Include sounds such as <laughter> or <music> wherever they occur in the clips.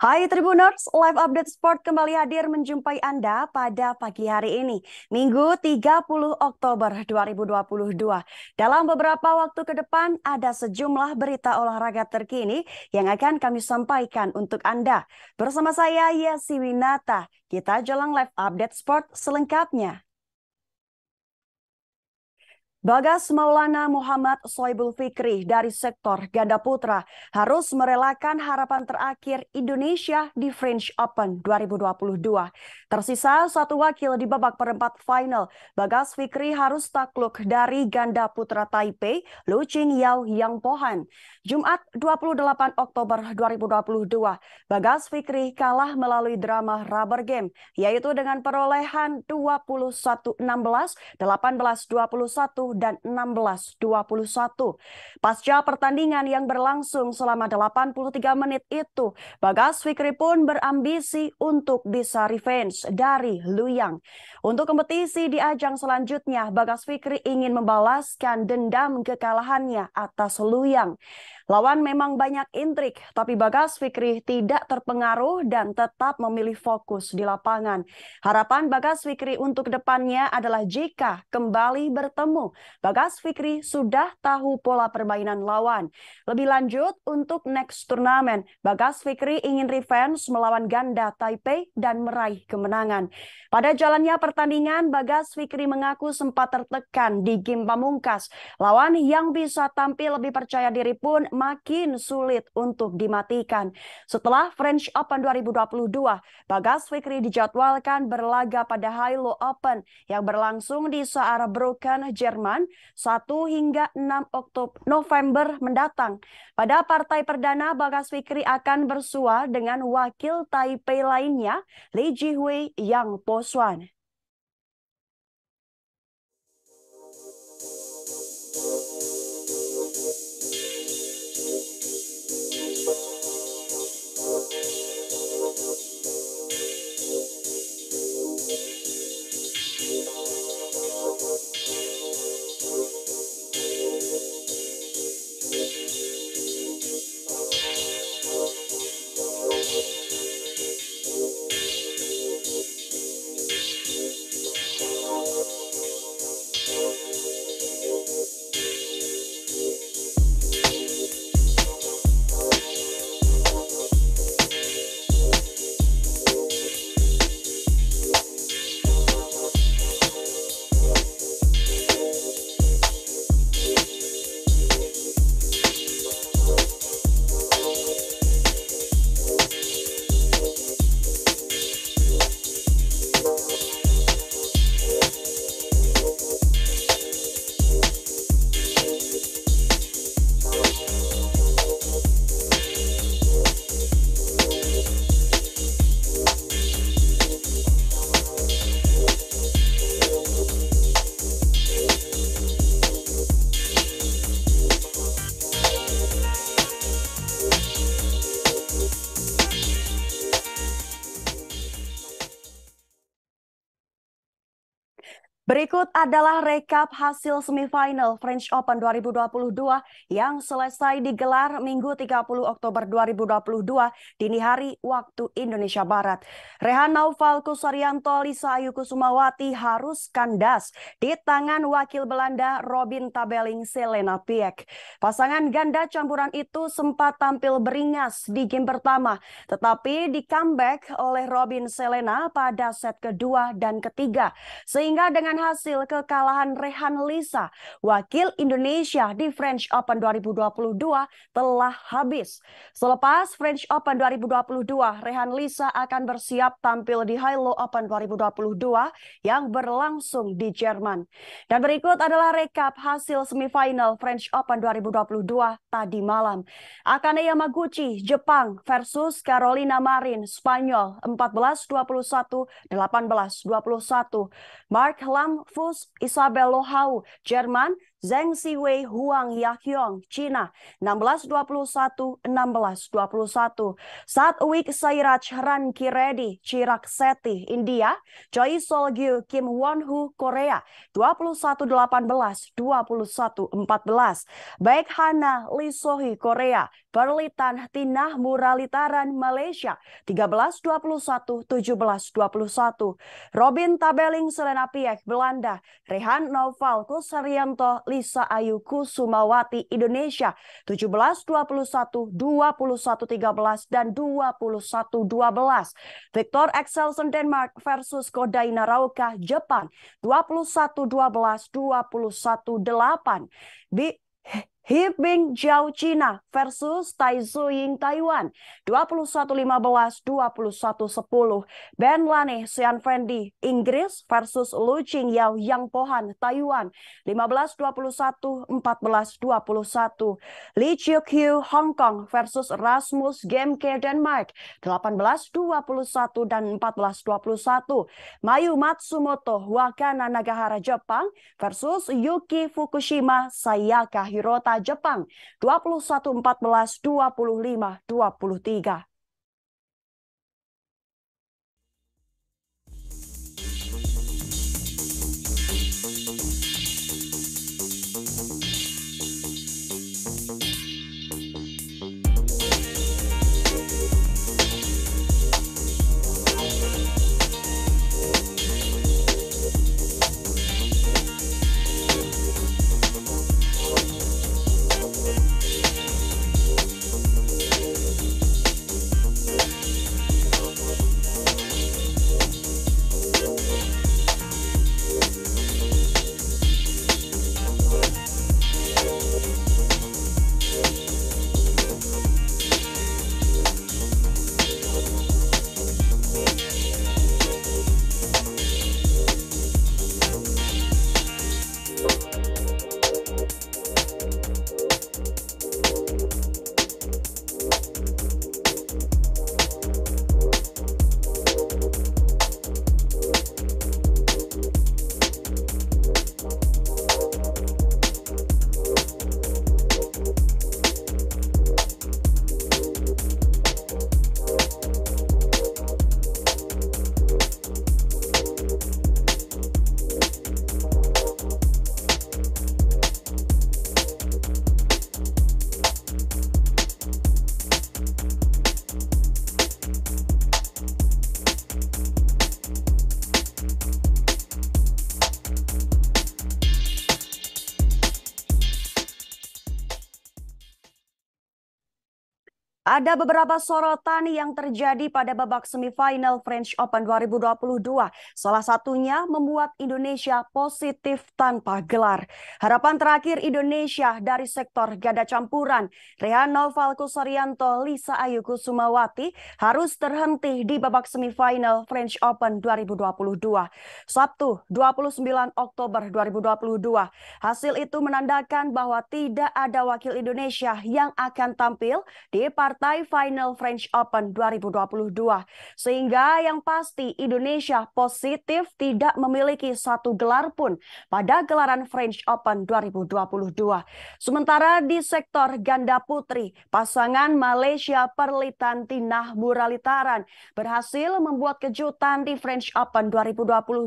Hai Tribuners, Live Update Sport kembali hadir menjumpai Anda pada pagi hari ini, Minggu 30 Oktober 2022. Dalam beberapa waktu ke depan, ada sejumlah berita olahraga terkini yang akan kami sampaikan untuk Anda. Bersama saya, Yesi Winata, kita jalan Live Update Sport selengkapnya. Bagas Maulana Muhammad Soibul Fikri dari sektor ganda putra harus merelakan harapan terakhir Indonesia di French Open 2022. Tersisa satu wakil di babak perempat final. Bagas Fikri harus takluk dari ganda putra Taipei, Lu Qing Yao Yang Pohan. Jumat 28 Oktober 2022, Bagas Fikri kalah melalui drama rubber game, yaitu dengan perolehan 21-16, 18-21, dan 16-21. Pasca pertandingan yang berlangsung selama 83 menit itu, Bagas Fikri pun berambisi untuk bisa revenge dari Luyang. Untuk kompetisi di ajang selanjutnya, Bagas Fikri ingin membalaskan dendam kekalahannya atas Luyang. Lawan memang banyak intrik, tapi Bagas Fikri tidak terpengaruh dan tetap memilih fokus di lapangan. Harapan Bagas Fikri untuk depannya adalah jika kembali bertemu, Bagas Fikri sudah tahu pola permainan lawan. Lebih lanjut, untuk next turnamen, Bagas Fikri ingin revenge melawan ganda Taipei dan meraih kemenangan. Pada jalannya pertandingan, Bagas Fikri mengaku sempat tertekan di game pamungkas. Lawan yang bisa tampil lebih percaya diri pun makin sulit untuk dimatikan. Setelah French Open 2022, Bagas Fikri dijadwalkan berlaga pada Hilo Open yang berlangsung di Saarbrücken, Jerman 1 hingga 6 Oktober November mendatang. Pada partai perdana, Bagas Fikri akan bersua dengan wakil Taipei lainnya, Li Jihui Yang Poswan. Berikut adalah rekap hasil semifinal French Open 2022 yang selesai digelar Minggu 30 Oktober 2022 dini hari waktu Indonesia Barat. Rehan Naufal Kusarianto Lisa Ayu Kusumawati harus kandas di tangan wakil Belanda Robin Tabeling Selena Piek. Pasangan ganda campuran itu sempat tampil beringas di game pertama, tetapi di comeback oleh Robin Selena pada set kedua dan ketiga. Sehingga dengan hasil kekalahan Rehan Lisa, wakil Indonesia di French Open 2022 telah habis. Selepas French Open 2022, Rehan Lisa akan bersiap tampil di Hilo Open 2022 yang berlangsung di Jerman. Dan berikut adalah rekap hasil semifinal French Open 2022 tadi malam. Akane Yamaguchi, Jepang versus Carolina Marin, Spanyol 14-21, 18-21. Mark Lam Fus Isabel Lohau, Jerman Zheng Siwei Huang Yahyong, China 16-21, 16-21. Satwik Sairaj Ranki Reddy, Chirag Seti, India, Choi Solgyu Kim Won-hu, Korea 21-18, 21-14. Baik Hana Lee Sohee, Korea, Perlitan Tinah Muralitaran, Malaysia 13-21, 17-21. Robin Tabeling Selena Piek, Belanda, Rehan Noval Kusarianto, Lisa Ayu Kusumawati, Indonesia 17-21, 21-13, dan 21-12. Victor Excelsen Denmark versus Kodai Narauka, Jepang 21-12, 21-8. Hiping Jiao China versus Tai Ying Taiwan 21-15, 21-10. Ben Lane Xian Fendi Inggris versus Lu Qing Yao Yang Pohan Taiwan 15-21, 14-21. Li Chiu Hong Kong versus Rasmus Gemke Denmark 18-21 dan 14-21. Mayu Matsumoto Wakana Nagahara Jepang versus Yuki Fukushima Sayaka Hirota Jepang 21-14, 25-23. Ada beberapa sorotan yang terjadi pada babak semifinal French Open 2022. Salah satunya membuat Indonesia positif tanpa gelar. Harapan terakhir Indonesia dari sektor ganda campuran, Rehano Falco Sarianto, Lisa Ayu Kusumawati harus terhenti di babak semifinal French Open 2022. Sabtu 29 Oktober 2022. Hasil itu menandakan bahwa tidak ada wakil Indonesia yang akan tampil di partai partai final French Open 2022. Sehingga yang pasti Indonesia positif tidak memiliki satu gelar pun pada gelaran French Open 2022. Sementara di sektor ganda putri, pasangan Malaysia Perlitan Tinah Buralitaran berhasil membuat kejutan di French Open 2022.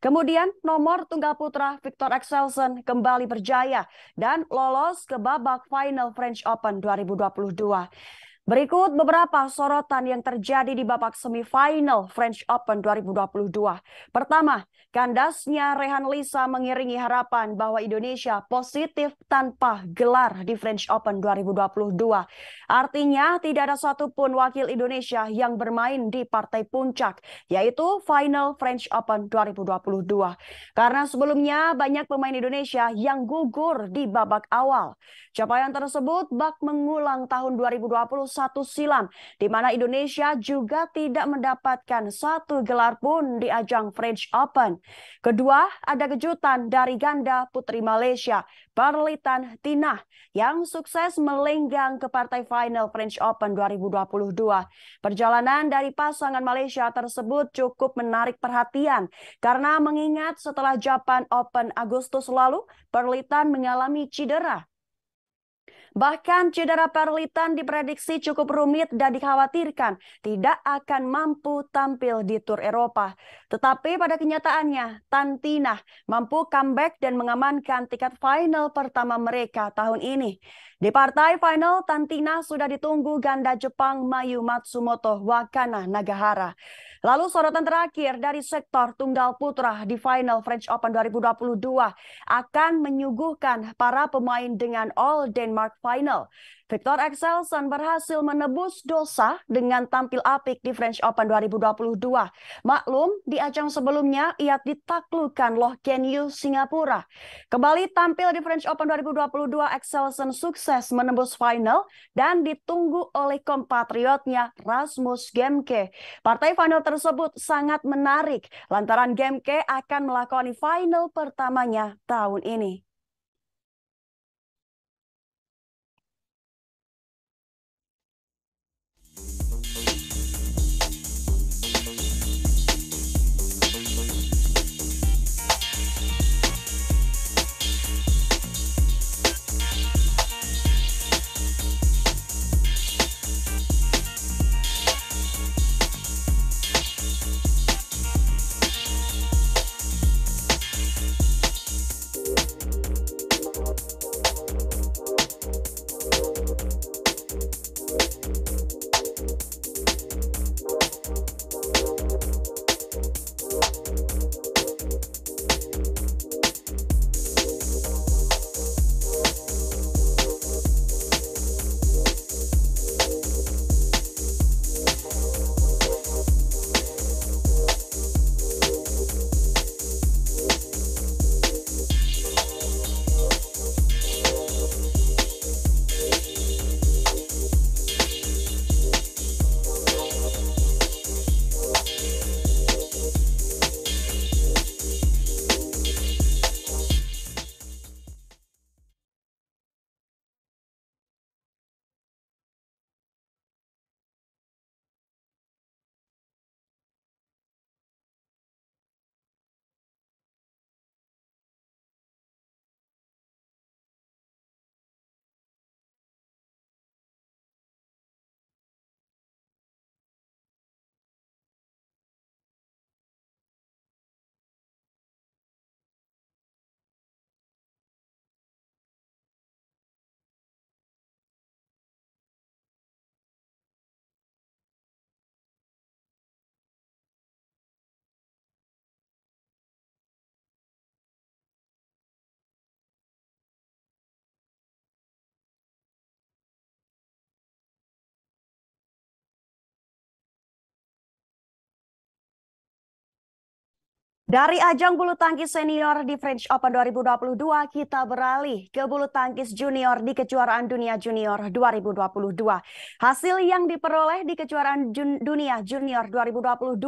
Kemudian nomor tunggal putra Victor Excelsen kembali berjaya dan lolos ke babak final French Open 2022. Berikut beberapa sorotan yang terjadi di babak semifinal French Open 2022. Pertama, kandasnya Rehan Lisa mengiringi harapan bahwa Indonesia positif tanpa gelar di French Open 2022. Artinya tidak ada satupun wakil Indonesia yang bermain di partai puncak, yaitu final French Open 2022. Karena sebelumnya banyak pemain Indonesia yang gugur di babak awal. Capaian tersebut bak mengulang tahun 2021 silam, di mana Indonesia juga tidak mendapatkan satu gelar pun di ajang French Open. Kedua, ada kejutan dari ganda putri Malaysia, Barlitan Tinah, yang sukses melenggang ke partai final French Open 2022. Perjalanan dari pasangan Malaysia tersebut cukup menarik perhatian karena mengingat setelah Japan Open Agustus lalu, Perlitan mengalami cedera Bahkan cedera Perlitan diprediksi cukup rumit dan dikhawatirkan tidak akan mampu tampil di Tour Eropa. Tetapi pada kenyataannya, Tantina mampu comeback dan mengamankan tiket final pertama mereka tahun ini. Di partai final, Tantina sudah ditunggu ganda Jepang Mayu Matsumoto Wakana Nagahara. Lalu sorotan terakhir dari sektor tunggal putra di final French Open 2022 akan menyuguhkan para pemain dengan All Denmark Final. Victor Axelsen berhasil menebus dosa dengan tampil apik di French Open 2022. Maklum, di ajang sebelumnya ia ditaklukkan Loh Yu Singapura. Kembali tampil di French Open 2022, Axelsen sukses menembus final dan ditunggu oleh kompatriotnya Rasmus Gemke. Partai final tersebut sangat menarik lantaran Gemke akan melakoni final pertamanya tahun ini. Dari ajang bulu tangkis senior di French Open 2022, kita beralih ke bulu tangkis junior di kejuaraan dunia junior 2022. Hasil yang diperoleh di kejuaraan jun dunia junior 2022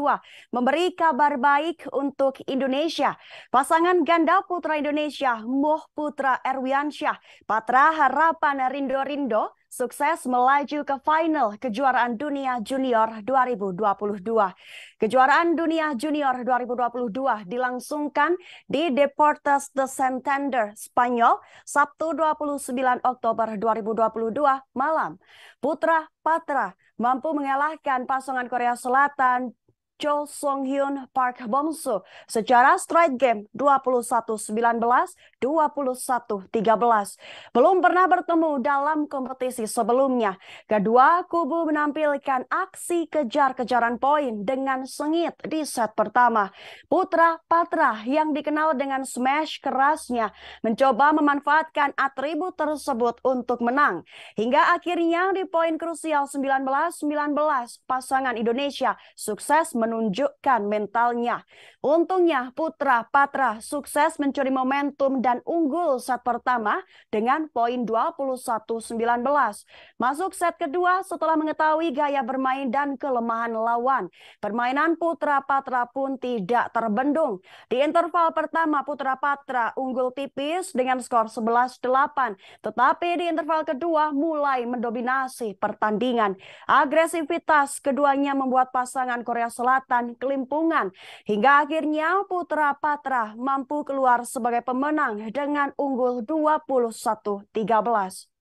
memberi kabar baik untuk Indonesia. Pasangan ganda putra Indonesia, Moh Putra Erwiansyah, Patra Harapan Rindo Rindo, sukses melaju ke final kejuaraan dunia junior 2022. Kejuaraan dunia junior 2022 dilangsungkan di Deportes de Santander, Spanyol, Sabtu 29 Oktober 2022 malam. Putra Patra mampu mengalahkan pasangan Korea Selatan Cho Song Hyun Park Bomsu secara straight game 21-19, 21-13. Belum pernah bertemu dalam kompetisi sebelumnya. Kedua kubu menampilkan aksi kejar-kejaran poin dengan sengit di set pertama. Putra Patra yang dikenal dengan smash kerasnya mencoba memanfaatkan atribut tersebut untuk menang. Hingga akhirnya di poin krusial 19-19 pasangan Indonesia sukses menang menunjukkan mentalnya. Untungnya Putra Patra sukses mencuri momentum dan unggul set pertama dengan poin 21-19. Masuk set kedua setelah mengetahui gaya bermain dan kelemahan lawan. Permainan Putra Patra pun tidak terbendung. Di interval pertama Putra Patra unggul tipis dengan skor 11-8. Tetapi di interval kedua mulai mendominasi pertandingan. Agresivitas keduanya membuat pasangan Korea Selatan kelimpungan hingga akhirnya Putra Patra mampu keluar sebagai pemenang dengan unggul 21-13.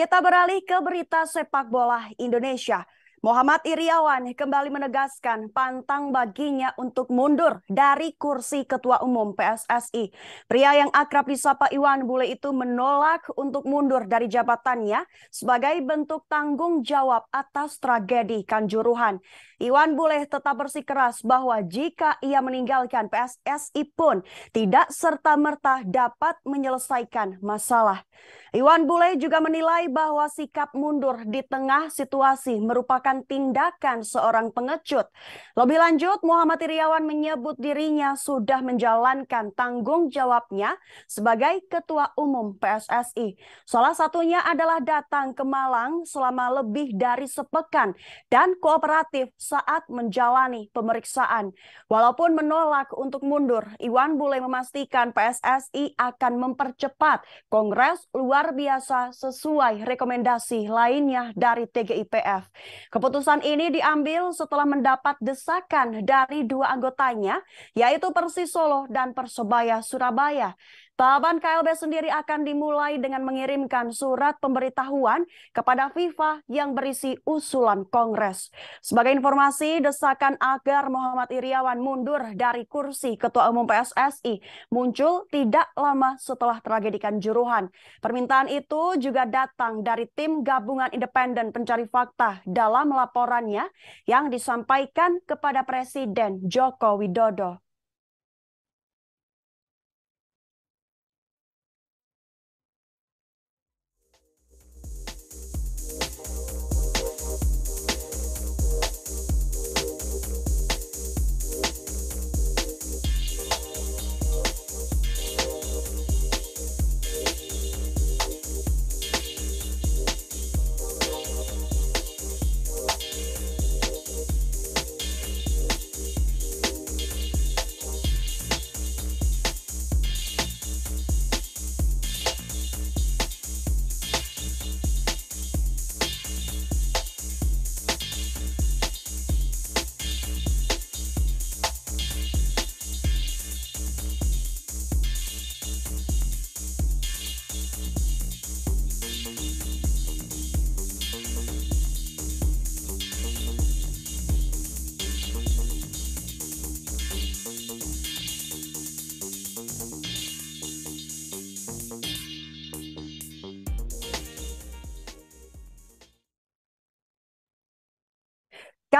Kita beralih ke berita sepak bola Indonesia. Muhammad Iriawan kembali menegaskan pantang baginya untuk mundur dari kursi Ketua Umum PSSI. Pria yang akrab disapa Iwan Bule itu menolak untuk mundur dari jabatannya sebagai bentuk tanggung jawab atas tragedi Kanjuruhan. Iwan Bule tetap bersikeras bahwa jika ia meninggalkan PSSI pun tidak serta-merta dapat menyelesaikan masalah. Iwan Bule juga menilai bahwa sikap mundur di tengah situasi merupakan tindakan seorang pengecut. Lebih lanjut, Muhammad Iriawan menyebut dirinya sudah menjalankan tanggung jawabnya sebagai Ketua Umum PSSI. Salah satunya adalah datang ke Malang selama lebih dari sepekan dan kooperatif saat menjalani pemeriksaan. Walaupun menolak untuk mundur, Iwan Bule memastikan PSSI akan mempercepat Kongres luar biasa sesuai rekomendasi lainnya dari TGIPF. Keputusan ini diambil setelah mendapat desakan dari dua anggotanya, yaitu Persis Solo dan Persebaya Surabaya. Tahapan KLB sendiri akan dimulai dengan mengirimkan surat pemberitahuan kepada FIFA yang berisi usulan Kongres. Sebagai informasi, desakan agar Muhammad Iriawan mundur dari kursi Ketua Umum PSSI muncul tidak lama setelah tragedi Kanjuruhan. Permintaan itu juga datang dari tim gabungan independen pencari fakta dalam laporannya yang disampaikan kepada Presiden Joko Widodo.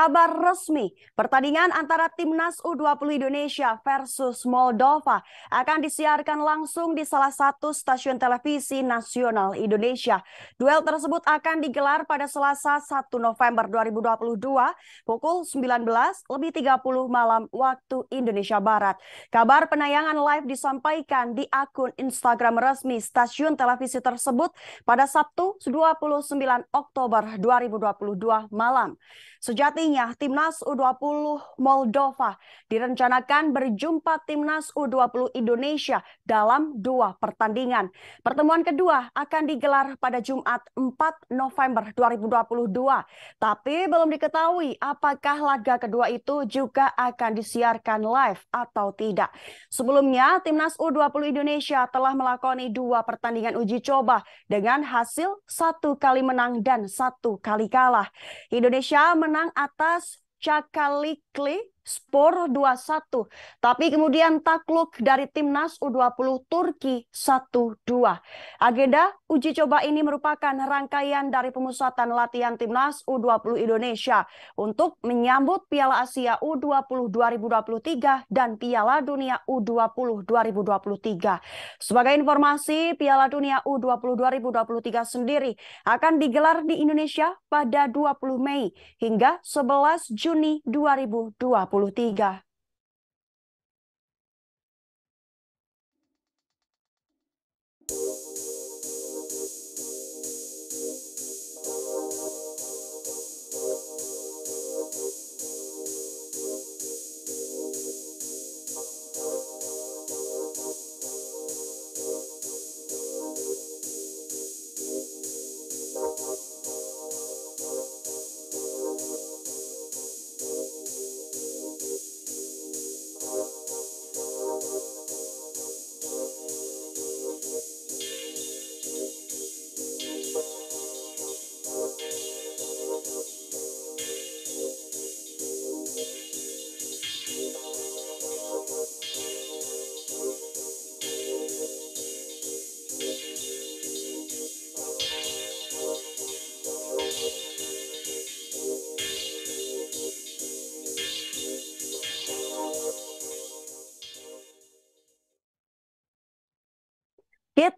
Kabar resmi, pertandingan antara Timnas U20 Indonesia versus Moldova akan disiarkan langsung di salah satu stasiun televisi nasional Indonesia. Duel tersebut akan digelar pada Selasa 1 November 2022 pukul 19 lebih 30 malam waktu Indonesia Barat. Kabar penayangan live disampaikan di akun Instagram resmi stasiun televisi tersebut pada Sabtu 29 Oktober 2022 malam. Sejatinya, Timnas U20 Moldova direncanakan berjumpa Timnas U20 Indonesia dalam dua pertandingan. Pertemuan kedua akan digelar pada Jumat 4 November 2022. Tapi belum diketahui apakah laga kedua itu juga akan disiarkan live atau tidak. Sebelumnya, Timnas U20 Indonesia telah melakoni dua pertandingan uji coba dengan hasil satu kali menang dan satu kali kalah. Indonesia menang atas Cakalikli Spor 2-1. Tapi kemudian takluk dari timnas U20 Turki 1-2. Agenda uji coba ini merupakan rangkaian dari pemusatan latihan timnas U20 Indonesia untuk menyambut Piala Asia U20 2023 dan Piala Dunia U20 2023. Sebagai informasi, Piala Dunia U20 2023 sendiri akan digelar di Indonesia pada 20 Mei hingga 11 Juni 2020. 23.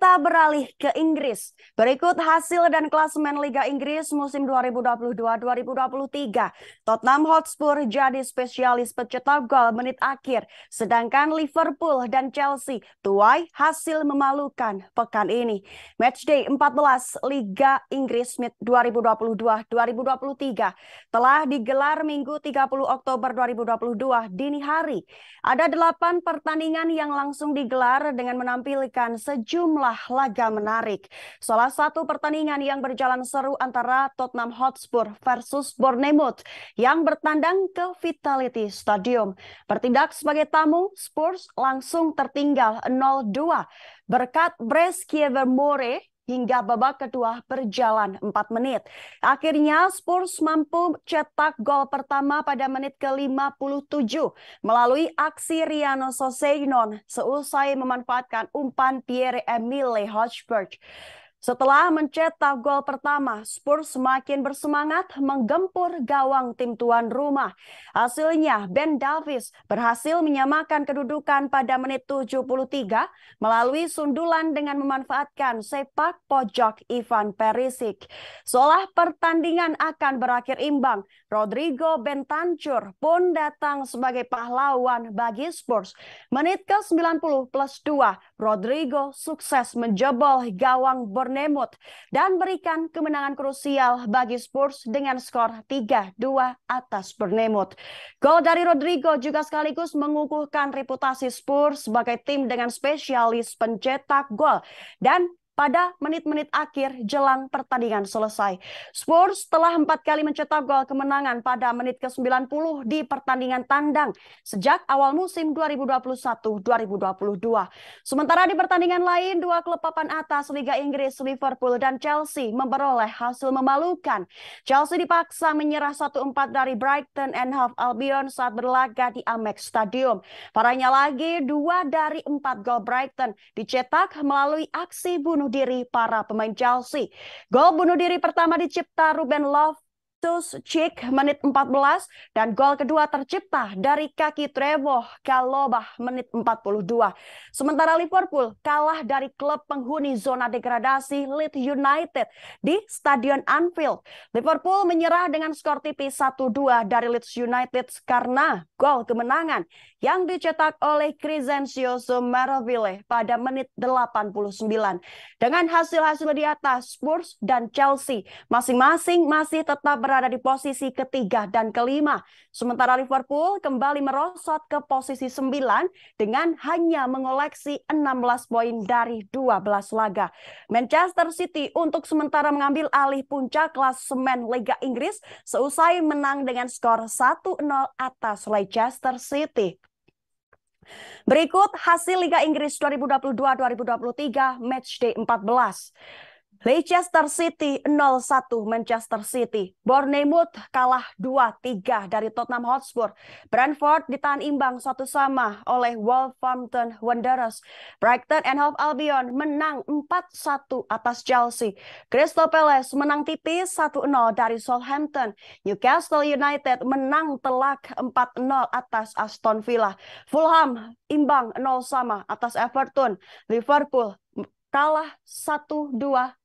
Kita beralih ke Inggris. Berikut hasil dan klasemen Liga Inggris musim 2022-2023. Tottenham Hotspur jadi spesialis pencetak gol menit akhir, sedangkan Liverpool dan Chelsea tuai hasil memalukan pekan ini. Matchday 14 Liga Inggris 2022-2023 telah digelar Minggu 30 Oktober 2022 dini hari. Ada delapan pertandingan yang langsung digelar dengan menampilkan sejumlah sejumlah laga menarik. Salah satu pertandingan yang berjalan seru antara Tottenham Hotspur versus Bournemouth yang bertandang ke Vitality Stadium. Bertindak sebagai tamu, Spurs langsung tertinggal 0-2 berkat Bres More hingga babak kedua berjalan 4 menit. Akhirnya Spurs mampu cetak gol pertama pada menit ke-57 melalui aksi Riano Sosegnon seusai memanfaatkan umpan Pierre-Emile Hotspur. Setelah mencetak gol pertama, Spurs semakin bersemangat menggempur gawang tim tuan rumah. Hasilnya, Ben Davis berhasil menyamakan kedudukan pada menit 73 melalui sundulan dengan memanfaatkan sepak pojok Ivan Perisic. Seolah pertandingan akan berakhir imbang, Rodrigo Bentancur pun datang sebagai pahlawan bagi Spurs. Menit ke-90 plus 2, Rodrigo sukses menjebol gawang Bournemouth dan berikan kemenangan krusial bagi Spurs dengan skor 3-2 atas Bournemouth. Gol dari Rodrigo juga sekaligus mengukuhkan reputasi Spurs sebagai tim dengan spesialis pencetak gol dan pada menit-menit akhir jelang pertandingan selesai. Spurs telah empat kali mencetak gol kemenangan pada menit ke-90 di pertandingan tandang sejak awal musim 2021-2022. Sementara di pertandingan lain, dua klub papan atas Liga Inggris, Liverpool dan Chelsea memperoleh hasil memalukan. Chelsea dipaksa menyerah 1-4 dari Brighton and Hove Albion saat berlaga di Amex Stadium. Parahnya lagi, dua dari empat gol Brighton dicetak melalui aksi bunuh diri para pemain Chelsea. Gol bunuh diri pertama dicipta Ruben Love Loftus-Cheek menit 14 dan gol kedua tercipta dari kaki Trevor Kalobah menit 42. Sementara Liverpool kalah dari klub penghuni zona degradasi Leeds United di Stadion Anfield. Liverpool menyerah dengan skor tipis 1-2 dari Leeds United karena gol kemenangan yang dicetak oleh Crescencio Somerville pada menit 89. Dengan hasil-hasil di atas, Spurs dan Chelsea masing-masing masih tetap berada di posisi ketiga dan kelima. Sementara Liverpool kembali merosot ke posisi 9 dengan hanya mengoleksi 16 poin dari 12 laga. Manchester City untuk sementara mengambil alih puncak klasemen Liga Inggris seusai menang dengan skor 1-0 atas Leicester City. Berikut hasil Liga Inggris 2022-2023 matchday 14. Leicester City 0-1 Manchester City. Bournemouth kalah 2-3 dari Tottenham Hotspur. Brentford ditahan imbang satu sama oleh Wolverhampton Wanderers. Brighton and Hove Albion menang 4-1 atas Chelsea. Crystal Palace menang tipis 1-0 dari Southampton. Newcastle United menang telak 4-0 atas Aston Villa. Fulham imbang 0 sama atas Everton. Liverpool kalah 1-2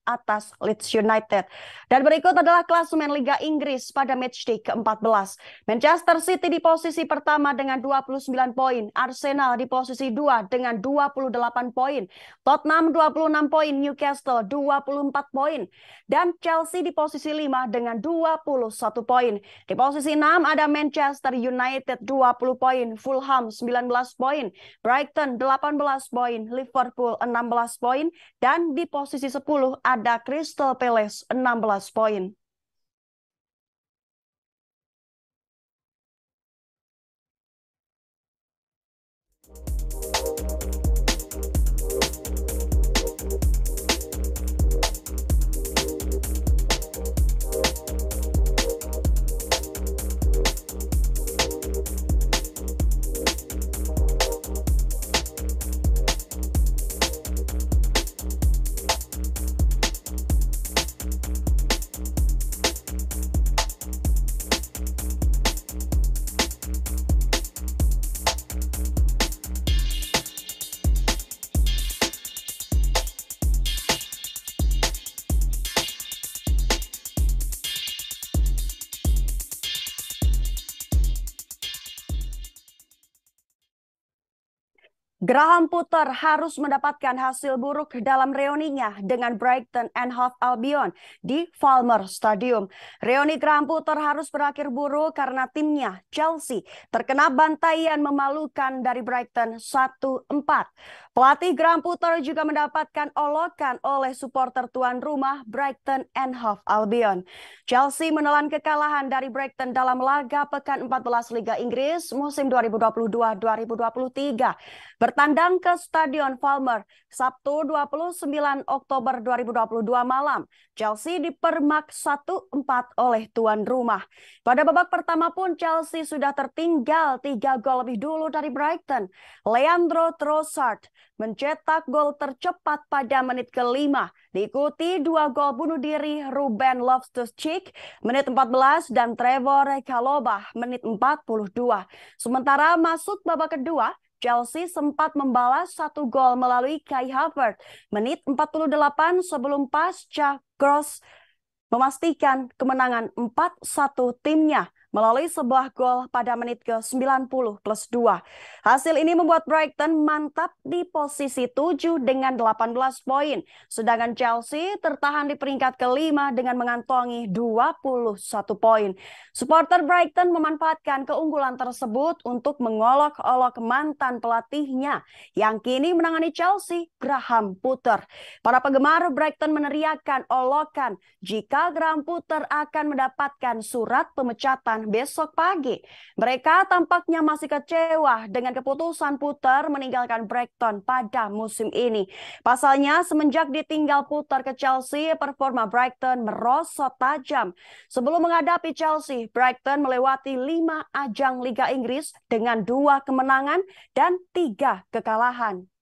atas Leeds United. Dan berikut adalah klasemen Liga Inggris pada matchday ke-14. Manchester City di posisi pertama dengan 29 poin, Arsenal di posisi 2 dengan 28 poin, Tottenham 26 poin, Newcastle 24 poin, dan Chelsea di posisi 5 dengan 21 poin. Di posisi 6 ada Manchester United 20 poin, Fulham 19 poin, Brighton 18 poin, Liverpool 16 poin, dan di posisi 10 ada ada Crystal Palace 16 poin. Graham Potter harus mendapatkan hasil buruk dalam reuninya dengan Brighton and Hove Albion di Falmer Stadium. Reuni Graham Potter harus berakhir buruk karena timnya Chelsea terkena bantaian memalukan dari Brighton 1-4. Pelatih Graham Potter juga mendapatkan olokan oleh supporter tuan rumah Brighton and Hove Albion. Chelsea menelan kekalahan dari Brighton dalam laga pekan 14 Liga Inggris musim 2022-2023 bertandang ke Stadion Falmer Sabtu 29 Oktober 2022 malam. Chelsea dipermak 1-4 oleh tuan rumah. Pada babak pertama pun Chelsea sudah tertinggal 3 gol lebih dulu dari Brighton. Leandro Trossard mencetak gol tercepat pada menit kelima. Diikuti dua gol bunuh diri Ruben Loftus-Cheek menit 14 dan Trevor Kalobah menit 42. Sementara masuk babak kedua, Chelsea sempat membalas satu gol melalui Kai Havertz. Menit 48 sebelum pasca cross memastikan kemenangan 4-1 timnya melalui sebuah gol pada menit ke-90 plus 2. Hasil ini membuat Brighton mantap di posisi 7 dengan 18 poin, sedangkan Chelsea tertahan di peringkat kelima dengan mengantongi 21 poin. Supporter Brighton memanfaatkan keunggulan tersebut untuk mengolok-olok mantan pelatihnya yang kini menangani Chelsea, Graham Potter. Para penggemar Brighton meneriakan olokan jika Graham Potter akan mendapatkan surat pemecatan besok pagi. Mereka tampaknya masih kecewa dengan keputusan Puter meninggalkan Brighton pada musim ini. Pasalnya semenjak ditinggal Puter ke Chelsea, performa Brighton merosot tajam. Sebelum menghadapi Chelsea, Brighton melewati lima ajang Liga Inggris dengan dua kemenangan dan tiga kekalahan.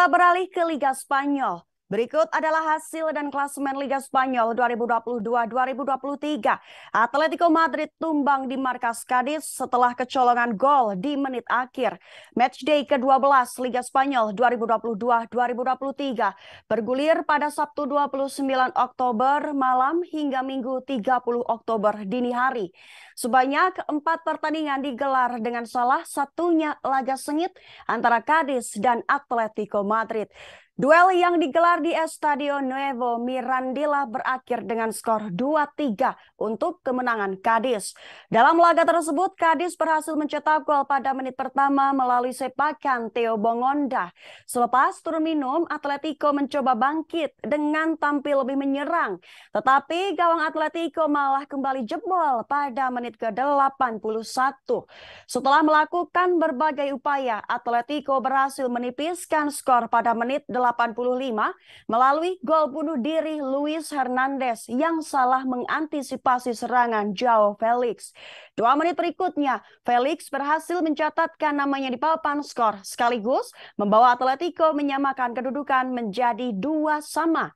Kita beralih ke Liga Spanyol. Berikut adalah hasil dan klasemen Liga Spanyol 2022-2023. Atletico Madrid tumbang di markas Cadiz setelah kecolongan gol di menit akhir. Matchday ke-12 Liga Spanyol 2022-2023 bergulir pada Sabtu 29 Oktober malam hingga Minggu 30 Oktober dini hari. Sebanyak empat pertandingan digelar dengan salah satunya laga sengit antara Cadiz dan Atletico Madrid. Duel yang digelar di Estadio Nuevo Mirandilla berakhir dengan skor 2-3 untuk kemenangan Cadiz. Dalam laga tersebut, Cadiz berhasil mencetak gol pada menit pertama melalui sepakan Theo Bongonda. Selepas turun minum, Atletico mencoba bangkit dengan tampil lebih menyerang. Tetapi gawang Atletico malah kembali jebol pada menit ke-81. Setelah melakukan berbagai upaya, Atletico berhasil menipiskan skor pada menit 8 85 melalui gol bunuh diri Luis Hernandez yang salah mengantisipasi serangan Joao Felix. Dua menit berikutnya, Felix berhasil mencatatkan namanya di papan skor sekaligus membawa Atletico menyamakan kedudukan menjadi dua sama.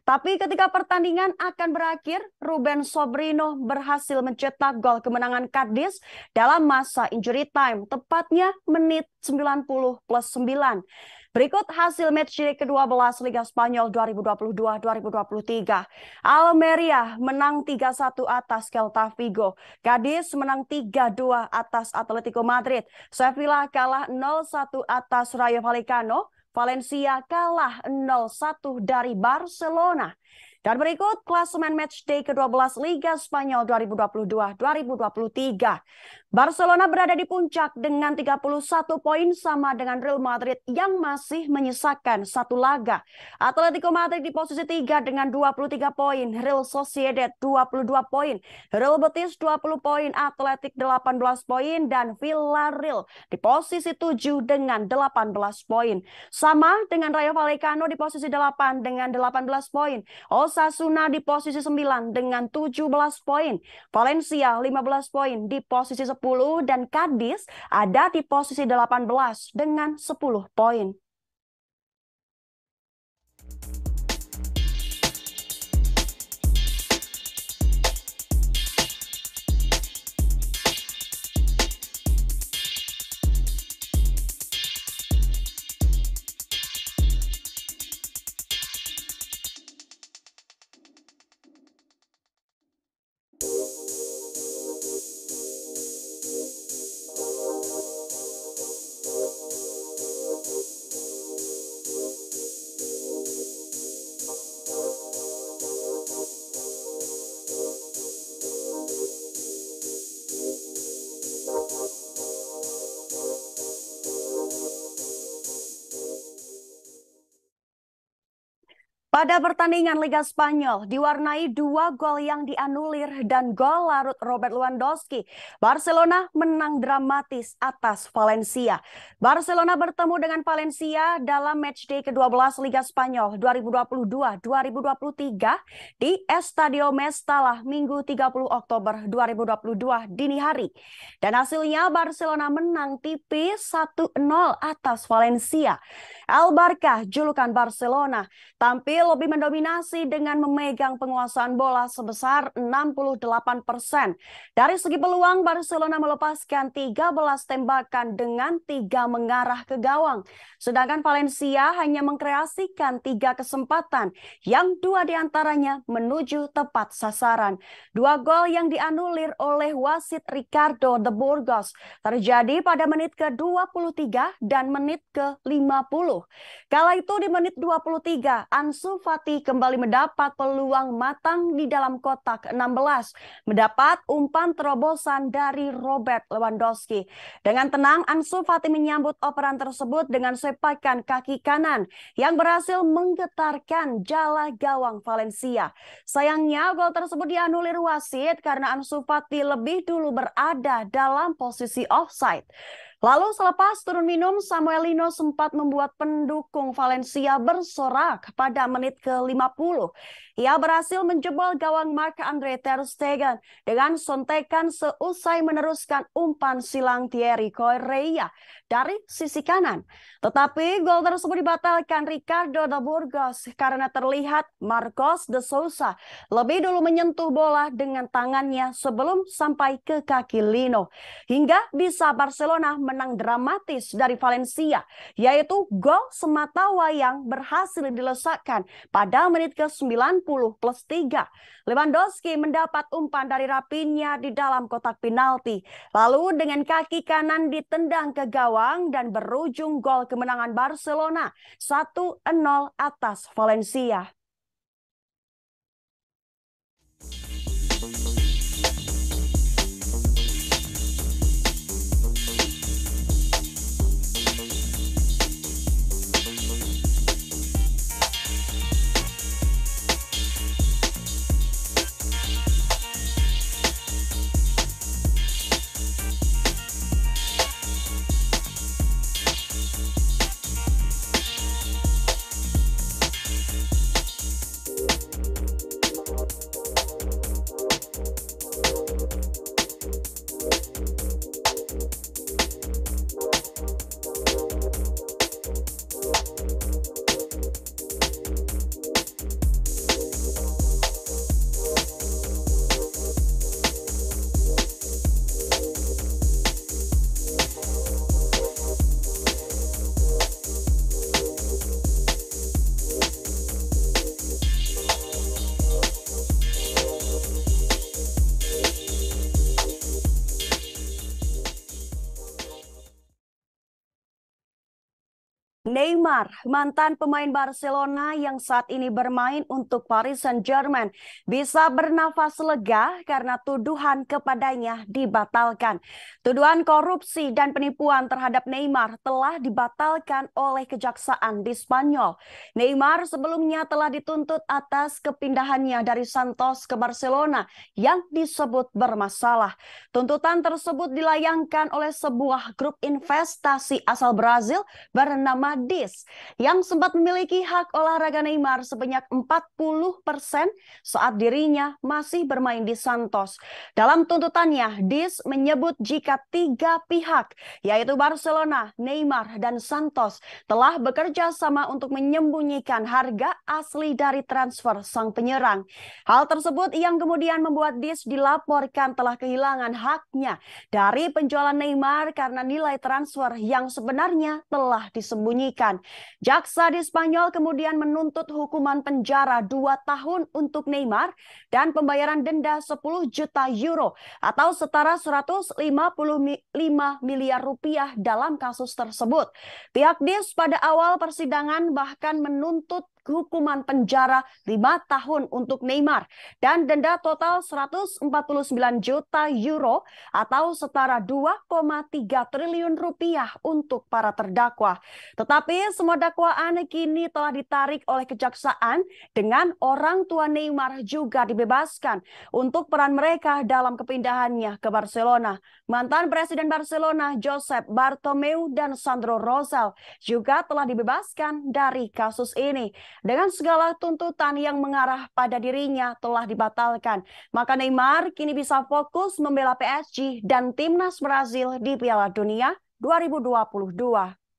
Tapi ketika pertandingan akan berakhir, Ruben Sobrino berhasil mencetak gol kemenangan Cadiz dalam masa injury time, tepatnya menit 90 plus 9. Berikut hasil match ke-12 Liga Spanyol 2022-2023. Almeria menang 3-1 atas Celta Vigo. Cadiz menang 3-2 atas Atletico Madrid. Sevilla kalah 0-1 atas Rayo Vallecano. Valencia kalah 0-1 dari Barcelona. Dan berikut klasemen matchday ke-12 Liga Spanyol 2022-2023. Barcelona berada di puncak dengan 31 poin sama dengan Real Madrid yang masih menyisakan satu laga. Atletico Madrid di posisi 3 dengan 23 poin, Real Sociedad 22 poin, Real Betis 20 poin, Atletic 18 poin, dan Villarreal di posisi 7 dengan 18 poin. Sama dengan Rayo Vallecano di posisi 8 dengan 18 poin, Osasuna di posisi 9 dengan 17 poin, Valencia 15 poin di posisi 10 10 dan Kadis ada di posisi 18 dengan 10 poin. Pada pertandingan Liga Spanyol diwarnai dua gol yang dianulir dan gol larut Robert Lewandowski. Barcelona menang dramatis atas Valencia. Barcelona bertemu dengan Valencia dalam matchday ke-12 Liga Spanyol 2022-2023 di Estadio Mestalla Minggu 30 Oktober 2022 dini hari. Dan hasilnya Barcelona menang tipis 1-0 atas Valencia. El Barca, julukan Barcelona, tampil lebih mendominasi dengan memegang penguasaan bola sebesar 68 persen. Dari segi peluang, Barcelona melepaskan 13 tembakan dengan tiga mengarah ke gawang. Sedangkan Valencia hanya mengkreasikan tiga kesempatan, yang dua di antaranya menuju tepat sasaran. Dua gol yang dianulir oleh wasit Ricardo de Burgos terjadi pada menit ke-23 dan menit ke-50. Kala itu di menit 23, Ansu Fati kembali mendapat peluang matang di dalam kotak 16, mendapat umpan terobosan dari Robert Lewandowski. Dengan tenang, Ansu Fati menyambut operan tersebut dengan sepakan kaki kanan yang berhasil menggetarkan jala gawang Valencia. Sayangnya, gol tersebut dianulir wasit karena Ansu Fati lebih dulu berada dalam posisi offside. Lalu selepas turun minum, Samuel Lino sempat membuat pendukung Valencia bersorak pada menit ke-50. Ia berhasil menjebol gawang Marc-Andre Ter Stegen dengan sontekan seusai meneruskan umpan silang Thierry Correia dari sisi kanan. Tetapi gol tersebut dibatalkan Ricardo da Burgos karena terlihat Marcos de Sousa lebih dulu menyentuh bola dengan tangannya sebelum sampai ke kaki Lino. Hingga bisa Barcelona menang dramatis dari Valencia, yaitu gol semata wayang berhasil dilesakkan pada menit ke-90 plus 3. Lewandowski mendapat umpan dari Rapinya di dalam kotak penalti. Lalu dengan kaki kanan ditendang ke gawang dan berujung gol kemenangan Barcelona 1-0 atas Valencia. Neymar, mantan pemain Barcelona yang saat ini bermain untuk Paris Saint-Germain, bisa bernafas lega karena tuduhan kepadanya dibatalkan. Tuduhan korupsi dan penipuan terhadap Neymar telah dibatalkan oleh kejaksaan di Spanyol. Neymar sebelumnya telah dituntut atas kepindahannya dari Santos ke Barcelona yang disebut bermasalah. Tuntutan tersebut dilayangkan oleh sebuah grup investasi asal Brazil bernama Dis yang sempat memiliki hak olahraga Neymar sebanyak 40% saat dirinya masih bermain di Santos. Dalam tuntutannya, Dis menyebut jika tiga pihak, yaitu Barcelona, Neymar, dan Santos, telah bekerja sama untuk menyembunyikan harga asli dari transfer sang penyerang. Hal tersebut yang kemudian membuat Dis dilaporkan telah kehilangan haknya dari penjualan Neymar karena nilai transfer yang sebenarnya telah disembunyikan disembunyikan. Jaksa di Spanyol kemudian menuntut hukuman penjara 2 tahun untuk Neymar dan pembayaran denda 10 juta euro atau setara 155 miliar rupiah dalam kasus tersebut. Pihak DIS pada awal persidangan bahkan menuntut hukuman penjara 5 tahun untuk Neymar dan denda total 149 juta euro atau setara 2,3 triliun rupiah untuk para terdakwa. Tetapi semua dakwaan kini telah ditarik oleh kejaksaan dengan orang tua Neymar juga dibebaskan untuk peran mereka dalam kepindahannya ke Barcelona. Mantan Presiden Barcelona Josep Bartomeu dan Sandro Rosal juga telah dibebaskan dari kasus ini dengan segala tuntutan yang mengarah pada dirinya telah dibatalkan. Maka Neymar kini bisa fokus membela PSG dan timnas Brazil di Piala Dunia 2022.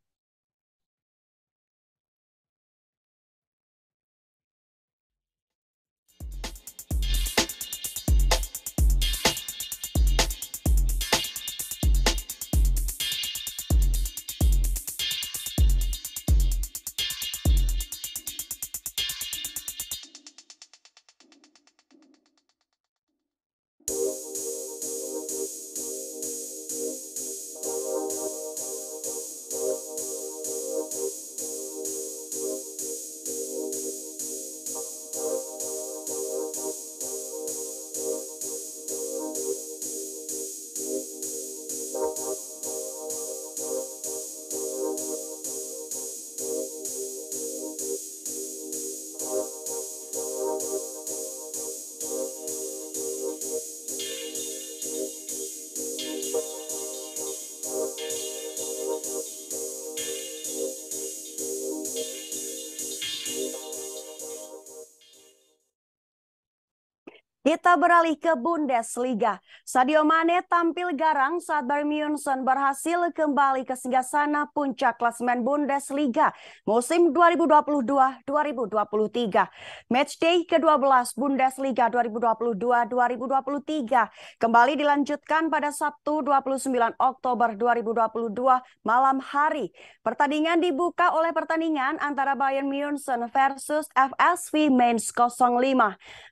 Kita beralih ke Bundesliga. Sadio Mane tampil garang saat Bayern Munchen berhasil kembali ke singgasana puncak klasemen Bundesliga musim 2022-2023. Matchday ke-12 Bundesliga 2022-2023 kembali dilanjutkan pada Sabtu 29 Oktober 2022 malam hari. Pertandingan dibuka oleh pertandingan antara Bayern Munchen versus FSV Mainz 05.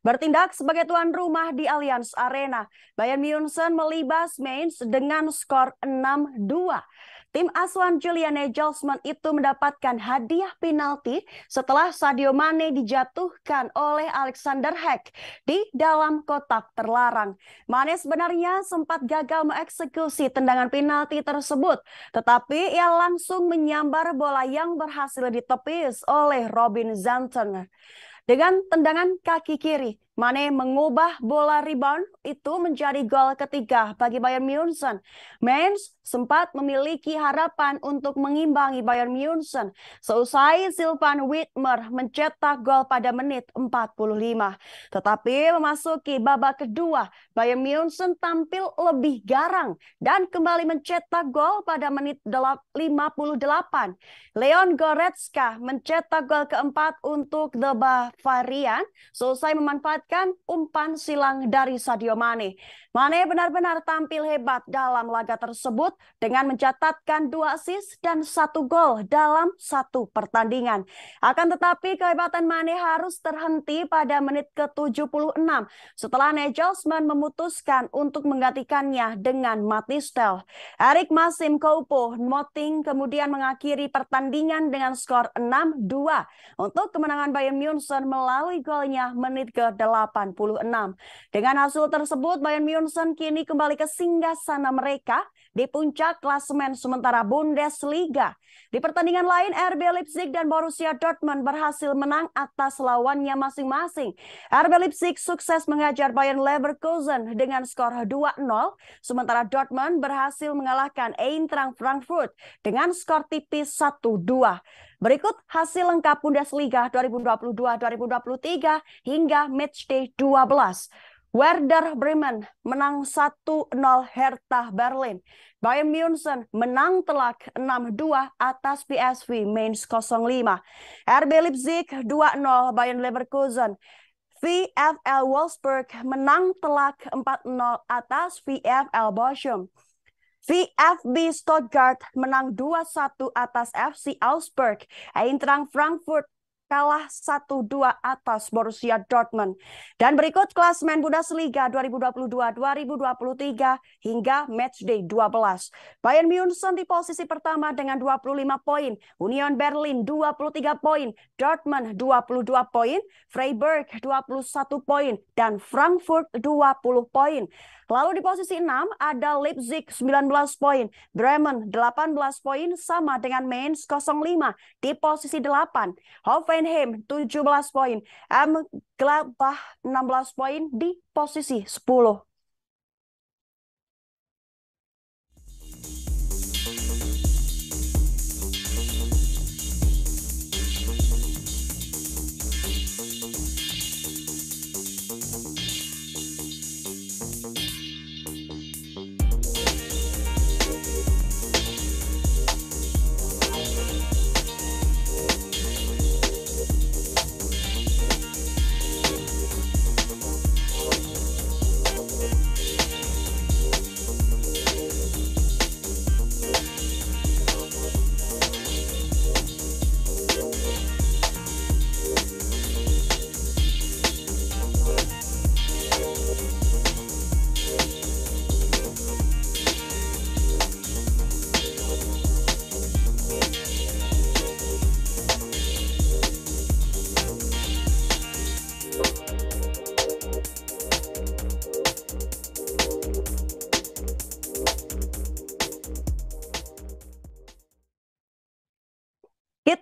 Bertindak sebagai tuan tuan rumah di Allianz Arena. Bayern Munchen melibas Mainz dengan skor 6-2. Tim asuhan Julian Nagelsmann itu mendapatkan hadiah penalti setelah Sadio Mane dijatuhkan oleh Alexander Heck di dalam kotak terlarang. Mane sebenarnya sempat gagal mengeksekusi tendangan penalti tersebut, tetapi ia langsung menyambar bola yang berhasil ditepis oleh Robin Zanten. Dengan tendangan kaki kiri, Mane mengubah bola rebound itu menjadi gol ketiga bagi Bayern Munchen. Mainz sempat memiliki harapan untuk mengimbangi Bayern Munchen seusai Silvan Whitmer mencetak gol pada menit 45. Tetapi memasuki babak kedua, Bayern Munchen tampil lebih garang dan kembali mencetak gol pada menit 58. Leon Goretzka mencetak gol keempat untuk The Bavarian seusai memanfaatkan mendapatkan umpan silang dari Sadio Mane. Mane benar-benar tampil hebat dalam laga tersebut dengan mencatatkan dua assist dan satu gol dalam satu pertandingan. Akan tetapi kehebatan Mane harus terhenti pada menit ke-76 setelah Nagelsmann memutuskan untuk menggantikannya dengan Matistel. Erik Masim Koupo Moting kemudian mengakhiri pertandingan dengan skor 6-2 untuk kemenangan Bayern Munchen melalui golnya menit ke-8 86. Dengan hasil tersebut, Bayern Munchen kini kembali ke singgah sana mereka di puncak klasemen sementara Bundesliga. Di pertandingan lain, RB Leipzig dan Borussia Dortmund berhasil menang atas lawannya masing-masing. RB Leipzig sukses mengajar Bayern Leverkusen dengan skor 2-0, sementara Dortmund berhasil mengalahkan Eintracht Frankfurt dengan skor tipis 1-2. Berikut hasil lengkap Bundesliga 2022-2023 hingga matchday 12. Werder Bremen menang 1-0 Hertha Berlin. Bayern Munchen menang telak 6-2 atas PSV Mainz 05. RB Leipzig 2-0 Bayern Leverkusen. VfL Wolfsburg menang telak 4-0 atas VfL Bochum. VfB Stuttgart menang 2-1 atas FC Augsburg. Eintracht Frankfurt kalah 1-2 atas Borussia Dortmund. Dan berikut klasmen Bundesliga 2022-2023 hingga matchday 12. Bayern Munchen di posisi pertama dengan 25 poin, Union Berlin 23 poin, Dortmund 22 poin, Freiburg 21 poin, dan Frankfurt 20 poin. Lalu di posisi 6 ada Leipzig 19 poin, Bremen 18 poin sama dengan Mainz 05 di posisi 8, Hoffenheim 17 poin, M Gladbach 16 poin di posisi 10.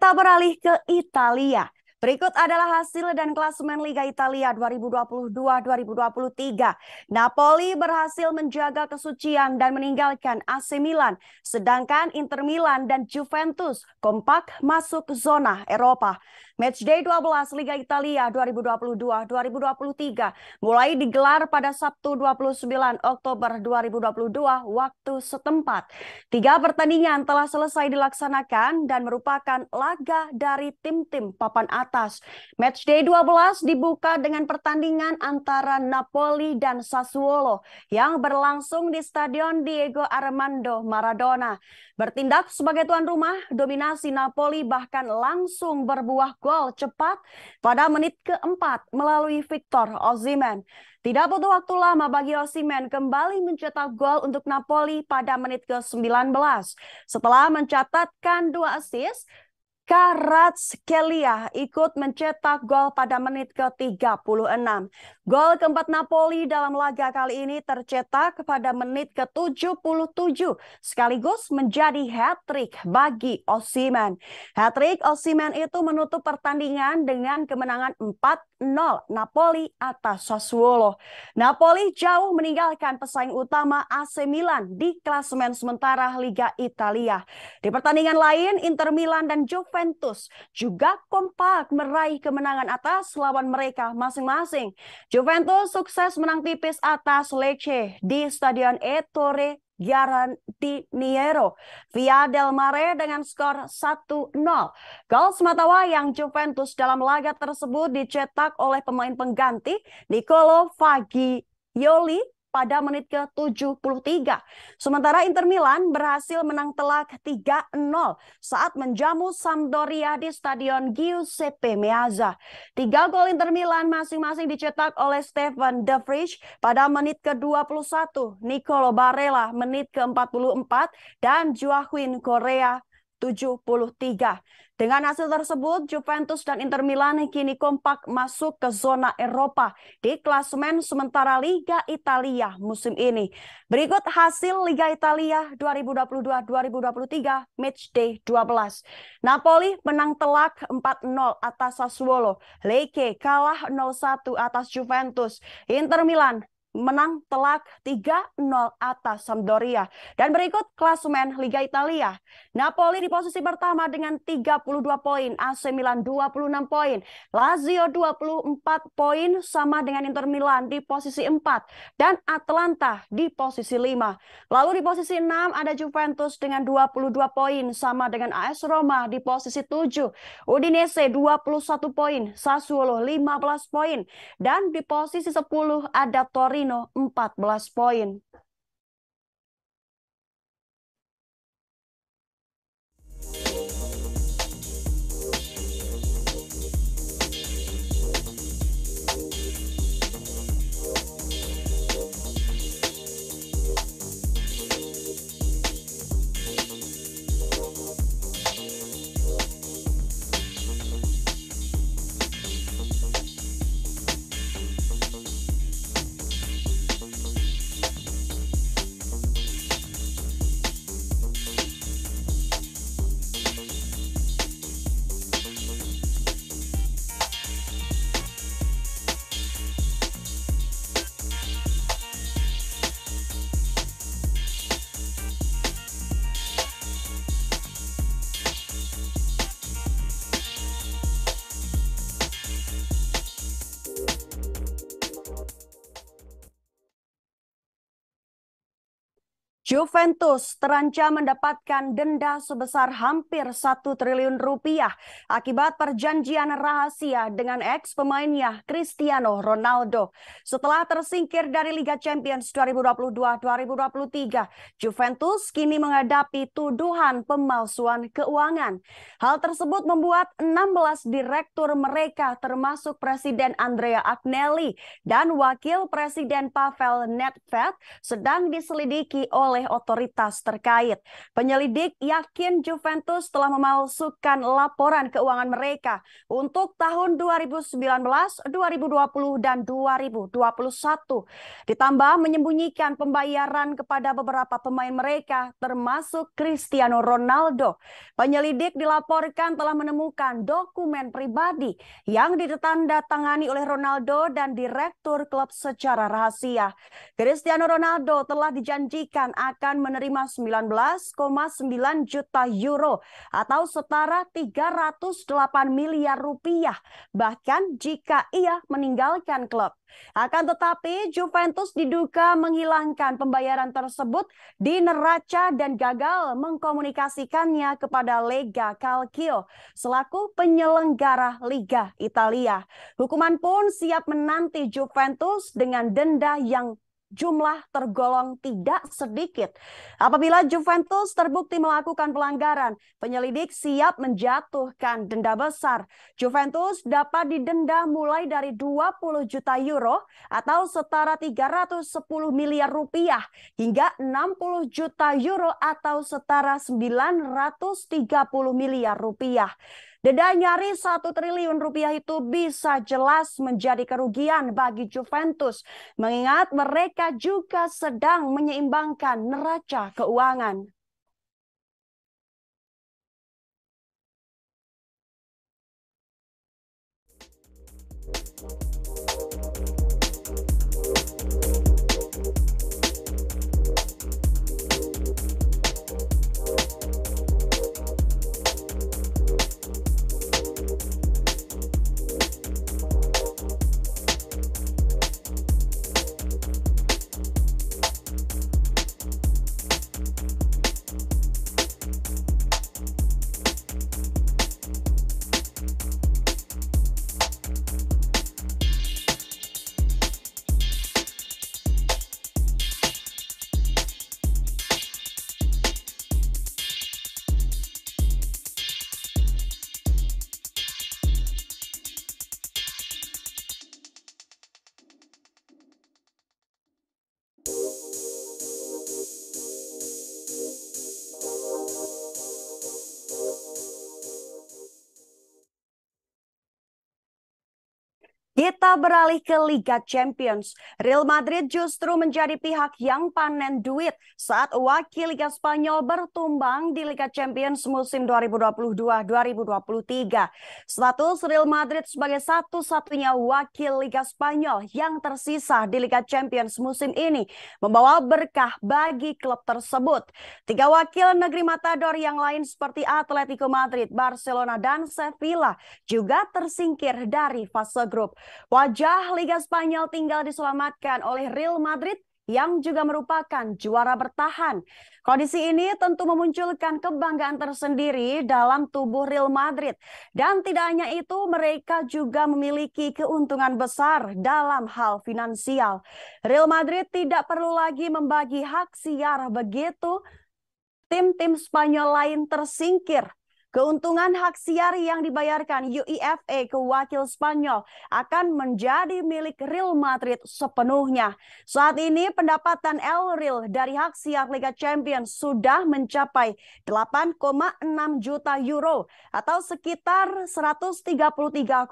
Kita beralih ke Italia. Berikut adalah hasil dan klasemen Liga Italia 2022-2023. Napoli berhasil menjaga kesucian dan meninggalkan AC Milan, sedangkan Inter Milan dan Juventus kompak masuk zona Eropa. Matchday 12 Liga Italia 2022-2023 mulai digelar pada Sabtu 29 Oktober 2022 waktu setempat. Tiga pertandingan telah selesai dilaksanakan dan merupakan laga dari tim-tim papan atas. Matchday 12 dibuka dengan pertandingan antara Napoli dan Sassuolo yang berlangsung di Stadion Diego Armando Maradona. Bertindak sebagai tuan rumah, dominasi Napoli bahkan langsung berbuah gol cepat pada menit keempat melalui Victor Osimhen. Tidak butuh waktu lama bagi Osimhen kembali mencetak gol untuk Napoli pada menit ke-19. Setelah mencatatkan dua assist, Kvaratskhelia ikut mencetak gol pada menit ke-36. Gol keempat Napoli dalam laga kali ini tercetak pada menit ke-77 sekaligus menjadi hat-trick bagi Osimen. Hat-trick Osimen itu menutup pertandingan dengan kemenangan 4-0 Napoli atas Sassuolo. Napoli jauh meninggalkan pesaing utama AC Milan di klasemen sementara Liga Italia. Di pertandingan lain Inter Milan dan Juve Juventus juga kompak meraih kemenangan atas lawan mereka masing-masing. Juventus sukses menang tipis atas Lecce di Stadion Ettore Giardiniero via Del Mare dengan skor 1-0. Gol semata wayang Juventus dalam laga tersebut dicetak oleh pemain pengganti Nicolo Fagioli pada menit ke-73. Sementara Inter Milan berhasil menang telak 3-0 saat menjamu Sampdoria di Stadion Giuseppe Meazza. Tiga gol Inter Milan masing-masing dicetak oleh Stefan De Vrij pada menit ke-21, Nicolo Barella menit ke-44, dan Joaquin Correa 73. Dengan hasil tersebut, Juventus dan Inter Milan kini kompak masuk ke zona Eropa di klasemen sementara Liga Italia musim ini. Berikut hasil Liga Italia 2022-2023 Matchday 12. Napoli menang telak 4-0 atas Sassuolo. Lecce kalah 0-1 atas Juventus. Inter Milan menang telak 3-0 atas Sampdoria. Dan berikut klasemen Liga Italia. Napoli di posisi pertama dengan 32 poin, AC Milan 26 poin, Lazio 24 poin sama dengan Inter Milan di posisi 4 dan Atlanta di posisi 5. Lalu di posisi 6 ada Juventus dengan 22 poin sama dengan AS Roma di posisi 7. Udinese 21 poin, Sassuolo 15 poin dan di posisi 10 ada Torino Marino 14 poin. Juventus terancam mendapatkan denda sebesar hampir satu triliun rupiah akibat perjanjian rahasia dengan ex pemainnya Cristiano Ronaldo. Setelah tersingkir dari Liga Champions 2022-2023, Juventus kini menghadapi tuduhan pemalsuan keuangan. Hal tersebut membuat 16 direktur mereka termasuk Presiden Andrea Agnelli dan Wakil Presiden Pavel Nedved sedang diselidiki oleh oleh otoritas terkait. Penyelidik yakin Juventus telah memalsukan laporan keuangan mereka untuk tahun 2019, 2020, dan 2021. Ditambah menyembunyikan pembayaran kepada beberapa pemain mereka, termasuk Cristiano Ronaldo. Penyelidik dilaporkan telah menemukan dokumen pribadi yang ditandatangani oleh Ronaldo dan direktur klub secara rahasia. Cristiano Ronaldo telah dijanjikan akan menerima 19,9 juta euro atau setara 308 miliar rupiah bahkan jika ia meninggalkan klub. Akan tetapi Juventus diduga menghilangkan pembayaran tersebut di neraca dan gagal mengkomunikasikannya kepada Lega Calcio selaku penyelenggara Liga Italia. Hukuman pun siap menanti Juventus dengan denda yang jumlah tergolong tidak sedikit. Apabila Juventus terbukti melakukan pelanggaran, penyelidik siap menjatuhkan denda besar. Juventus dapat didenda mulai dari 20 juta euro atau setara 310 miliar rupiah hingga 60 juta euro atau setara 930 miliar rupiah. Denda nyaris satu triliun rupiah itu bisa jelas menjadi kerugian bagi Juventus, mengingat mereka juga sedang menyeimbangkan neraca keuangan. Beralih ke Liga Champions. Real Madrid justru menjadi pihak yang panen duit saat wakil Liga Spanyol bertumbang di Liga Champions musim 2022-2023. Status Real Madrid sebagai satu-satunya wakil Liga Spanyol yang tersisa di Liga Champions musim ini membawa berkah bagi klub tersebut. Tiga wakil negeri Matador yang lain seperti Atletico Madrid, Barcelona, dan Sevilla juga tersingkir dari fase grup. Wajah Liga Spanyol tinggal diselamatkan oleh Real Madrid yang juga merupakan juara bertahan. Kondisi ini tentu memunculkan kebanggaan tersendiri dalam tubuh Real Madrid. Dan tidak hanya itu, mereka juga memiliki keuntungan besar dalam hal finansial. Real Madrid tidak perlu lagi membagi hak siar begitu tim-tim Spanyol lain tersingkir Keuntungan hak siar yang dibayarkan UEFA ke wakil Spanyol akan menjadi milik Real Madrid sepenuhnya. Saat ini pendapatan El Real dari hak siar Liga Champions sudah mencapai 8,6 juta euro atau sekitar 133,26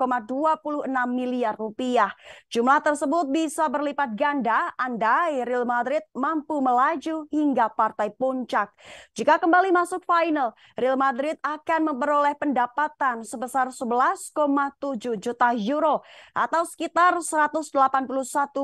miliar rupiah. Jumlah tersebut bisa berlipat ganda andai Real Madrid mampu melaju hingga partai puncak. Jika kembali masuk final, Real Madrid akan akan memperoleh pendapatan sebesar 11,7 juta euro atau sekitar 181,31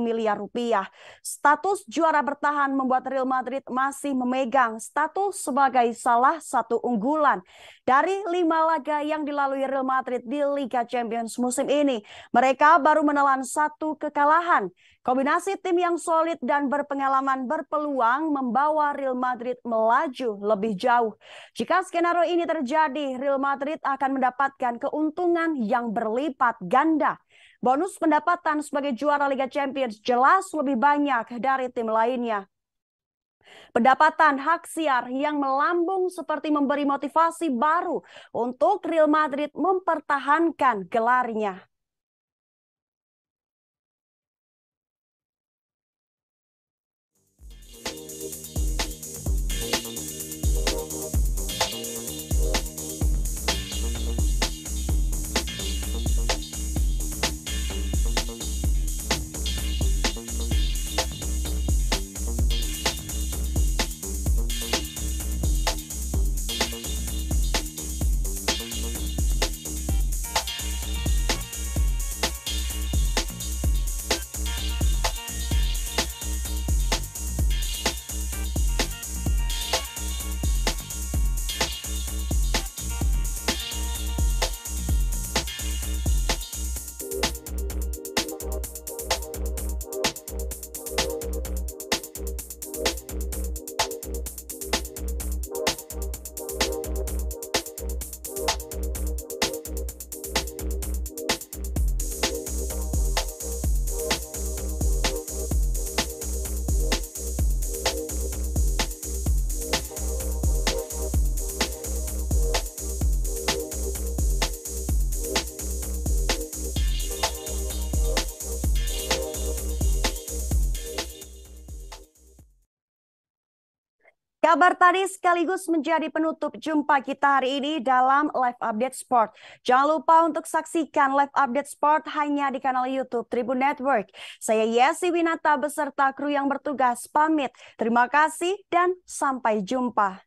miliar rupiah. Status juara bertahan membuat Real Madrid masih memegang status sebagai salah satu unggulan dari lima laga yang dilalui Real Madrid di Liga Champions musim ini. Mereka baru menelan satu kekalahan. Kombinasi tim yang solid dan berpengalaman berpeluang membawa Real Madrid melaju lebih jauh. Jika skenario ini terjadi, Real Madrid akan mendapatkan keuntungan yang berlipat ganda. Bonus pendapatan sebagai juara Liga Champions jelas lebih banyak dari tim lainnya. Pendapatan hak siar yang melambung seperti memberi motivasi baru untuk Real Madrid mempertahankan gelarnya. Kabar tadi sekaligus menjadi penutup jumpa kita hari ini dalam Live Update Sport. Jangan lupa untuk saksikan Live Update Sport hanya di kanal YouTube Tribun Network. Saya Yesi Winata beserta kru yang bertugas pamit. Terima kasih dan sampai jumpa.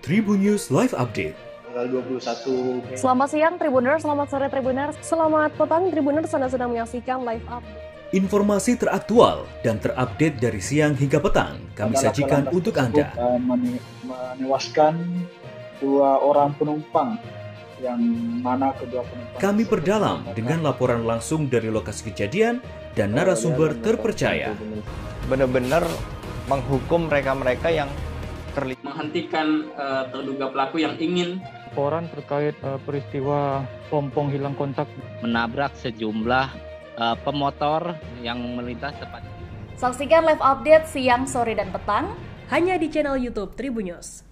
Tribun News Live Update. Tanggal 21. Selamat siang Tribuners, selamat sore Tribuners, selamat petang Tribuners Anda sedang menyaksikan live update. Informasi teraktual dan terupdate dari siang hingga petang kami Adalah sajikan untuk Anda. mene- menewaskan dua orang penumpang yang mana kedua penumpang Kami perdalam dengan laporan langsung dari lokasi kejadian dan narasumber terpercaya. benar-benar menghukum mereka-mereka yang terlibat menghentikan eh, terduga pelaku yang ingin laporan terkait uh, peristiwa pompong hilang kontak. Menabrak sejumlah uh, pemotor yang melintas tepat. Saksikan live update siang, sore, dan petang Hanya di channel YouTube Tribunnews.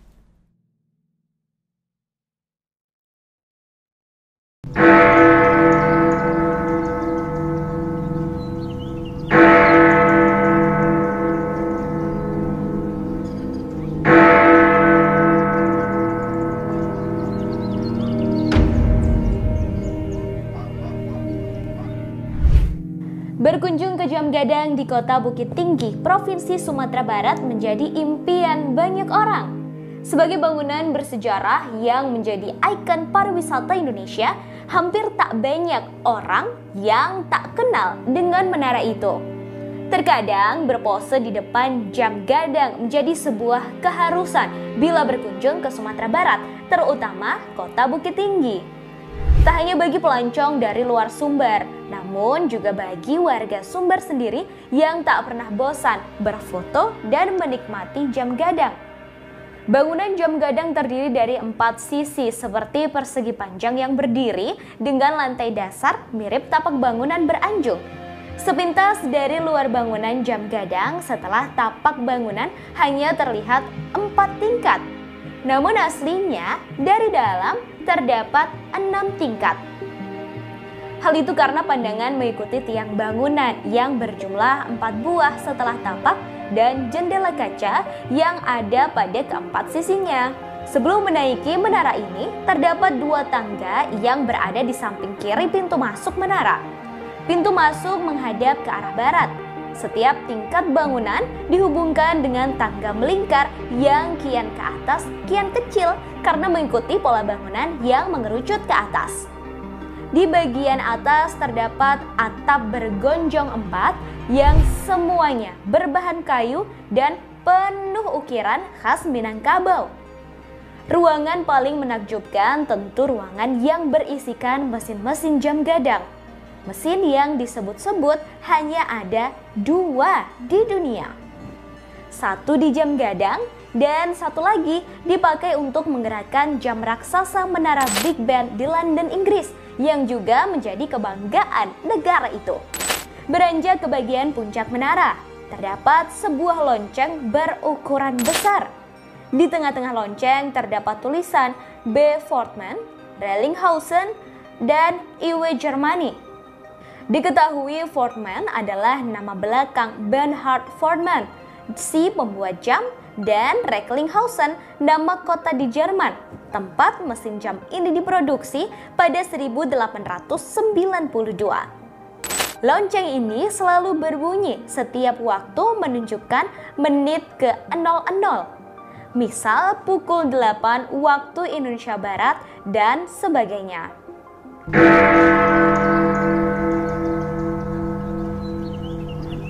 Jam Gadang di kota Bukit Tinggi, Provinsi Sumatera Barat menjadi impian banyak orang. Sebagai bangunan bersejarah yang menjadi ikon pariwisata Indonesia, hampir tak banyak orang yang tak kenal dengan menara itu. Terkadang berpose di depan jam gadang menjadi sebuah keharusan bila berkunjung ke Sumatera Barat, terutama kota Bukit Tinggi. Tak hanya bagi pelancong dari luar Sumber, namun juga bagi warga Sumber sendiri yang tak pernah bosan berfoto dan menikmati jam gadang. Bangunan jam gadang terdiri dari empat sisi seperti persegi panjang yang berdiri dengan lantai dasar mirip tapak bangunan beranjung. Sepintas dari luar bangunan jam gadang setelah tapak bangunan hanya terlihat empat tingkat. Namun aslinya dari dalam terdapat enam tingkat. Hal itu karena pandangan mengikuti tiang bangunan yang berjumlah empat buah setelah tapak dan jendela kaca yang ada pada keempat sisinya. Sebelum menaiki menara ini, terdapat dua tangga yang berada di samping kiri pintu masuk menara. Pintu masuk menghadap ke arah barat. Setiap tingkat bangunan dihubungkan dengan tangga melingkar yang kian ke atas, kian kecil karena mengikuti pola bangunan yang mengerucut ke atas. Di bagian atas terdapat atap bergonjong empat yang semuanya berbahan kayu dan penuh ukiran khas Minangkabau. Ruangan paling menakjubkan tentu ruangan yang berisikan mesin-mesin jam gadang. Mesin yang disebut-sebut hanya ada dua di dunia. Satu di jam gadang dan satu lagi dipakai untuk menggerakkan jam raksasa menara Big Ben di London, Inggris yang juga menjadi kebanggaan negara itu. Beranjak ke bagian puncak menara, terdapat sebuah lonceng berukuran besar. Di tengah-tengah lonceng terdapat tulisan B. Fortman, Rellinghausen, dan Iwe Germany. Diketahui Fortman adalah nama belakang Bernhard Fortman, si pembuat jam, dan Recklinghausen, nama kota di Jerman. Tempat mesin jam ini diproduksi pada 1892. Lonceng ini selalu berbunyi setiap waktu menunjukkan menit ke 00. Misal pukul 8 waktu Indonesia Barat dan sebagainya.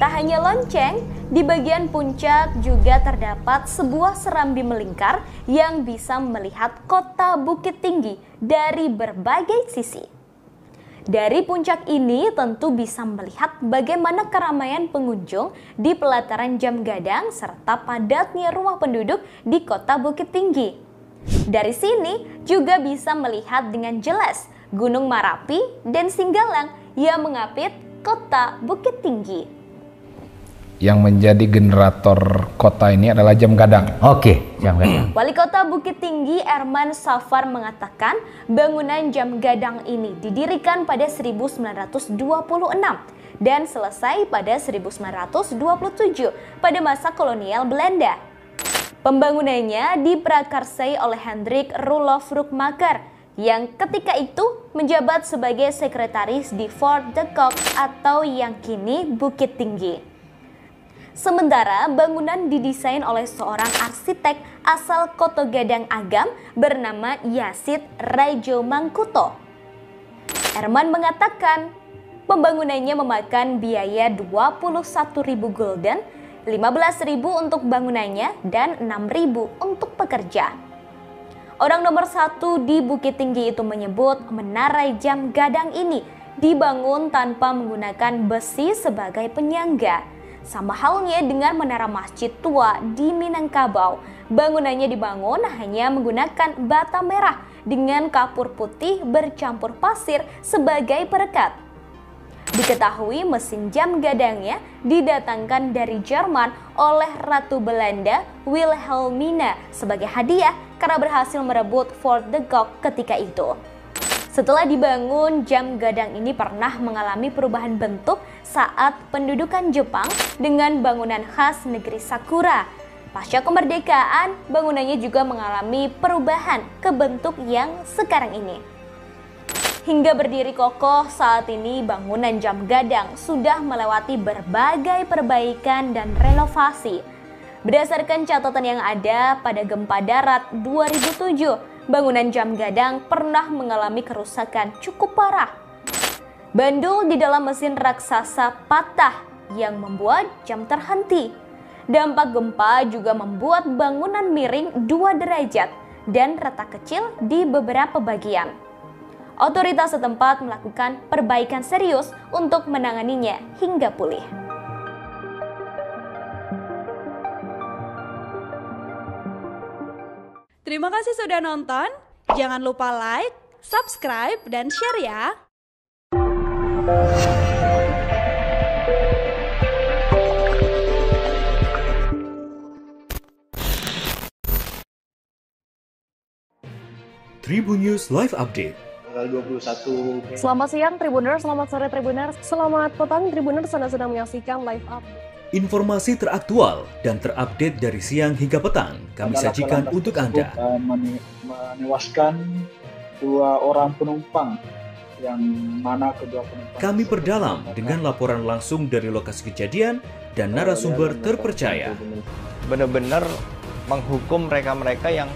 Tak hanya lonceng, di bagian puncak juga terdapat sebuah serambi melingkar yang bisa melihat kota Bukit Tinggi dari berbagai sisi. Dari puncak ini tentu bisa melihat bagaimana keramaian pengunjung di pelataran jam gadang serta padatnya rumah penduduk di kota Bukit Tinggi. Dari sini juga bisa melihat dengan jelas Gunung Marapi dan Singgalang yang mengapit kota Bukit Tinggi. Yang menjadi generator kota ini adalah jam gadang. Oke, jam gadang. <clears throat> Wali Kota Bukit Tinggi Erman Safar mengatakan bangunan jam gadang ini didirikan pada 1926 dan selesai pada 1927 pada masa kolonial Belanda. Pembangunannya diprakarsai oleh Hendrik Rulof Rukmaker yang ketika itu menjabat sebagai sekretaris di Fort de Kock atau yang kini Bukit Tinggi. Sementara bangunan didesain oleh seorang arsitek asal Koto Gadang Agam bernama Yasid Raijo Mangkuto. Erman mengatakan pembangunannya memakan biaya 21.000 gulden, 15.000 untuk bangunannya dan 6.000 untuk pekerja. Orang nomor satu di Bukit Tinggi itu menyebut menara jam gadang ini dibangun tanpa menggunakan besi sebagai penyangga sama halnya dengan menara masjid tua di Minangkabau. Bangunannya dibangun hanya menggunakan bata merah dengan kapur putih bercampur pasir sebagai perekat. Diketahui mesin jam gadangnya didatangkan dari Jerman oleh Ratu Belanda Wilhelmina sebagai hadiah karena berhasil merebut Fort de Gogh ketika itu. Setelah dibangun, jam gadang ini pernah mengalami perubahan bentuk saat pendudukan Jepang dengan bangunan khas negeri Sakura. Pasca kemerdekaan, bangunannya juga mengalami perubahan ke bentuk yang sekarang ini. Hingga berdiri kokoh saat ini bangunan jam gadang sudah melewati berbagai perbaikan dan renovasi. Berdasarkan catatan yang ada pada gempa darat 2007, bangunan jam gadang pernah mengalami kerusakan cukup parah. Bandul di dalam mesin raksasa patah yang membuat jam terhenti. Dampak gempa juga membuat bangunan miring dua derajat dan retak kecil di beberapa bagian. Otoritas setempat melakukan perbaikan serius untuk menanganinya hingga pulih. Terima kasih sudah nonton. Jangan lupa like, subscribe, dan share ya. Tribun News Live Update tanggal 21 Selamat siang Tribuners, selamat sore Tribuners, selamat petang Tribuners Anda sedang menyaksikan live update. Informasi teraktual dan terupdate dari siang hingga petang kami sajikan untuk Anda. Uh, menewaskan dua orang penumpang yang mana kedua penumpang. Kami perdalam dengan laporan langsung dari lokasi kejadian dan narasumber terpercaya. Benar-benar menghukum mereka-mereka yang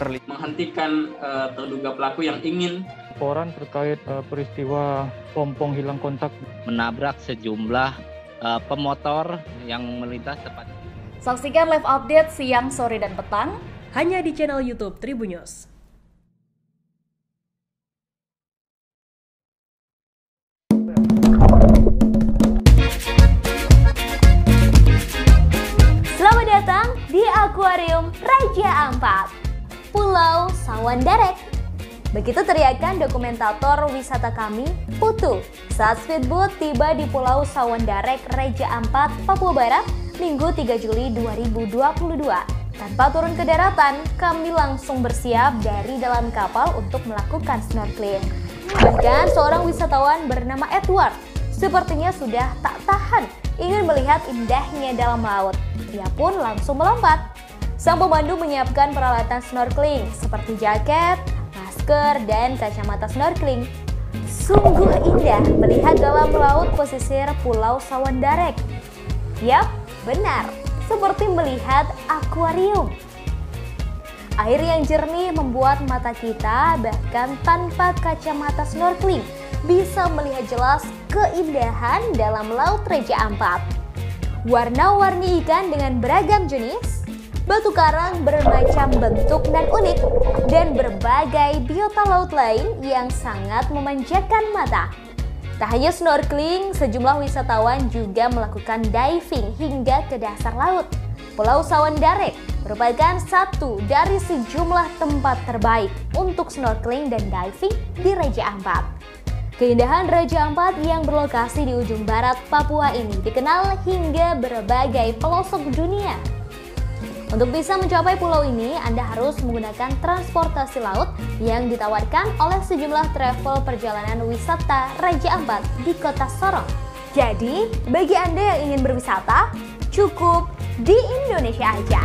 terlibat menghentikan uh, terduga pelaku yang ingin laporan terkait uh, peristiwa pompong hilang kontak menabrak sejumlah uh, pemotor yang melintas tepat. Saksikan live update siang, sore, dan petang hanya di channel YouTube Tribunnews. Selamat datang di Akuarium Raja Ampat, Pulau Sawandarek. Begitu teriakan dokumentator wisata kami, Putu, saat speedboat tiba di Pulau Sawandarek, Reja Ampat, Papua Barat, Minggu 3 Juli 2022. Tanpa turun ke daratan, kami langsung bersiap dari dalam kapal untuk melakukan snorkeling. Bahkan seorang wisatawan bernama Edward sepertinya sudah tak tahan ingin melihat indahnya dalam laut. Ia pun langsung melompat. Sang pemandu menyiapkan peralatan snorkeling seperti jaket, masker, dan kacamata snorkeling. Sungguh indah melihat dalam laut pesisir Pulau Sawandarek. Yap, benar, seperti melihat akuarium. Air yang jernih membuat mata kita bahkan tanpa kacamata snorkeling bisa melihat jelas keindahan dalam laut Reja Ampat. Warna-warni ikan dengan beragam jenis batu karang bermacam bentuk dan unik, dan berbagai biota laut lain yang sangat memanjakan mata. Tak hanya snorkeling, sejumlah wisatawan juga melakukan diving hingga ke dasar laut. Pulau Sawandarek merupakan satu dari sejumlah tempat terbaik untuk snorkeling dan diving di Raja Ampat. Keindahan Raja Ampat yang berlokasi di ujung barat Papua ini dikenal hingga berbagai pelosok dunia. Untuk bisa mencapai pulau ini, Anda harus menggunakan transportasi laut yang ditawarkan oleh sejumlah travel perjalanan wisata Raja Ampat di kota Sorong. Jadi, bagi Anda yang ingin berwisata, cukup di Indonesia aja.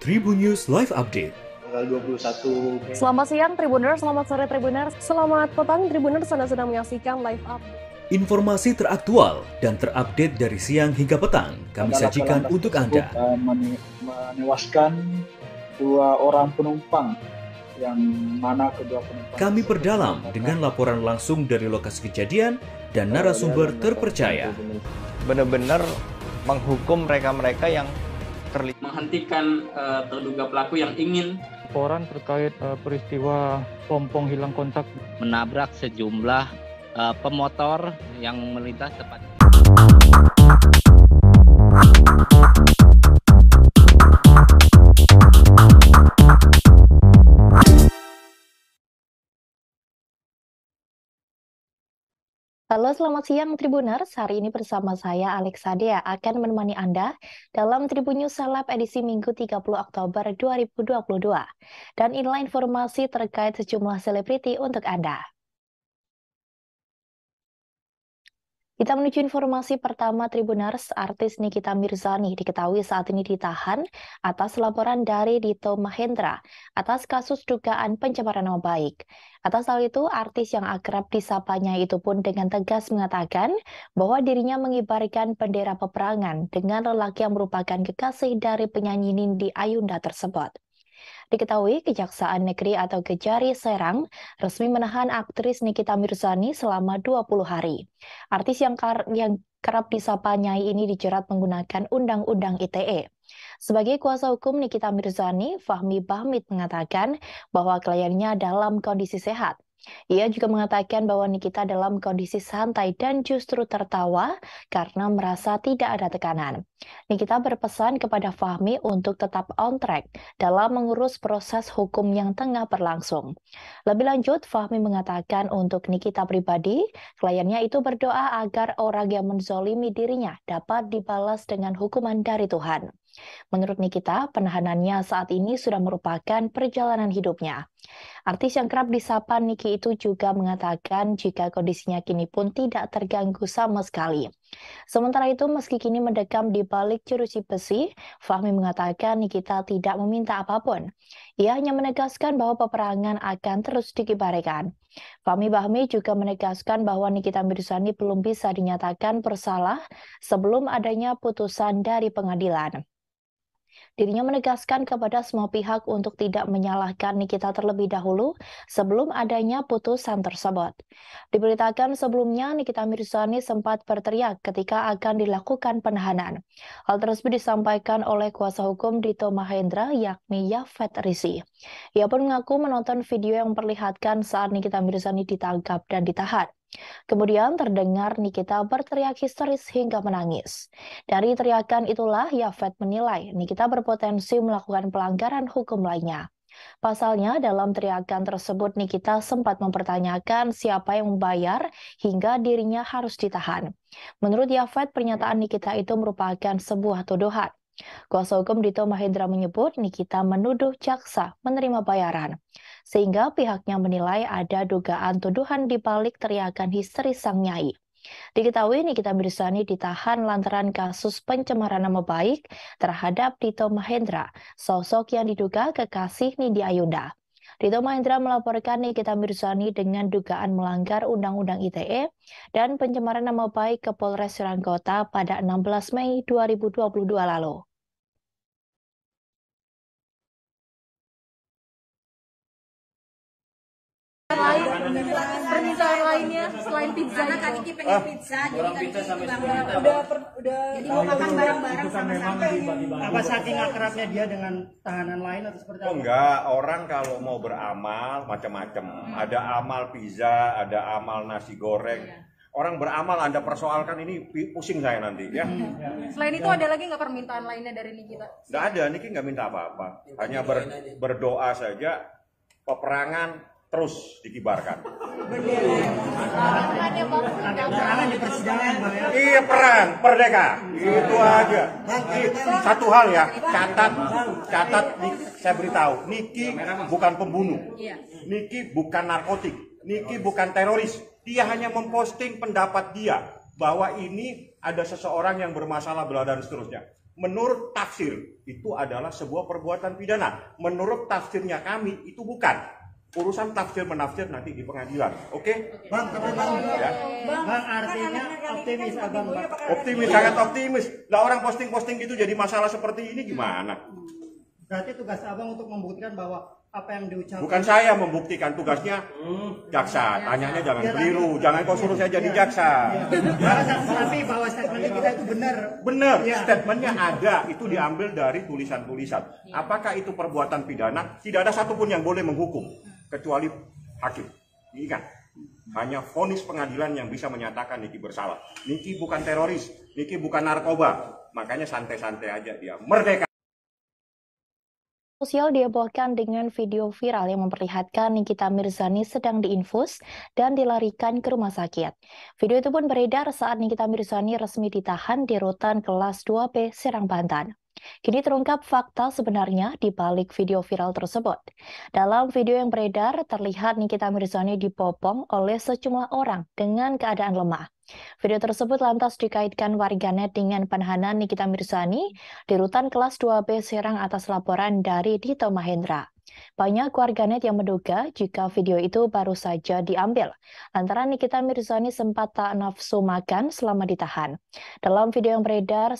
Tribun News Live Update tanggal 21 Selamat siang Tribuners, selamat sore Tribuners, selamat petang Tribuners Anda sedang menyaksikan live up. Informasi teraktual dan terupdate dari siang hingga petang kami Adalah sajikan untuk Anda. eh, mene- menewaskan dua orang penumpang yang mana kedua penumpang Kami perdalam dengan laporan langsung dari lokasi kejadian dan narasumber terpercaya. Benar-benar menghukum mereka-mereka yang terlibat menghentikan eh, terduga pelaku yang ingin Laporan terkait eh, peristiwa pompong hilang kontak menabrak sejumlah eh, pemotor yang melintas tepat Halo, selamat siang Tribuners. Hari ini bersama saya Alexa Dea akan menemani Anda dalam Tribun News Seleb edisi Minggu 30 Oktober 2022. Dan inilah informasi terkait sejumlah selebriti untuk Anda. Kita menuju informasi pertama Tribuners, artis Nikita Mirzani diketahui saat ini ditahan atas laporan dari Dito Mahendra atas kasus dugaan pencemaran nama baik. Atas hal itu, artis yang akrab disapanya itu pun dengan tegas mengatakan bahwa dirinya mengibarkan bendera peperangan dengan lelaki yang merupakan kekasih dari penyanyi Nindi Ayunda tersebut. Diketahui Kejaksaan Negeri atau Kejari Serang resmi menahan aktris Nikita Mirzani selama 20 hari. Artis yang, kar- yang kerap disapa Nyai ini dijerat menggunakan Undang-Undang ITE. Sebagai kuasa hukum Nikita Mirzani, Fahmi Bahmid mengatakan bahwa kliennya dalam kondisi sehat. Ia juga mengatakan bahwa Nikita dalam kondisi santai dan justru tertawa karena merasa tidak ada tekanan. Nikita berpesan kepada Fahmi untuk tetap on track dalam mengurus proses hukum yang tengah berlangsung. Lebih lanjut, Fahmi mengatakan untuk Nikita pribadi, kliennya itu berdoa agar orang yang menzolimi dirinya dapat dibalas dengan hukuman dari Tuhan. Menurut Nikita, penahanannya saat ini sudah merupakan perjalanan hidupnya. Artis yang kerap disapa Niki itu juga mengatakan jika kondisinya kini pun tidak terganggu sama sekali. Sementara itu, meski kini mendekam di balik jeruji besi, Fahmi mengatakan Nikita tidak meminta apa pun. Ia hanya menegaskan bahwa peperangan akan terus dikibarkan. Fahmi Bahmi juga menegaskan bahwa Nikita Mirzani belum bisa dinyatakan bersalah sebelum adanya putusan dari pengadilan. Dirinya menegaskan kepada semua pihak untuk tidak menyalahkan Nikita terlebih dahulu sebelum adanya putusan tersebut. Diberitakan sebelumnya Nikita Mirzani sempat berteriak ketika akan dilakukan penahanan. Hal tersebut disampaikan oleh kuasa hukum Dito Mahendra yakni Yafet Risi. Ia pun mengaku menonton video yang memperlihatkan saat Nikita Mirzani ditangkap dan ditahan. Kemudian terdengar Nikita berteriak histeris hingga menangis. Dari teriakan itulah Yafet menilai Nikita berpotensi melakukan pelanggaran hukum lainnya. Pasalnya, dalam teriakan tersebut Nikita sempat mempertanyakan siapa yang membayar hingga dirinya harus ditahan. Menurut Yafet, pernyataan Nikita itu merupakan sebuah tuduhan. Kuasa hukum Dito Mahendra menyebut Nikita menuduh jaksa menerima bayaran, sehingga pihaknya menilai ada dugaan tuduhan di balik teriakan histeris sang nyai. Diketahui Nikita Mirzani ditahan lantaran kasus pencemaran nama baik terhadap Dito Mahendra, sosok yang diduga kekasih Nindi Ayunda. Dito Mahendra melaporkan Nikita Mirzani dengan dugaan melanggar Undang-Undang ITE dan pencemaran nama baik ke Polres Serangkota pada 16 Mei 2022 lalu. Lain permintaan lainnya selain pizza karena gitu. kaki Ki pengen pizza jadi Orang kan pizza sejuta. Udah per- udah jadi mau makan bareng-bareng sama-sama Apa saking akrabnya dia dengan tahanan lain atau seperti apa? Oh enggak, orang kalau mau beramal macam-macam. Ada amal pizza, ada amal nasi goreng. orang beramal Anda persoalkan ini pusing saya nanti ya. Selain itu ada lagi nggak permintaan lainnya dari Nikita? Nggak ada, Niki nggak minta apa-apa. Hanya ber- berdoa saja, peperangan terus dikibarkan. Perangan di persidangan, Bang ya. Iya perang, perdeka, itu aja. Satu hal ya, catat, catat, saya beritahu, Niki bukan pembunuh, Niki bukan narkotik, Niki bukan teroris. Dia hanya memposting pendapat dia bahwa ini ada seseorang yang bermasalah bela dan seterusnya. Menurut tafsir itu adalah sebuah perbuatan pidana. Menurut tafsirnya kami itu bukan. Urusan tafsir menafsir nanti di pengadilan. Oke? Bang, tapi bang, Ya. bang artinya optimis abang, bang. Optimis, sangat optimis. Lah orang posting-posting gitu jadi masalah seperti ini gimana? Berarti tugas abang untuk membuktikan bahwa apa yang diucapkan. Bukan saya membuktikan tugasnya jaksa. Tanyanya jangan keliru. Jangan kau suruh saya jadi jaksa. Tapi bahwa statement kita itu benar. Benar, Iya. statementnya ada. Itu diambil dari tulisan-tulisan. Apakah itu perbuatan pidana? Tidak ada satupun yang boleh menghukum. Kecuali hakim. Ingat, hanya vonis pengadilan yang bisa menyatakan Niki bersalah. Niki bukan teroris, Niki bukan narkoba. Makanya santai-santai aja dia. Merdeka! Sosial dihebohkan dengan video viral yang memperlihatkan Nikita Mirzani sedang diinfus dan dilarikan ke rumah sakit. Video itu pun beredar saat Nikita Mirzani resmi ditahan di rutan kelas 2B Serang Banten. Kini terungkap fakta sebenarnya di balik video viral tersebut. Dalam video yang beredar, terlihat Nikita Mirzani dipopong oleh sejumlah orang dengan keadaan lemah. Video tersebut lantas dikaitkan warganet dengan penahanan Nikita Mirzani di rutan kelas 2B Serang atas laporan dari Dito Mahendra. Banyak warganet yang menduga jika video itu baru saja diambil, lantaran Nikita Mirzani sempat tak nafsu makan selama ditahan. Dalam video yang beredar,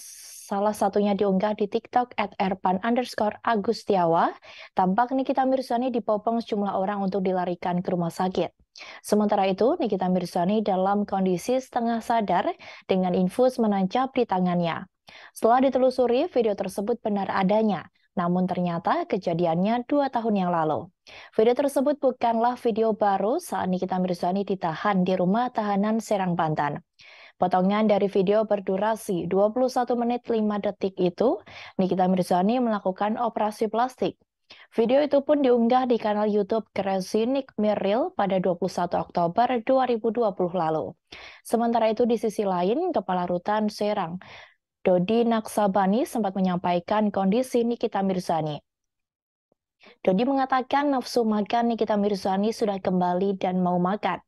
salah satunya diunggah di TikTok at erpan underscore Agustiawa, tampak Nikita Mirzani dipopong sejumlah orang untuk dilarikan ke rumah sakit. Sementara itu, Nikita Mirzani dalam kondisi setengah sadar dengan infus menancap di tangannya. Setelah ditelusuri, video tersebut benar adanya, namun ternyata kejadiannya dua tahun yang lalu. Video tersebut bukanlah video baru saat Nikita Mirzani ditahan di rumah tahanan Serang Banten. Potongan dari video berdurasi 21 menit 5 detik itu, Nikita Mirzani melakukan operasi plastik. Video itu pun diunggah di kanal YouTube Crazy Nick Merrill pada 21 Oktober 2020 lalu. Sementara itu di sisi lain, Kepala Rutan Serang, Dodi Naksabani sempat menyampaikan kondisi Nikita Mirzani. Dodi mengatakan nafsu makan Nikita Mirzani sudah kembali dan mau makan.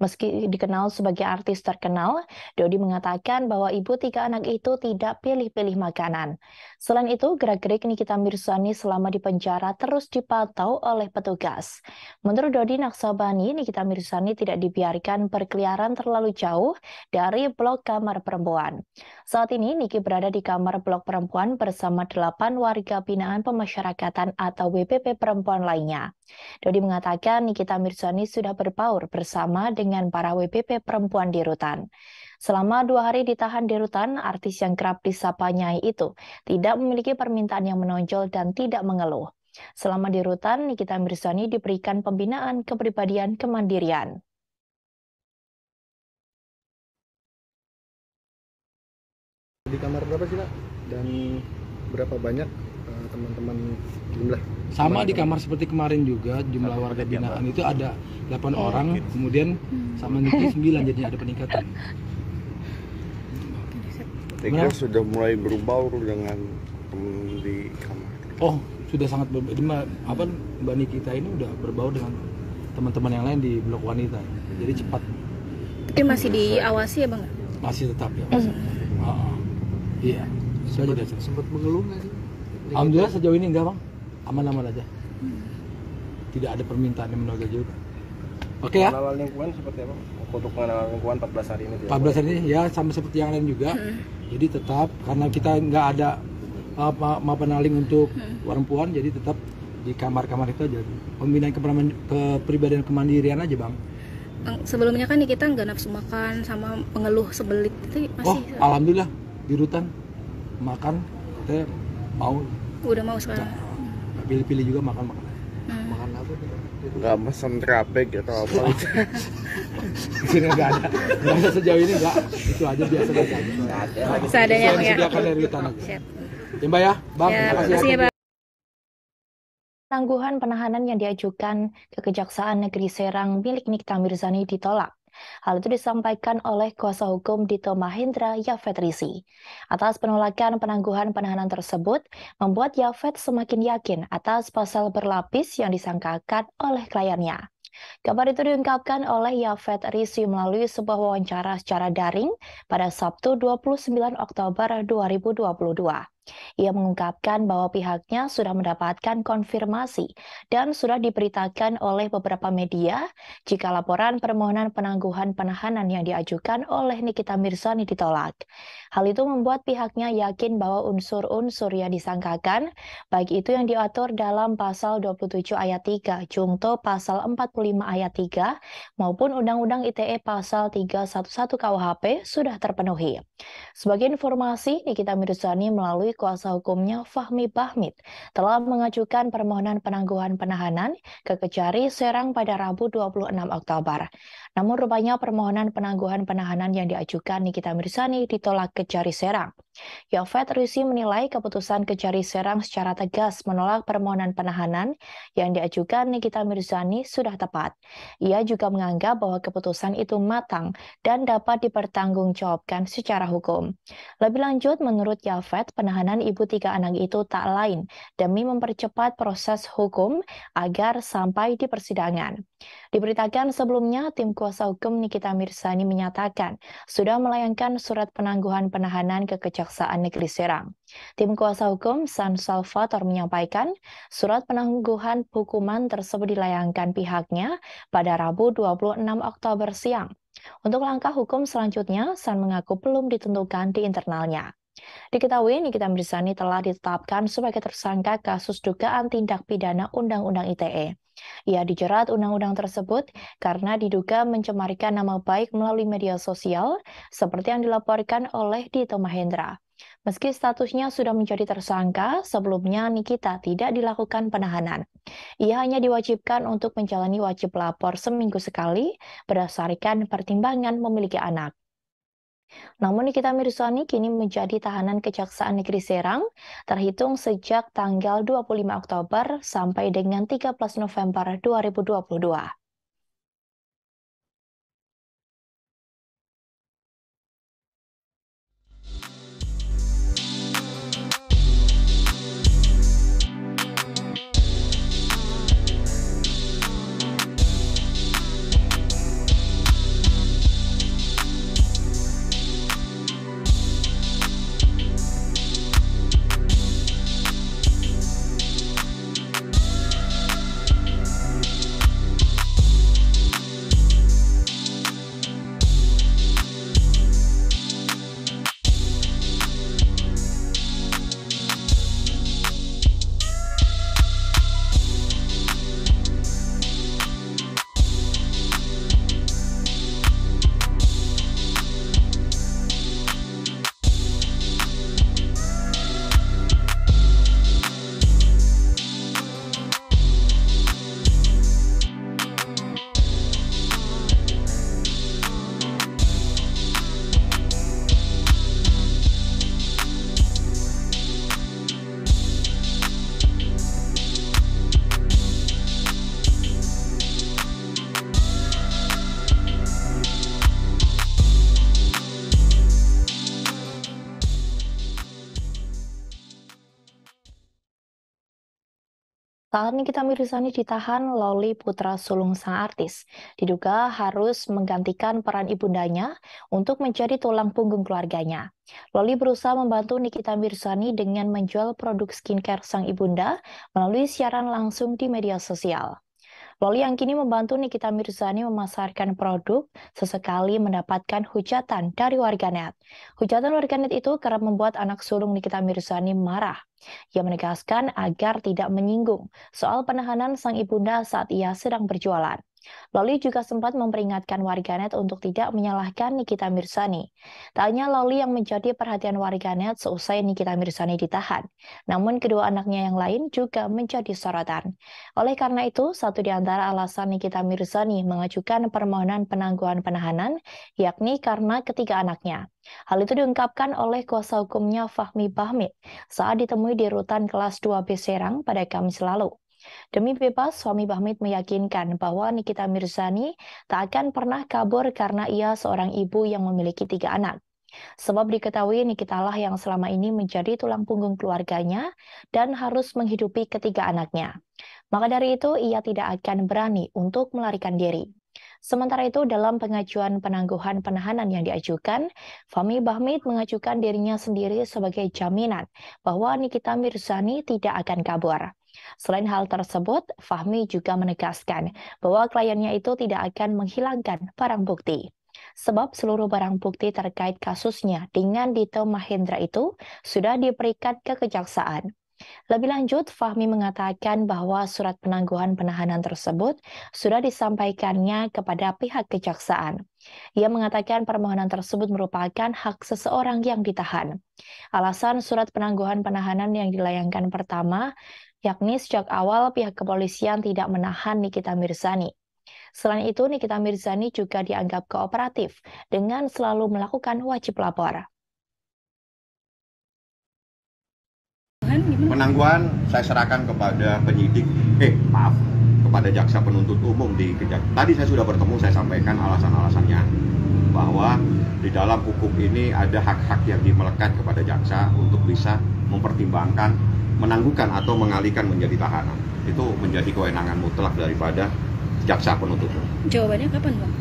Meski dikenal sebagai artis terkenal, Dodi mengatakan bahwa ibu tiga anak itu tidak pilih-pilih makanan. Selain itu, gerak-gerik Nikita Mirzani selama di penjara terus dipantau oleh petugas. Menurut Dodi Naksabani, Nikita Mirzani tidak dibiarkan berkeliaran terlalu jauh dari blok kamar perempuan. Saat ini, Niki berada di kamar blok perempuan bersama delapan warga binaan pemasyarakatan atau WPP perempuan lainnya. Dodi mengatakan Nikita Mirzani sudah berbaur bersama dengan para WPP perempuan di rutan. Selama dua hari ditahan di rutan, artis yang kerap disapa Nyai itu tidak memiliki permintaan yang menonjol dan tidak mengeluh. Selama di rutan, Nikita Mirzani diberikan pembinaan kepribadian kemandirian. Di kamar berapa sih, Kak? Dan berapa banyak teman-teman jumlah? Sama di kamar seperti kemarin juga jumlah warga binaan itu ada 8 orang, kemudian sama Niki 9 jadi ada <laughs> peningkatan. Kira sudah mulai berbaur dengan teman di kamar. Oh, sudah sangat berbeda. Mbak, apa Mbak Nikita ini udah berbaur dengan teman-teman yang lain di blok wanita. Jadi cepat Tapi masih diawasi ya bang? masih tetap ya. Ah, iya. Saya juga sempat mengeluh nggak sih? Alhamdulillah sejauh ini enggak bang, aman-aman aja. Tidak ada permintaan yang menolak juga. Oke ya. Pengenalan lingkungan seperti apa? Untuk pengenalan lingkungan 14 hari ini. 14 hari ini ya sama seperti yang lain juga. Jadi tetap karena kita nggak ada apa mapenaling untuk perempuan, jadi tetap di kamar-kamar itu aja. Pembinaan kepribadian, kepribadian kemandirian aja bang. Bang, sebelumnya kan kita nggak nafsu makan sama mengeluh sebelit itu Oh, masih alhamdulillah di rutan makan kita mau udah mau sekarang. nggak pilih-pilih juga makan makan. Makan apa? Nggak pesan trapek atau apa <laughs> gitu. Di sini nggak ada. Nggak ada sejauh ini nggak. Itu aja biasa biasa aja. Seadanya, Saya Bang, ya. disediakan dari tanah. Ya Mbak ya, Bang. Ya, terima kasih ya, Bang. Penangguhan penahanan yang diajukan ke Kejaksaan Negeri Serang milik Nikita Mirzani ditolak. Hal itu disampaikan oleh kuasa hukum Dito Mahendra Yafet Risi. Atas penolakan penangguhan penahanan tersebut, membuat Yafet semakin yakin atas pasal berlapis yang disangkakan oleh kliennya. Kabar itu diungkapkan oleh Yafet Risi melalui sebuah wawancara secara daring pada Sabtu 29 Oktober 2022. Ia mengungkapkan bahwa pihaknya sudah mendapatkan konfirmasi dan sudah diberitakan oleh beberapa media jika laporan permohonan penangguhan penahanan yang diajukan oleh Nikita Mirzani ditolak. Hal itu membuat pihaknya yakin bahwa unsur-unsur yang disangkakan, baik itu yang diatur dalam pasal 27 ayat 3, Jungto pasal 45 ayat 3, maupun Undang-Undang ITE pasal 311 KUHP sudah terpenuhi. Sebagai informasi, Nikita Mirzani melalui kuasa hukumnya Fahmi Bahmid telah mengajukan permohonan penangguhan penahanan ke Kejari Serang pada Rabu 26 Oktober. Namun rupanya permohonan penangguhan penahanan yang diajukan Nikita Mirzani ditolak Kejari Serang. Yofet Risi menilai keputusan Kejari Serang secara tegas menolak permohonan penahanan yang diajukan Nikita Mirzani sudah tepat. Ia juga menganggap bahwa keputusan itu matang dan dapat dipertanggungjawabkan secara hukum. Lebih lanjut, menurut Yafet, penahanan ibu tiga anak itu tak lain demi mempercepat proses hukum agar sampai di persidangan. Diberitakan sebelumnya, tim kuasa hukum Nikita Mirzani menyatakan sudah melayangkan surat penangguhan penahanan ke Kejaksaan Negeri Serang. Tim kuasa hukum San Salvator menyampaikan surat penangguhan hukuman tersebut dilayangkan pihaknya pada Rabu 26 Oktober siang. Untuk langkah hukum selanjutnya, San mengaku belum ditentukan di internalnya. Diketahui Nikita Mirzani telah ditetapkan sebagai tersangka kasus dugaan tindak pidana Undang-Undang ITE. Ia dijerat undang-undang tersebut karena diduga mencemarikan nama baik melalui media sosial, seperti yang dilaporkan oleh Dito Mahendra. Meski statusnya sudah menjadi tersangka, sebelumnya Nikita tidak dilakukan penahanan. Ia hanya diwajibkan untuk menjalani wajib lapor seminggu sekali berdasarkan pertimbangan memiliki anak. Namun Nikita Mirzani kini menjadi tahanan Kejaksaan Negeri Serang terhitung sejak tanggal 25 Oktober sampai dengan 13 November 2022. Saat Nikita Mirzani ditahan, Loli putra sulung sang artis diduga harus menggantikan peran ibundanya untuk menjadi tulang punggung keluarganya. Loli berusaha membantu Nikita Mirzani dengan menjual produk skincare sang ibunda melalui siaran langsung di media sosial. Loli yang kini membantu Nikita Mirzani memasarkan produk sesekali mendapatkan hujatan dari warganet. Hujatan warganet itu kerap membuat anak sulung Nikita Mirzani marah. Ia menegaskan agar tidak menyinggung soal penahanan sang ibunda saat ia sedang berjualan. Loli juga sempat memperingatkan warganet untuk tidak menyalahkan Nikita Mirzani. Tak hanya Loli yang menjadi perhatian warganet seusai Nikita Mirzani ditahan, namun kedua anaknya yang lain juga menjadi sorotan. Oleh karena itu, satu di antara alasan Nikita Mirzani mengajukan permohonan penangguhan penahanan, yakni karena ketiga anaknya. Hal itu diungkapkan oleh kuasa hukumnya Fahmi Bahmid saat ditemui di rutan kelas 2B Serang pada Kamis lalu. Demi bebas, suami Bahmid meyakinkan bahwa Nikita Mirzani tak akan pernah kabur karena ia seorang ibu yang memiliki tiga anak. Sebab diketahui Nikita lah yang selama ini menjadi tulang punggung keluarganya dan harus menghidupi ketiga anaknya. Maka dari itu, ia tidak akan berani untuk melarikan diri. Sementara itu, dalam pengajuan penangguhan penahanan yang diajukan, Fami Bahmid mengajukan dirinya sendiri sebagai jaminan bahwa Nikita Mirzani tidak akan kabur. Selain hal tersebut, Fahmi juga menegaskan bahwa kliennya itu tidak akan menghilangkan barang bukti. Sebab seluruh barang bukti terkait kasusnya dengan Dito Mahendra itu sudah diberikan ke kejaksaan. Lebih lanjut, Fahmi mengatakan bahwa surat penangguhan penahanan tersebut sudah disampaikannya kepada pihak kejaksaan. Ia mengatakan permohonan tersebut merupakan hak seseorang yang ditahan. Alasan surat penangguhan penahanan yang dilayangkan pertama yakni sejak awal pihak kepolisian tidak menahan Nikita Mirzani. Selain itu, Nikita Mirzani juga dianggap kooperatif dengan selalu melakukan wajib lapor. Penangguhan saya serahkan kepada penyidik, eh maaf, kepada jaksa penuntut umum di kejak. Tadi saya sudah bertemu, saya sampaikan alasan-alasannya bahwa di dalam hukum ini ada hak-hak yang dimelekat kepada jaksa untuk bisa mempertimbangkan menangguhkan atau mengalihkan menjadi tahanan. Itu menjadi kewenangan mutlak daripada jaksa penuntut. Jawabannya kapan, Bang?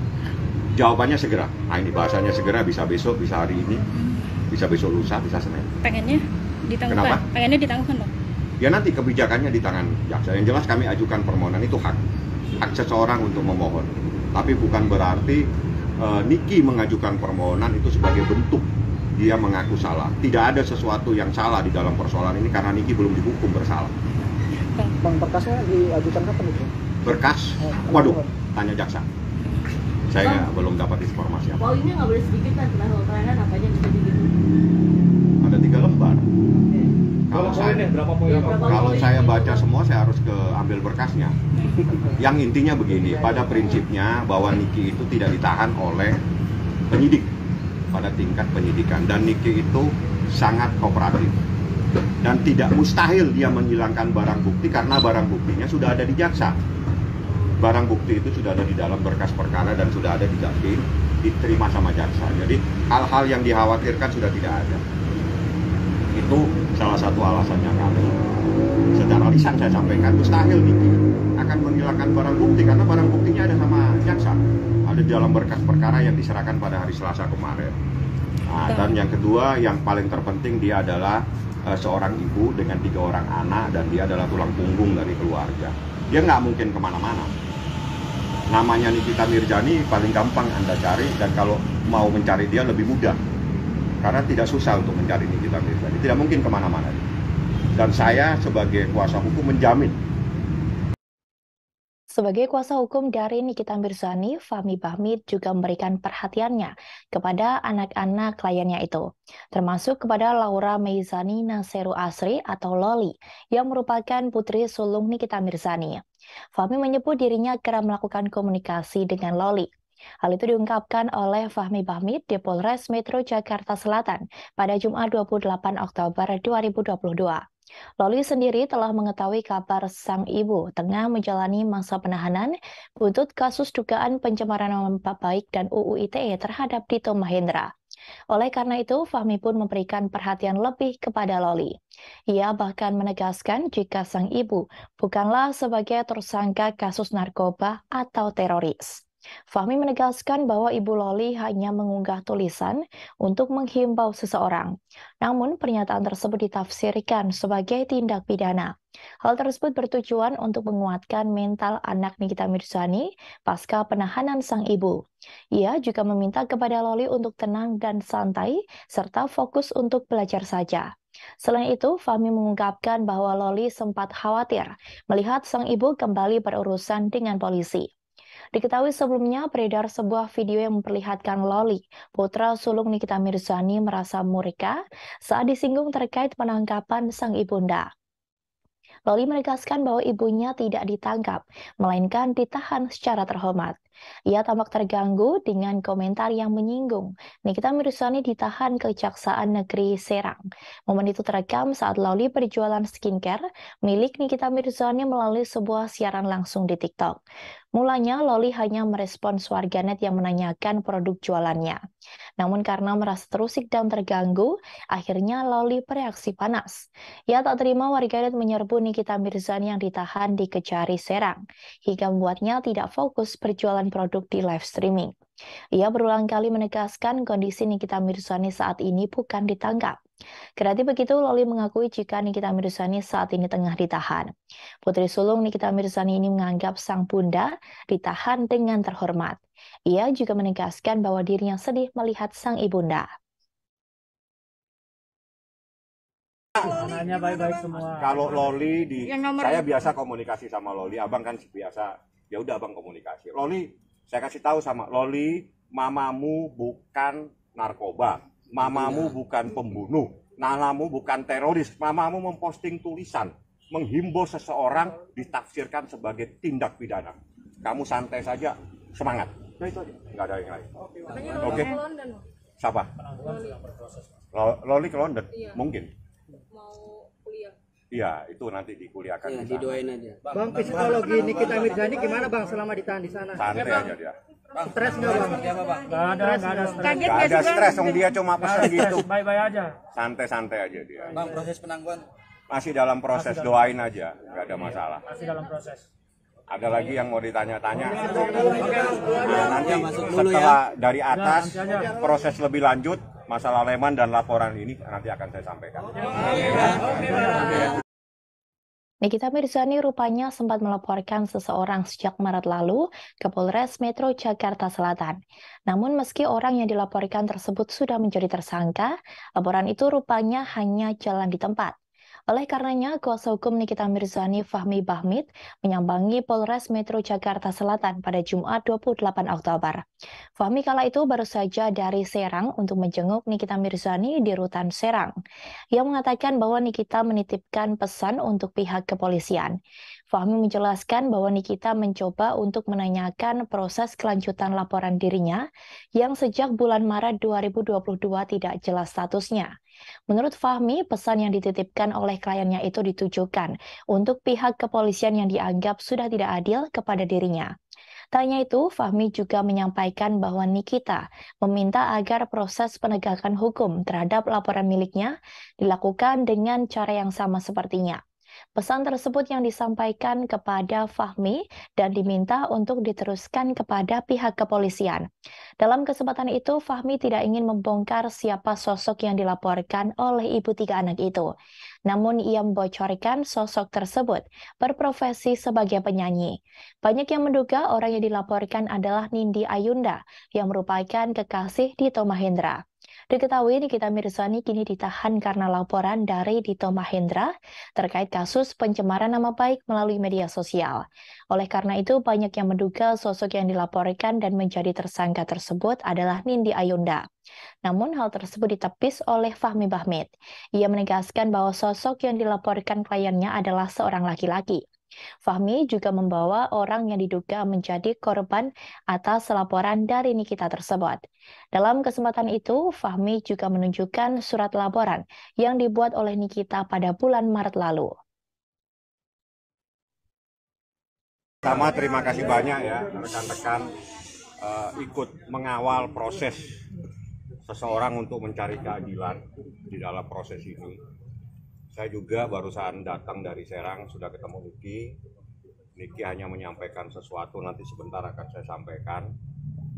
Jawabannya segera. Nah ini bahasanya segera bisa besok, bisa hari ini, bisa besok lusa, bisa Senin. Pengennya ditangguhkan. Kenapa? Pengennya ditangguhkan, Bang. Ya nanti kebijakannya di tangan jaksa. Yang jelas kami ajukan permohonan itu hak hak seseorang untuk memohon. Tapi bukan berarti uh, Niki mengajukan permohonan itu sebagai bentuk dia mengaku salah. Tidak ada sesuatu yang salah di dalam persoalan ini karena Niki belum dihukum bersalah. Bang berkasnya diajukan kapan itu? Berkas? Waduh, tanya jaksa. Saya Bang, belum dapat informasi apa. Poinnya nggak boleh sedikit kan, level keterangan apanya bisa begitu? Tiga lembar. Kalau saya, berapa poin? Ya, kalau saya baca semua, saya harus ke ambil berkasnya. Yang intinya begini, pada prinsipnya bahwa Niki itu tidak ditahan oleh penyidik pada tingkat penyidikan. Dan Niki itu sangat kooperatif. Dan tidak mustahil dia menghilangkan barang bukti karena barang buktinya sudah ada di jaksa. Barang bukti itu sudah ada di dalam berkas perkara dan sudah ada di jaksa diterima sama jaksa. Jadi hal-hal yang dikhawatirkan sudah tidak ada itu salah satu alasannya kami secara lisan saya sampaikan mustahil Niki akan menghilangkan barang bukti karena barang buktinya ada sama jaksa ada di dalam berkas perkara yang diserahkan pada hari Selasa kemarin. Nah, dan yang kedua yang paling terpenting dia adalah uh, seorang ibu dengan tiga orang anak dan dia adalah tulang punggung dari keluarga. Dia nggak mungkin ke mana-mana. Namanya Nikita Mirjani paling gampang anda cari dan kalau mau mencari dia lebih mudah karena tidak susah untuk mencari Nikita Mirjani. Tidak mungkin ke mana-mana. Dan saya sebagai kuasa hukum menjamin sebagai kuasa hukum dari Nikita Mirzani, Fahmi Bahmid juga memberikan perhatiannya kepada anak-anak kliennya itu, termasuk kepada Laura Meizani Naseru Asri atau Loli, yang merupakan putri sulung Nikita Mirzani. Fahmi menyebut dirinya kerap melakukan komunikasi dengan Loli. Hal itu diungkapkan oleh Fahmi Bahmid di Polres Metro Jakarta Selatan pada Jumat 28 Oktober 2022. Loli sendiri telah mengetahui kabar sang ibu tengah menjalani masa penahanan buntut kasus dugaan pencemaran nama baik dan UU ITE terhadap Dito Mahendra. Oleh karena itu, Fahmi pun memberikan perhatian lebih kepada Loli. Ia bahkan menegaskan jika sang ibu bukanlah sebagai tersangka kasus narkoba atau teroris. Fahmi menegaskan bahwa Ibu Loli hanya mengunggah tulisan untuk menghimbau seseorang. Namun, pernyataan tersebut ditafsirkan sebagai tindak pidana. Hal tersebut bertujuan untuk menguatkan mental anak Nikita Mirzani pasca penahanan sang ibu. Ia juga meminta kepada Loli untuk tenang dan santai, serta fokus untuk belajar saja. Selain itu, Fahmi mengungkapkan bahwa Loli sempat khawatir melihat sang ibu kembali berurusan dengan polisi. Diketahui sebelumnya beredar sebuah video yang memperlihatkan Loli, putra sulung Nikita Mirzani merasa murka saat disinggung terkait penangkapan sang ibunda. Loli menegaskan bahwa ibunya tidak ditangkap, melainkan ditahan secara terhormat. Ia tampak terganggu dengan komentar yang menyinggung. Nikita Mirzani ditahan ke Kejaksaan Negeri Serang. Momen itu terekam saat Loli berjualan skincare milik Nikita Mirzani melalui sebuah siaran langsung di TikTok. Mulanya Loli hanya merespons warganet yang menanyakan produk jualannya. Namun karena merasa terusik dan terganggu, akhirnya Loli bereaksi panas. Ia tak terima warganet menyerbu Nikita Mirzani yang ditahan di Kejari Serang, hingga membuatnya tidak fokus berjualan produk di live streaming. Ia berulang kali menegaskan kondisi Nikita Mirzani saat ini bukan ditangkap. Kendati begitu, Loli mengakui jika Nikita Mirzani saat ini tengah ditahan. Putri sulung Nikita Mirzani ini menganggap sang bunda ditahan dengan terhormat. Ia juga menegaskan bahwa dirinya sedih melihat sang ibunda. Anaknya baik-baik semua. Kalau Loli di saya biasa komunikasi sama Loli, Abang kan biasa ya udah Abang komunikasi. Loli, saya kasih tahu sama Loli, mamamu bukan narkoba. Mamamu bukan pembunuh. Nanamu bukan teroris. Mamamu memposting tulisan menghimbau seseorang ditafsirkan sebagai tindak pidana. Kamu santai saja, semangat. Nah itu aja, nggak ada yang lain. Oke. Siapa? Lo- Loli ke London? Iya. Mungkin. Mau kuliah. Iya, itu nanti dikuliahkan Iya, di sana. didoain aja. Bang, psikologi Nikita Mirzani gimana bang selama ditahan di sana? Santai aja dia. Stres nggak bang? Nggak ada, nggak ada stres. Kaget Gak ada stres, dong dia cuma pesan gitu. Baik-baik aja. Santai-santai aja dia. Bang, proses penangguhan. Masih dalam proses, Masih dalam- doain aja, nggak ada masalah. Masih dalam proses. Ada lagi yang mau ditanya-tanya? Nah, nanti Ya, masuk dulu setelah dari Ya, atas proses lebih lanjut masalah Leman dan laporan ini nanti akan saya sampaikan. Nikita Mirzani rupanya sempat melaporkan seseorang sejak Maret lalu ke Polres Metro Jakarta Selatan. Namun meski orang yang dilaporkan tersebut sudah menjadi tersangka, laporan itu rupanya hanya jalan di tempat. Oleh karenanya, kuasa hukum Nikita Mirzani Fahmi Bahmid menyambangi Polres Metro Jakarta Selatan pada Jumat 28 Oktober. Fahmi kala itu baru saja dari Serang untuk menjenguk Nikita Mirzani di Rutan Serang. Ia mengatakan bahwa Nikita menitipkan pesan untuk pihak kepolisian. Fahmi menjelaskan bahwa Nikita mencoba untuk menanyakan proses kelanjutan laporan dirinya yang sejak bulan Maret 2022 tidak jelas statusnya. Menurut Fahmi, pesan yang dititipkan oleh kliennya itu ditujukan untuk pihak kepolisian yang dianggap sudah tidak adil kepada dirinya. Tak hanya itu, Fahmi juga menyampaikan bahwa Nikita meminta agar proses penegakan hukum terhadap laporan miliknya dilakukan dengan cara yang sama sepertinya. Pesan tersebut yang disampaikan kepada Fahmi dan diminta untuk diteruskan kepada pihak kepolisian. Dalam kesempatan itu, Fahmi tidak ingin membongkar siapa sosok yang dilaporkan oleh ibu tiga anak itu. Namun ia membocorkan sosok tersebut berprofesi sebagai penyanyi. Banyak yang menduga orang yang dilaporkan adalah Nindi Ayunda yang merupakan kekasih Dito Mahendra. Diketahui Nikita Mirzani kini ditahan karena laporan dari Dito Mahendra terkait kasus pencemaran nama baik melalui media sosial. Oleh karena itu, banyak yang menduga sosok yang dilaporkan dan menjadi tersangka tersebut adalah Nindi Ayunda. Namun hal tersebut ditepis oleh Fahmi Bahmid. Ia menegaskan bahwa sosok yang dilaporkan kliennya adalah seorang laki-laki. Fahmi juga membawa orang yang diduga menjadi korban atas laporan dari Nikita tersebut. Dalam kesempatan itu, Fahmi juga menunjukkan surat laporan yang dibuat oleh Nikita pada bulan Maret lalu. Pertama terima kasih banyak ya rekan-rekan eh, ikut mengawal proses seseorang untuk mencari keadilan di dalam proses ini. Saya juga barusan datang dari Serang sudah ketemu Niki. Niki hanya menyampaikan sesuatu nanti sebentar akan saya sampaikan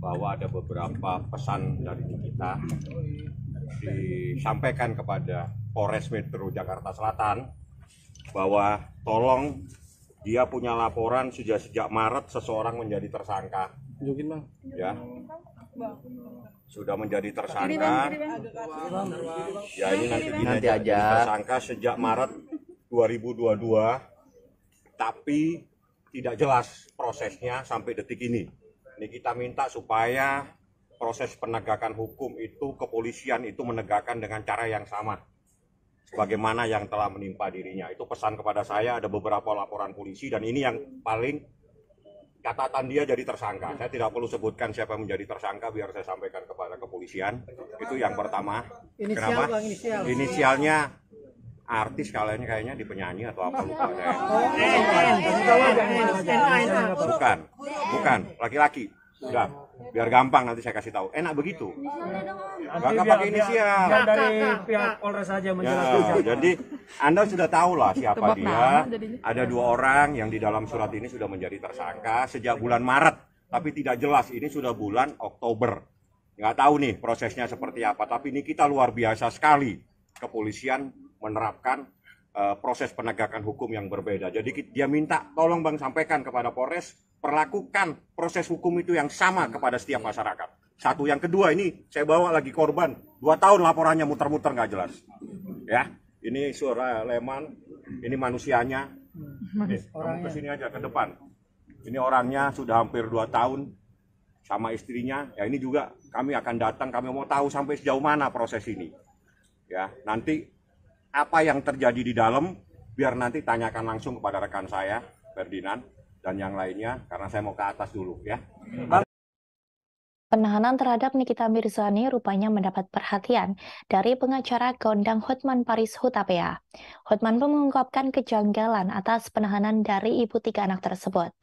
bahwa ada beberapa pesan dari Nikita disampaikan kepada Polres Metro Jakarta Selatan bahwa tolong dia punya laporan sejak sejak Maret seseorang menjadi tersangka Tunjukin bang. ya sudah menjadi tersangka. Ya ini nanti, Nanti aja. aja. Tersangka sejak Maret 2022, tapi tidak jelas prosesnya sampai detik ini. Ini kita minta supaya proses penegakan hukum itu kepolisian itu menegakkan dengan cara yang sama sebagaimana yang telah menimpa dirinya. Itu pesan kepada saya ada beberapa laporan polisi dan ini yang paling catatan dia jadi tersangka. Saya tidak perlu sebutkan siapa menjadi tersangka biar saya sampaikan kepada kepolisian. Itu yang pertama. Inisial, Kenapa? Bang, inisial. Inisialnya artis kayaknya kayaknya di penyanyi atau apa lupa saya. Bukan, bukan, laki-laki. Udah, biar gampang nanti saya kasih tahu. Enak begitu. Kakak pakai inisial. Biar dari pihak Polres saja menjelaskan. Ya, jadi Anda sudah tahu lah siapa Tebak dia. Ada dua orang yang di dalam surat ini sudah menjadi tersangka sejak bulan Maret, tapi tidak jelas ini sudah bulan Oktober. Nggak tahu nih prosesnya seperti apa, tapi ini kita luar biasa sekali. Kepolisian menerapkan eh, proses penegakan hukum yang berbeda. Jadi dia minta tolong Bang sampaikan kepada Polres perlakukan proses hukum itu yang sama kepada setiap masyarakat. Satu yang kedua ini saya bawa lagi korban dua tahun laporannya muter-muter nggak jelas. Ya, ini suara Leman, ini manusianya. Nih, kamu ke sini aja ke depan. Ini orangnya sudah hampir dua tahun sama istrinya. Ya ini juga kami akan datang, kami mau tahu sampai sejauh mana proses ini. Ya, nanti apa yang terjadi di dalam biar nanti tanyakan langsung kepada rekan saya Ferdinand dan yang lainnya karena saya mau ke atas dulu ya. Penahanan terhadap Nikita Mirzani rupanya mendapat perhatian dari pengacara Gondang Hotman Paris Hutapea. Hotman pun mengungkapkan kejanggalan atas penahanan dari ibu tiga anak tersebut.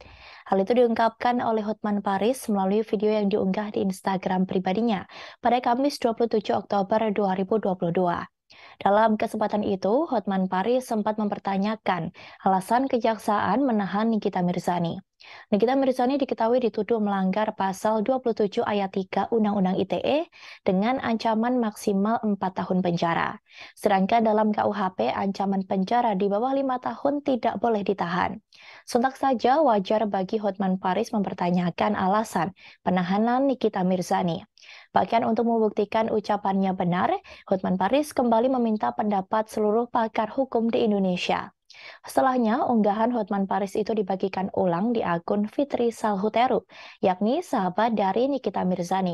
Hal itu diungkapkan oleh Hotman Paris melalui video yang diunggah di Instagram pribadinya pada Kamis 27 Oktober 2022. Dalam kesempatan itu, Hotman Paris sempat mempertanyakan alasan kejaksaan menahan Nikita Mirzani. Nikita Mirzani diketahui dituduh melanggar pasal 27 ayat 3 Undang-Undang ITE dengan ancaman maksimal 4 tahun penjara. Sedangkan dalam KUHP ancaman penjara di bawah 5 tahun tidak boleh ditahan. Sontak saja wajar bagi Hotman Paris mempertanyakan alasan penahanan Nikita Mirzani. Bahkan untuk membuktikan ucapannya benar, Hotman Paris kembali meminta pendapat seluruh pakar hukum di Indonesia. Setelahnya, unggahan Hotman Paris itu dibagikan ulang di akun Fitri Salhuteru, yakni sahabat dari Nikita Mirzani.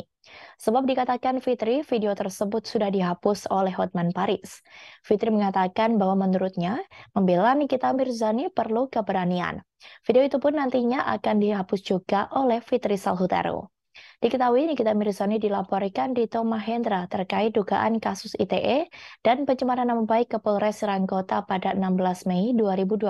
Sebab dikatakan Fitri, video tersebut sudah dihapus oleh Hotman Paris. Fitri mengatakan bahwa menurutnya, membela Nikita Mirzani perlu keberanian. Video itu pun nantinya akan dihapus juga oleh Fitri Salhuteru. Diketahui Nikita Mirzani dilaporkan di Mahendra terkait dugaan kasus ITE dan pencemaran nama baik ke Polres Serangkota pada 16 Mei 2022.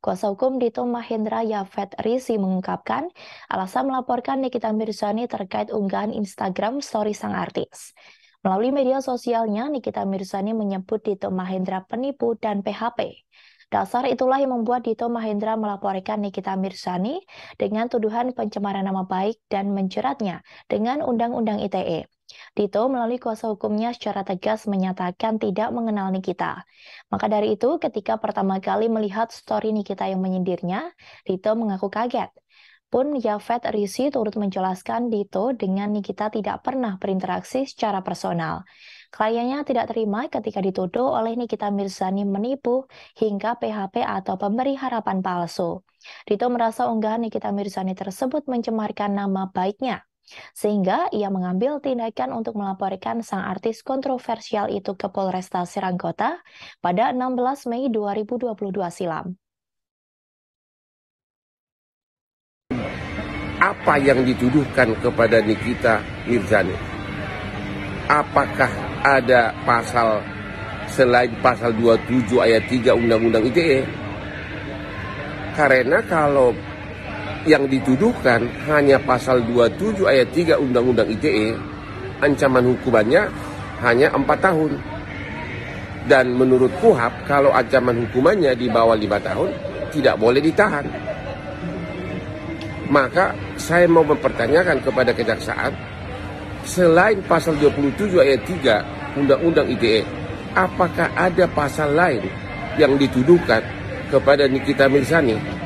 Kuasa hukum Dito Mahendra Yafet Rizi mengungkapkan alasan melaporkan Nikita Mirzani terkait unggahan Instagram story sang artis. Melalui media sosialnya, Nikita Mirzani menyebut Dito Mahendra penipu dan PHP. Dasar itulah yang membuat Dito Mahendra melaporkan Nikita Mirzani dengan tuduhan pencemaran nama baik dan menjeratnya dengan Undang-Undang ITE. Dito melalui kuasa hukumnya secara tegas menyatakan tidak mengenal Nikita. Maka dari itu, ketika pertama kali melihat story Nikita yang menyindirnya, Dito mengaku kaget. Pun Yafet Rizi turut menjelaskan Dito dengan Nikita tidak pernah berinteraksi secara personal. Kliennya tidak terima ketika dituduh oleh Nikita Mirzani menipu hingga PHP atau pemberi harapan palsu. Dito merasa unggahan Nikita Mirzani tersebut mencemarkan nama baiknya. Sehingga ia mengambil tindakan untuk melaporkan sang artis kontroversial itu ke Polresta Serangkota pada 16 Mei 2022 silam. apa yang dituduhkan kepada Nikita Mirzani? Apakah ada pasal selain pasal 27 ayat 3 Undang-Undang ITE? Karena kalau yang dituduhkan hanya pasal 27 ayat 3 Undang-Undang ITE, ancaman hukumannya hanya 4 tahun. Dan menurut KUHAP, kalau ancaman hukumannya di bawah 5 tahun, tidak boleh ditahan. Maka saya mau mempertanyakan kepada kejaksaan, selain pasal 27 ayat 3 Undang-Undang ITE, apakah ada pasal lain yang dituduhkan kepada Nikita Mirzani?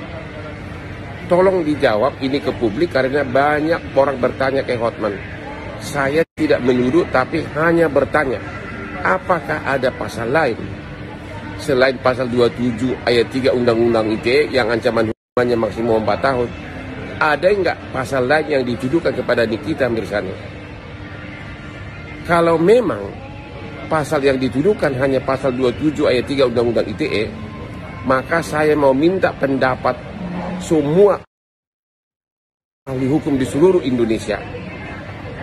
tolong dijawab ini ke publik karena banyak orang bertanya ke Hotman. Saya tidak menyuruh tapi hanya bertanya, apakah ada pasal lain selain pasal 27 ayat 3 Undang-Undang ITE yang ancaman hukumannya maksimum 4 tahun? Ada enggak pasal lain yang dituduhkan kepada Nikita Mirzani? Kalau memang pasal yang dituduhkan hanya pasal 27 ayat 3 Undang-Undang ITE, maka saya mau minta pendapat semua ahli hukum di seluruh Indonesia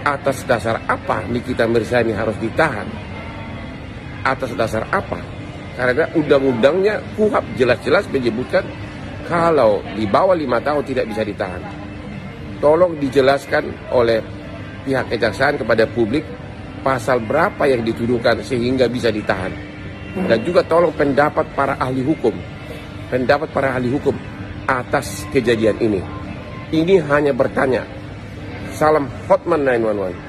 atas dasar apa Nikita Mirzani harus ditahan? Atas dasar apa? Karena undang-undangnya kuhab jelas-jelas menyebutkan kalau di bawah lima tahun tidak bisa ditahan. Tolong dijelaskan oleh pihak kejaksaan kepada publik pasal berapa yang dituduhkan sehingga bisa ditahan dan juga tolong pendapat para ahli hukum pendapat para ahli hukum atas kejadian ini. Ini hanya bertanya. Salam Hotman 911.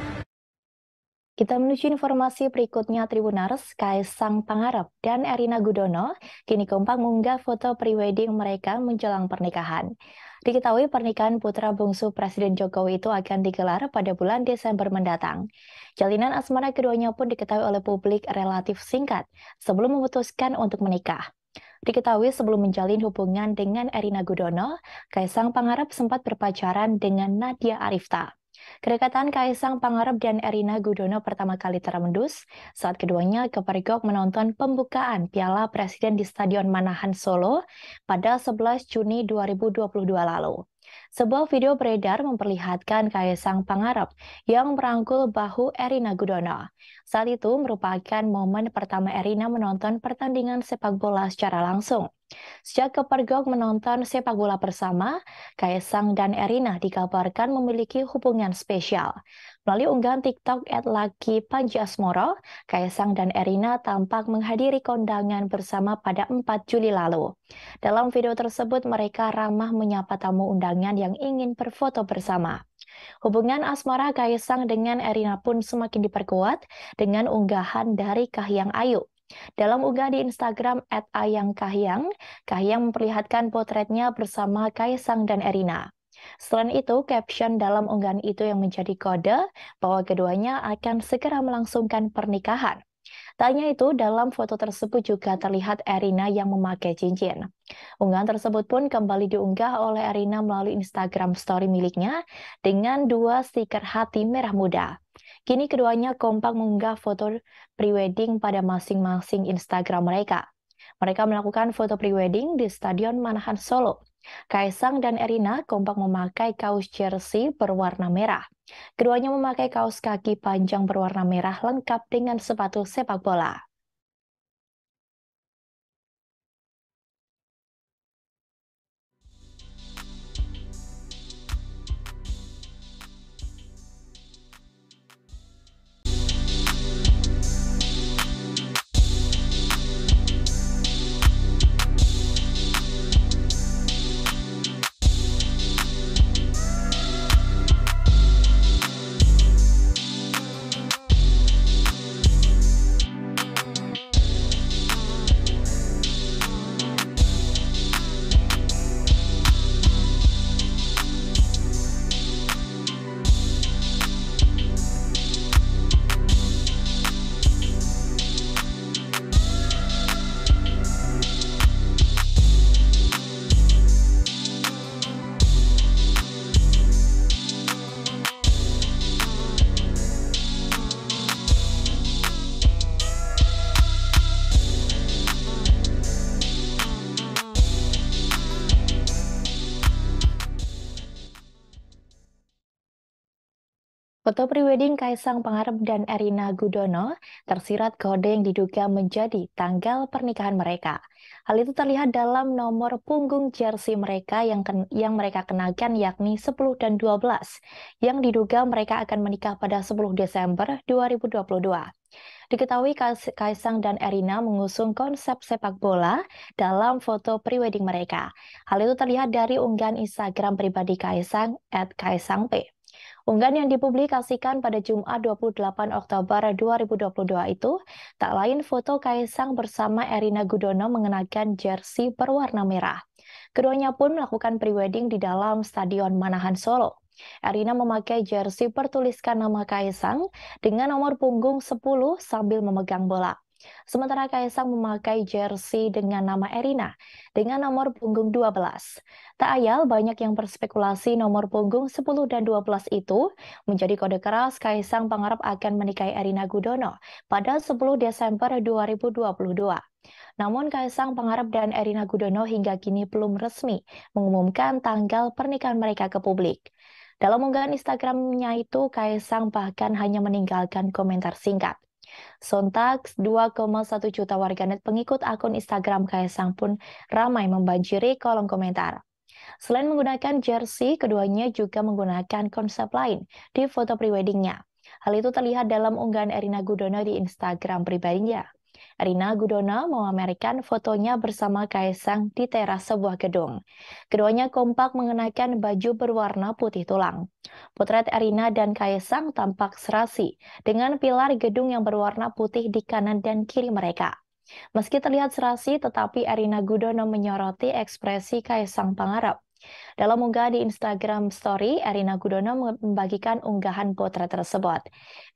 Kita menuju informasi berikutnya Tribunars, Kaisang Pangarep dan Erina Gudono kini kompak mengunggah foto prewedding mereka menjelang pernikahan. Diketahui pernikahan putra bungsu Presiden Jokowi itu akan digelar pada bulan Desember mendatang. Jalinan asmara keduanya pun diketahui oleh publik relatif singkat sebelum memutuskan untuk menikah. Diketahui sebelum menjalin hubungan dengan Erina Gudono, Kaisang Pangarep sempat berpacaran dengan Nadia Arifta. Kedekatan Kaisang Pangarep dan Erina Gudono pertama kali terendus saat keduanya kepergok menonton pembukaan Piala Presiden di Stadion Manahan Solo pada 11 Juni 2022 lalu. Sebuah video beredar memperlihatkan Kaisang Pangarep yang merangkul bahu Erina Gudono. Saat itu merupakan momen pertama Erina menonton pertandingan sepak bola secara langsung. Sejak kepergok menonton sepak bola bersama, Kaisang dan Erina dikabarkan memiliki hubungan spesial. Melalui unggahan TikTok at Laki Panji Asmoro, Kaisang dan Erina tampak menghadiri kondangan bersama pada 4 Juli lalu. Dalam video tersebut, mereka ramah menyapa tamu undangan yang ingin berfoto bersama. Hubungan asmara Kaisang dengan Erina pun semakin diperkuat dengan unggahan dari Kahiyang Ayu. Dalam unggahan di Instagram at Ayang Kahiyang, Kahiyang memperlihatkan potretnya bersama Kaisang dan Erina. Selain itu, caption dalam unggahan itu yang menjadi kode bahwa keduanya akan segera melangsungkan pernikahan. Tak hanya itu, dalam foto tersebut juga terlihat Erina yang memakai cincin. Unggahan tersebut pun kembali diunggah oleh Erina melalui Instagram story miliknya dengan dua stiker hati merah muda. Kini keduanya kompak mengunggah foto prewedding pada masing-masing Instagram mereka. Mereka melakukan foto prewedding di Stadion Manahan Solo. Kaisang dan Erina kompak memakai kaos jersey berwarna merah. Keduanya memakai kaos kaki panjang berwarna merah lengkap dengan sepatu sepak bola. Foto prewedding Kaisang Pangarep dan Erina Gudono tersirat kode yang diduga menjadi tanggal pernikahan mereka. Hal itu terlihat dalam nomor punggung jersey mereka yang ken yang mereka kenakan yakni 10 dan 12 yang diduga mereka akan menikah pada 10 Desember 2022. Diketahui Kaisang dan Erina mengusung konsep sepak bola dalam foto prewedding mereka. Hal itu terlihat dari unggahan Instagram pribadi Kaisang at Kaisang P. Unggahan yang dipublikasikan pada Jumat 28 Oktober 2022 itu tak lain foto Kaisang bersama Erina Gudono mengenakan jersey berwarna merah. Keduanya pun melakukan prewedding di dalam Stadion Manahan Solo. Erina memakai jersey bertuliskan nama Kaisang dengan nomor punggung 10 sambil memegang bola. Sementara Kaisang memakai jersey dengan nama Erina dengan nomor punggung 12. Tak ayal banyak yang berspekulasi nomor punggung 10 dan 12 itu menjadi kode keras Kaisang Pangarep akan menikahi Erina Gudono pada 10 Desember 2022. Namun Kaisang Pangarep dan Erina Gudono hingga kini belum resmi mengumumkan tanggal pernikahan mereka ke publik. Dalam unggahan Instagramnya itu, Kaisang bahkan hanya meninggalkan komentar singkat. Sontak 2,1 juta warganet pengikut akun Instagram Kaisang pun ramai membanjiri kolom komentar. Selain menggunakan jersey, keduanya juga menggunakan konsep lain di foto preweddingnya. Hal itu terlihat dalam unggahan Erina Gudono di Instagram pribadinya. Erina Gudono memamerkan fotonya bersama Kaisang di teras sebuah gedung. Keduanya kompak mengenakan baju berwarna putih tulang. Potret Erina dan Kaisang tampak serasi dengan pilar gedung yang berwarna putih di kanan dan kiri mereka. Meski terlihat serasi, tetapi Erina Gudono menyoroti ekspresi Kaisang Pangarep. Dalam unggahan di Instagram Story, Erina Gudono membagikan unggahan potret tersebut.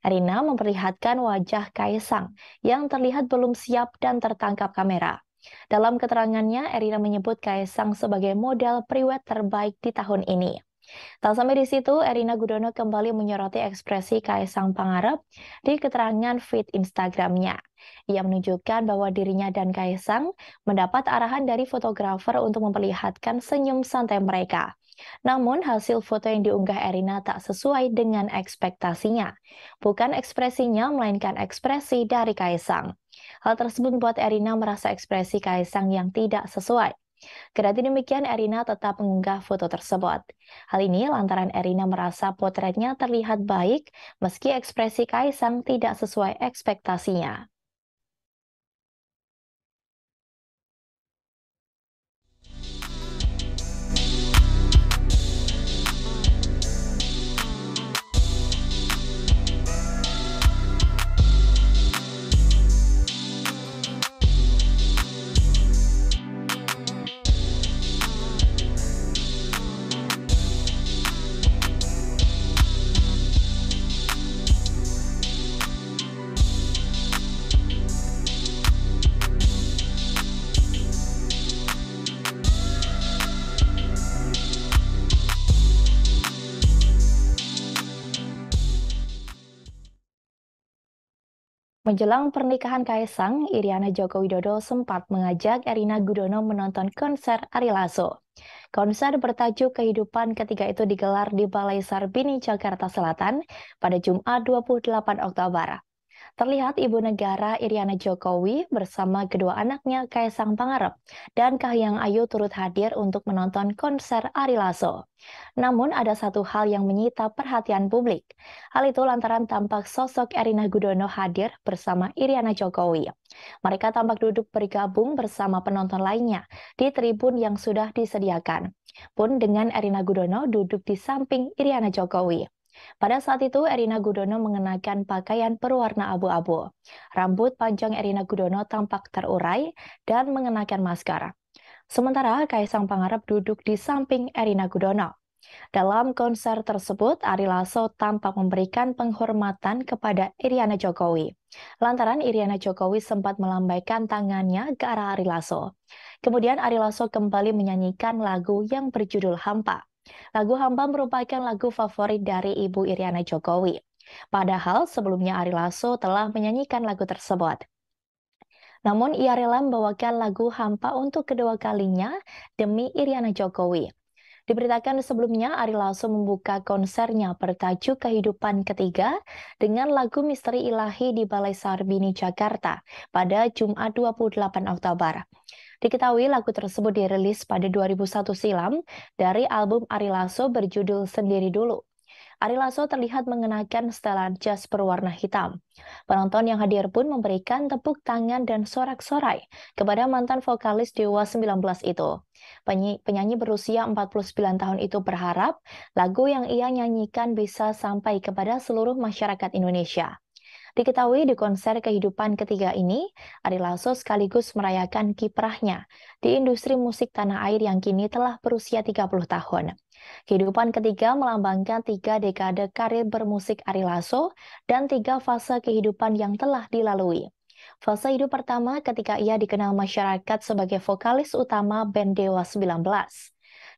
Erina memperlihatkan wajah Kaisang yang terlihat belum siap dan tertangkap kamera. Dalam keterangannya, Erina menyebut Kaisang sebagai model priwet terbaik di tahun ini. Tak sampai di situ, Erina Gudono kembali menyoroti ekspresi Kaisang Pangarep di keterangan feed Instagramnya. Ia menunjukkan bahwa dirinya dan Kaisang mendapat arahan dari fotografer untuk memperlihatkan senyum santai mereka. Namun hasil foto yang diunggah Erina tak sesuai dengan ekspektasinya. Bukan ekspresinya, melainkan ekspresi dari Kaisang. Hal tersebut membuat Erina merasa ekspresi Kaisang yang tidak sesuai. Kedati demikian, Erina tetap mengunggah foto tersebut. Hal ini lantaran Erina merasa potretnya terlihat baik meski ekspresi Kaisang tidak sesuai ekspektasinya. Menjelang pernikahan Kaisang, Iriana Joko Widodo sempat mengajak Erina Gudono menonton konser Ari Lasso. Konser bertajuk Kehidupan ketiga itu digelar di Balai Sarbini, Jakarta Selatan pada Jumat 28 Oktober. Terlihat ibu negara Iriana Jokowi bersama kedua anaknya Kaisang Pangarep dan Kahiyang Ayu turut hadir untuk menonton konser Ari Lasso. Namun ada satu hal yang menyita perhatian publik. Hal itu lantaran tampak sosok Erina Gudono hadir bersama Iriana Jokowi. Mereka tampak duduk bergabung bersama penonton lainnya di tribun yang sudah disediakan. Pun dengan Erina Gudono duduk di samping Iriana Jokowi. Pada saat itu, Erina Gudono mengenakan pakaian berwarna abu-abu. Rambut panjang Erina Gudono tampak terurai dan mengenakan masker. Sementara Kaisang Pangarep duduk di samping Erina Gudono. Dalam konser tersebut, Ari Lasso tampak memberikan penghormatan kepada Iriana Jokowi. Lantaran Iriana Jokowi sempat melambaikan tangannya ke arah Ari Lasso. Kemudian Ari Lasso kembali menyanyikan lagu yang berjudul Hampa. Lagu Hamba merupakan lagu favorit dari Ibu Iriana Jokowi. Padahal sebelumnya Ari Lasso telah menyanyikan lagu tersebut. Namun ia rela membawakan lagu Hampa untuk kedua kalinya demi Iriana Jokowi. Diberitakan sebelumnya, Ari Lasso membuka konsernya bertajuk Kehidupan Ketiga dengan lagu Misteri Ilahi di Balai Sarbini, Jakarta pada Jumat 28 Oktober. Diketahui lagu tersebut dirilis pada 2001 silam dari album Ari Lasso berjudul Sendiri Dulu. Ari Lasso terlihat mengenakan setelan jas berwarna hitam. Penonton yang hadir pun memberikan tepuk tangan dan sorak-sorai kepada mantan vokalis Dewa 19 itu. Penyanyi, penyanyi berusia 49 tahun itu berharap lagu yang ia nyanyikan bisa sampai kepada seluruh masyarakat Indonesia. Diketahui di konser kehidupan ketiga ini, Ari Lasso sekaligus merayakan kiprahnya di industri musik tanah air yang kini telah berusia 30 tahun. Kehidupan ketiga melambangkan tiga dekade karir bermusik Ari Lasso dan tiga fase kehidupan yang telah dilalui. Fase hidup pertama ketika ia dikenal masyarakat sebagai vokalis utama band Dewa 19.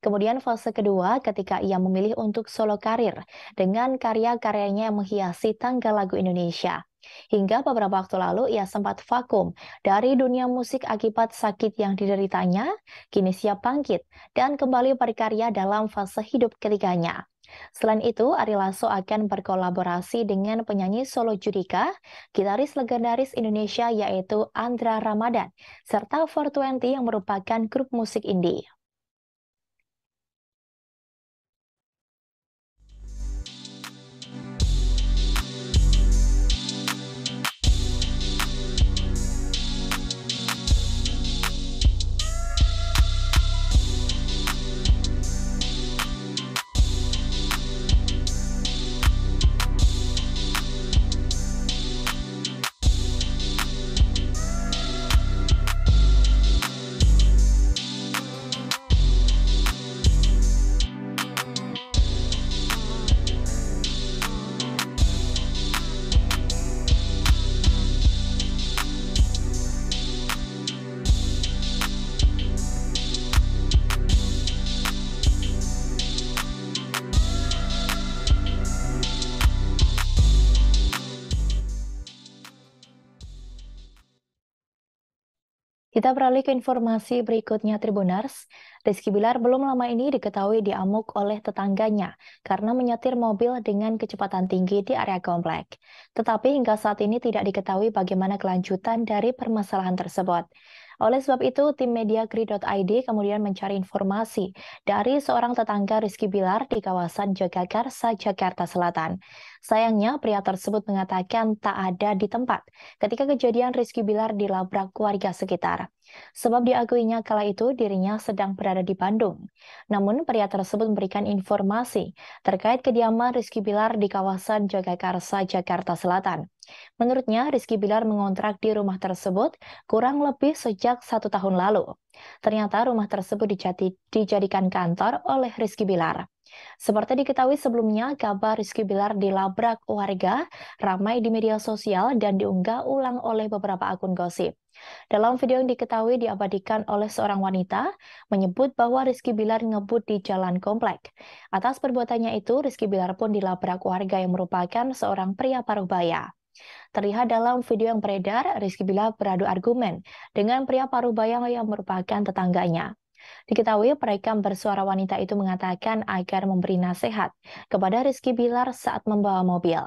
Kemudian fase kedua ketika ia memilih untuk solo karir dengan karya-karyanya yang menghiasi tanggal lagu Indonesia. Hingga beberapa waktu lalu ia sempat vakum dari dunia musik akibat sakit yang dideritanya, kini siap bangkit dan kembali berkarya dalam fase hidup ketiganya. Selain itu, Ari Lasso akan berkolaborasi dengan penyanyi solo Judika, gitaris legendaris Indonesia yaitu Andra Ramadan, serta 420 yang merupakan grup musik indie. Kita beralih ke informasi berikutnya Tribuners. Rizky Bilar belum lama ini diketahui diamuk oleh tetangganya karena menyetir mobil dengan kecepatan tinggi di area komplek. Tetapi hingga saat ini tidak diketahui bagaimana kelanjutan dari permasalahan tersebut. Oleh sebab itu, tim mediagri.id kemudian mencari informasi dari seorang tetangga Rizky Bilar di kawasan Jagakarsa, Jakarta Selatan. Sayangnya, pria tersebut mengatakan tak ada di tempat ketika kejadian Rizky Bilar dilabrak warga sekitar. Sebab diakuinya kala itu dirinya sedang berada di Bandung. Namun, pria tersebut memberikan informasi terkait kediaman Rizky Bilar di kawasan Jagakarsa, Jakarta Selatan. Menurutnya, Rizky Bilar mengontrak di rumah tersebut kurang lebih sejak satu tahun lalu. Ternyata rumah tersebut dijadi, dijadikan kantor oleh Rizky Bilar. Seperti diketahui sebelumnya, kabar Rizky Bilar dilabrak warga ramai di media sosial dan diunggah ulang oleh beberapa akun gosip. Dalam video yang diketahui diabadikan oleh seorang wanita, menyebut bahwa Rizky Bilar ngebut di jalan komplek. Atas perbuatannya itu, Rizky Bilar pun dilabrak warga yang merupakan seorang pria parubaya. Terlihat dalam video yang beredar, Rizky Bilar beradu argumen dengan pria Parubaya yang merupakan tetangganya. Diketahui perekam bersuara wanita itu mengatakan agar memberi nasihat kepada Rizky Bilar saat membawa mobil.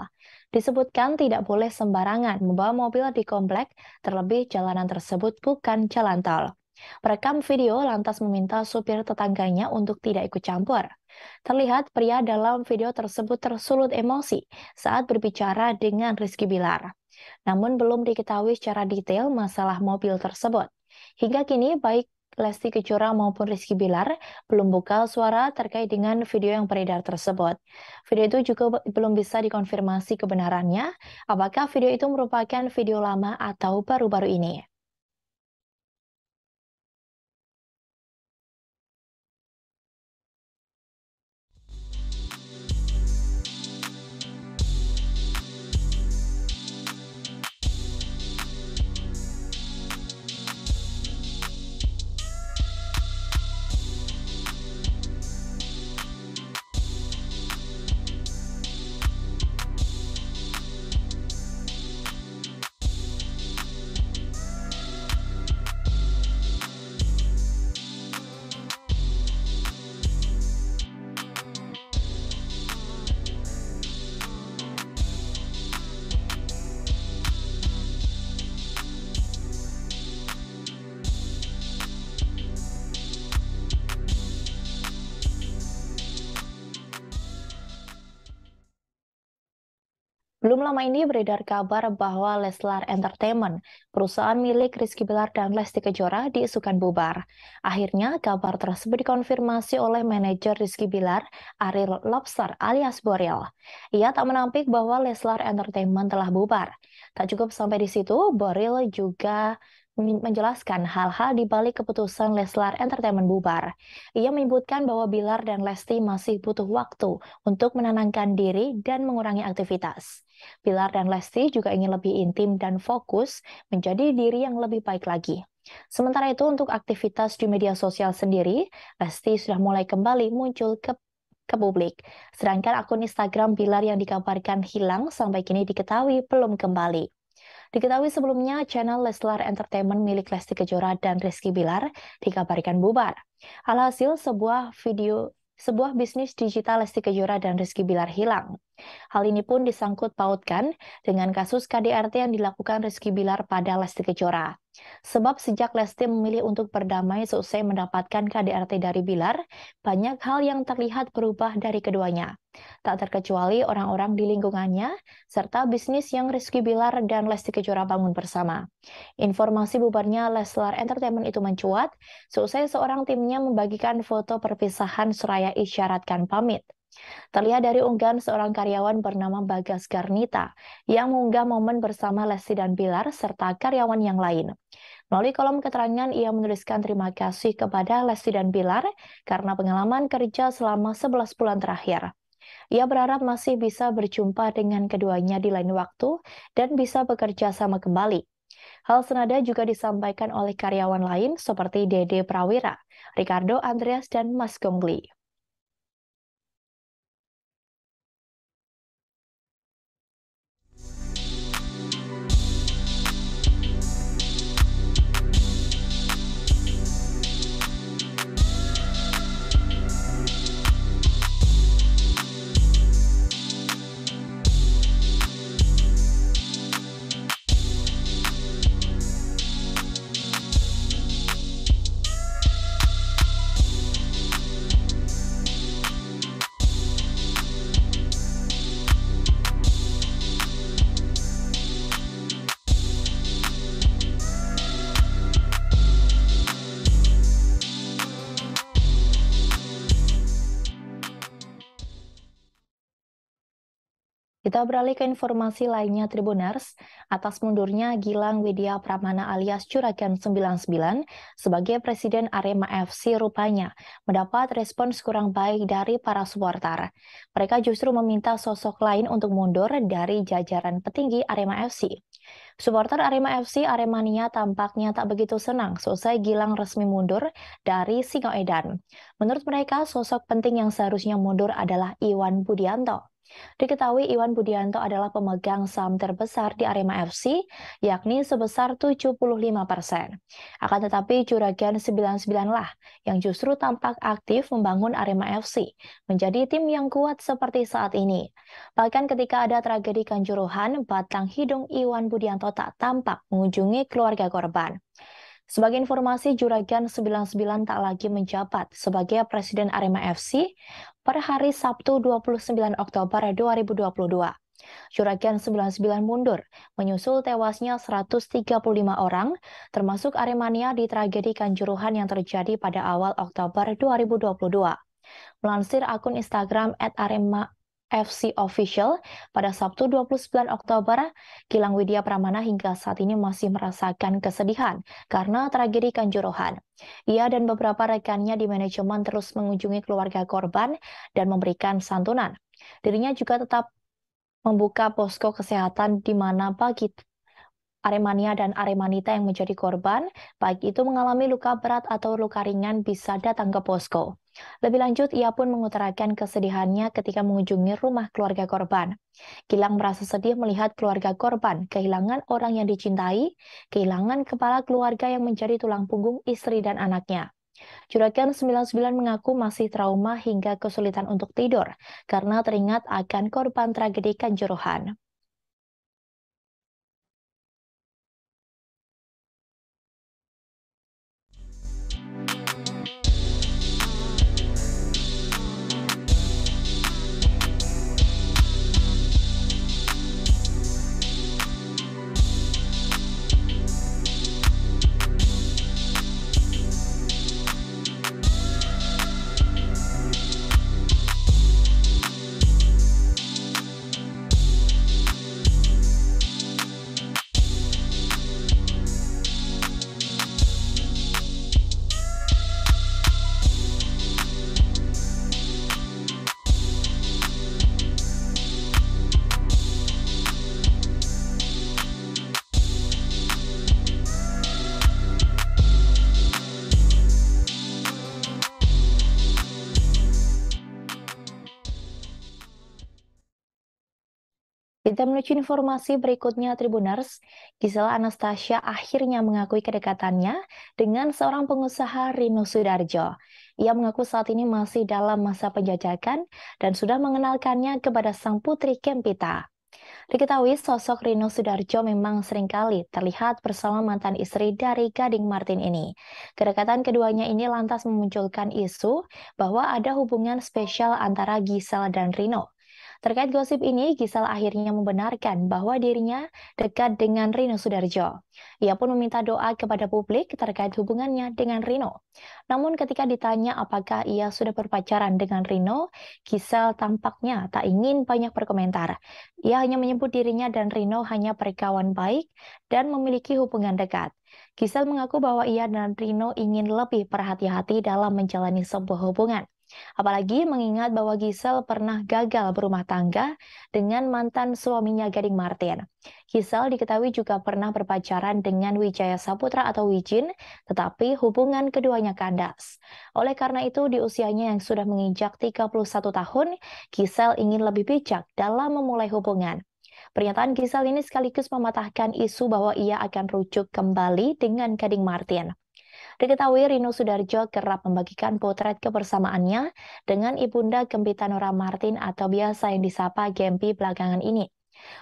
Disebutkan tidak boleh sembarangan membawa mobil di komplek, terlebih jalanan tersebut bukan jalan tol. Perekam video lantas meminta supir tetangganya untuk tidak ikut campur. Terlihat pria dalam video tersebut tersulut emosi saat berbicara dengan Rizky Bilar. Namun belum diketahui secara detail masalah mobil tersebut. Hingga kini baik Lesti Kejora maupun Rizky Bilar belum buka suara terkait dengan video yang beredar tersebut. Video itu juga belum bisa dikonfirmasi kebenarannya, apakah video itu merupakan video lama atau baru-baru ini. Belum lama ini beredar kabar bahwa Leslar Entertainment, perusahaan milik Rizky Bilar dan Lesti Kejora, diisukan bubar. Akhirnya, kabar tersebut dikonfirmasi oleh manajer Rizky Bilar, Ariel Lobster alias Boril. Ia tak menampik bahwa Leslar Entertainment telah bubar. Tak cukup sampai di situ, Boril juga menjelaskan hal-hal di balik keputusan Leslar Entertainment bubar. Ia menyebutkan bahwa Bilar dan Lesti masih butuh waktu untuk menenangkan diri dan mengurangi aktivitas. Bilar dan Lesti juga ingin lebih intim dan fokus menjadi diri yang lebih baik lagi. Sementara itu untuk aktivitas di media sosial sendiri, Lesti sudah mulai kembali muncul ke ke publik. Sedangkan akun Instagram Bilar yang dikabarkan hilang sampai kini diketahui belum kembali. Diketahui sebelumnya, channel Leslar Entertainment milik Lesti Kejora dan Rizky Bilar dikabarkan bubar. Alhasil, sebuah video sebuah bisnis digital Lesti Kejora dan Rizky Bilar hilang. Hal ini pun disangkut pautkan dengan kasus KDRT yang dilakukan Rizky Bilar pada Lesti Kejora. Sebab sejak Lesti memilih untuk berdamai seusai mendapatkan KDRT dari Bilar, banyak hal yang terlihat berubah dari keduanya. Tak terkecuali orang-orang di lingkungannya, serta bisnis yang Rizky Bilar dan Lesti Kejora bangun bersama. Informasi bubarnya Leslar Entertainment itu mencuat, seusai seorang timnya membagikan foto perpisahan seraya isyaratkan pamit. Terlihat dari unggahan seorang karyawan bernama Bagas Garnita yang mengunggah momen bersama Lesti dan Bilar serta karyawan yang lain. Melalui kolom keterangan, ia menuliskan terima kasih kepada Lesti dan Bilar karena pengalaman kerja selama 11 bulan terakhir. Ia berharap masih bisa berjumpa dengan keduanya di lain waktu dan bisa bekerja sama kembali. Hal senada juga disampaikan oleh karyawan lain seperti Dede Prawira, Ricardo Andreas, dan Mas Gongli. Kita beralih ke informasi lainnya Tribuners. Atas mundurnya Gilang Widya Pramana alias Curagan 99 sebagai Presiden Arema FC rupanya mendapat respons kurang baik dari para supporter. Mereka justru meminta sosok lain untuk mundur dari jajaran petinggi Arema FC. Supporter Arema FC Aremania tampaknya tak begitu senang selesai Gilang resmi mundur dari Singoedan. Menurut mereka, sosok penting yang seharusnya mundur adalah Iwan Budianto. Diketahui Iwan Budianto adalah pemegang saham terbesar di Arema FC, yakni sebesar 75 persen. Akan tetapi Juragan 99 lah yang justru tampak aktif membangun Arema FC menjadi tim yang kuat seperti saat ini. Bahkan ketika ada tragedi Kanjuruhan, batang hidung Iwan Budianto tak tampak mengunjungi keluarga korban. Sebagai informasi, Juragan 99 tak lagi menjabat sebagai Presiden Arema FC pada hari Sabtu 29 Oktober 2022. Juragan 99 mundur, menyusul tewasnya 135 orang, termasuk Aremania di tragedi Kanjuruhan yang terjadi pada awal Oktober 2022. Melansir akun Instagram @arema FC Official pada Sabtu 29 Oktober, Gilang Widya Pramana hingga saat ini masih merasakan kesedihan karena tragedi Kanjuruhan. Ia dan beberapa rekannya di manajemen terus mengunjungi keluarga korban dan memberikan santunan. Dirinya juga tetap membuka posko kesehatan di mana bagi Aremania dan Aremanita yang menjadi korban, baik itu mengalami luka berat atau luka ringan bisa datang ke posko. Lebih lanjut, ia pun mengutarakan kesedihannya ketika mengunjungi rumah keluarga korban. Gilang merasa sedih melihat keluarga korban kehilangan orang yang dicintai, kehilangan kepala keluarga yang menjadi tulang punggung istri dan anaknya. Juragan 99 mengaku masih trauma hingga kesulitan untuk tidur karena teringat akan korban tragedi Kanjuruhan. Kita menuju informasi berikutnya Tribuners. Gisela Anastasia akhirnya mengakui kedekatannya dengan seorang pengusaha Rino Sudarjo. Ia mengaku saat ini masih dalam masa penjajakan dan sudah mengenalkannya kepada sang putri Kempita. Diketahui sosok Rino Sudarjo memang sering kali terlihat bersama mantan istri dari Gading Martin ini. Kedekatan keduanya ini lantas memunculkan isu bahwa ada hubungan spesial antara Gisel dan Rino. Terkait gosip ini, Gisel akhirnya membenarkan bahwa dirinya dekat dengan Rino Sudarjo. Ia pun meminta doa kepada publik terkait hubungannya dengan Rino. Namun ketika ditanya apakah ia sudah berpacaran dengan Rino, Gisel tampaknya tak ingin banyak berkomentar. Ia hanya menyebut dirinya dan Rino hanya perkawan baik dan memiliki hubungan dekat. Gisel mengaku bahwa ia dan Rino ingin lebih berhati-hati dalam menjalani sebuah hubungan. Apalagi mengingat bahwa Gisel pernah gagal berumah tangga dengan mantan suaminya Gading Martin. Gisel diketahui juga pernah berpacaran dengan Wijaya Saputra atau Wijin, tetapi hubungan keduanya kandas. Oleh karena itu, di usianya yang sudah menginjak 31 tahun, Gisel ingin lebih bijak dalam memulai hubungan. Pernyataan Gisel ini sekaligus mematahkan isu bahwa ia akan rujuk kembali dengan Gading Martin. Diketahui Rino Sudarjo kerap membagikan potret kebersamaannya dengan ibunda Gempita Nora Martin atau biasa yang disapa Gempi belakangan ini.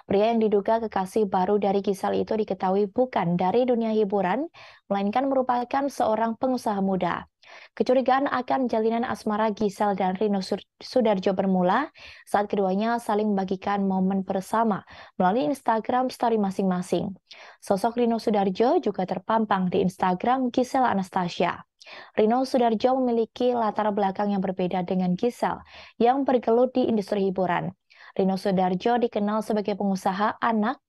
Pria yang diduga kekasih baru dari Gisel itu diketahui bukan dari dunia hiburan, melainkan merupakan seorang pengusaha muda. Kecurigaan akan jalinan asmara Gisel dan Rino Sudarjo bermula saat keduanya saling membagikan momen bersama melalui Instagram story masing-masing. Sosok Rino Sudarjo juga terpampang di Instagram Gisel Anastasia. Rino Sudarjo memiliki latar belakang yang berbeda dengan Gisel yang bergelut di industri hiburan. Rino Sudarjo dikenal sebagai pengusaha anak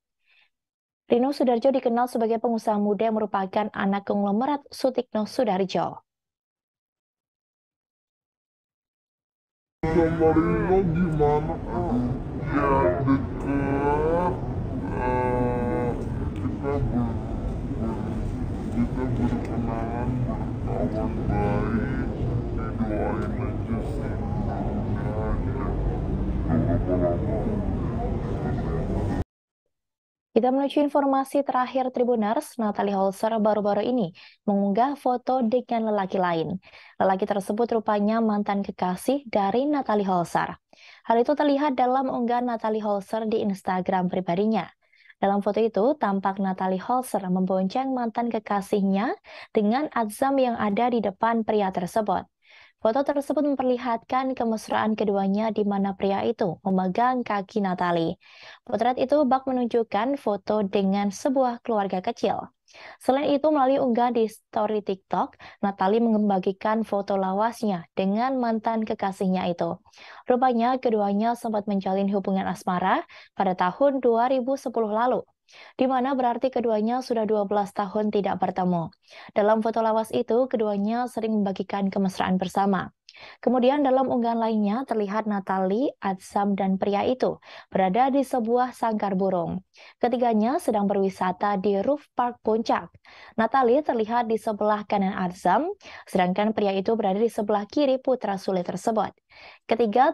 Rino Sudarjo dikenal sebagai pengusaha muda yang merupakan anak konglomerat Sutikno Sudarjo. Rino gimana ya dekat uh, kita ber, ber, kita berkenalan berkawan baik didoain aja semuanya ya beberapa lama kita menuju informasi terakhir Tribuners, Natalie Holzer baru-baru ini mengunggah foto dengan lelaki lain. Lelaki tersebut rupanya mantan kekasih dari Natalie Holzer. Hal itu terlihat dalam unggahan Natalie Holzer di Instagram pribadinya. Dalam foto itu, tampak Natalie Holzer membonceng mantan kekasihnya dengan azam yang ada di depan pria tersebut. Foto tersebut memperlihatkan kemesraan keduanya di mana pria itu memegang kaki Natali. Potret itu bak menunjukkan foto dengan sebuah keluarga kecil. Selain itu, melalui unggah di story TikTok, Natali membagikan foto lawasnya dengan mantan kekasihnya itu. Rupanya, keduanya sempat menjalin hubungan asmara pada tahun 2010 lalu di mana berarti keduanya sudah 12 tahun tidak bertemu. Dalam foto lawas itu, keduanya sering membagikan kemesraan bersama. Kemudian dalam unggahan lainnya terlihat Natali, Adsam, dan pria itu berada di sebuah sangkar burung. Ketiganya sedang berwisata di roof park puncak. Natali terlihat di sebelah kanan Adsam, sedangkan pria itu berada di sebelah kiri putra sulit tersebut. Ketiga,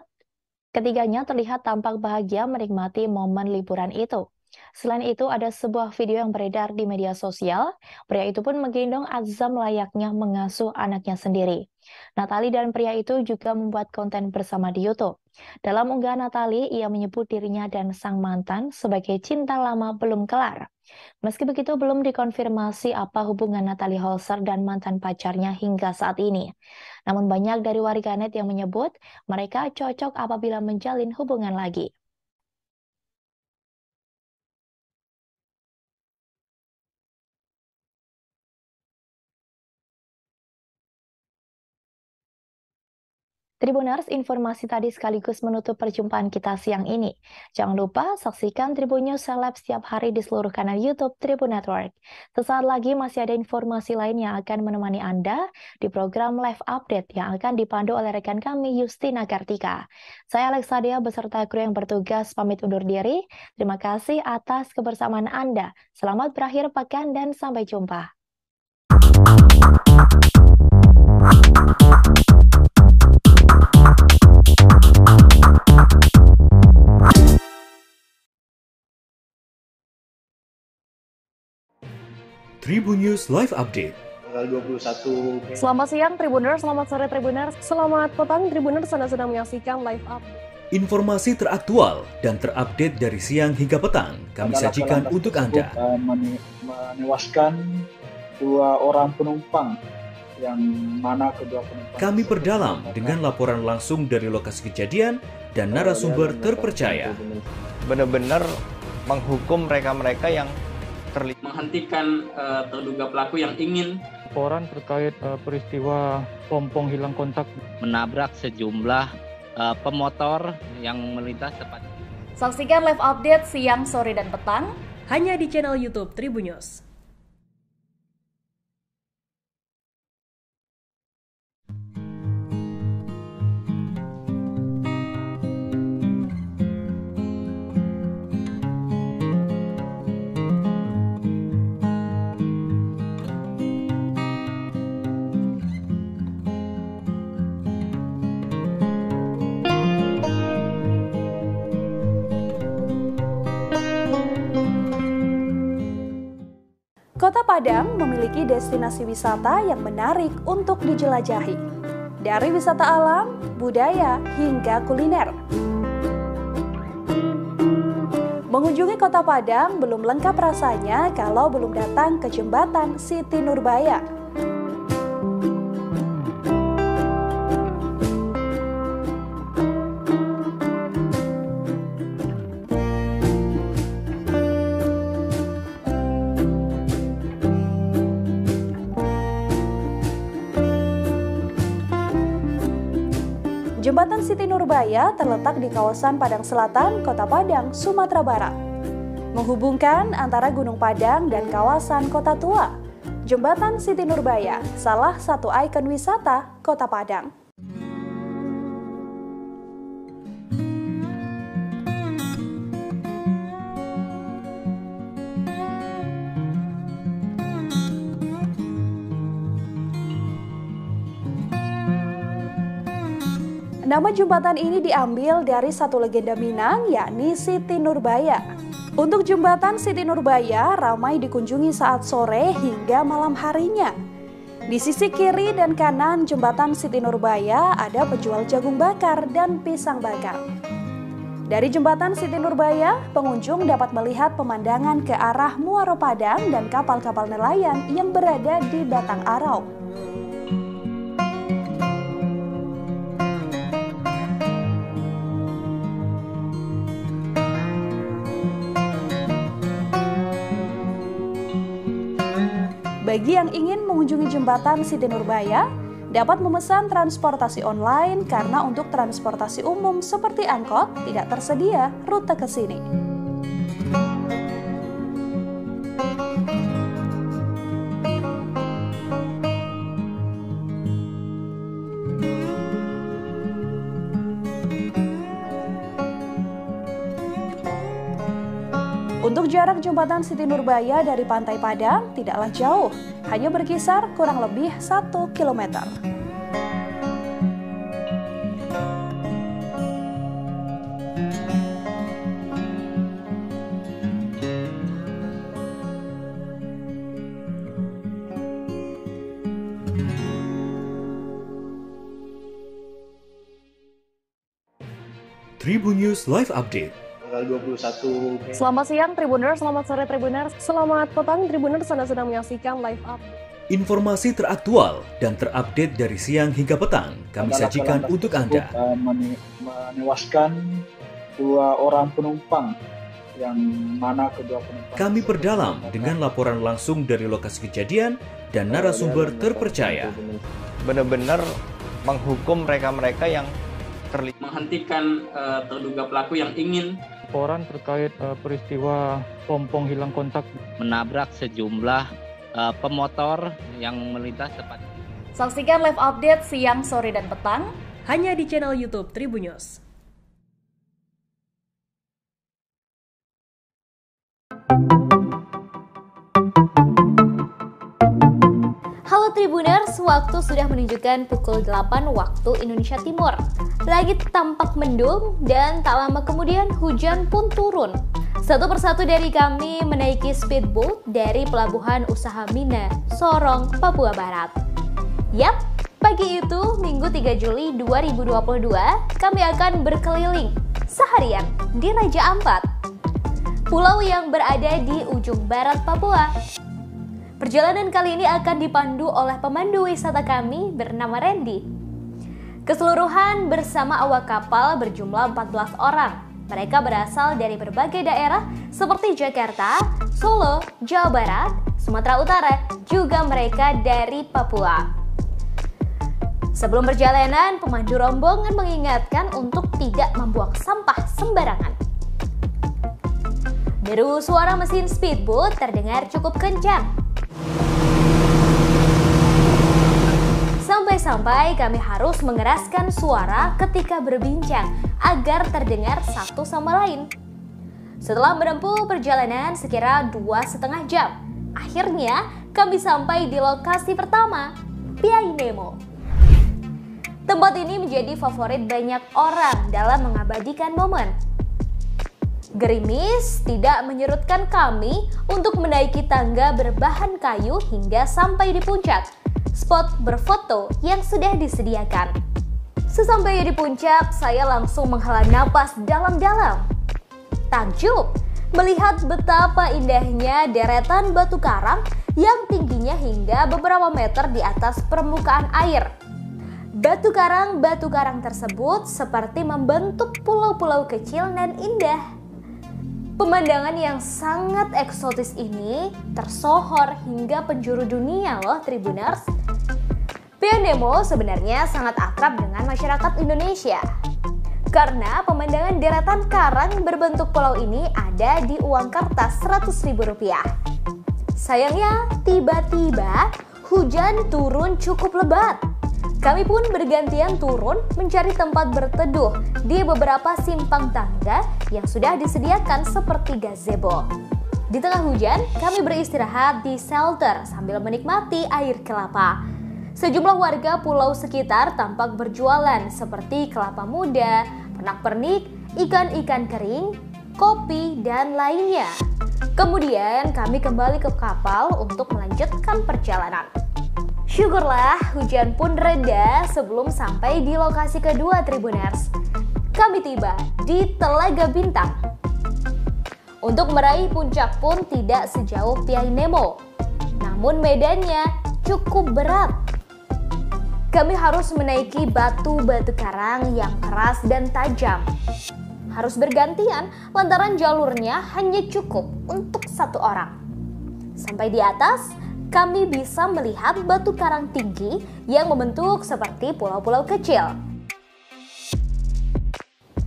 ketiganya terlihat tampak bahagia menikmati momen liburan itu. Selain itu, ada sebuah video yang beredar di media sosial. Pria itu pun menggendong Azam layaknya mengasuh anaknya sendiri. Natali dan pria itu juga membuat konten bersama di YouTube. Dalam unggahan Natali, ia menyebut dirinya dan sang mantan sebagai cinta lama belum kelar. Meski begitu, belum dikonfirmasi apa hubungan Natali Holzer dan mantan pacarnya hingga saat ini. Namun banyak dari warganet yang menyebut mereka cocok apabila menjalin hubungan lagi. Tribuners, informasi tadi sekaligus menutup perjumpaan kita siang ini. Jangan lupa saksikan Tribun News Seleb setiap hari di seluruh kanal YouTube Tribun Network. Sesaat lagi masih ada informasi lain yang akan menemani Anda di program Live Update yang akan dipandu oleh rekan kami Justina Kartika. Saya Alexadia beserta kru yang bertugas pamit undur diri. Terima kasih atas kebersamaan Anda. Selamat berakhir pekan dan sampai jumpa. Tribun News Live Update. 21. Selamat siang Tribuners. selamat sore Tribuners. selamat petang Tribuners. Anda sedang menyaksikan live up. Informasi teraktual dan terupdate dari siang hingga petang kami Adalah sajikan untuk Anda. Eh, menewaskan dua orang penumpang yang mana kedua penumpang Kami perdalam dengan laporan langsung dari lokasi kejadian dan narasumber terpercaya. benar-benar menghukum mereka-mereka yang terlibat menghentikan eh, terduga pelaku yang ingin Laporan terkait eh, peristiwa pompong hilang kontak menabrak sejumlah eh, pemotor yang melintas tepat Saksikan live update siang, sore, dan petang hanya di channel YouTube Tribunnews. Kota Padang memiliki destinasi wisata yang menarik untuk dijelajahi. Dari wisata alam, budaya, hingga kuliner. Mengunjungi Kota Padang belum lengkap rasanya kalau belum datang ke jembatan Siti Nurbaya. Siti Nurbaya terletak di kawasan Padang Selatan, Kota Padang, Sumatera Barat. Menghubungkan antara Gunung Padang dan kawasan Kota Tua. Jembatan Siti Nurbaya, salah satu ikon wisata Kota Padang. Nama jembatan ini diambil dari satu legenda Minang, yakni Siti Nurbaya. Untuk jembatan Siti Nurbaya ramai dikunjungi saat sore hingga malam harinya. Di sisi kiri dan kanan jembatan Siti Nurbaya ada penjual jagung bakar dan pisang bakar. Dari jembatan Siti Nurbaya, pengunjung dapat melihat pemandangan ke arah Muaro Padang dan kapal-kapal nelayan yang berada di Batang Arau. Bagi yang ingin mengunjungi jembatan Siti Nurbaya, dapat memesan transportasi online karena untuk transportasi umum seperti angkot tidak tersedia rute ke sini. Jarak jembatan Siti Nurbaya dari Pantai Padang tidaklah jauh, hanya berkisar kurang lebih 1 km. Tribun News Live Update. Tanggal 21 Selamat siang Tribuners, selamat sore Tribuners, selamat petang Tribuners Anda sedang menyaksikan live up. Informasi teraktual dan terupdate dari siang hingga petang kami adalah sajikan untuk Anda. eh, mene- menewaskan dua orang penumpang yang mana kedua penumpang Kami perdalam dengan laporan langsung dari lokasi kejadian dan narasumber terpercaya. benar-benar menghukum mereka-mereka yang terlibat menghentikan eh, terduga pelaku yang ingin laporan terkait eh, peristiwa pompong hilang kontak. Menabrak sejumlah eh, pemotor yang melintas tepat. Saksikan live update siang, sore, dan petang. Hanya di channel YouTube Tribunnews. Halo Tribuners, waktu sudah menunjukkan pukul 8 waktu Indonesia Timur. Langit tampak mendung dan tak lama kemudian hujan pun turun. Satu persatu dari kami menaiki speedboat dari Pelabuhan Usaha Mina, Sorong, Papua Barat. Yap, pagi itu Minggu 3 Juli 2022 kami akan berkeliling seharian di Raja Ampat, pulau yang berada di ujung barat Papua. Perjalanan kali ini akan dipandu oleh pemandu wisata kami bernama Randy. Keseluruhan bersama awak kapal berjumlah 14 orang mereka berasal dari berbagai daerah seperti Jakarta, Solo, Jawa Barat, Sumatera Utara, juga mereka dari Papua. Sebelum perjalanan, pemandu rombongan mengingatkan untuk tidak membuang sampah sembarangan. Deru suara mesin speedboat terdengar cukup kencang. Sampai-sampai kami harus mengeraskan suara ketika berbincang agar terdengar satu sama lain. Setelah menempuh perjalanan sekira dua setengah jam, akhirnya kami sampai di lokasi pertama, Piai Nemo. Tempat ini menjadi favorit banyak orang dalam mengabadikan momen. Gerimis tidak menyurutkan kami untuk menaiki tangga berbahan kayu hingga sampai di puncak, spot berfoto yang sudah disediakan. Sesampainya di puncak, saya langsung menghela napas dalam-dalam. Takjub melihat betapa indahnya deretan batu karang yang tingginya hingga beberapa meter di atas permukaan air. Batu karang-batu karang tersebut seperti membentuk pulau-pulau kecil dan indah. Pemandangan yang sangat eksotis ini tersohor hingga penjuru dunia loh Tribuners. Pion Demo sebenarnya sangat akrab dengan masyarakat Indonesia. Karena pemandangan deretan karang berbentuk pulau ini ada di uang kertas Rp100.000. Sayangnya, tiba-tiba hujan turun cukup lebat. Kami pun bergantian turun mencari tempat berteduh di beberapa simpang tangga yang sudah disediakan seperti gazebo. Di tengah hujan, kami beristirahat di shelter sambil menikmati air kelapa. Sejumlah warga pulau sekitar tampak berjualan seperti kelapa muda, pernak-pernik, ikan-ikan kering, kopi, dan lainnya. Kemudian kami kembali ke kapal untuk melanjutkan perjalanan. Syukurlah hujan pun reda sebelum sampai di lokasi kedua Tribuners. Kami tiba di Telaga Bintang. Untuk meraih puncak pun tidak sejauh Piai Nemo. Namun medannya cukup berat kami harus menaiki batu-batu karang yang keras dan tajam. Harus bergantian lantaran jalurnya hanya cukup untuk satu orang. Sampai di atas, kami bisa melihat batu karang tinggi yang membentuk seperti pulau-pulau kecil.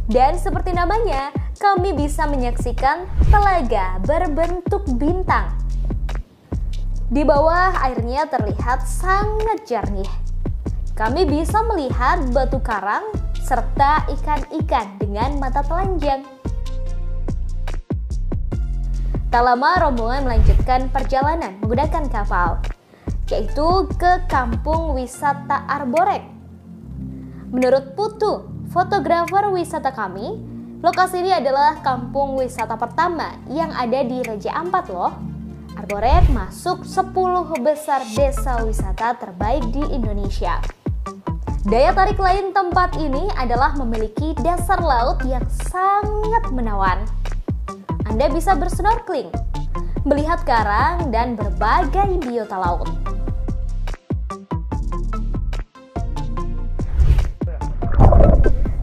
Dan seperti namanya, kami bisa menyaksikan telaga berbentuk bintang. Di bawah airnya terlihat sangat jernih kami bisa melihat batu karang serta ikan-ikan dengan mata telanjang. Tak lama rombongan melanjutkan perjalanan menggunakan kapal, yaitu ke kampung wisata Arborek. Menurut Putu, fotografer wisata kami, lokasi ini adalah kampung wisata pertama yang ada di Raja Ampat loh. Arborek masuk 10 besar desa wisata terbaik di Indonesia. Daya tarik lain tempat ini adalah memiliki dasar laut yang sangat menawan. Anda bisa bersnorkeling, melihat karang dan berbagai biota laut.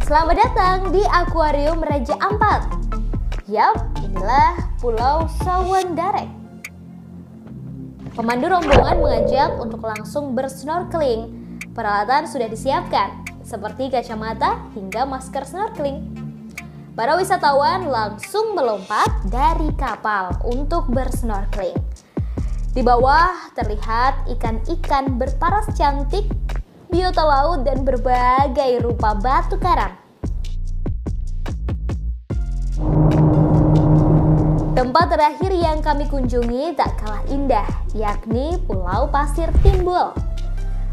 Selamat datang di Akuarium Raja Ampat. Yap, inilah Pulau Sawandarek. Pemandu rombongan mengajak untuk langsung bersnorkeling Peralatan sudah disiapkan, seperti kacamata hingga masker snorkeling. Para wisatawan langsung melompat dari kapal untuk bersnorkeling. Di bawah terlihat ikan-ikan berparas cantik, biota laut, dan berbagai rupa batu karang. Tempat terakhir yang kami kunjungi tak kalah indah, yakni Pulau Pasir Timbul.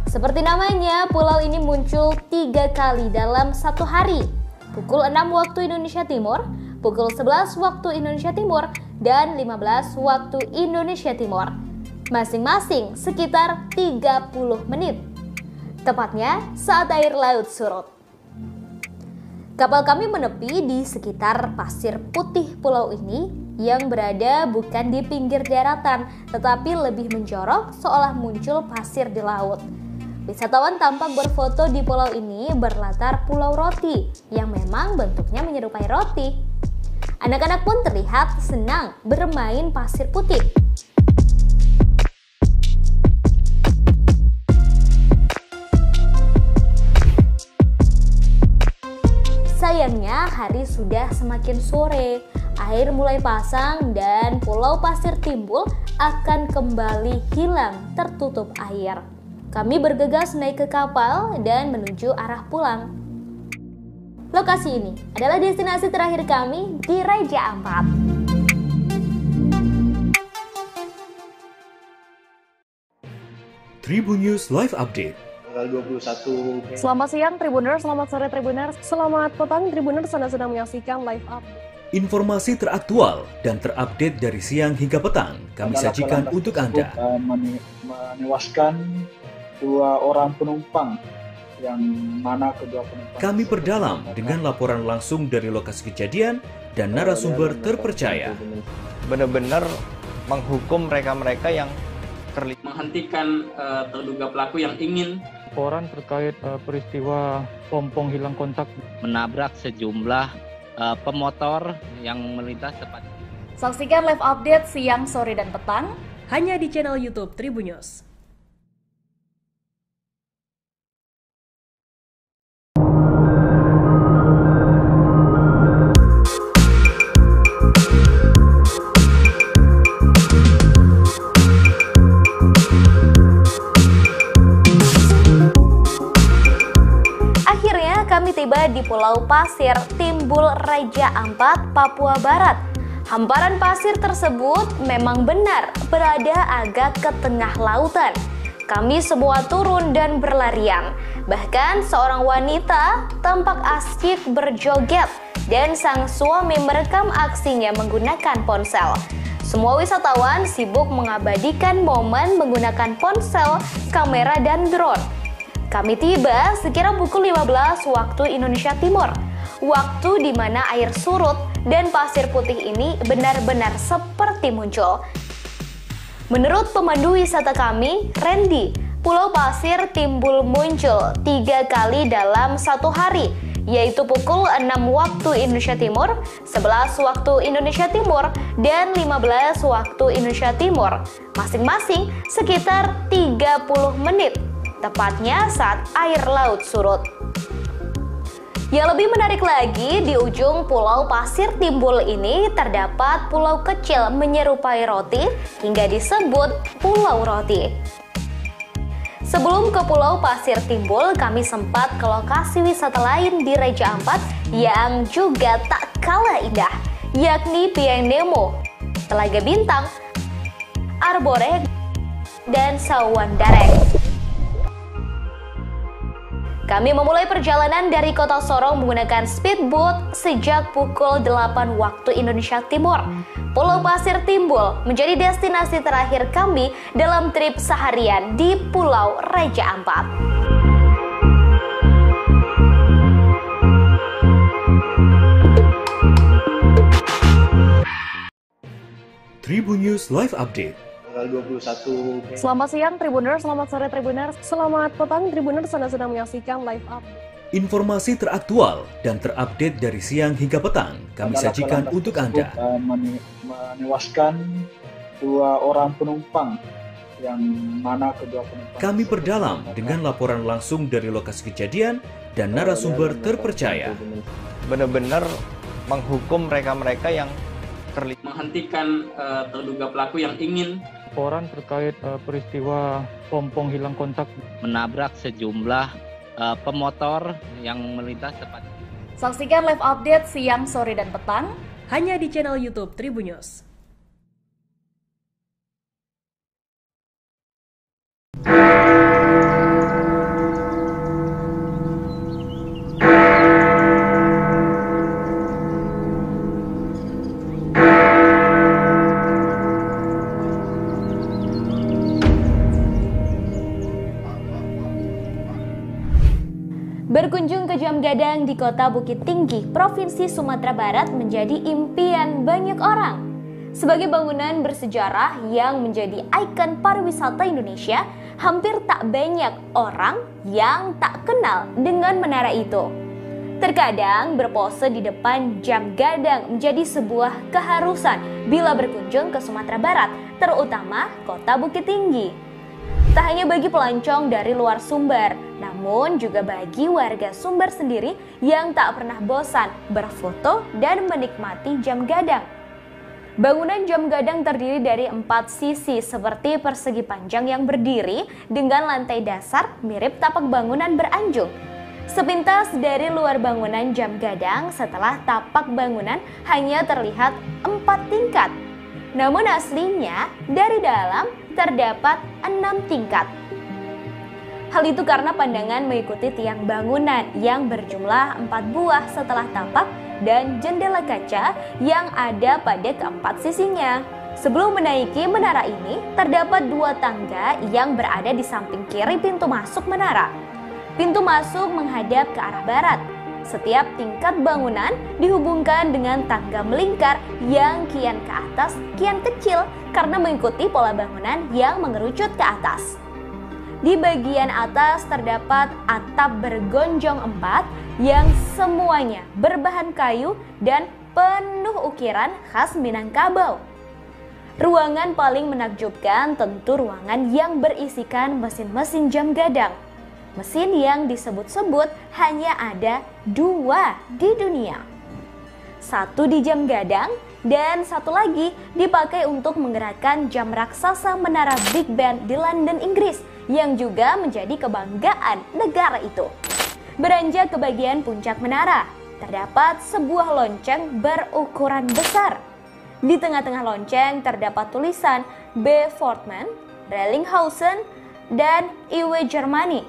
Seperti namanya, pulau ini muncul tiga kali dalam satu hari. Pukul 6 waktu Indonesia Timur, pukul 11 waktu Indonesia Timur dan 15 waktu Indonesia Timur. Masing-masing sekitar 30 menit. Tepatnya saat air laut surut. Kapal kami menepi di sekitar pasir putih pulau ini yang berada bukan di pinggir daratan, tetapi lebih menjorok seolah muncul pasir di laut. Wisatawan tampak berfoto di pulau ini berlatar pulau roti yang memang bentuknya menyerupai roti. Anak-anak pun terlihat senang bermain pasir putih. Sayangnya hari sudah semakin sore, air mulai pasang dan pulau pasir timbul akan kembali hilang tertutup air. Kami bergegas naik ke kapal dan menuju arah pulang. Lokasi ini adalah destinasi terakhir kami di Raja Ampat. Tribun News Live Update tanggal 21 Selamat siang Tribuners, selamat sore Tribuners, selamat petang Tribuners Anda sedang menyaksikan live up. Informasi teraktual dan terupdate dari siang hingga petang kami sajikan untuk Anda. mene- menewaskan dua orang penumpang yang mana kedua penumpang Kami perdalam dengan laporan langsung dari lokasi kejadian dan narasumber terpercaya. Benar-benar menghukum mereka-mereka yang terlibat menghentikan eh, terduga pelaku yang ingin Laporan terkait eh, peristiwa pompong hilang kontak menabrak sejumlah eh, pemotor yang melintas tepat Saksikan live update siang, sore, dan petang hanya di channel YouTube Tribunnews. Kami tiba di Pulau Pasir, Timbul Raja Ampat, Papua Barat. Hamparan pasir tersebut memang benar berada agak ke tengah lautan. Kami semua turun dan berlarian. Bahkan seorang wanita tampak asyik berjoget dan sang suami merekam aksinya menggunakan ponsel. Semua wisatawan sibuk mengabadikan momen menggunakan ponsel, kamera, dan drone. Kami tiba sekira pukul 15 waktu Indonesia Timur. Waktu di mana air surut dan pasir putih ini benar-benar seperti muncul. Menurut pemandu wisata kami, Randy, Pulau Pasir timbul muncul tiga kali dalam satu hari, yaitu pukul 6 waktu Indonesia Timur, 11 waktu Indonesia Timur, dan 15 waktu Indonesia Timur, masing-masing sekitar 30 menit, tepatnya saat air laut surut. Yang lebih menarik lagi, di ujung pulau pasir timbul ini terdapat pulau kecil menyerupai roti hingga disebut Pulau Roti. Sebelum ke Pulau Pasir Timbul, kami sempat ke lokasi wisata lain di Raja Ampat yang juga tak kalah indah, yakni Pieng Nemo, Telaga Bintang, Arbore, dan Sawan Darek. Kami memulai perjalanan dari kota Sorong menggunakan speedboat sejak pukul 8 waktu Indonesia Timur. Pulau Pasir Timbul menjadi destinasi terakhir kami dalam trip seharian di Pulau Raja Ampat. Tribun News Live Update tanggal 21 Selamat siang Tribuners, selamat sore Tribuners, selamat petang Tribuners Anda sedang menyaksikan live up. Informasi teraktual dan terupdate dari siang hingga petang kami sajikan untuk Anda. mene- menewaskan dua orang penumpang yang mana kedua penumpang Kami perdalam dengan laporan langsung dari lokasi kejadian dan narasumber terpercaya. benar-benar menghukum mereka-mereka yang terlibat menghentikan eh, terduga pelaku yang ingin laporan terkait eh, peristiwa pompong hilang kontak menabrak sejumlah eh, pemotor yang melintas tepat Saksikan live update siang, sore, dan petang hanya di channel YouTube Tribunnews. Jam gadang di kota Bukit Tinggi, Provinsi Sumatera Barat menjadi impian banyak orang. Sebagai bangunan bersejarah yang menjadi ikon pariwisata Indonesia, hampir tak banyak orang yang tak kenal dengan menara itu. Terkadang berpose di depan jam gadang menjadi sebuah keharusan bila berkunjung ke Sumatera Barat, terutama kota Bukit Tinggi. Tak hanya bagi pelancong dari luar Sumber, namun juga bagi warga Sumber sendiri yang tak pernah bosan berfoto dan menikmati jam gadang. Bangunan jam gadang terdiri dari empat sisi seperti persegi panjang yang berdiri dengan lantai dasar mirip tapak bangunan beranjung. Sepintas dari luar bangunan jam gadang setelah tapak bangunan hanya terlihat empat tingkat. Namun aslinya dari dalam terdapat enam tingkat. Hal itu karena pandangan mengikuti tiang bangunan yang berjumlah empat buah setelah tapak dan jendela kaca yang ada pada keempat sisinya. Sebelum menaiki menara ini, terdapat dua tangga yang berada di samping kiri pintu masuk menara. Pintu masuk menghadap ke arah barat. Setiap tingkat bangunan dihubungkan dengan tangga melingkar yang kian ke atas, kian kecil karena mengikuti pola bangunan yang mengerucut ke atas. Di bagian atas terdapat atap bergonjong empat yang semuanya berbahan kayu dan penuh ukiran khas Minangkabau. Ruangan paling menakjubkan tentu ruangan yang berisikan mesin-mesin jam gadang. Mesin yang disebut-sebut hanya ada dua di dunia. Satu di jam gadang dan satu lagi dipakai untuk menggerakkan jam raksasa menara Big Ben di London, Inggris yang juga menjadi kebanggaan negara itu. Beranjak ke bagian puncak menara, terdapat sebuah lonceng berukuran besar. Di tengah-tengah lonceng terdapat tulisan B. Fortman, Rellinghausen, dan Iwe Germany.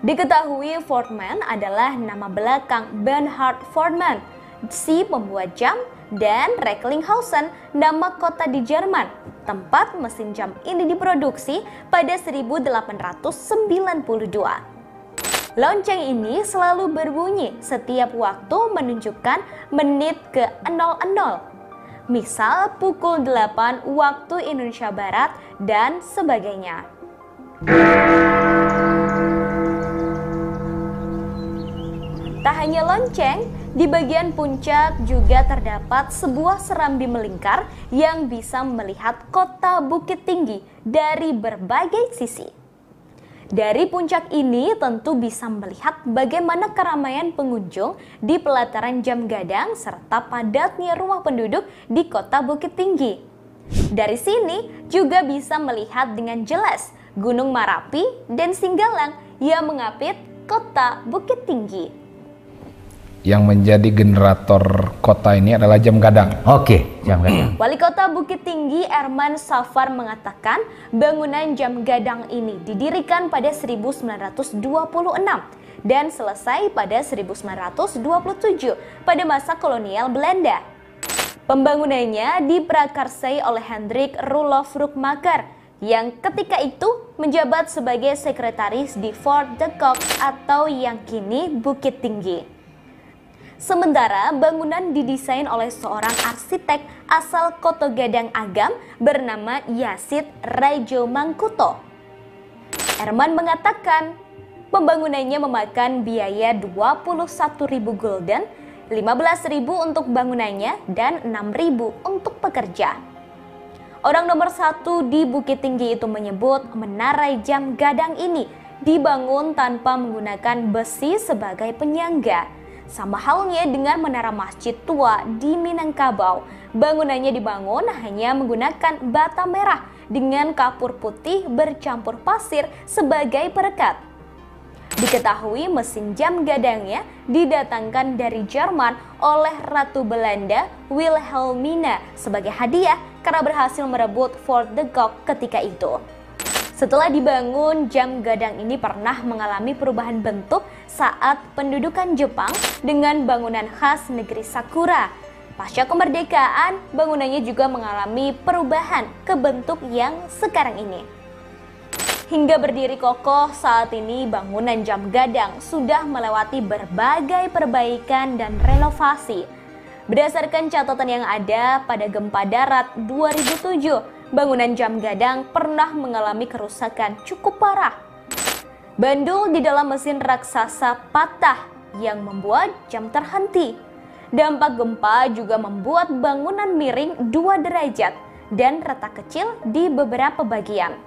Diketahui Fortman adalah nama belakang Bernhard Fortman, si pembuat jam dan Recklinghausen, nama kota di Jerman. Tempat mesin jam ini diproduksi pada 1892. Lonceng ini selalu berbunyi setiap waktu menunjukkan menit ke 00. Misal pukul 8 waktu Indonesia Barat dan sebagainya. Tak hanya lonceng, di bagian puncak juga terdapat sebuah serambi melingkar yang bisa melihat kota Bukit Tinggi dari berbagai sisi. Dari puncak ini tentu bisa melihat bagaimana keramaian pengunjung di pelataran jam gadang serta padatnya rumah penduduk di kota Bukit Tinggi. Dari sini juga bisa melihat dengan jelas Gunung Marapi dan Singgalang yang mengapit kota Bukit Tinggi yang menjadi generator kota ini adalah jam gadang. Oke, jam gadang. Wali Kota Bukit Tinggi Erman Safar mengatakan bangunan jam gadang ini didirikan pada 1926 dan selesai pada 1927 pada masa kolonial Belanda. Pembangunannya diprakarsai oleh Hendrik Rulof Rukmaker yang ketika itu menjabat sebagai sekretaris di Fort de Kock atau yang kini Bukit Tinggi. Sementara bangunan didesain oleh seorang arsitek asal Koto Gadang Agam bernama Yasid Raijo Mangkuto. Erman mengatakan pembangunannya memakan biaya 21.000 gulden, 15.000 untuk bangunannya dan 6.000 untuk pekerja. Orang nomor satu di Bukit Tinggi itu menyebut menara jam gadang ini dibangun tanpa menggunakan besi sebagai penyangga sama halnya dengan menara masjid tua di Minangkabau. Bangunannya dibangun hanya menggunakan bata merah dengan kapur putih bercampur pasir sebagai perekat. Diketahui mesin jam gadangnya didatangkan dari Jerman oleh Ratu Belanda Wilhelmina sebagai hadiah karena berhasil merebut Fort de Gogh ketika itu. Setelah dibangun, jam gadang ini pernah mengalami perubahan bentuk saat pendudukan Jepang dengan bangunan khas negeri Sakura. Pasca kemerdekaan, bangunannya juga mengalami perubahan ke bentuk yang sekarang ini. Hingga berdiri kokoh saat ini bangunan Jam Gadang sudah melewati berbagai perbaikan dan renovasi. Berdasarkan catatan yang ada pada gempa darat 2007, bangunan Jam Gadang pernah mengalami kerusakan cukup parah. Bandul di dalam mesin raksasa patah yang membuat jam terhenti. Dampak gempa juga membuat bangunan miring 2 derajat dan retak kecil di beberapa bagian.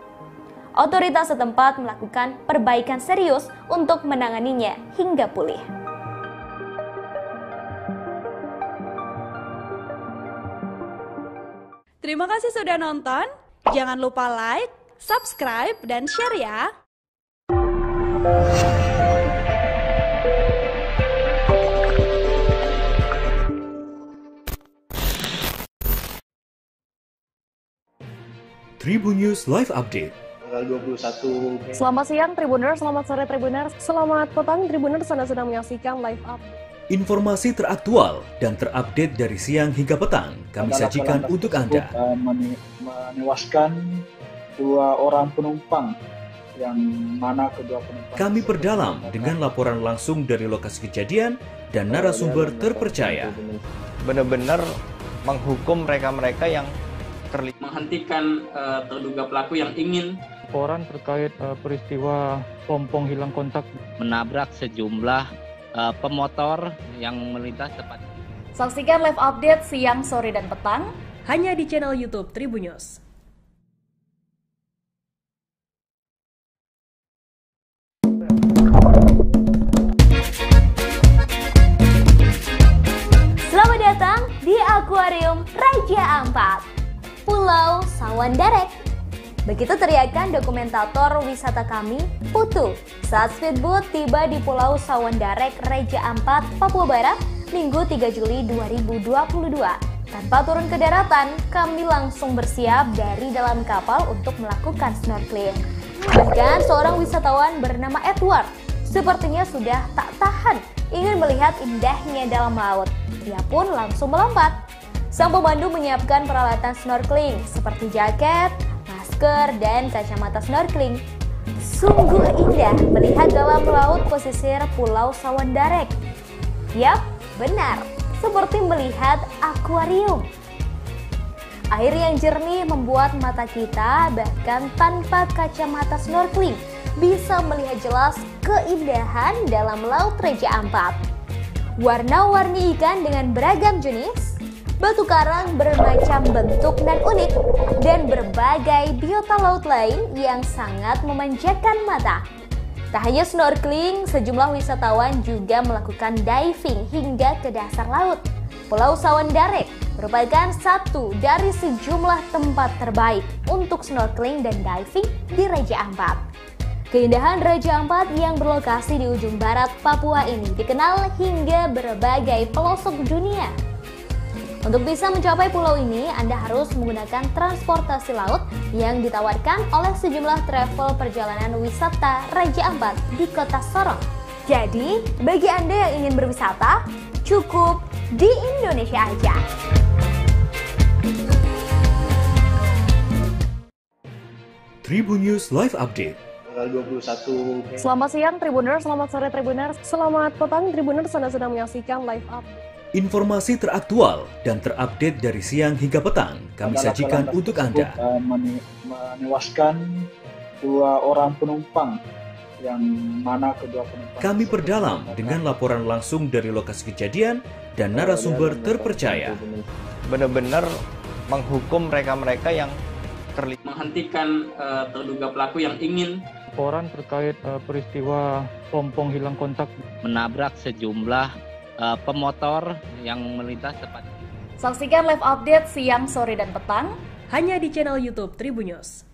Otoritas setempat melakukan perbaikan serius untuk menanganinya hingga pulih. Terima kasih sudah nonton. Jangan lupa like, subscribe, dan share ya. Tribun News Live Update. Tanggal 21 Selamat siang Tribuners, selamat sore Tribuners, selamat petang Tribuners Anda sedang menyaksikan live up. Informasi teraktual dan terupdate dari siang hingga petang kami Adalah sajikan untuk Anda. eh, mene- menewaskan dua orang penumpang yang mana kedua penumpang Kami perdalam dengan laporan langsung dari lokasi kejadian dan narasumber terpercaya. Benar-benar menghukum mereka-mereka yang terlibat menghentikan eh, terduga pelaku yang ingin Laporan terkait eh, peristiwa pompong hilang kontak menabrak sejumlah eh, pemotor yang melintas tepat Saksikan live update siang, sore, dan petang hanya di channel YouTube Tribunnews. Selamat datang di Akuarium Raja Ampat, Pulau Sawandarek. Begitu teriakan dokumentator wisata kami, Putu, saat speedboat tiba di Pulau Sawandarek, Raja Ampat, Papua Barat, Minggu 3 Juli 2022. Tanpa turun ke daratan, kami langsung bersiap dari dalam kapal untuk melakukan snorkeling. Bahkan seorang wisatawan bernama Edward sepertinya sudah tak tahan ingin melihat indahnya dalam laut. Ia pun langsung melompat. Sang pemandu menyiapkan peralatan snorkeling seperti jaket, masker, dan kacamata snorkeling. Sungguh indah melihat dalam laut pesisir Pulau Sawandarek. Yap, benar, seperti melihat akuarium. Air yang jernih membuat mata kita bahkan tanpa kacamata snorkeling bisa melihat jelas keindahan dalam laut Raja Ampat. Warna-warni ikan dengan beragam jenis, batu karang bermacam bentuk dan unik, dan berbagai biota laut lain yang sangat memanjakan mata. Tak hanya snorkeling, sejumlah wisatawan juga melakukan diving hingga ke dasar laut. Pulau Sawandarek merupakan satu dari sejumlah tempat terbaik untuk snorkeling dan diving di Raja Ampat. Keindahan Raja Ampat yang berlokasi di ujung barat Papua ini dikenal hingga berbagai pelosok dunia. Untuk bisa mencapai pulau ini, Anda harus menggunakan transportasi laut yang ditawarkan oleh sejumlah travel perjalanan wisata Raja Ampat di kota Sorong. Jadi, bagi Anda yang ingin berwisata, cukup di Indonesia aja. Tribun News Live Update. tanggal 21 Selamat siang Tribuners, selamat sore Tribuners, selamat petang Tribuners Anda sedang menyaksikan live up. Informasi teraktual dan terupdate dari siang hingga petang kami Adalah sajikan untuk Anda. eh, mene- menewaskan dua orang penumpang yang mana kedua penumpang Kami perdalam dengan laporan langsung dari lokasi kejadian dan narasumber terpercaya. benar-benar menghukum mereka-mereka yang terlibat menghentikan eh, terduga pelaku yang ingin laporan terkait eh, peristiwa pompong hilang kontak menabrak sejumlah eh, pemotor yang melintas tepat Saksikan live update siang, sore, dan petang hanya di channel YouTube Tribunnews.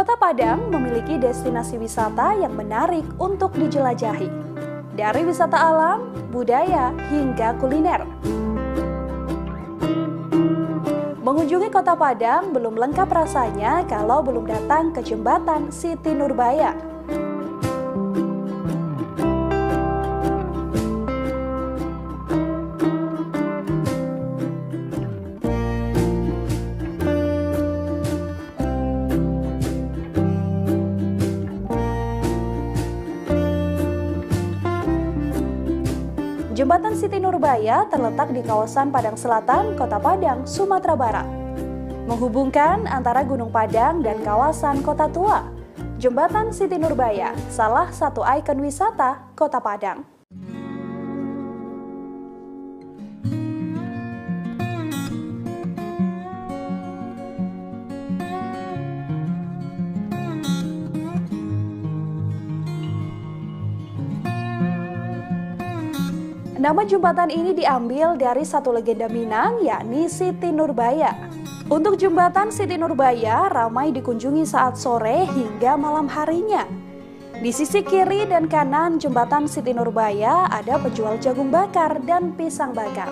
Kota Padang memiliki destinasi wisata yang menarik untuk dijelajahi. Dari wisata alam, budaya, hingga kuliner. Mengunjungi Kota Padang belum lengkap rasanya kalau belum datang ke jembatan Siti Nurbaya. Jembatan Siti Nurbaya terletak di kawasan Padang Selatan, Kota Padang, Sumatera Barat. Menghubungkan antara Gunung Padang dan kawasan Kota Tua. Jembatan Siti Nurbaya, salah satu ikon wisata Kota Padang. Nama jembatan ini diambil dari satu legenda Minang, yakni Siti Nurbaya. Untuk jembatan Siti Nurbaya ramai dikunjungi saat sore hingga malam harinya. Di sisi kiri dan kanan jembatan Siti Nurbaya ada penjual jagung bakar dan pisang bakar.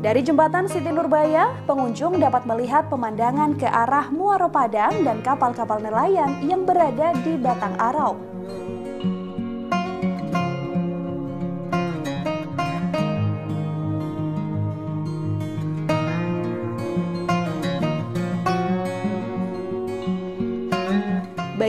Dari jembatan Siti Nurbaya, pengunjung dapat melihat pemandangan ke arah Muaro Padang dan kapal-kapal nelayan yang berada di Batang Arau.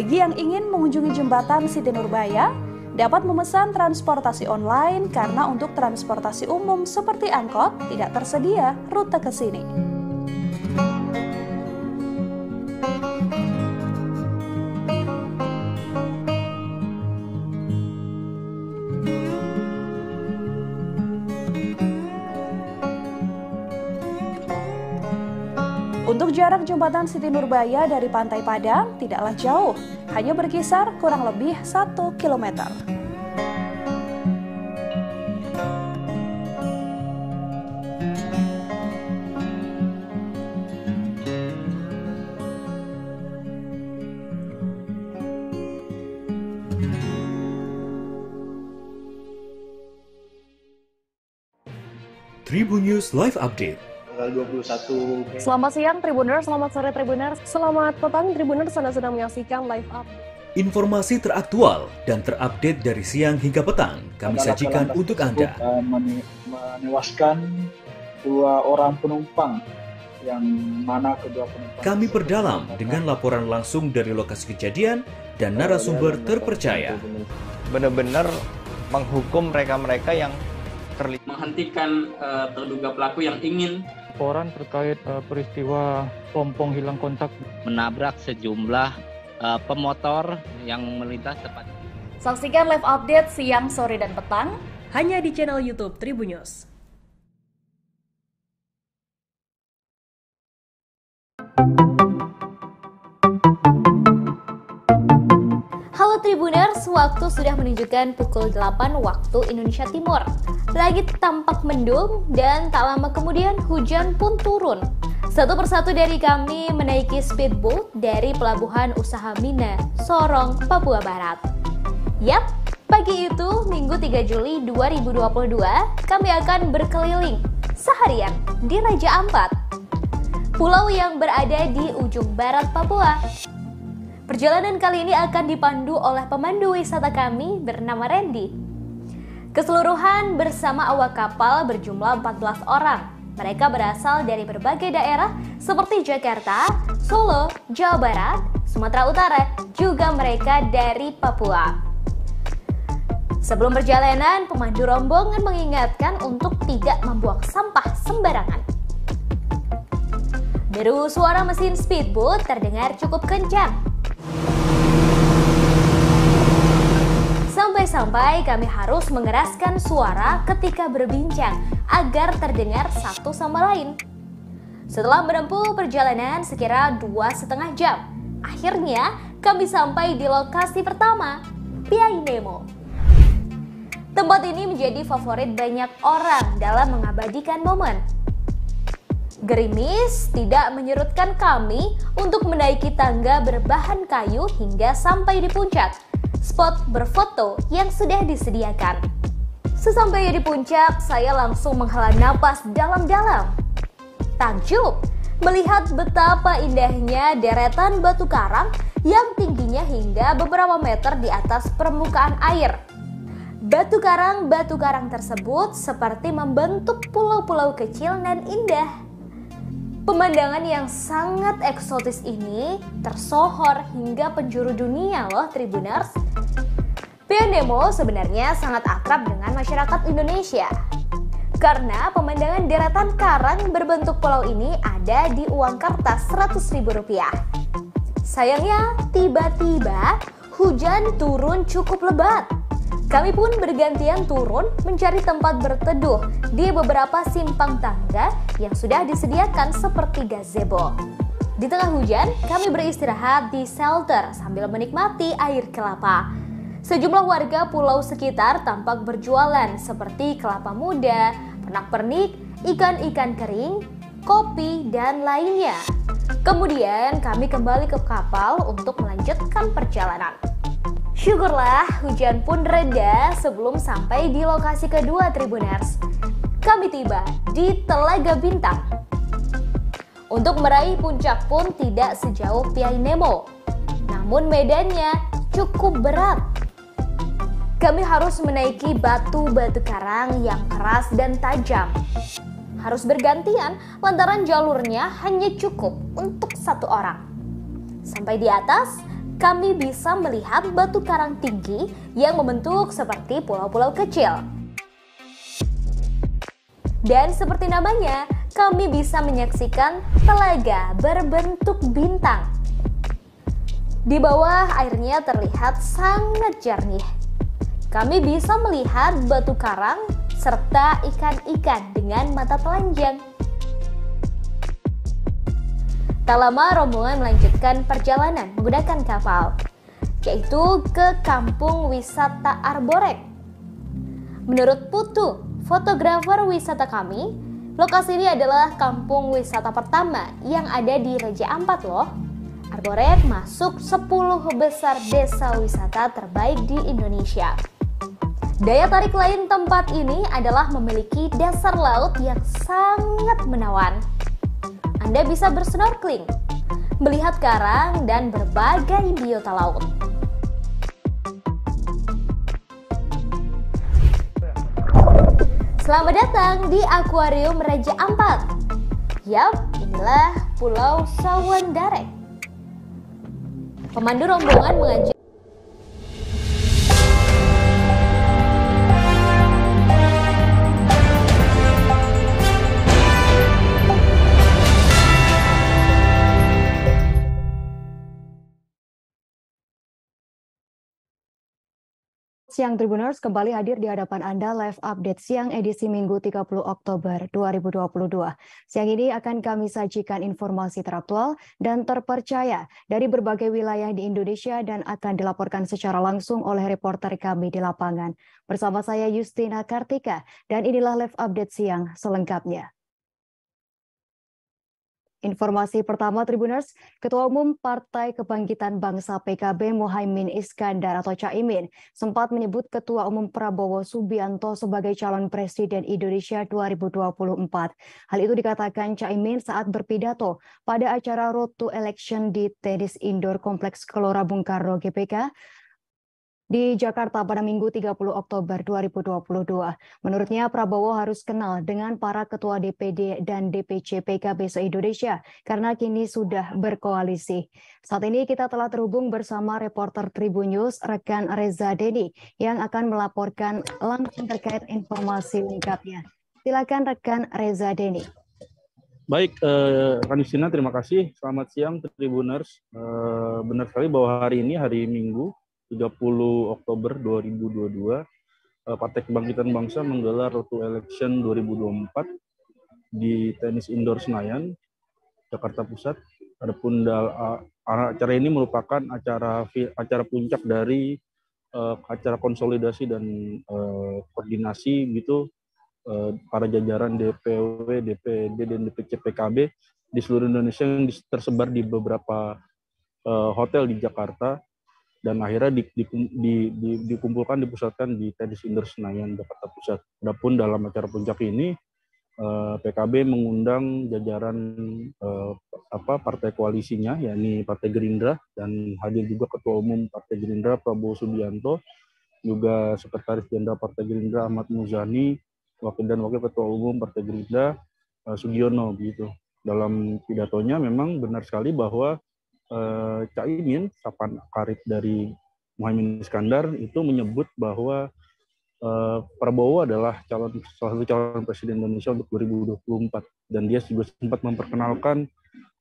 Bagi yang ingin mengunjungi jembatan Siti Nurbaya, dapat memesan transportasi online karena untuk transportasi umum seperti angkot tidak tersedia rute ke sini. Jarak jembatan Siti Nurbaya dari Pantai Padang tidaklah jauh, hanya berkisar kurang lebih 1 km. Tribun News Live Update tanggal 21 Selamat siang Tribuners, selamat sore Tribuners, selamat petang Tribuners Anda sedang menyaksikan live up. Informasi teraktual dan terupdate dari siang hingga petang kami sajikan untuk Anda. mene- menewaskan dua orang penumpang yang mana kedua penumpang Kami perdalam dengan laporan langsung dari lokasi kejadian dan narasumber terpercaya. Benar-benar menghukum mereka-mereka yang terlibat menghentikan eh, terduga pelaku yang ingin Laporan terkait eh, peristiwa pompong hilang kontak. Menabrak sejumlah eh, pemotor yang melintas tepat. Saksikan live update siang, sore, dan petang. Hanya di channel YouTube Tribunnews. Halo Tribuners, waktu sudah menunjukkan pukul 8 waktu Indonesia Timur. Langit tampak mendung dan tak lama kemudian hujan pun turun. Satu persatu dari kami menaiki speedboat dari pelabuhan usaha Mina, Sorong, Papua Barat. Yap, pagi itu Minggu 3 Juli 2022 kami akan berkeliling seharian di Raja Ampat, pulau yang berada di ujung barat Papua. Perjalanan kali ini akan dipandu oleh pemandu wisata kami bernama Randy. Keseluruhan bersama awak kapal berjumlah 14 orang. Mereka berasal dari berbagai daerah seperti Jakarta, Solo, Jawa Barat, Sumatera Utara, juga mereka dari Papua. Sebelum perjalanan, pemandu rombongan mengingatkan untuk tidak membuang sampah sembarangan. Deru suara mesin speedboat terdengar cukup kencang. Sampai-sampai kami harus mengeraskan suara ketika berbincang agar terdengar satu sama lain. Setelah menempuh perjalanan sekira dua setengah jam, akhirnya kami sampai di lokasi pertama, Piai Nemo. Tempat ini menjadi favorit banyak orang dalam mengabadikan momen. Gerimis tidak menyurutkan kami untuk menaiki tangga berbahan kayu hingga sampai di puncak, spot berfoto yang sudah disediakan. Sesampainya di puncak, saya langsung menghela napas dalam-dalam. Takjub melihat betapa indahnya deretan batu karang yang tingginya hingga beberapa meter di atas permukaan air. Batu karang-batu karang tersebut seperti membentuk pulau-pulau kecil dan indah. Pemandangan yang sangat eksotis ini tersohor hingga penjuru dunia loh Tribuners. Demo sebenarnya sangat akrab dengan masyarakat Indonesia. Karena pemandangan deretan karang berbentuk pulau ini ada di uang kertas Rp100.000. Sayangnya, tiba-tiba hujan turun cukup lebat kami pun bergantian turun mencari tempat berteduh di beberapa simpang tangga yang sudah disediakan seperti gazebo. Di tengah hujan, kami beristirahat di shelter sambil menikmati air kelapa. Sejumlah warga pulau sekitar tampak berjualan seperti kelapa muda, pernak-pernik, ikan-ikan kering, kopi, dan lainnya. Kemudian kami kembali ke kapal untuk melanjutkan perjalanan. Syukurlah hujan pun reda sebelum sampai di lokasi kedua Tribuners. Kami tiba di Telaga Bintang. Untuk meraih puncak pun tidak sejauh Piai Nemo. Namun medannya cukup berat. Kami harus menaiki batu-batu karang yang keras dan tajam. Harus bergantian lantaran jalurnya hanya cukup untuk satu orang. Sampai di atas, kami bisa melihat batu karang tinggi yang membentuk seperti pulau-pulau kecil. Dan seperti namanya, kami bisa menyaksikan telaga berbentuk bintang. Di bawah airnya terlihat sangat jernih. Kami bisa melihat batu karang serta ikan-ikan dengan mata telanjang. Tak lama rombongan melanjutkan perjalanan menggunakan kapal, yaitu ke kampung wisata Arborek. Menurut Putu, fotografer wisata kami, lokasi ini adalah kampung wisata pertama yang ada di Raja Ampat loh. Arborek masuk 10 besar desa wisata terbaik di Indonesia. Daya tarik lain tempat ini adalah memiliki dasar laut yang sangat menawan. Anda bisa bersnorkeling, melihat karang, dan berbagai biota laut. Selamat datang di Akuarium Raja Ampat. Yap, inilah Pulau Sawandarek. Pemandu rombongan mengajak Siang Tribuners kembali hadir di hadapan Anda live update siang edisi Minggu 30 Oktober 2022. Siang ini akan kami sajikan informasi teraktual dan terpercaya dari berbagai wilayah di Indonesia dan akan dilaporkan secara langsung oleh reporter kami di lapangan. Bersama saya Justina Kartika dan inilah live update siang selengkapnya. Informasi pertama Tribuners, Ketua Umum Partai Kebangkitan Bangsa PKB Mohaimin Iskandar atau Caimin sempat menyebut Ketua Umum Prabowo Subianto sebagai calon presiden Indonesia 2024. Hal itu dikatakan Caimin saat berpidato pada acara Road to Election di Tenis Indoor Kompleks Gelora Bung Karno GBK di Jakarta pada Minggu 30 Oktober 2022. Menurutnya Prabowo harus kenal dengan para ketua DPD dan DPC PKB se-Indonesia karena kini sudah berkoalisi. Saat ini kita telah terhubung bersama reporter Tribun News rekan Reza Deni yang akan melaporkan langsung terkait informasi lengkapnya. Silakan rekan Reza Deni. Baik, eh, Ranisina, terima kasih. Selamat siang, Tribuners. Eh, benar sekali bahwa hari ini, hari Minggu, 30 Oktober 2022 eh, Partai Kebangkitan Bangsa menggelar Road Election 2024 di tenis indoor Senayan, Jakarta Pusat. Adapun acara ini merupakan acara acara puncak dari uh, acara konsolidasi dan koordinasi gitu para jajaran DPW, DPD, dan DPC PKB di seluruh Indonesia yang tersebar di beberapa hotel di Jakarta dan akhirnya di, di, di, di, dikumpulkan dipusatkan di Tenis Indoor Senayan Jakarta Pusat. Adapun dalam acara puncak ini eh, PKB mengundang jajaran eh, apa partai koalisinya yakni Partai Gerindra dan hadir juga Ketua Umum Partai Gerindra Prabowo Subianto, juga Sekretaris Jenderal Partai Gerindra Ahmad Muzani, Wakil dan Wakil Ketua Umum Partai Gerindra eh, Sugiono begitu. Dalam pidatonya memang benar sekali bahwa uh, Caimin, kapan karib dari Muhammad Iskandar itu menyebut bahwa uh, Prabowo adalah calon salah satu calon presiden Indonesia untuk 2024 dan dia juga sempat memperkenalkan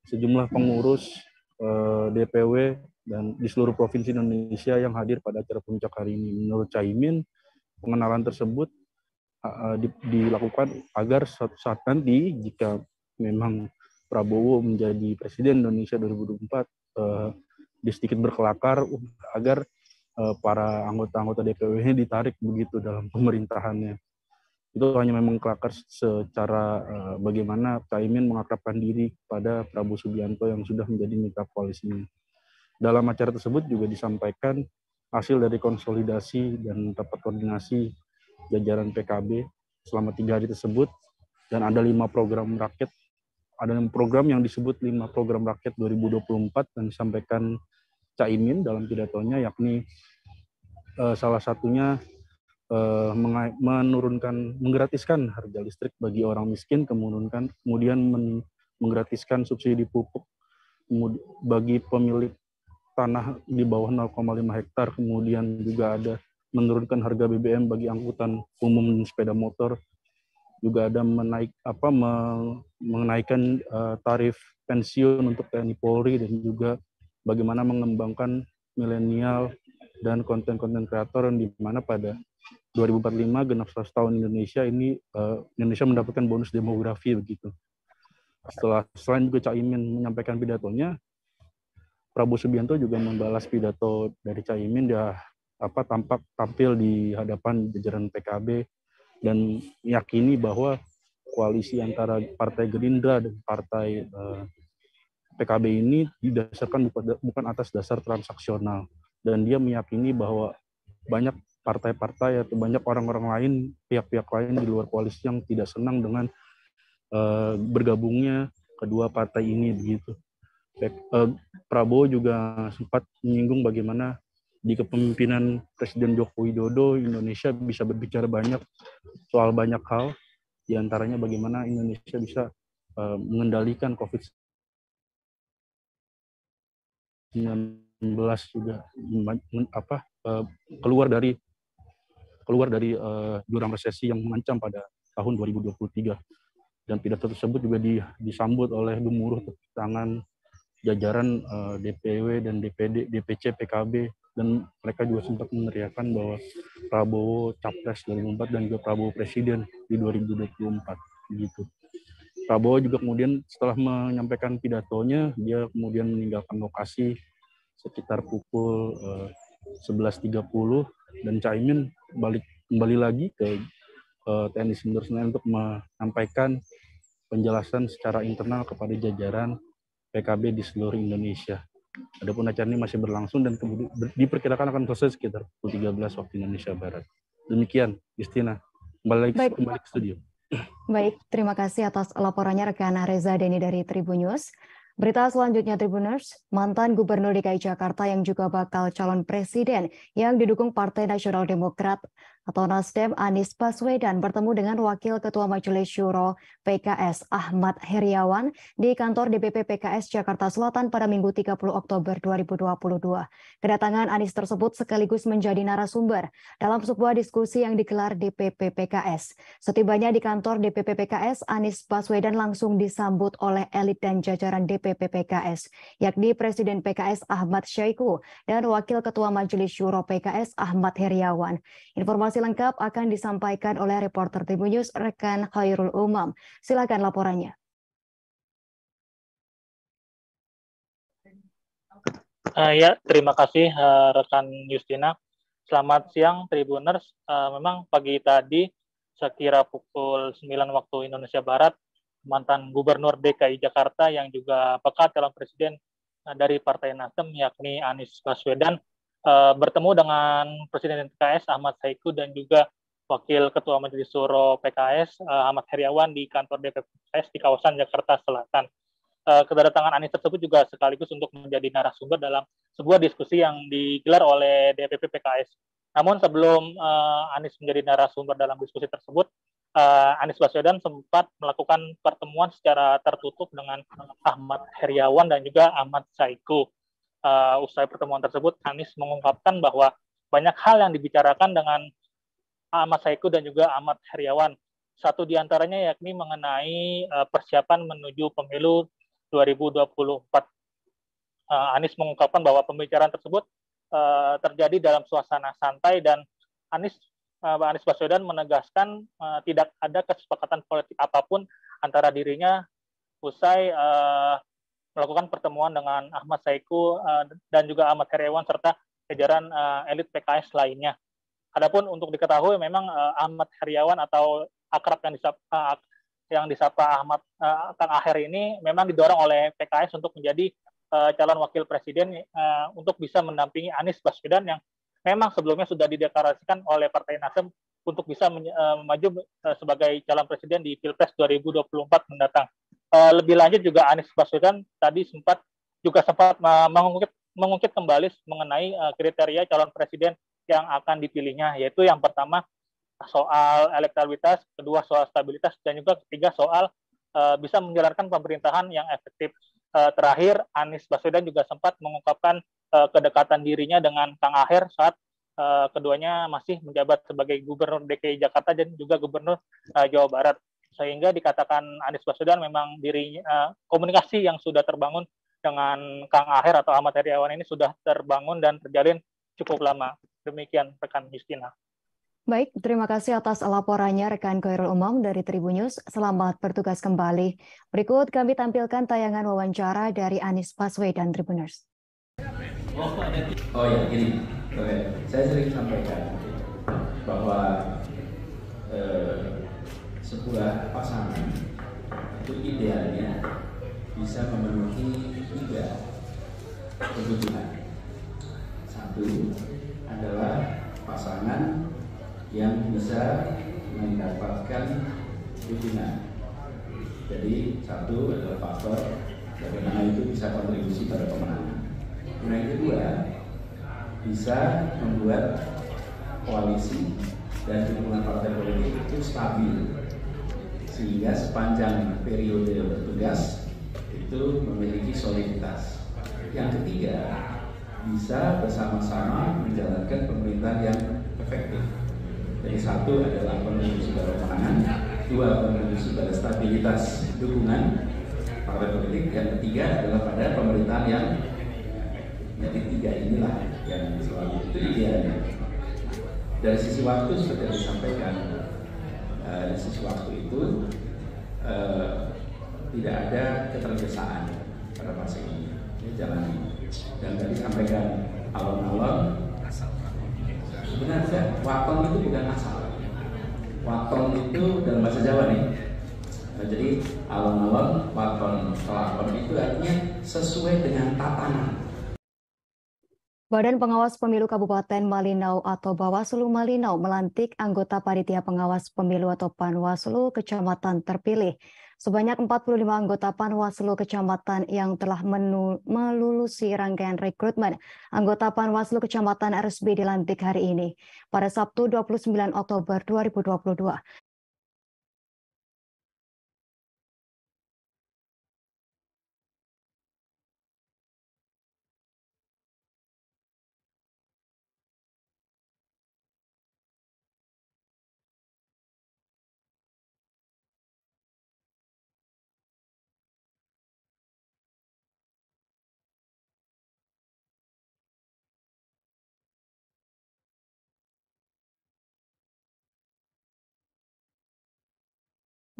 sejumlah pengurus eh, DPW dan di seluruh provinsi Indonesia yang hadir pada acara puncak hari ini. Menurut Caimin, pengenalan tersebut di, dilakukan agar suatu saat nanti jika memang Prabowo menjadi presiden Indonesia 2024 uh, di sedikit berkelakar agar uh, para anggota-anggota DPW ini ditarik begitu dalam pemerintahannya. Itu hanya memang kelakar secara uh, bagaimana Caimin mengakrabkan diri pada Prabowo Subianto yang sudah menjadi mitra koalisi ini. Dalam acara tersebut juga disampaikan hasil dari konsolidasi dan rapat koordinasi jajaran PKB selama tiga hari tersebut dan ada lima program rakyat ada program yang disebut lima program rakyat 2024 dan disampaikan Caimin dalam pidatonya yakni uh, salah satunya uh, menurunkan menggratiskan harga listrik bagi orang miskin kemudian kemudian men menggratiskan subsidi pupuk bagi pemilik tanah di bawah 0,5 hektar kemudian juga ada menurunkan harga BBM bagi angkutan umum sepeda motor juga ada menaik apa menaikkan uh, tarif pensiun untuk TNI Polri dan juga bagaimana mengembangkan milenial dan konten-konten kreator yang di mana pada 2045 genap 100 tahun Indonesia ini uh, Indonesia mendapatkan bonus demografi begitu. Setelah selain juga Cak Imin menyampaikan pidatonya, Prabowo Subianto juga membalas pidato dari Cak Imin dia apa tampak tampil di hadapan jajaran PKB dan yakini bahwa koalisi antara Partai Gerindra dan Partai eh, PKB ini didasarkan bukan atas dasar transaksional dan dia meyakini bahwa banyak partai-partai atau banyak orang-orang lain pihak-pihak lain di luar koalisi yang tidak senang dengan uh, bergabungnya kedua partai ini begitu. Uh, Prabowo juga sempat menyinggung bagaimana di kepemimpinan Presiden Joko Widodo, Indonesia bisa berbicara banyak soal banyak hal, di antaranya bagaimana Indonesia bisa uh, mengendalikan COVID-19 juga. Apa uh, keluar dari keluar dari uh, jurang resesi yang mengancam pada tahun 2023 dan pidato tersebut juga di, disambut oleh gemuruh tangan jajaran uh, DPW dan DPD, DPC, PKB dan mereka juga sempat meneriakan bahwa Prabowo capres 2004 dan juga Prabowo presiden di 2024 gitu. Prabowo juga kemudian setelah menyampaikan pidatonya dia kemudian meninggalkan lokasi sekitar pukul uh, eh, 11.30 dan Caimin balik kembali lagi ke uh, TNI Sindur untuk menyampaikan penjelasan secara internal kepada jajaran PKB di seluruh Indonesia. Adapun acara ini masih berlangsung dan diperkirakan akan selesai sekitar pukul 13 waktu Indonesia Barat. Demikian, Justina. Kembali Baik. kembali ke studio. Baik, terima kasih atas laporannya rekan Reza Deni dari Tribun News. Berita selanjutnya Tribuners, mantan Gubernur DKI Jakarta yang juga bakal calon presiden yang didukung Partai Nasional Demokrat atau Nasdem Anies Baswedan bertemu dengan Wakil Ketua Majelis Syuro PKS Ahmad Heriawan di kantor DPP PKS Jakarta Selatan pada Minggu 30 Oktober 2022. Kedatangan Anies tersebut sekaligus menjadi narasumber dalam sebuah diskusi yang digelar DPP PKS. Setibanya di kantor DPP PKS, Anies Baswedan langsung disambut oleh elit dan jajaran DPP PKS, yakni Presiden PKS Ahmad Syaiqo dan Wakil Ketua Majelis Syuro PKS Ahmad Heriawan. Informasi Informasi lengkap akan disampaikan oleh reporter Tribun News rekan Khairul Umam. Silakan laporannya. Uh, ya, terima kasih uh, rekan Justina. Selamat siang Tribuners. Uh, memang pagi tadi sekira pukul 9 waktu Indonesia Barat, mantan Gubernur DKI Jakarta yang juga bakal calon presiden dari Partai Nasdem yakni Anies Baswedan uh, bertemu dengan Presiden PKS Ahmad Saiku dan juga Wakil Ketua Majelis Suro PKS uh, Ahmad Heriawan di kantor DPP PKS di kawasan Jakarta Selatan. Uh, kedatangan Anies tersebut juga sekaligus untuk menjadi narasumber dalam sebuah diskusi yang digelar oleh DPP PKS. Namun sebelum uh, Anies menjadi narasumber dalam diskusi tersebut, uh, Anies Baswedan sempat melakukan pertemuan secara tertutup dengan Ahmad Heriawan dan juga Ahmad Saiku. Uh, usai pertemuan tersebut, Anies mengungkapkan bahwa banyak hal yang dibicarakan dengan Ahmad Saiku dan juga Ahmad Heriawan. Satu di antaranya yakni mengenai uh, persiapan menuju pemilu 2024. Uh, Anies mengungkapkan bahwa pembicaraan tersebut uh, terjadi dalam suasana santai dan Anies uh, Anies Baswedan menegaskan uh, tidak ada kesepakatan politik apa pun antara dirinya usai uh, melakukan pertemuan dengan Ahmad Saiku uh, dan juga Ahmad Heriawan serta jajaran uh, elit PKS lainnya. Adapun untuk diketahui memang uh, Ahmad Heriawan atau akrab yang disapa, uh, yang disapa Ahmad uh, Kang Aher ini memang didorong oleh PKS untuk menjadi uh, calon wakil presiden uh, untuk bisa mendampingi Anies Baswedan yang memang sebelumnya sudah dideklarasikan oleh Partai Nasdem untuk bisa uh, maju uh, sebagai calon presiden di Pilpres 2024 mendatang. Uh, lebih lanjut juga Anies Baswedan tadi sempat juga sempat mengungkit mengungkit kembali mengenai uh, kriteria calon presiden yang akan dipilihnya, yaitu yang pertama soal elektabilitas, kedua soal stabilitas, dan juga ketiga soal uh, bisa menjalankan pemerintahan yang efektif. Terakhir, Anies Baswedan juga sempat mengungkapkan kedekatan dirinya dengan Kang Aher saat keduanya masih menjabat sebagai Gubernur DKI Jakarta dan juga Gubernur Jawa Barat. Sehingga dikatakan Anies Baswedan memang dirinya uh, komunikasi yang sudah terbangun dengan Kang Aher atau Ahmad Heriawan ini sudah terbangun dan terjalin cukup lama. Demikian rekan Justina. Baik, terima kasih atas laporannya rekan Koirul Umam dari Tribunnews. Selamat bertugas kembali. Berikut kami tampilkan tayangan wawancara dari Anies Baswedan Tribuners. Oh ya, gini, saya sering sampaikan bahwa eh, sebuah pasangan itu idealnya bisa memenuhi tiga kebutuhan. Satu, adalah pasangan yang bisa mendapatkan dukungan. Jadi satu adalah faktor bagaimana itu bisa kontribusi pada pemenangan. Nah, yang kedua bisa membuat koalisi dan dukungan partai politik itu stabil sehingga sepanjang periode bertugas itu memiliki soliditas. Yang ketiga bisa bersama-sama menjalankan pemerintahan yang efektif. Jadi satu adalah kontribusi pada pemenangan, dua kontribusi pada stabilitas dukungan partai politik, yang ketiga adalah pada pemerintahan yang jadi tiga inilah yang selalu itu idealnya. Dari sisi waktu yang disampaikan, uh, dari sisi waktu itu uh, tidak ada ketergesaan pada fase ini. Ini jalan. Dan tadi sampaikan alon-alon sebenarnya waton itu bukan asal. Waton itu dalam bahasa Jawa nih. Nah, jadi alon-alon waton kelakon itu artinya sesuai dengan tatanan Badan Pengawas Pemilu Kabupaten Malinau atau Bawaslu Malinau melantik anggota Panitia Pengawas Pemilu atau Panwaslu Kecamatan terpilih. Sebanyak 45 anggota Panwaslu Kecamatan yang telah melulusi rangkaian rekrutmen anggota Panwaslu Kecamatan RSB dilantik hari ini pada Sabtu 29 Oktober 2022.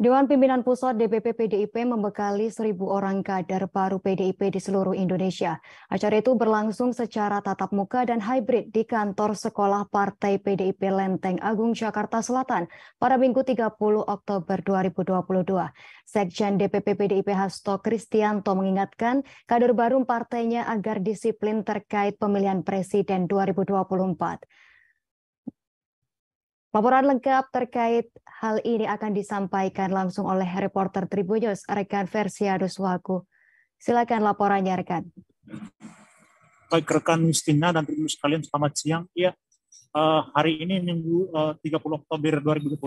Dewan Pimpinan Pusat DPP PDIP membekali seribu orang kader baru PDIP di seluruh Indonesia. Acara itu berlangsung secara tatap muka dan hybrid di kantor sekolah Partai PDIP Lenteng Agung Jakarta Selatan pada Minggu 30 Oktober 2022. Sekjen DPP PDIP Hasto Kristianto mengingatkan kader baru partainya agar disiplin terkait pemilihan presiden 2024. Laporan lengkap terkait hal ini akan disampaikan langsung oleh reporter Tribunnews, rekan Versiadus Waku. Silakan laporannya, rekan. Baik, rekan Justina dan Tribunnews sekalian, selamat siang. Ya, uh, hari ini Minggu uh, 30 Oktober 2022,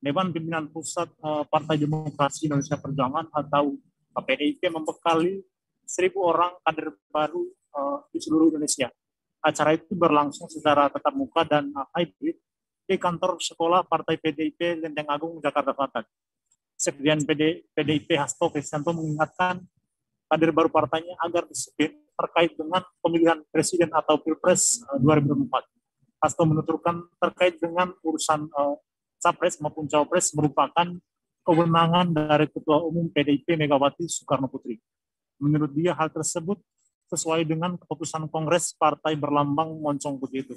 Dewan Pimpinan Pusat uh, Partai Demokrasi Indonesia Perjuangan atau PDIP membekali seribu orang kader baru uh, di seluruh Indonesia. Acara itu berlangsung secara tatap muka dan uh, hybrid di kantor sekolah Partai PDIP Lenteng Agung, Jakarta Selatan. Sekjen PD, PDIP Hasto Kristianto mengingatkan kader baru partainya agar disiplin terkait dengan pemilihan presiden atau pilpres 2024. Eh, Hasto menuturkan terkait dengan urusan uh, capres maupun cawapres merupakan kewenangan dari Ketua Umum PDIP Megawati Soekarno Putri. Menurut dia hal tersebut sesuai dengan keputusan Kongres Partai Berlambang Moncong Putih itu.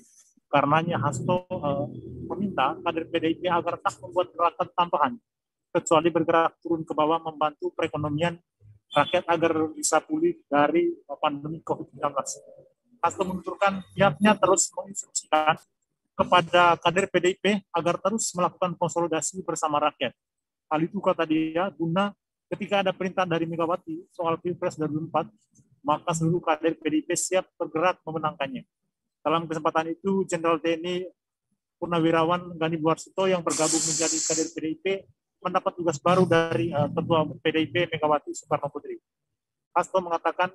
Karenanya Hasto uh, meminta kader PDIP agar tak membuat gerakan tambahan, kecuali bergerak turun ke bawah membantu perekonomian rakyat agar bisa pulih dari pandemi COVID-19. Hasto menuturkan pihaknya terus menginstruksikan kepada kader PDIP agar terus melakukan konsolidasi bersama rakyat. Hal itu kata dia guna ketika ada perintah dari Megawati soal Pilpres 2004, maka seluruh kader PDIP siap bergerak memenangkannya. Dalam kesempatan itu, Jenderal TNI Purnawirawan Gani Buarsito yang bergabung menjadi kader PDIP mendapat tugas baru dari uh, Ketua PDIP Megawati Soekarno Putri. Hasto mengatakan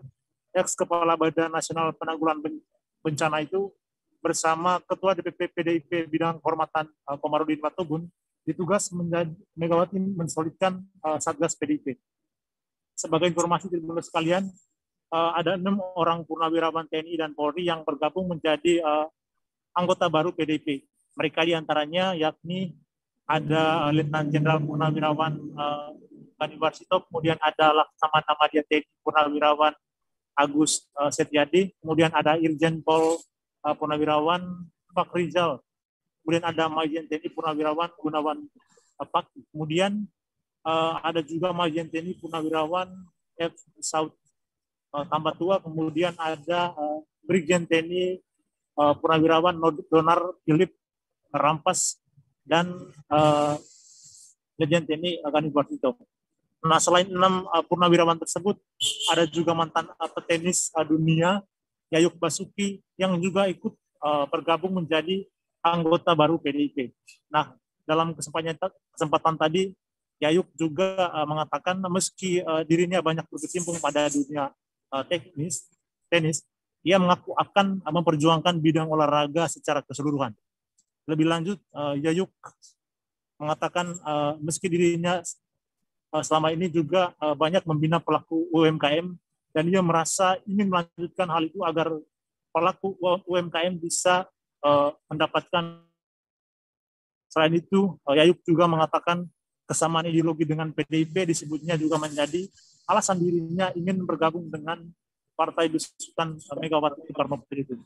ex Kepala Badan Nasional Penanggulangan Bencana itu bersama Ketua DPP PDIP bidang kehormatan uh, Komarudin Watubun ditugas menjadi Megawati mensolidkan uh, Satgas PDIP. Sebagai informasi tribunal sekalian, uh, ada enam orang purnawirawan TNI dan Polri yang bergabung menjadi uh, anggota baru PDP. Mereka di antaranya yakni ada uh, Letnan Jenderal Purnawirawan uh, Gani Warsito, kemudian ada Laksamana Madya TNI Purnawirawan Agus uh, Setiadi, kemudian ada Irjen Pol uh, Purnawirawan Pak Rizal, kemudian ada Majen TNI Purnawirawan Gunawan uh, Pak, kemudian uh, ada juga Majen TNI Purnawirawan F. Saud uh, tambah tua, kemudian ada uh, Brigjen TNI uh, Purnawirawan Donar Philip Rampas dan uh, Legend TNI Gani Bartito. Nah, selain enam uh, purnawirawan tersebut, ada juga mantan uh, petenis uh, dunia Yayuk Basuki yang juga ikut uh, bergabung menjadi anggota baru PDIP. Nah, dalam kesempatan kesempatan tadi Yayuk juga uh, mengatakan meski uh, dirinya banyak berkecimpung pada dunia uh, teknis tenis, ia mengaku akan memperjuangkan bidang olahraga secara keseluruhan. Lebih lanjut, uh, Yayuk mengatakan uh, meski dirinya uh, selama ini juga uh, banyak membina pelaku UMKM dan ia merasa ingin melanjutkan hal itu agar pelaku UMKM bisa uh, mendapatkan selain itu uh, Yayuk juga mengatakan kesamaan ideologi dengan PDIP disebutnya juga menjadi alasan dirinya ingin bergabung dengan partai besutan Megawati Soekarno Putri itu.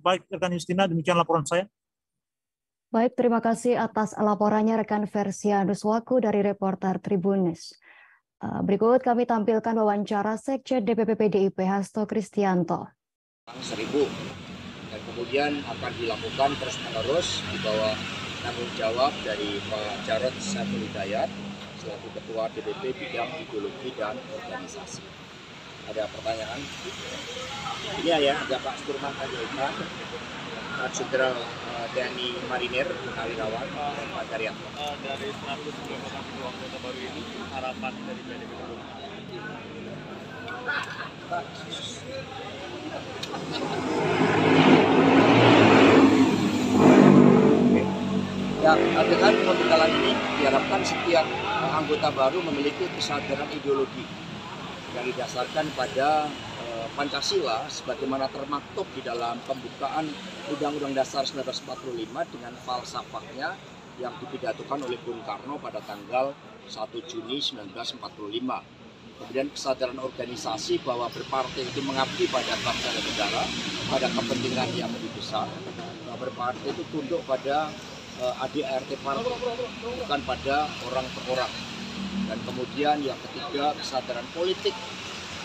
Baik, rekan Justina, demikian laporan saya. Baik, terima kasih atas laporannya rekan Versia Duswaku dari reporter Tribunus. Eh, berikut kami tampilkan wawancara Sekjen DPP PDIP Hasto Kristianto. Seribu dan kemudian akan dilakukan terus-menerus di bawah tanggung jawab dari Pak Jarod Saiful Hidayat selaku Ketua DPP Bidang Ideologi dan Organisasi. Ada pertanyaan? Ini ya, ada Pak Sturman Pak Jenderal uh, TNI Marinir Nawirawan, dan Pak Daryanto. Uh, dari 152 anggota baru ini, harapan dari PDP Pak, Ya, dengan pembekalan ini diharapkan setiap anggota baru memiliki kesadaran ideologi yang didasarkan pada uh, Pancasila sebagaimana termaktub di dalam pembukaan Undang-Undang Dasar 1945 dengan falsafahnya yang dipidatokan oleh Bung Karno pada tanggal 1 Juni 1945. Kemudian kesadaran organisasi bahwa berpartai itu mengabdi pada bangsa dan negara, pada kepentingan yang lebih besar. Bahwa berpartai itu tunduk pada uh, ADRT partai, bukan pada orang per orang. Dan kemudian yang ketiga kesadaran politik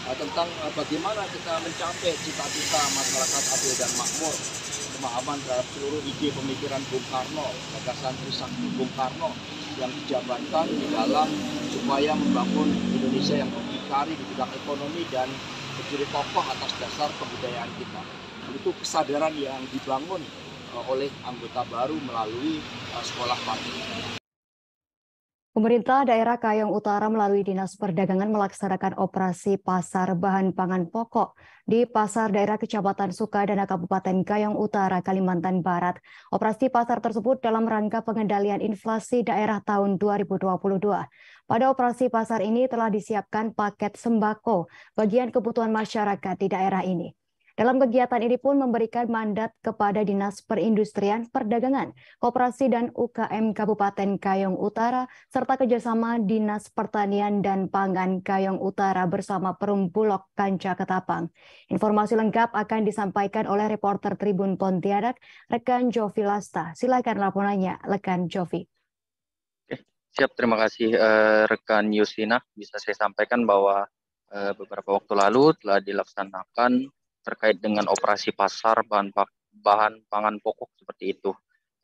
uh, tentang uh, bagaimana kita mencapai cita-cita masyarakat adil dan makmur, pemahaman terhadap seluruh ide pemikiran Bung Karno, gagasan Trisakti Bung Karno yang dijabarkan di dalam supaya membangun Indonesia yang berdikari di bidang ekonomi dan berdiri kokoh atas dasar kebudayaan kita. Itu kesadaran yang dibangun oleh anggota baru melalui sekolah pagi. Pemerintah daerah Kayong Utara melalui Dinas Perdagangan melaksanakan operasi pasar bahan pangan pokok di Pasar Daerah Kecamatan Sukadana Kabupaten Kayong Utara, Kalimantan Barat. Operasi pasar tersebut dalam rangka pengendalian inflasi daerah tahun 2022. Pada operasi pasar ini telah disiapkan paket sembako bagian kebutuhan masyarakat di daerah ini. Dalam kegiatan ini pun memberikan mandat kepada Dinas Perindustrian, Perdagangan, Koperasi dan UKM Kabupaten Kayong Utara, serta kerjasama Dinas Pertanian dan Pangan Kayong Utara bersama Perum Bulog Kanca Ketapang. Informasi lengkap akan disampaikan oleh reporter Tribun Pontianak, rekan Jovi Lasta. Silakan laporannya, rekan Jovi. Siap, terima kasih uh, rekan Yusina. Bisa saya sampaikan bahwa uh, beberapa waktu lalu telah dilaksanakan terkait dengan operasi pasar bahan bahan pangan pokok seperti itu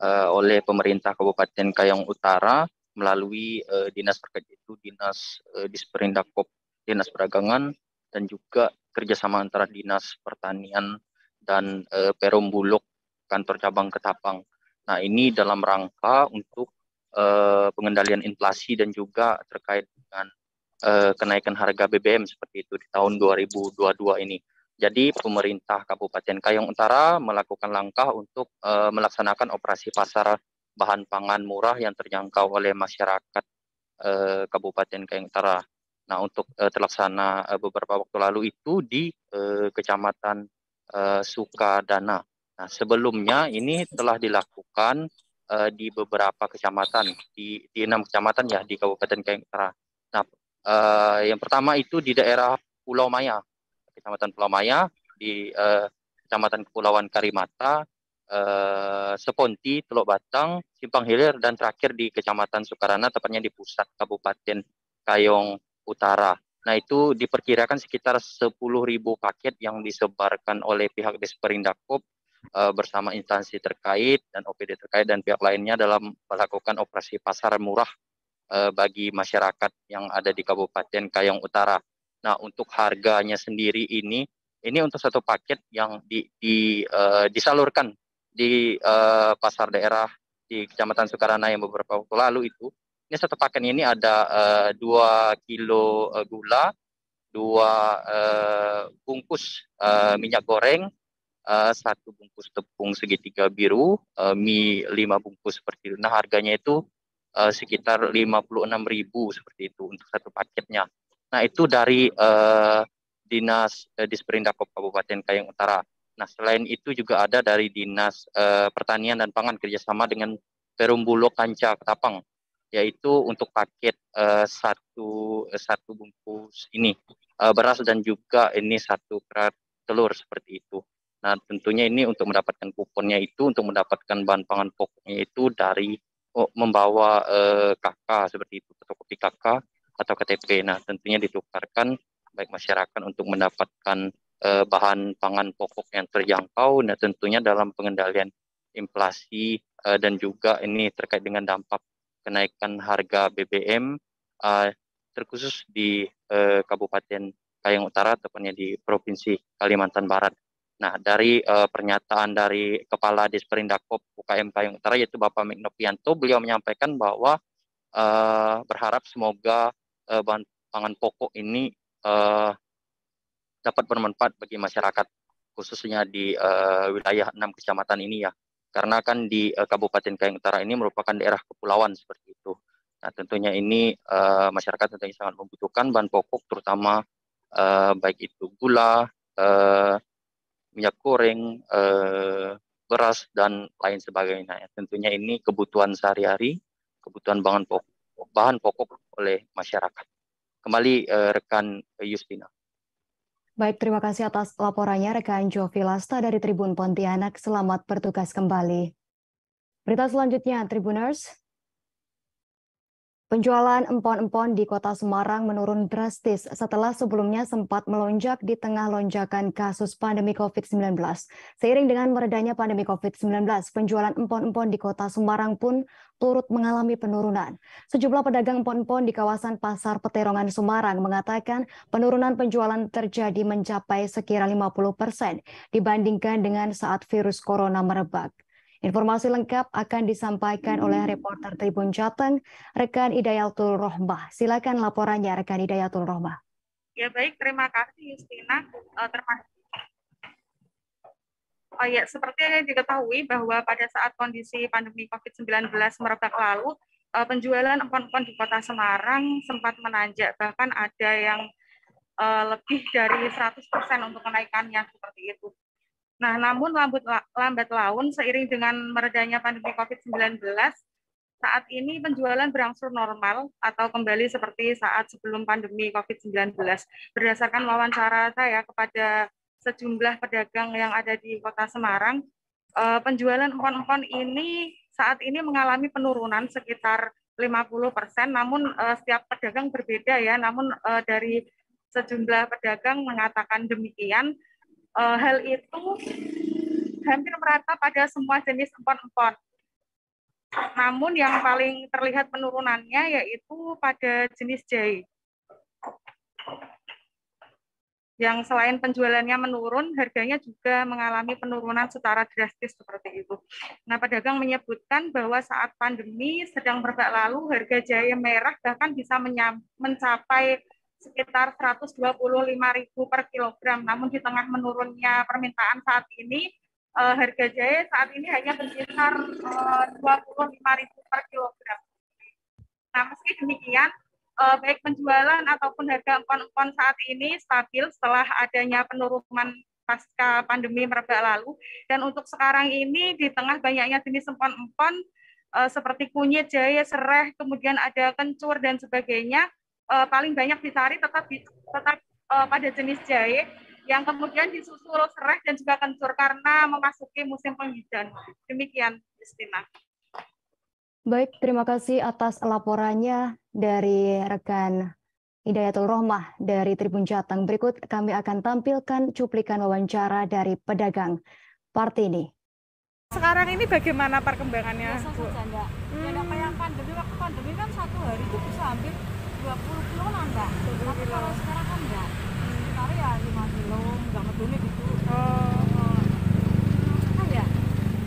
uh, oleh pemerintah Kabupaten Kayong Utara melalui uh, dinas terkait itu dinas uh, Disperindakop dinas perdagangan dan juga kerjasama antara dinas pertanian dan uh, Perum Bulog kantor cabang Ketapang. Nah ini dalam rangka untuk uh, pengendalian inflasi dan juga terkait dengan uh, kenaikan harga BBM seperti itu di tahun 2022 ini. Jadi pemerintah Kabupaten Kayong Utara melakukan langkah untuk uh, melaksanakan operasi pasar bahan pangan murah yang terjangkau oleh masyarakat uh, Kabupaten Kayong Utara. Nah, untuk uh, terlaksana uh, beberapa waktu lalu itu di uh, Kecamatan uh, Sukadana. Nah, sebelumnya ini telah dilakukan uh, di beberapa kecamatan di di enam kecamatan ya di Kabupaten Kayong Utara. Nah, uh, yang pertama itu di daerah Pulau Maya Kecamatan Pulau Maya, di uh, Kecamatan Kepulauan Karimata, uh, Seponti, Teluk Batang, Simpang Hilir, dan terakhir di Kecamatan Sukarana, tepatnya di pusat Kabupaten Kayong Utara. Nah itu diperkirakan sekitar 10.000 paket yang disebarkan oleh pihak Desperindakop uh, bersama instansi terkait dan OPD terkait dan pihak lainnya dalam melakukan operasi pasar murah bagi masyarakat yang ada di Kabupaten Kayong Utara. Nah, untuk harganya sendiri ini, ini untuk satu paket yang di, di, uh, disalurkan di uh, pasar daerah di Kecamatan Sukarana yang beberapa waktu lalu itu. Ini satu paket ini ada uh, dua kilo uh, gula, dua uh, bungkus uh, minyak goreng, uh, satu bungkus tepung segitiga biru, uh, mie lima bungkus seperti itu. Nah harganya itu uh, sekitar 56.000 seperti itu untuk satu paketnya. Nah itu dari uh, dinas uh, Disperindakop Kabupaten Kayong Utara. Nah selain itu juga ada dari dinas uh, Pertanian dan Pangan kerjasama dengan Perum Bulog Kanca Ketapang, yaitu untuk paket uh, satu satu bungkus ini uh, beras dan juga ini satu kerat telur seperti itu. Nah tentunya ini untuk mendapatkan kuponnya itu untuk mendapatkan bahan pangan pokoknya itu dari oh, membawa uh, kakak seperti itu fotokopi kakak atau KTP. Nah, tentunya ditukarkan baik masyarakat untuk mendapatkan eh, bahan pangan pokok yang terjangkau. Nah, tentunya dalam pengendalian inflasi eh, dan juga ini terkait dengan dampak kenaikan harga BBM eh, terkhusus di eh, Kabupaten Kayang Utara, tepatnya di Provinsi Kalimantan Barat. Nah, dari uh, pernyataan dari Kepala Disperindakop UKM Kayang Utara yaitu Bapak Miknopianto, beliau menyampaikan bahwa uh, berharap semoga uh, bahan pangan pokok ini uh, dapat bermanfaat bagi masyarakat khususnya di uh, wilayah enam kecamatan ini ya karena kan di uh, Kabupaten Kayang Utara ini merupakan daerah kepulauan seperti itu. Nah tentunya ini uh, masyarakat tentunya sangat membutuhkan bahan pokok terutama uh, baik itu gula, uh, minyak goreng, uh, beras dan lain sebagainya. Ya. Tentunya ini kebutuhan sehari-hari, kebutuhan bahan pokok bahan pokok oleh masyarakat. Kembali uh, rekan Justina. Baik, terima kasih atas laporannya rekan Jovi Lasta dari Tribun Pontianak. Selamat bertugas kembali. Berita selanjutnya, Tribuners. Penjualan empon-empon di kota Semarang menurun drastis setelah sebelumnya sempat melonjak di tengah lonjakan kasus pandemi COVID-19. Seiring dengan meredanya pandemi COVID-19, penjualan empon-empon di kota Semarang pun turut mengalami penurunan. Sejumlah pedagang empon-empon di kawasan Pasar Peterongan Semarang mengatakan penurunan penjualan terjadi mencapai sekira 50 persen dibandingkan dengan saat virus corona merebak. Informasi lengkap akan disampaikan oleh reporter Tribun Jateng, rekan Idayatul Rohmah. Silakan laporannya, rekan Idayatul Rohmah. Ya baik, terima kasih Justina. Uh, termasuk Oh ya, seperti yang diketahui bahwa pada saat kondisi pandemi COVID-19 merebak lalu, uh, penjualan empon-empon di kota Semarang sempat menanjak, bahkan ada yang uh, lebih dari 100% untuk kenaikannya seperti itu. Nah, namun lambat, lambat laun seiring dengan meredanya pandemi COVID-19, saat ini penjualan berangsur normal atau kembali seperti saat sebelum pandemi COVID-19. Berdasarkan wawancara saya kepada sejumlah pedagang yang ada di kota Semarang, eh, penjualan empon-empon ini saat ini mengalami penurunan sekitar 50 persen, namun eh, setiap pedagang berbeda ya, namun eh, dari sejumlah pedagang mengatakan demikian, uh, hal itu hampir merata pada semua jenis empon-empon. Namun yang paling terlihat penurunannya yaitu pada jenis jahe. Yang selain penjualannya menurun, harganya juga mengalami penurunan secara drastis seperti itu. Nah, pedagang menyebutkan bahwa saat pandemi sedang merebak lalu, harga jahe merah bahkan bisa mencapai sekitar 125.000 per kilogram. Namun di tengah menurunnya permintaan saat ini, uh, harga jahe saat ini hanya berkisar uh, 25.000 per kilogram. Nah, meski demikian, uh, baik penjualan ataupun harga empon-empon saat ini stabil setelah adanya penurunan pasca pandemi merebak lalu. Dan untuk sekarang ini, di tengah banyaknya jenis empon-empon, seperti kunyit, jahe, serai, kemudian ada kencur, dan sebagainya, uh, paling banyak dicari tetap di, tetap uh, pada jenis jahe yang kemudian disusul serai dan juga kencur karena memasuki musim penghujan. Demikian, Justina. Baik, terima kasih atas laporannya dari rekan Hidayatul Rohmah dari Tribun Jateng. Berikut kami akan tampilkan cuplikan wawancara dari pedagang Partini. Sekarang ini bagaimana perkembangannya? Biasa saja, enggak. Hmm. Ya, kayak pandemi, waktu pandemi kan satu hari itu bisa hampir 20 kilo lah enggak tapi kalau sekarang kan enggak sekitar ya 5 kilo enggak gitu. Oh. kan ya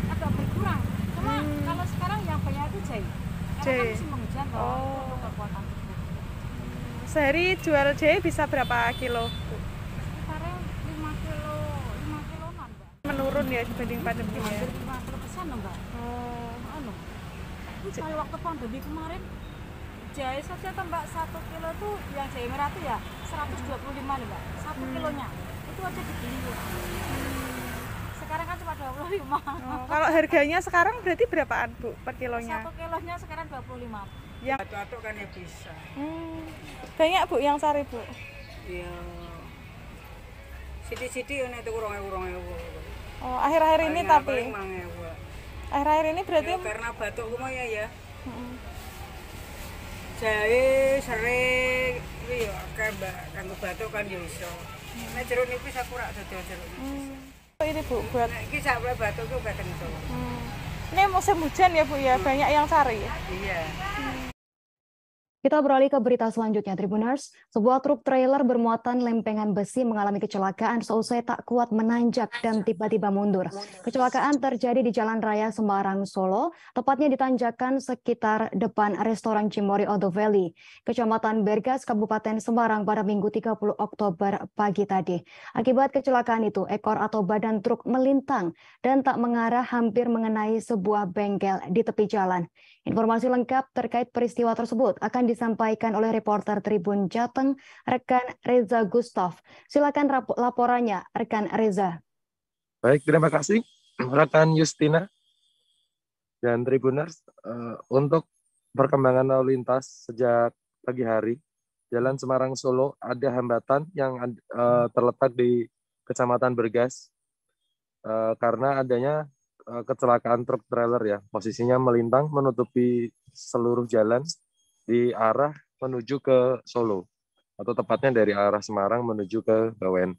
agak berkurang. Cuma hmm. kalau sekarang yang banyak itu jahe. Karena kan musim penghujan oh. kekuatan sehari jual jahe bisa berapa kilo? Sekitarnya 5 kilo 5 kilo enggak menurun ya dibanding pandemi ya? hampir 50 persen mbak. Oh. Anu. Kayak waktu pandemi kemarin jahe saja tuh mbak satu kilo tuh yang jahe merah tuh ya 125 nih mbak satu hmm. kilonya. Itu aja dibeli hmm. sekarang kan cuma 25 oh, kalau harganya sekarang berarti berapaan bu per kilonya? Satu kilonya sekarang 25 yang atau kan ya bisa. Hmm. banyak bu yang sari bu? Iya. Siti-siti ini itu kurang kurang oh akhir-akhir ini tapi akhir-akhir ini berarti ya, karena batuk rumah ya ya. Hmm jahe serai kuwi ya akeh Mbak kanggo batuk kan ya iso. Nek jeruk nipis aku rak dodol jeruk nipis. Hmm. Ini Bu buat Nek iki sak batuk ku gak kentu. Hmm. Ini musim hujan ya Bu ya, banyak yang cari. Iya. Hmm. Kita beralih ke berita selanjutnya, Tribuners. Sebuah truk trailer bermuatan lempengan besi mengalami kecelakaan seusai tak kuat menanjak dan tiba-tiba mundur. Kecelakaan terjadi di Jalan Raya Semarang, Solo, tepatnya di tanjakan sekitar depan restoran Cimori Odo Valley, Kecamatan Bergas, Kabupaten Semarang pada Minggu 30 Oktober pagi tadi. Akibat kecelakaan itu, ekor atau badan truk melintang dan tak mengarah hampir mengenai sebuah bengkel di tepi jalan. Informasi lengkap terkait peristiwa tersebut akan disampaikan oleh reporter Tribun Jateng, rekan Reza Gustaf. Silakan laporannya, rekan Reza. Baik, terima kasih rekan Justina dan Tribuners uh, untuk perkembangan lalu lintas sejak pagi hari. Jalan Semarang Solo ada hambatan yang uh, terletak di Kecamatan Bergas uh, karena adanya kecelakaan truk trailer ya. Posisinya melintang menutupi seluruh jalan di arah menuju ke Solo atau tepatnya dari arah Semarang menuju ke Bawen.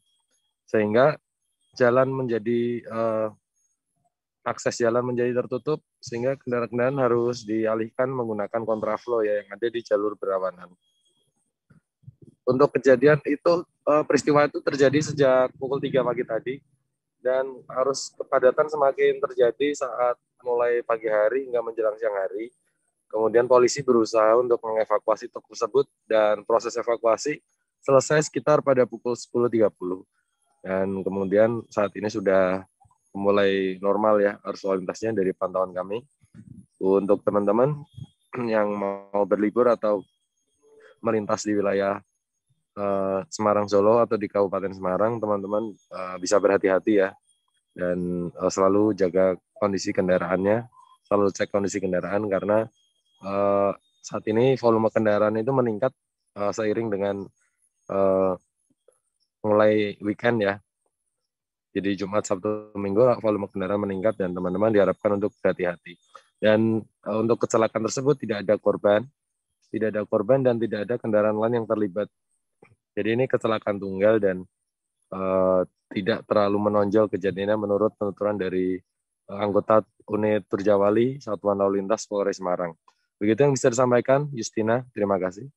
Sehingga jalan menjadi uh, akses jalan menjadi tertutup sehingga kendaraan-kendaraan harus dialihkan menggunakan kontraflow ya yang ada di jalur berlawanan. Untuk kejadian itu uh, peristiwa itu terjadi sejak pukul 3 pagi tadi dan arus kepadatan semakin terjadi saat mulai pagi hari hingga menjelang siang hari. Kemudian polisi berusaha untuk mengevakuasi truk tersebut dan proses evakuasi selesai sekitar pada pukul 10.30. Dan kemudian saat ini sudah mulai normal ya arus lalu lintasnya dari pantauan kami. Untuk teman-teman <clears throat> yang mau berlibur atau melintas di wilayah uh, Semarang Solo atau di Kabupaten Semarang, teman-teman uh, bisa berhati-hati ya dan uh, selalu jaga kondisi kendaraannya, selalu cek kondisi kendaraan karena uh, saat ini volume kendaraan itu meningkat uh, seiring dengan uh, mulai weekend ya. Jadi Jumat, Sabtu, Minggu volume kendaraan meningkat dan teman-teman diharapkan untuk berhati-hati. Dan uh, untuk kecelakaan tersebut tidak ada korban, tidak ada korban dan tidak ada kendaraan lain yang terlibat jadi ini kecelakaan tunggal dan uh, tidak terlalu menonjol kejadiannya menurut penuturan dari uh, anggota unit Turjawali Satuan Lalu Lintas Polres Semarang. Begitu yang bisa disampaikan, Justina. Terima kasih.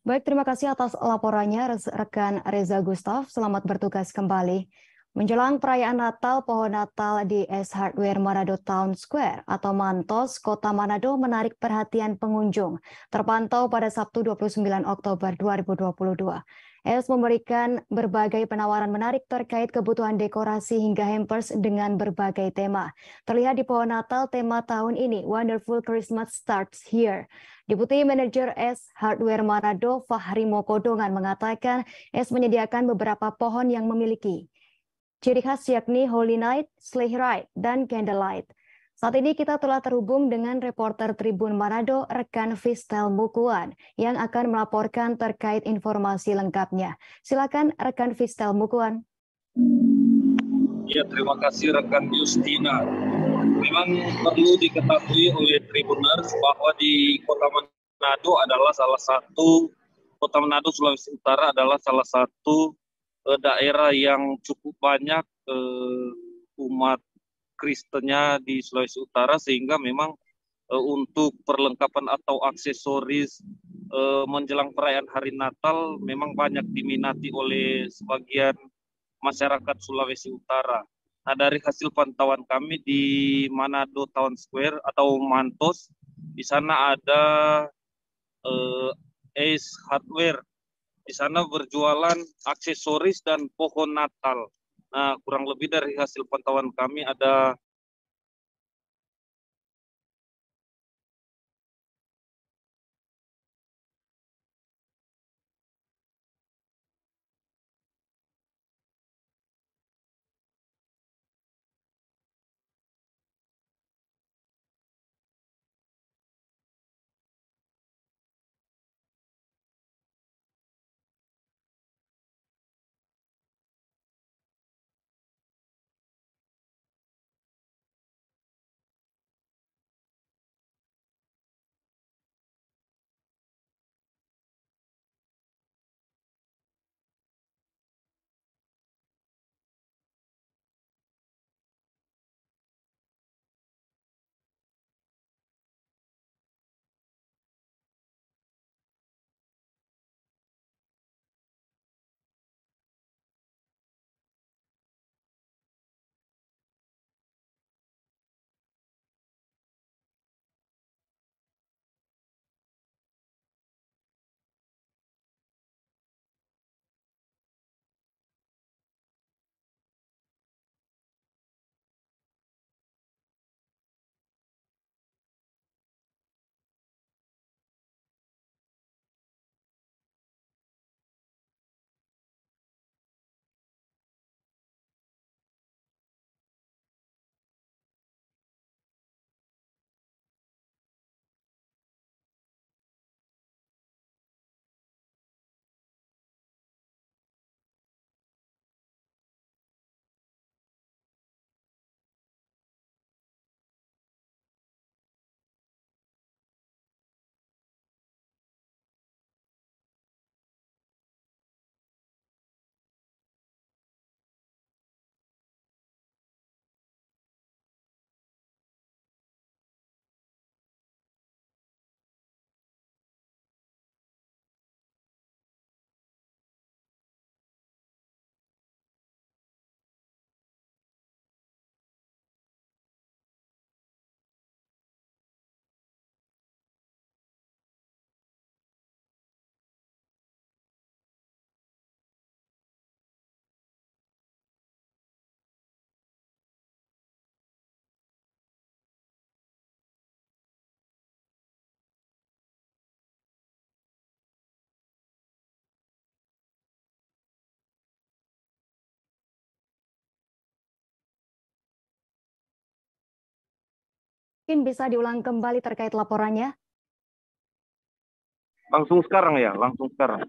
Baik, terima kasih atas laporannya rekan Reza Gustaf. Selamat bertugas kembali. Menjelang perayaan Natal, pohon Natal di S Hardware Manado Town Square atau Mantos, Kota Manado menarik perhatian pengunjung. Terpantau pada Sabtu 29 Oktober 2022. S memberikan berbagai penawaran menarik terkait kebutuhan dekorasi hingga hampers dengan berbagai tema. Terlihat di pohon Natal tema tahun ini, Wonderful Christmas Starts Here. Deputi Manager S Hardware Manado Fahri Mokodongan mengatakan S menyediakan beberapa pohon yang memiliki Ciri khas yakni Holy Night, Sleigh Ride, dan Candlelight. Saat ini kita telah terhubung dengan reporter Tribun Manado, rekan Vistel Mukuan, yang akan melaporkan terkait informasi lengkapnya. Silakan rekan Vistel Mukuan. Ya, terima kasih rekan Justina. Memang perlu diketahui oleh Tribuners bahwa di Kota Manado adalah salah satu Kota Manado Sulawesi Utara adalah salah satu daerah yang cukup banyak uh, umat Kristennya di Sulawesi Utara sehingga memang uh, untuk perlengkapan atau aksesoris uh, menjelang perayaan hari Natal memang banyak diminati oleh sebagian masyarakat Sulawesi Utara. Nah, dari hasil pantauan kami di Manado Town Square atau Mantos, di sana ada uh, Ace Hardware di sana berjualan aksesoris dan pohon Natal. Nah, kurang lebih dari hasil pantauan kami ada Mungkin bisa diulang kembali terkait laporannya? Langsung sekarang ya, langsung sekarang.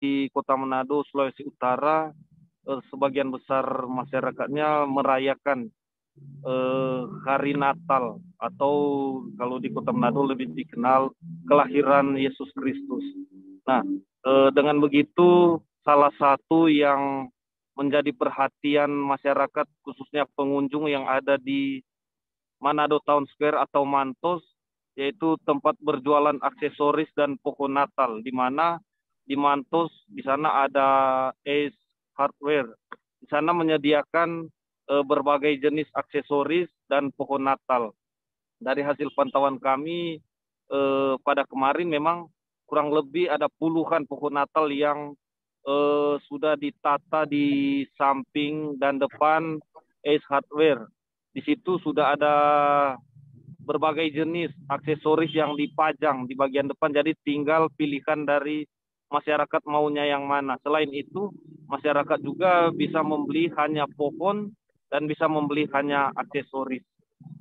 di Kota Manado, Sulawesi Utara, eh, sebagian besar masyarakatnya merayakan eh, hari Natal atau kalau di Kota Manado lebih dikenal kelahiran Yesus Kristus. Nah, eh, dengan begitu salah satu yang menjadi perhatian masyarakat khususnya pengunjung yang ada di Manado Town Square atau Mantos yaitu tempat berjualan aksesoris dan pohon Natal di mana di Mantos di sana ada Ace Hardware. Di sana menyediakan berbagai jenis aksesoris dan pohon Natal. Dari hasil pantauan kami e, pada kemarin memang kurang lebih ada puluhan pohon Natal yang e, sudah ditata di samping dan depan Ace Hardware. Di situ sudah ada berbagai jenis aksesoris yang dipajang di bagian depan. Jadi tinggal pilihan dari masyarakat maunya yang mana. Selain itu, masyarakat juga bisa membeli hanya pohon dan bisa membeli hanya aksesoris.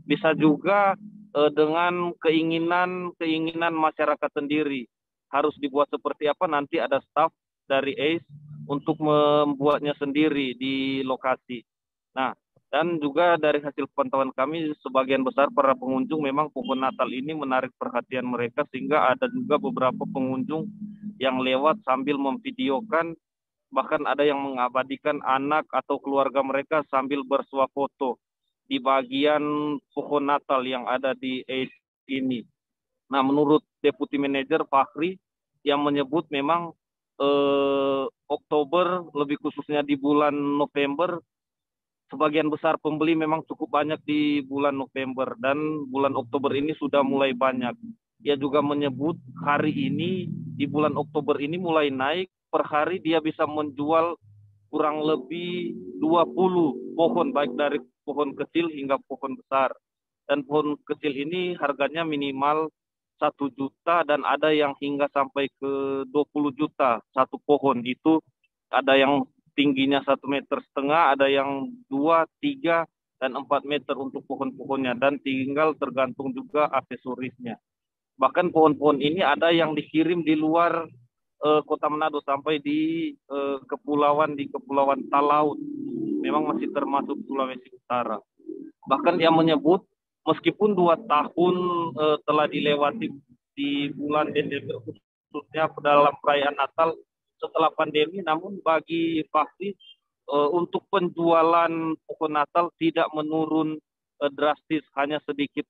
Bisa juga eh, dengan keinginan-keinginan masyarakat sendiri. Harus dibuat seperti apa nanti ada staff dari ACE untuk membuatnya sendiri di lokasi. Nah, dan juga dari hasil pantauan kami, sebagian besar para pengunjung memang pohon Natal ini menarik perhatian mereka sehingga ada juga beberapa pengunjung yang lewat sambil memvideokan bahkan ada yang mengabadikan anak atau keluarga mereka sambil bersuah foto di bagian pohon Natal yang ada di ACE ini. Nah, menurut Deputi Manager Fahri yang menyebut memang eh, Oktober lebih khususnya di bulan November sebagian besar pembeli memang cukup banyak di bulan November dan bulan Oktober ini sudah mulai banyak. Dia juga menyebut hari ini di bulan Oktober ini mulai naik per hari dia bisa menjual kurang lebih 20 pohon baik dari pohon kecil hingga pohon besar. Dan pohon kecil ini harganya minimal satu juta dan ada yang hingga sampai ke 20 juta satu pohon itu ada yang tingginya satu meter setengah, ada yang dua, tiga, dan empat meter untuk pohon-pohonnya dan tinggal tergantung juga aksesorisnya. Bahkan pohon-pohon ini ada yang dikirim di luar uh, kota Manado sampai di uh, kepulauan di kepulauan Talaut. Memang masih termasuk Sulawesi Utara. Bahkan dia menyebut meskipun dua tahun uh, telah dilewati di bulan Desember khususnya dalam perayaan Natal setelah pandemi, namun bagi pasti uh, untuk penjualan pohon Natal tidak menurun uh, drastis, hanya sedikit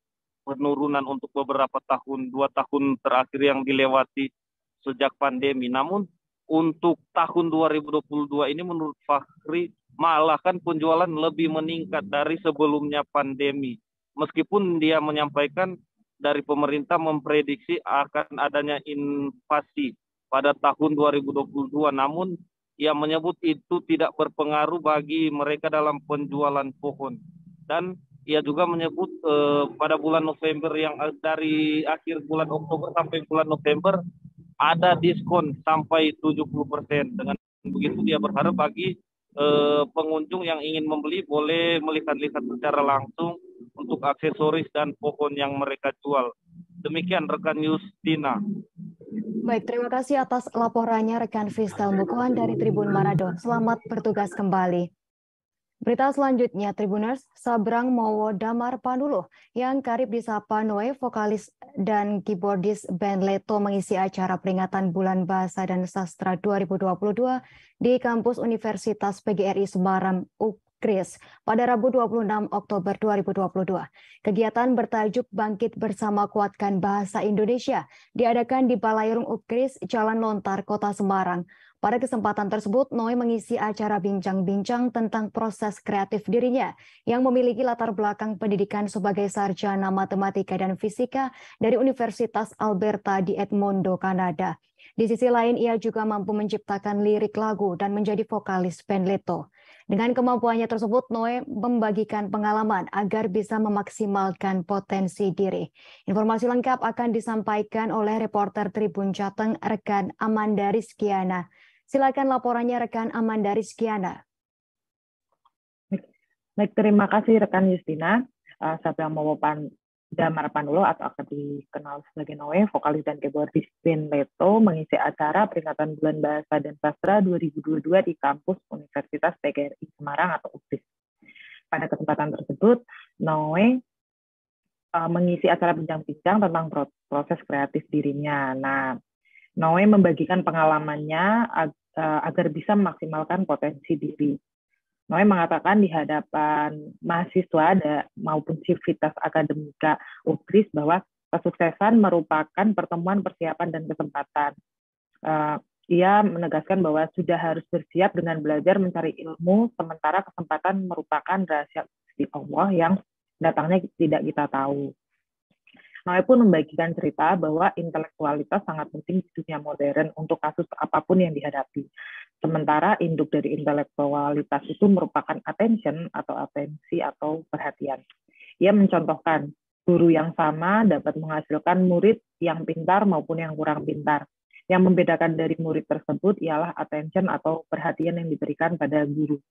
penurunan untuk beberapa tahun, dua tahun terakhir yang dilewati sejak pandemi. Namun untuk tahun 2022 ini menurut Fahri malah kan penjualan lebih meningkat dari sebelumnya pandemi. Meskipun dia menyampaikan dari pemerintah memprediksi akan adanya invasi pada tahun 2022. Namun ia menyebut itu tidak berpengaruh bagi mereka dalam penjualan pohon. Dan ia juga menyebut eh, pada bulan November yang eh, dari akhir bulan Oktober sampai bulan November ada diskon sampai 70%. Dengan begitu dia berharap bagi eh, pengunjung yang ingin membeli boleh melihat-lihat secara langsung untuk aksesoris dan pohon yang mereka jual. Demikian rekan Justina. Baik, terima kasih atas laporannya rekan Fistel Mukohan dari Tribun Manado. Selamat bertugas kembali. Berita selanjutnya, Tribuners, Sabrang Mowo Damar Panulo yang karib disapa Noe, vokalis dan keyboardis band Leto mengisi acara peringatan Bulan Bahasa dan Sastra 2022 di kampus Universitas PGRI Semarang, Kris pada Rabu 26 Oktober 2022. Kegiatan bertajuk Bangkit Bersama Kuatkan Bahasa Indonesia diadakan di Balairung Ukris, Jalan Lontar, Kota Semarang. Pada kesempatan tersebut, Noi mengisi acara bincang-bincang tentang proses kreatif dirinya yang memiliki latar belakang pendidikan sebagai sarjana matematika dan fisika dari Universitas Alberta di Edmondo, Kanada. Di sisi lain, ia juga mampu menciptakan lirik lagu dan menjadi vokalis band Leto. Dengan kemampuannya tersebut, Noe membagikan pengalaman agar bisa memaksimalkan potensi diri. Informasi lengkap akan disampaikan oleh reporter Tribun Jateng rekan Amanda Rizkiana. Silakan laporannya rekan Amanda Rizkiana. Baik, terima kasih rekan Justina. Uh, siapa yang mau Damar Panulo atau akan dikenal sebagai Noe, vokalis dan keyboardis Spin Leto mengisi acara peringatan Bulan Bahasa dan Sastra 2022 di kampus Universitas PGRI Semarang atau UPSIS. Pada kesempatan tersebut, Noe uh, mengisi acara bincang-bincang tentang proses kreatif dirinya. Nah, Noe membagikan pengalamannya uh, agar bisa memaksimalkan potensi diri. Noe mengatakan di hadapan mahasiswa ada maupun civitas akademika UGRIS bahwa kesuksesan merupakan pertemuan persiapan dan kesempatan. Uh, ia menegaskan bahwa sudah harus bersiap dengan belajar mencari ilmu, sementara kesempatan merupakan rahasia di Allah yang datangnya tidak kita tahu. Noe pun membagikan cerita bahwa intelektualitas sangat penting di dunia modern untuk kasus apa pun yang dihadapi. Sementara induk dari intelektualitas itu merupakan attention atau atensi atau perhatian. Ia mencontohkan guru yang sama dapat menghasilkan murid yang pintar maupun yang kurang pintar. Yang membedakan dari murid tersebut ialah attention atau perhatian yang diberikan pada guru.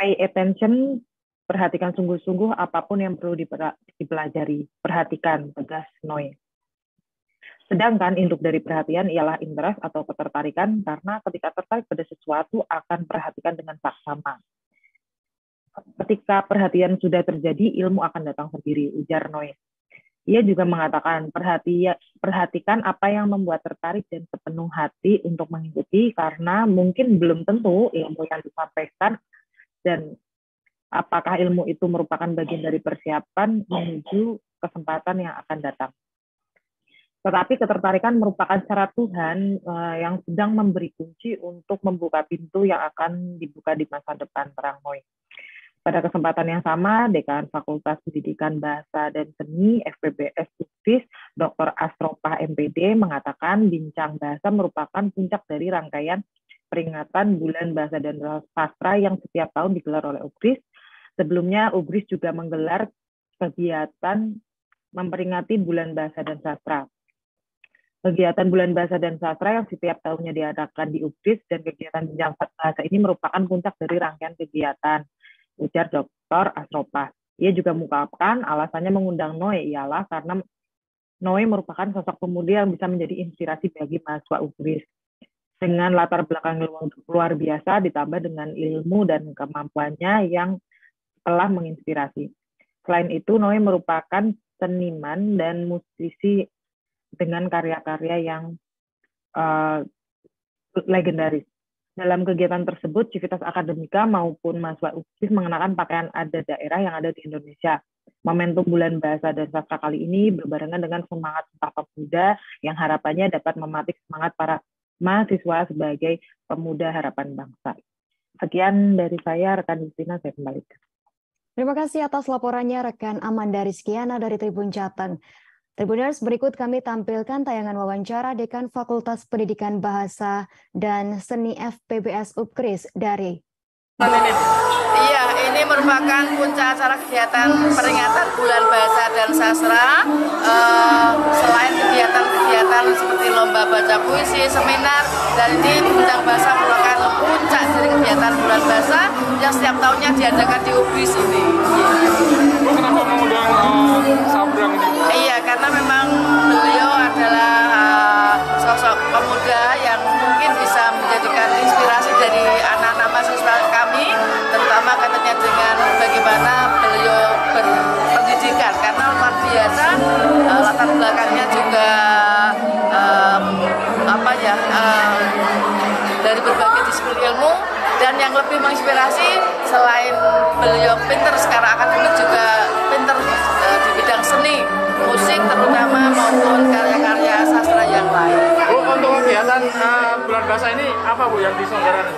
Pay attention, perhatikan sungguh-sungguh apa pun yang perlu dipelajari. Perhatikan, tegas Noe. Sedangkan induk dari perhatian ialah interest atau ketertarikan karena ketika tertarik pada sesuatu akan perhatikan dengan saksama. Ketika perhatian sudah terjadi, ilmu akan datang sendiri, ujar Noe. Ia juga mengatakan, perhati, perhatikan apa yang membuat tertarik dan sepenuh hati untuk mengikuti karena mungkin belum tentu ilmu yang disampaikan dan apakah ilmu itu merupakan bagian dari persiapan menuju kesempatan yang akan datang. Tetapi ketertarikan merupakan syarat Tuhan uh, yang sedang memberi kunci untuk membuka pintu yang akan dibuka di masa depan terang Moy. Pada kesempatan yang sama, Dekan Fakultas Pendidikan Bahasa dan Seni FPBS UPSIS, Dr. Astropah MPD mengatakan bincang bahasa merupakan puncak dari rangkaian peringatan Bulan Bahasa dan Sastra yang setiap tahun digelar oleh UPSIS. Sebelumnya, UPSIS juga menggelar kegiatan memperingati Bulan Bahasa dan Sastra kegiatan Bulan Bahasa dan Sastra yang setiap tahunnya diadakan di UPSIS dan kegiatan Bincang Bahasa ini merupakan puncak dari rangkaian kegiatan, ujar Dr. Asropa. Ia juga mengungkapkan alasannya mengundang Noe ialah karena Noe merupakan sosok pemuda yang bisa menjadi inspirasi bagi mahasiswa UPSIS. Dengan latar belakang luar biasa ditambah dengan ilmu dan kemampuannya yang telah menginspirasi. Selain itu, Noe merupakan seniman dan musisi dengan karya-karya yang uh, legendaris. Dalam kegiatan tersebut, Civitas Akademika maupun mahasiswa UPSIS mengenakan pakaian adat daerah yang ada di Indonesia. Momentum Bulan Bahasa dan Sastra kali ini berbarengan dengan semangat Sumpah Pemuda yang harapannya dapat mematik semangat para mahasiswa sebagai pemuda harapan bangsa. Sekian dari saya, rekan Justina, saya kembalikan. Terima kasih atas laporannya rekan Amanda Rizkiana dari Tribun Jateng. Tribuners, berikut kami tampilkan tayangan wawancara Dekan Fakultas Pendidikan Bahasa dan Seni FPBS UPKRIS dari Iya, ini merupakan puncak acara kegiatan peringatan Bulan Bahasa dan Sastra. Uh, selain kegiatan-kegiatan seperti lomba baca puisi, seminar, dan ini Puncak Bahasa merupakan puncak dari kegiatan Bulan Bahasa yang setiap tahunnya diadakan di UBRIS ini. Kenapa mengundang uh, Sabrang ini? Iya, karena memang beliau adalah uh, sosok pemuda yang mungkin bisa menjadikan inspirasi dari anak-anak mahasiswa kami, terutama katanya dengan bagaimana beliau berpendidikan, karena luar biasa uh, latar belakangnya juga dan yang lebih menginspirasi selain beliau pinter secara akademik juga pinter uh, di bidang seni musik terutama maupun karya-karya sastra yang lain. Bu, untuk kegiatan uh, bulan bahasa ini apa Bu yang diselenggarakan?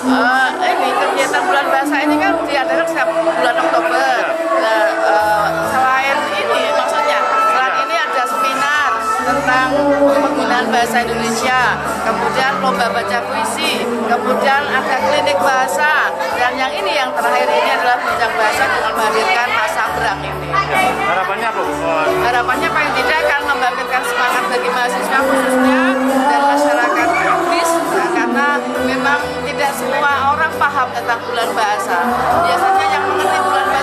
Uh, ini kegiatan bulan bahasa ini kan diadakan setiap bulan Oktober. Nah, uh, selain ini maksudnya selain ini ada seminar tentang penggunaan bahasa Indonesia, kemudian lomba baca puisi, kemudian ada klinik bahasa, yang ini yang terakhir ini adalah bincang bahasa dengan menghadirkan Mas Sabrang ini. Ya, harapannya apa Harapannya paling tidak akan membangkitkan semangat bagi mahasiswa khususnya dan masyarakat praktis nah, karena memang tidak semua orang paham tentang bulan bahasa. Biasanya yang mengerti bulan bahasa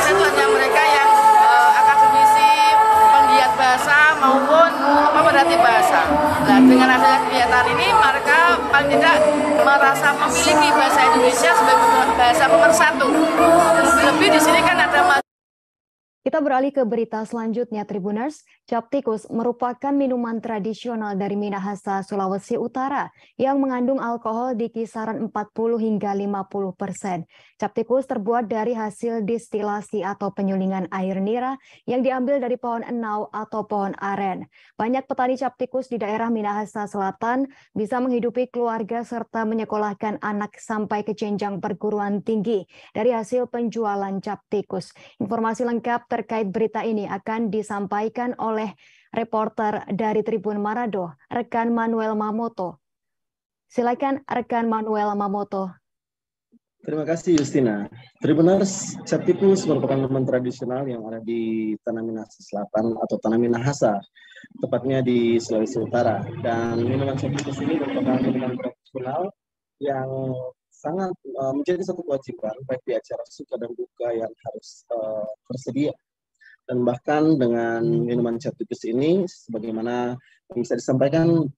bahasa maupun pemerhati bahasa. Nah, dengan adanya kegiatan ini mereka paling tidak merasa memiliki bahasa Indonesia sebagai bahasa pemersatu. Lebih di sini kan ada Kita beralih ke berita selanjutnya, Tribuners. Cap tikus merupakan minuman tradisional dari Minahasa, Sulawesi Utara yang mengandung alkohol di kisaran 40 hingga 50 persen. Cap tikus terbuat dari hasil distilasi atau penyulingan air nira yang diambil dari pohon enau atau pohon aren. Banyak petani cap tikus di daerah Minahasa Selatan bisa menghidupi keluarga serta menyekolahkan anak sampai ke jenjang perguruan tinggi dari hasil penjualan cap tikus. Informasi lengkap terkait berita ini akan disampaikan oleh reporter dari Tribun Marado, rekan Manuel Mamoto. Silakan rekan Manuel Mamoto. Terima kasih Justina. Tribuners, cap tikus merupakan minuman tradisional yang ada di Tanah Minahasa Selatan atau Tanah Minahasa, tepatnya di Sulawesi Utara. Dan minuman cap tikus ini merupakan minuman tradisional yang sangat uh, menjadi satu kewajiban baik di acara suka dan duka yang harus uh, tersedia. Dan bahkan dengan minuman cap tikus ini, sebagaimana yang bisa disampaikan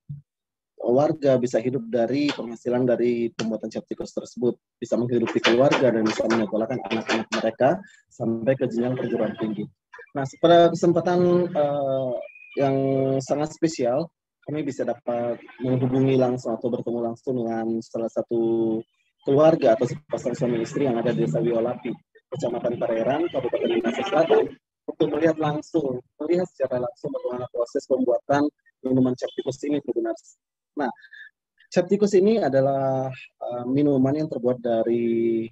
warga bisa hidup dari penghasilan dari pembuatan cap tikus tersebut, bisa menghidupi keluarga dan bisa menyekolahkan anak-anak mereka sampai ke jenjang perguruan tinggi. Nah, pada kesempatan uh, yang sangat spesial, kami bisa dapat menghubungi langsung atau bertemu langsung dengan salah satu keluarga atau sepasang suami istri yang ada di Desa Wiolapi, Kecamatan Pareran, Kabupaten Minahasa Selatan, untuk melihat langsung, melihat secara langsung bagaimana proses pembuatan minuman cap tikus ini sebenarnya. Nah, cap tikus ini adalah uh, minuman yang terbuat dari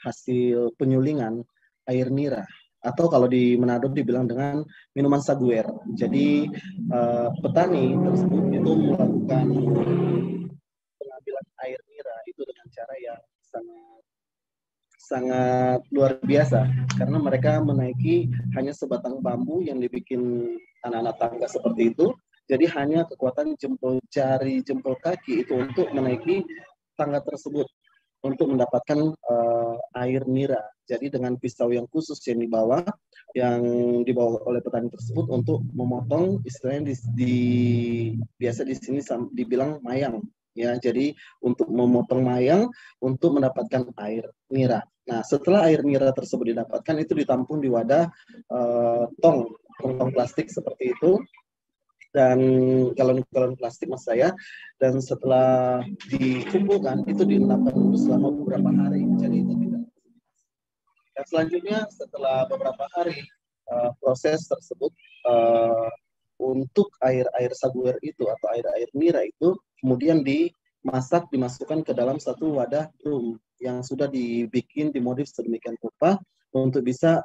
hasil penyulingan air nira. Atau kalau di Manado dibilang dengan minuman saguer. Jadi uh, petani tersebut itu melakukan pengambilan air nira itu dengan cara yang sangat sangat luar biasa. Karena mereka menaiki hanya sebatang bambu yang dibikin anak-anak tangga seperti itu jadi hanya kekuatan jempol jari jempol kaki itu untuk menaiki tangga tersebut untuk mendapatkan uh, air nira. Jadi dengan pisau yang khusus yang dibawa yang dibawa oleh petani tersebut untuk memotong istilahnya di, di biasa di sini dibilang mayang ya. Jadi untuk memotong mayang untuk mendapatkan air nira. Nah setelah air nira tersebut didapatkan itu ditampung di wadah uh, tong tong plastik seperti itu dan galon-galon plastik mas saya. Dan setelah dikumpulkan itu diendapkan selama beberapa hari jadi itu tidak dan selanjutnya setelah beberapa hari uh, proses tersebut uh, untuk air-air saguer itu atau air-air nira itu kemudian dimasak dimasukkan ke dalam satu wadah drum yang sudah dibikin dimodif sedemikian rupa untuk bisa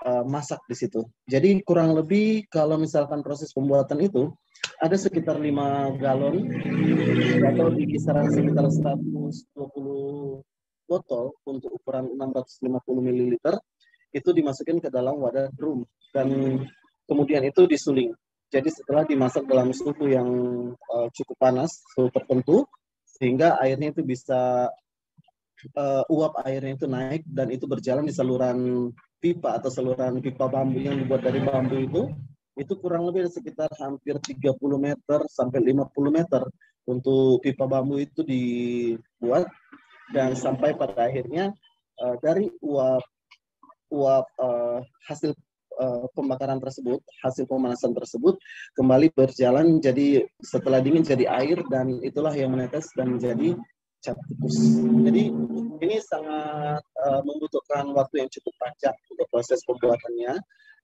dimasak di situ. Jadi kurang lebih kalau misalkan proses pembuatan itu ada sekitar 5 galon atau di kisaran sekitar 120 botol untuk ukuran 650 ml itu dimasukkan ke dalam wadah drum dan kemudian itu disuling. Jadi setelah dimasak dalam suhu yang uh, cukup panas, suhu tertentu, sehingga airnya itu bisa uh, uap airnya itu naik dan itu berjalan di saluran pipa atau saluran pipa bambu yang dibuat dari bambu itu, itu kurang lebih sekitar hampir 30 meter sampai 50 meter untuk pipa bambu itu dibuat. Dan sampai pada akhirnya uh, dari uap uap uh, hasil uh, pembakaran tersebut, hasil pemanasan tersebut kembali berjalan jadi setelah dingin jadi air dan itulah yang menetes dan menjadi cap tikus. Jadi ini sangat uh, membutuhkan waktu yang cukup panjang untuk proses pembuatannya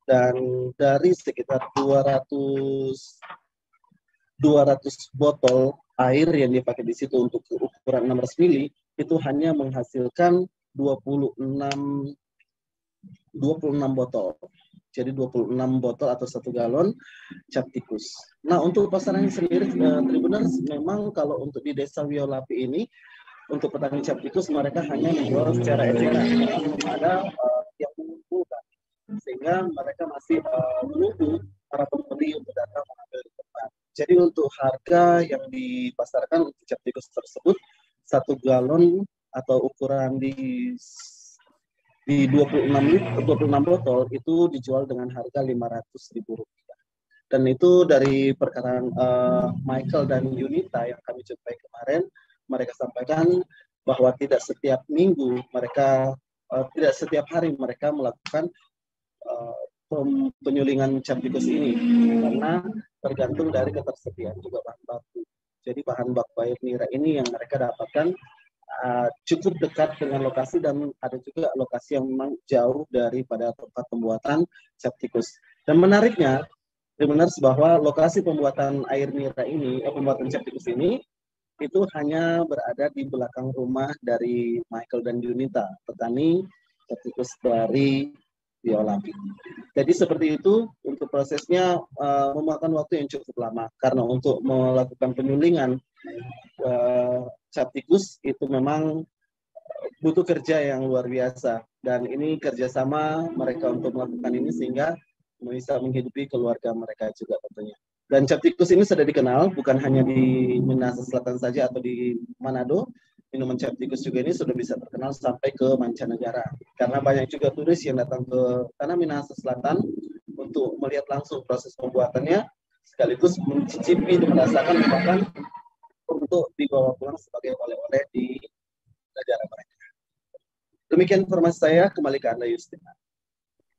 dan dari sekitar 200 200 botol air yang dipakai di situ untuk ukuran 600 mili itu hanya menghasilkan 26 26 botol. Jadi 26 botol atau satu galon cap tikus. Nah untuk pasarannya sendiri uh, Tribuners memang kalau untuk di Desa Wiolapi ini untuk petani cap tikus mereka hanya menjual secara eceran. Ada uh, yang mengumpulkan sehingga mereka masih uh, menunggu para pembeli untuk datang mengambil di tempat. Jadi untuk harga yang dipasarkan untuk cap tikus tersebut satu galon atau ukuran di di 26 liter, 26 botol itu dijual dengan harga 500 ribu rupiah. Dan itu dari perkataan uh, Michael dan Yunita yang kami jumpai kemarin, mereka sampaikan bahwa tidak setiap minggu mereka, uh, tidak setiap hari mereka melakukan uh, penyulingan cap tikus ini karena tergantung dari ketersediaan juga bahan baku. Jadi bahan baku air nira ini yang mereka dapatkan uh, cukup dekat dengan lokasi dan ada juga lokasi yang memang jauh daripada tempat pembuatan cap tikus. Dan menariknya, benar bahwa lokasi pembuatan air nira ini, eh, pembuatan cap tikus ini itu hanya berada di belakang rumah dari Michael dan Junita, petani cap tikus dari Biolapi. Jadi seperti itu untuk prosesnya uh, memakan waktu yang cukup lama karena untuk melakukan penyulingan uh, cap tikus itu memang butuh kerja yang luar biasa dan ini kerjasama mereka untuk melakukan ini sehingga bisa menghidupi keluarga mereka juga tentunya. Dan cap tikus ini sudah dikenal bukan hanya di Minahasa Selatan saja atau di Manado, minuman cap tikus juga ini sudah bisa terkenal sampai ke mancanegara. Karena banyak juga turis yang datang ke tanah Minahasa Selatan untuk melihat langsung proses pembuatannya, sekaligus mencicipi dan merasakan bahkan untuk dibawa pulang sebagai oleh-oleh di negara mereka. Demikian informasi saya, kembali ke Anda Justina.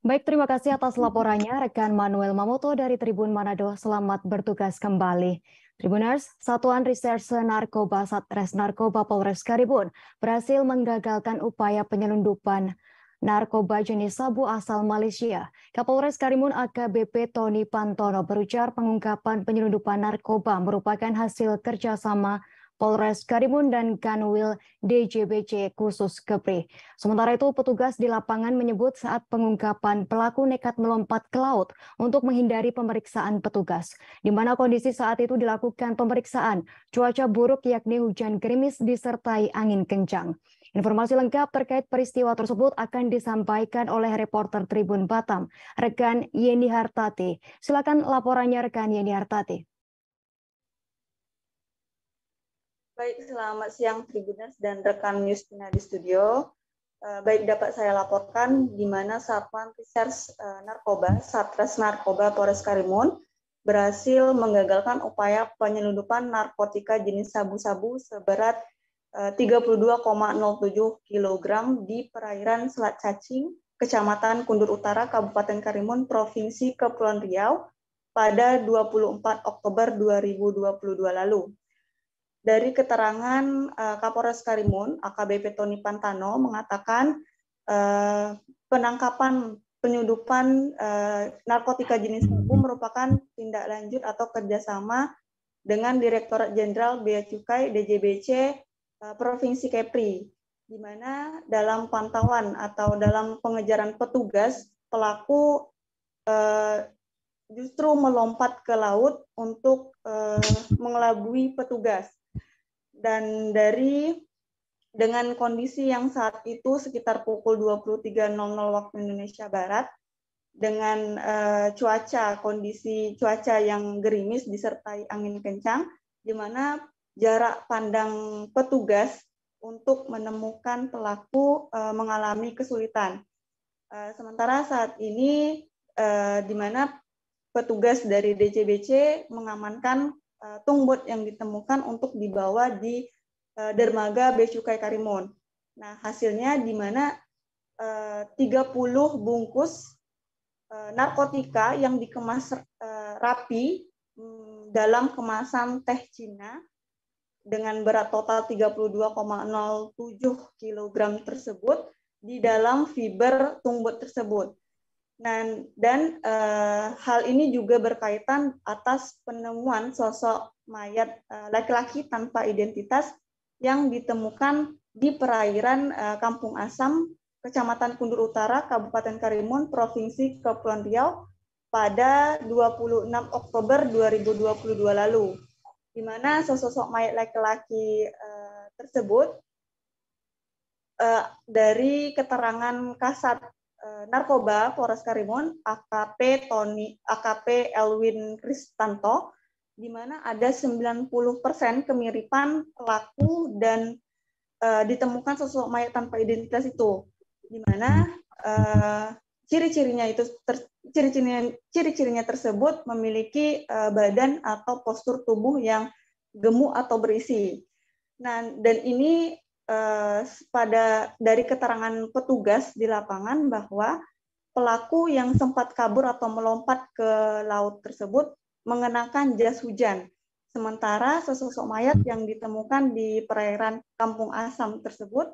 Baik, terima kasih atas laporannya rekan Manuel Mamoto dari Tribun Manado. Selamat bertugas kembali. Tribuners, Satuan Reserse Narkoba Satres Narkoba Polres Karibun berhasil menggagalkan upaya penyelundupan narkoba jenis sabu asal Malaysia. Kapolres Karimun AKBP Tony Pantono berujar pengungkapan penyelundupan narkoba merupakan hasil kerjasama Polres Karimun dan Kanwil DJBC khusus Kepri. Sementara itu petugas di lapangan menyebut saat pengungkapan pelaku nekat melompat ke laut untuk menghindari pemeriksaan petugas. Di mana kondisi saat itu dilakukan pemeriksaan, cuaca buruk yakni hujan gerimis disertai angin kencang. Informasi lengkap terkait peristiwa tersebut akan disampaikan oleh reporter Tribun Batam, rekan Yeni Hartati. Silakan laporannya rekan Yeni Hartati. Baik, selamat siang Tribuners dan rekan Justina di studio. Uh, baik dapat saya laporkan di mana Satuan Reserse uh, Narkoba, Satres Narkoba Polres Karimun berhasil menggagalkan upaya penyelundupan narkotika jenis sabu-sabu seberat uh, 32,07 kg di perairan Selat Cacing, Kecamatan Kundur Utara, Kabupaten Karimun, Provinsi Kepulauan Riau pada 24 Oktober 2022 lalu. Dari keterangan uh, Kapolres Karimun, AKBP Tony Pantano mengatakan uh, penangkapan penyudupan uh, narkotika jenis sabu merupakan tindak lanjut atau kerjasama dengan Direktorat Jenderal Bea Cukai DJBC uh, Provinsi Kepri, di mana dalam pantauan atau dalam pengejaran petugas pelaku uh, justru melompat ke laut untuk uh, mengelabui petugas dan dari dengan kondisi yang saat itu sekitar pukul 23.00 waktu Indonesia Barat dengan uh, cuaca kondisi cuaca yang gerimis disertai angin kencang di mana jarak pandang petugas untuk menemukan pelaku uh, mengalami kesulitan. Uh, sementara saat ini uh, di mana petugas dari DCBC mengamankan uh, tungbot yang ditemukan untuk dibawa di uh, dermaga Becukai Karimun. Nah, hasilnya di mana uh, 30 bungkus uh, narkotika yang dikemas uh, rapi um, dalam kemasan teh Cina dengan berat total 32,07 kg tersebut di dalam fiber tungbot tersebut. Dan, dan uh, hal ini juga berkaitan atas penemuan sosok mayat uh, laki-laki tanpa identitas yang ditemukan di perairan uh, Kampung Asam, Kecamatan Kundur Utara, Kabupaten Karimun, Provinsi Kepulauan Riau pada 26 Oktober 2022 lalu, di mana sosok mayat laki-laki uh, tersebut uh, dari keterangan Kasat uh, Narkoba Polres Karimun AKP Tony AKP Elwin Kristanto di mana ada 90% kemiripan pelaku dan uh, ditemukan sosok mayat tanpa identitas itu di mana uh, ciri-cirinya itu ciri-cirinya ciri-cirinya tersebut memiliki uh, badan atau postur tubuh yang gemuk atau berisi. Nah, dan ini uh, pada dari keterangan petugas di lapangan bahwa pelaku yang sempat kabur atau melompat ke laut tersebut mengenakan jas hujan. Sementara sesosok mayat yang ditemukan di perairan Kampung Asam tersebut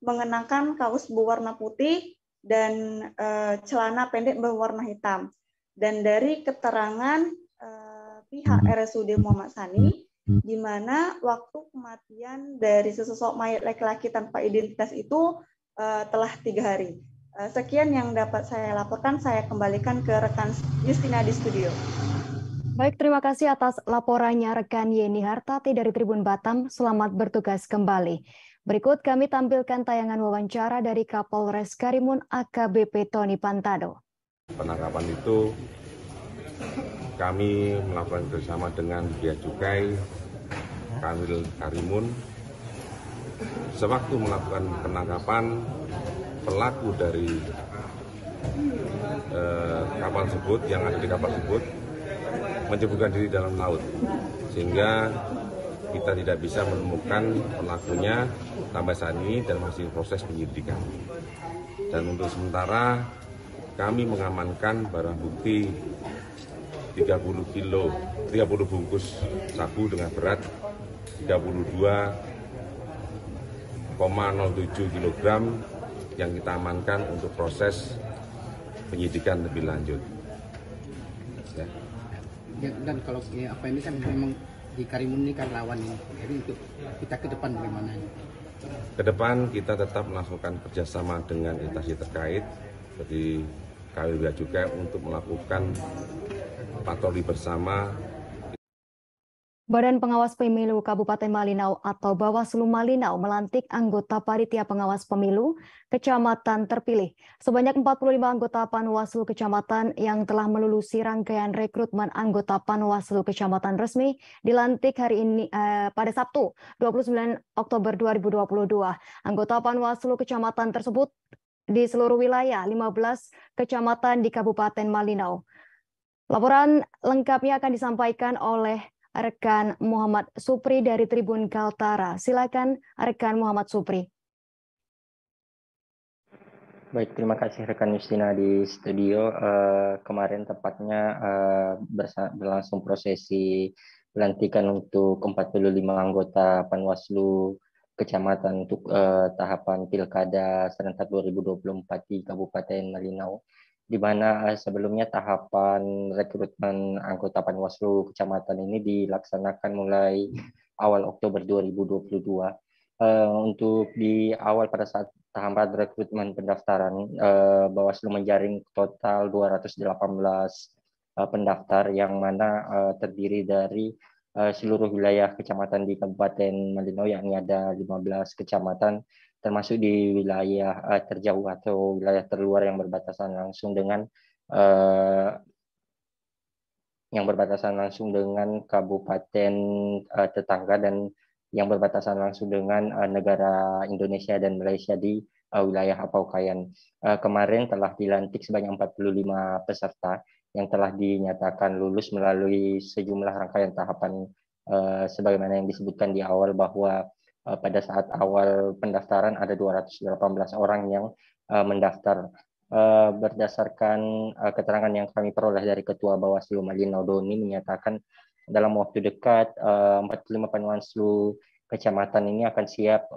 mengenakan kaos berwarna putih dan uh, celana pendek berwarna hitam. Dan dari keterangan uh, pihak RSUD Muhammad Sani, di mana waktu kematian dari sesosok mayat laki-laki tanpa identitas itu uh, telah tiga hari. Uh, sekian yang dapat saya laporkan, saya kembalikan ke rekan Justina di studio. Baik, terima kasih atas laporannya rekan Yeni Hartati dari Tribun Batam. Selamat bertugas kembali. Berikut kami tampilkan tayangan wawancara dari Kapolres Karimun AKBP Tony Pantado. Penangkapan itu kami melakukan bersama dengan Bia Cukai, Kanwil Karimun. Sewaktu melakukan penangkapan pelaku dari eh, kapal tersebut yang ada di kapal tersebut menceburkan diri dalam laut sehingga kita tidak bisa menemukan pelakunya sampai saat ini dan masih proses penyidikan. Dan untuk sementara kami mengamankan barang bukti 30 kilo, 30 bungkus sabu dengan berat 32,07 kg yang kita amankan untuk proses penyidikan lebih lanjut. Ya. Dan kalau ya, apa ini kan memang di Karimun ini kan lawan ini, jadi untuk kita ke depan bagaimana? Ke depan kita tetap melakukan kerjasama dengan instansi terkait, seperti KWB juga untuk melakukan patroli bersama Badan Pengawas Pemilu Kabupaten Malinau atau Bawaslu Malinau melantik anggota Panitia Pengawas Pemilu Kecamatan terpilih. Sebanyak 45 anggota Panwaslu Kecamatan yang telah melulusi rangkaian rekrutmen anggota Panwaslu Kecamatan resmi dilantik hari ini eh, pada Sabtu 29 Oktober 2022. Anggota Panwaslu Kecamatan tersebut di seluruh wilayah 15 kecamatan di Kabupaten Malinau. Laporan lengkapnya akan disampaikan oleh rekan Muhammad Supri dari Tribun Kaltara. Silakan rekan Muhammad Supri. Baik, terima kasih rekan Justina di studio. Uh, kemarin tepatnya uh, berlangsung prosesi pelantikan untuk 45 anggota Panwaslu Kecamatan untuk uh, tahapan Pilkada serentak 2024 di Kabupaten Malinau di mana uh, sebelumnya tahapan rekrutmen anggota Panwaslu kecamatan ini dilaksanakan mulai awal Oktober 2022. Uh, eh, untuk di awal pada saat tahapan rekrutmen pendaftaran, uh, Bawaslu menjaring total 218 uh, pendaftar yang mana terdiri dari uh, seluruh wilayah kecamatan di Kabupaten Malinau yakni ada 15 kecamatan termasuk di wilayah uh, terjauh atau wilayah terluar yang berbatasan langsung dengan uh, yang berbatasan langsung dengan kabupaten uh, tetangga dan yang berbatasan langsung dengan uh, negara Indonesia dan Malaysia di uh, wilayah Apaukayan. Uh, kemarin telah dilantik sebanyak 45 peserta yang telah dinyatakan lulus melalui sejumlah rangkaian tahapan uh, sebagaimana yang disebutkan di awal bahwa pada saat awal pendaftaran ada 218 orang yang uh, mendaftar. Uh, berdasarkan keterangan yang kami peroleh dari Ketua Bawaslu Malino Doni menyatakan dalam waktu dekat uh, 45 Panwaslu kecamatan ini akan siap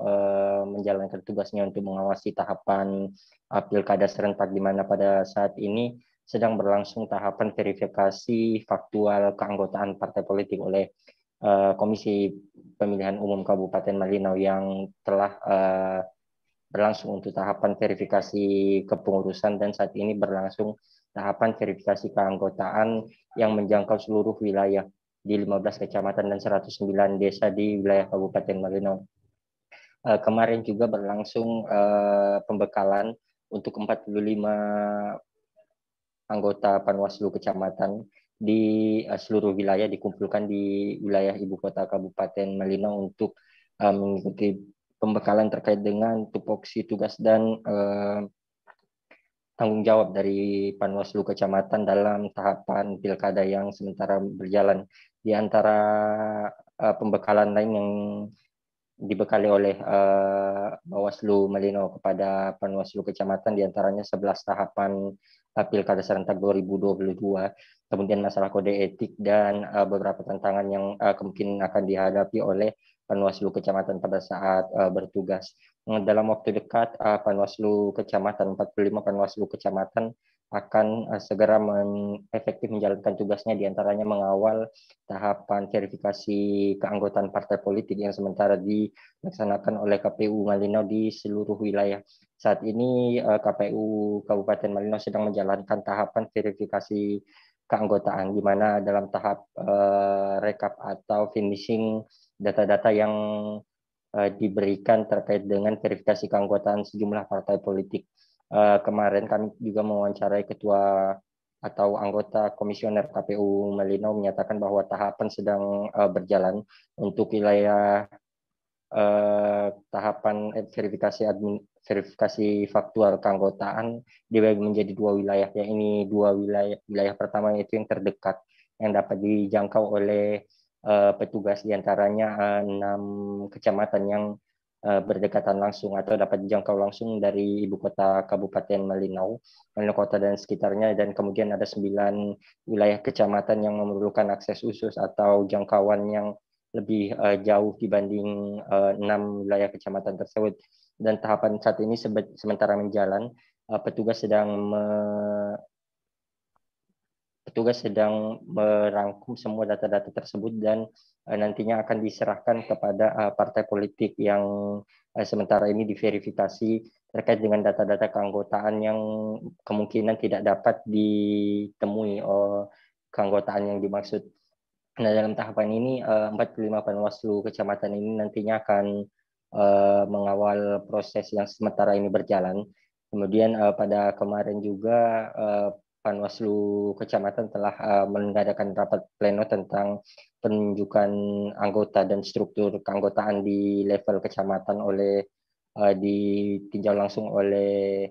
menjalankan tugasnya untuk mengawasi tahapan uh, pilkada serentak di mana pada saat ini sedang berlangsung tahapan verifikasi faktual keanggotaan partai politik oleh uh, Komisi Pemilihan Umum Kabupaten Malinau yang telah uh, berlangsung untuk tahapan verifikasi kepengurusan dan saat ini berlangsung tahapan verifikasi keanggotaan yang menjangkau seluruh wilayah di 15 kecamatan dan 109 desa di wilayah Kabupaten Malinau. uh, kemarin juga berlangsung pembekalan untuk 45 anggota Panwaslu kecamatan di uh, seluruh wilayah dikumpulkan di wilayah ibu kota Kabupaten Malino untuk uh, mengikuti pembekalan terkait dengan tupoksi tugas dan uh, tanggung jawab dari Panwaslu Kecamatan dalam tahapan pilkada yang sementara berjalan. Di antara uh, pembekalan lain yang dibekali oleh uh, Bawaslu Malino kepada Panwaslu Kecamatan di antaranya 11 tahapan Pilkada Serentak 2022, kemudian masalah kode etik dan uh, beberapa tantangan yang uh, kemungkinan akan dihadapi oleh Panwaslu Kecamatan pada saat uh, bertugas. Dalam waktu dekat, uh, Panwaslu Kecamatan, 45 Panwaslu Kecamatan akan uh, segera men efektif menjalankan tugasnya di antaranya mengawal tahapan verifikasi keanggotaan partai politik yang sementara dilaksanakan oleh KPU Malino di seluruh wilayah. Saat ini uh, KPU Kabupaten Malino sedang menjalankan tahapan verifikasi keanggotaan di mana dalam tahap uh, rekap atau finishing data-data yang diberikan terkait dengan verifikasi keanggotaan sejumlah partai politik uh, kemarin kami juga mewawancarai ketua atau anggota komisioner KPU Melino menyatakan bahwa tahapan sedang uh, berjalan untuk wilayah uh, tahapan verifikasi admin, verifikasi faktual keanggotaan dibagi menjadi dua wilayah ya ini dua wilayah wilayah pertama itu yang terdekat yang dapat dijangkau oleh uh, petugas di antaranya enam kecamatan yang Eh, berdekatan langsung atau dapat dijangkau langsung dari ibu kota Kabupaten Malinau, Malinau Kota dan sekitarnya, dan kemudian ada sembilan wilayah kecamatan yang memerlukan akses khusus atau jangkauan yang lebih uh, jauh dibanding uh, enam wilayah kecamatan tersebut. Dan tahapan saat ini sementara menjalan, uh, petugas sedang me petugas sedang merangkum semua data-data tersebut dan Eh, nantinya akan diserahkan kepada uh, partai politik yang uh, sementara ini diverifikasi terkait dengan data-data keanggotaan yang kemungkinan tidak dapat ditemui oh, keanggotaan yang dimaksud. Nah, dalam tahapan ini uh, 45 Panwaslu kecamatan ini nantinya akan uh, mengawal proses yang sementara ini berjalan. Kemudian uh, pada kemarin juga uh, Panwaslu Kecamatan telah uh, mengadakan rapat pleno tentang penunjukan anggota dan struktur keanggotaan di level kecamatan oleh uh, ditinjau langsung oleh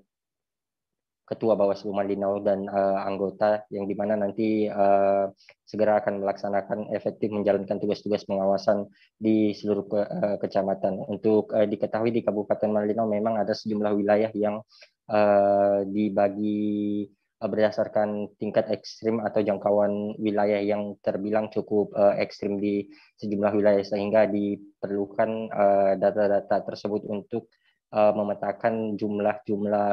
Ketua Bawaslu Malinau dan uh, anggota yang di mana nanti uh, segera akan melaksanakan efektif menjalankan tugas-tugas pengawasan di seluruh ke, uh, kecamatan. Untuk uh, diketahui di Kabupaten Malinau memang ada sejumlah wilayah yang uh, dibagi berdasarkan tingkat ekstrim atau jangkauan wilayah yang terbilang cukup uh, ekstrim di sejumlah wilayah sehingga diperlukan uh, data-data tersebut untuk uh, memetakan jumlah-jumlah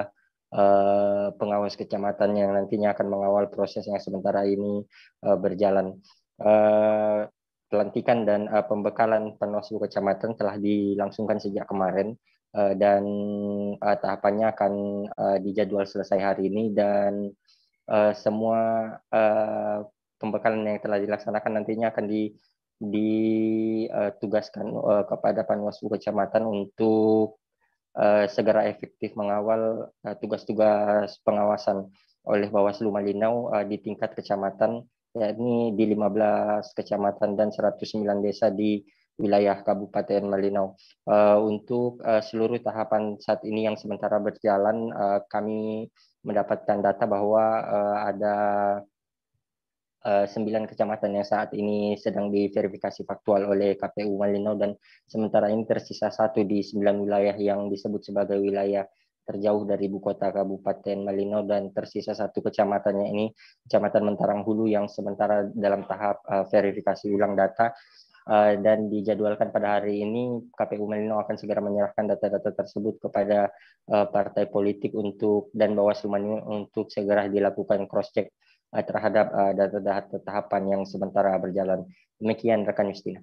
uh, pengawas kecamatan yang nantinya akan mengawal proses yang sementara ini uh, berjalan. Uh, pelantikan dan uh, pembekalan Panwaslu kecamatan telah dilangsungkan sejak kemarin uh, dan uh, tahapannya akan uh, dijadwal selesai hari ini dan uh, semua uh, pembekalan yang telah dilaksanakan nantinya akan di ditugaskan uh, kepada Panwaslu Kecamatan untuk uh, segera efektif mengawal tugas-tugas uh, pengawasan oleh Bawaslu Malinau uh, di tingkat kecamatan yakni di 15 kecamatan dan 109 desa di wilayah Kabupaten Malinau. Uh, untuk uh, seluruh tahapan saat ini yang sementara berjalan, uh, kami mendapatkan data bahwa uh, ada sembilan kecamatan yang saat ini sedang diverifikasi faktual oleh KPU Malinau dan sementara ini tersisa satu di sembilan wilayah yang disebut sebagai wilayah terjauh dari ibu kota Kabupaten Malinau dan tersisa satu kecamatannya ini Kecamatan Mentarang Hulu yang sementara dalam tahap uh, verifikasi ulang data uh, dan dijadwalkan pada hari ini KPU Melino akan segera menyerahkan data-data tersebut kepada uh, partai politik untuk dan Bawaslu Melino untuk segera dilakukan cross check uh, terhadap data-data tahapan yang sementara berjalan. Demikian rekan Justina.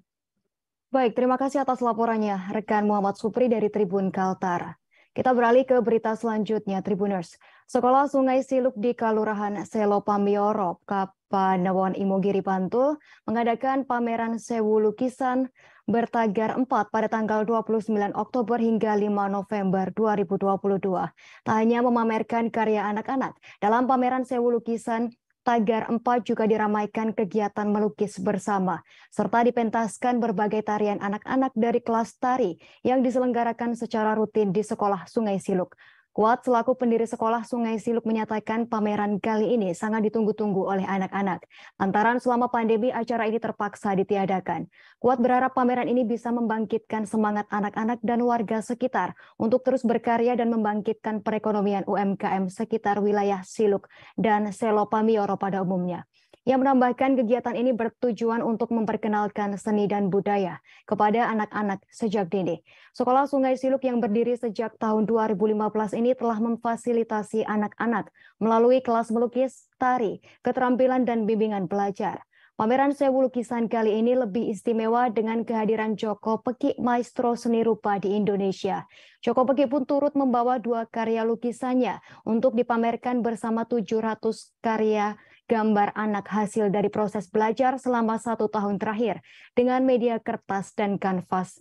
Baik, terima kasih atas laporannya rekan Muhammad Supri dari Tribun Kaltara. Kita beralih ke berita selanjutnya, Tribuners. Sekolah Sungai Siluk di Kalurahan Selo Pamioro, Kapanewon Imogiri Bantul, mengadakan pameran sewu lukisan bertagar 4 pada tanggal 29 Oktober hingga 5 November 2022. Tak hanya memamerkan karya anak-anak, dalam pameran sewu lukisan Tagar 4 juga diramaikan kegiatan melukis bersama, serta dipentaskan berbagai tarian anak-anak dari kelas tari yang diselenggarakan secara rutin di Sekolah Sungai Siluk. Kuat selaku pendiri sekolah Sungai Siluk menyatakan pameran kali ini sangat ditunggu-tunggu oleh anak-anak. Lantaran selama pandemi acara ini terpaksa ditiadakan. Kuat berharap pameran ini bisa membangkitkan semangat anak-anak dan warga sekitar untuk terus berkarya dan membangkitkan perekonomian UMKM sekitar wilayah Siluk dan Selopamioro pada umumnya yang menambahkan kegiatan ini bertujuan untuk memperkenalkan seni dan budaya kepada anak-anak sejak dini. Sekolah Sungai Siluk yang berdiri sejak tahun 2015 ini telah memfasilitasi anak-anak melalui kelas melukis, tari, keterampilan dan bimbingan belajar. Pameran Sewu Lukisan kali ini lebih istimewa dengan kehadiran Joko Peki Maestro Seni Rupa di Indonesia. Joko Peki pun turut membawa dua karya lukisannya untuk dipamerkan bersama 700 karya gambar anak hasil dari proses belajar selama satu tahun terakhir dengan media kertas dan kanvas.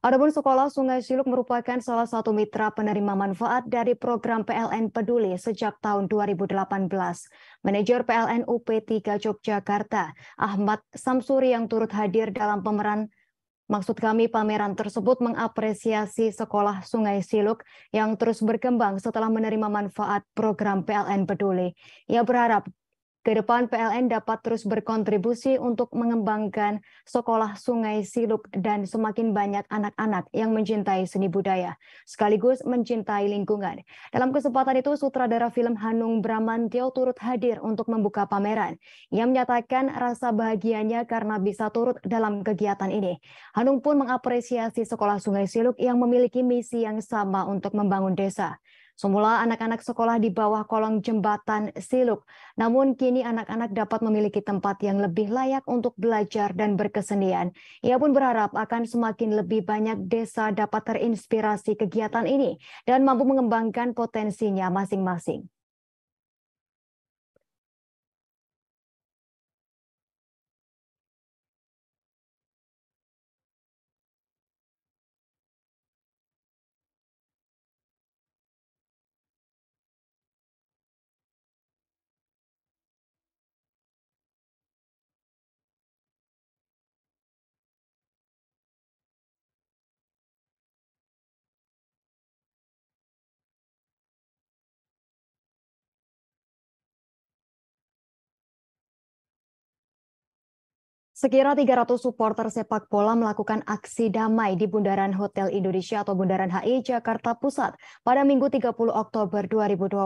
Adapun sekolah Sungai Siluk merupakan salah satu mitra penerima manfaat dari program PLN Peduli sejak tahun 2018. Manajer PLN UP3 Yogyakarta, Ahmad Samsuri yang turut hadir dalam pemeran Maksud kami pameran tersebut mengapresiasi sekolah Sungai Siluk yang terus berkembang setelah menerima manfaat program PLN Peduli. Ia berharap ke depan PLN dapat terus berkontribusi untuk mengembangkan sekolah Sungai Siluk dan semakin banyak anak-anak yang mencintai seni budaya, sekaligus mencintai lingkungan. Dalam kesempatan itu, sutradara film Hanung Bramantio turut hadir untuk membuka pameran. Ia menyatakan rasa bahagianya karena bisa turut dalam kegiatan ini. Hanung pun mengapresiasi sekolah Sungai Siluk yang memiliki misi yang sama untuk membangun desa. Semula anak-anak sekolah di bawah kolong jembatan Siluk, namun kini anak-anak dapat memiliki tempat yang lebih layak untuk belajar dan berkesenian. Ia pun berharap akan semakin lebih banyak desa dapat terinspirasi kegiatan ini dan mampu mengembangkan potensinya masing-masing. Sekira 300 supporter sepak bola melakukan aksi damai di Bundaran Hotel Indonesia atau Bundaran HI Jakarta Pusat pada Minggu 30 Oktober 2022.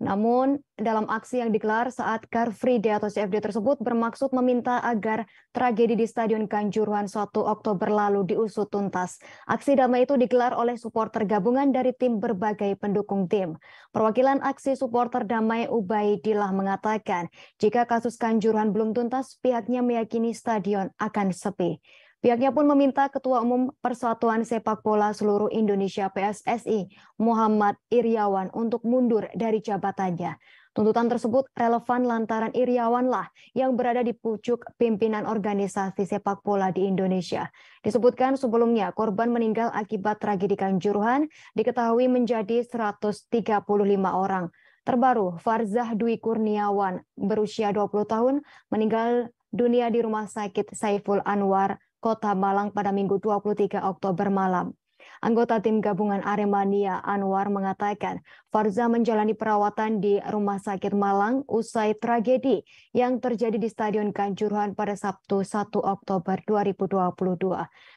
Namun, dalam aksi yang digelar saat Car Free Day atau CFD tersebut bermaksud meminta agar tragedi di Stadion Kanjuruhan 1 Oktober lalu diusut tuntas. Aksi damai itu digelar oleh supporter gabungan dari tim berbagai pendukung tim. Perwakilan aksi supporter damai Ubaidillah mengatakan, jika kasus Kanjuruhan belum tuntas, pihaknya meyakini stadion akan sepi. Pihaknya pun meminta Ketua Umum Persatuan Sepak Bola Seluruh Indonesia PSSI Muhammad Iriawan untuk mundur dari jabatannya. Tuntutan tersebut relevan lantaran Iriawanlah yang berada di pucuk pimpinan organisasi sepak bola di Indonesia. Disebutkan sebelumnya korban meninggal akibat tragedi Kanjuruhan diketahui menjadi 135 orang. Terbaru, Farzah Dwi Kurniawan berusia 20 tahun meninggal dunia di Rumah Sakit Saiful Anwar Kota Malang pada Minggu 23 Oktober malam. Anggota tim gabungan Aremania Anwar mengatakan Farza menjalani perawatan di Rumah Sakit Malang usai tragedi yang terjadi di Stadion Kanjuruhan pada Sabtu 1 Oktober 2022.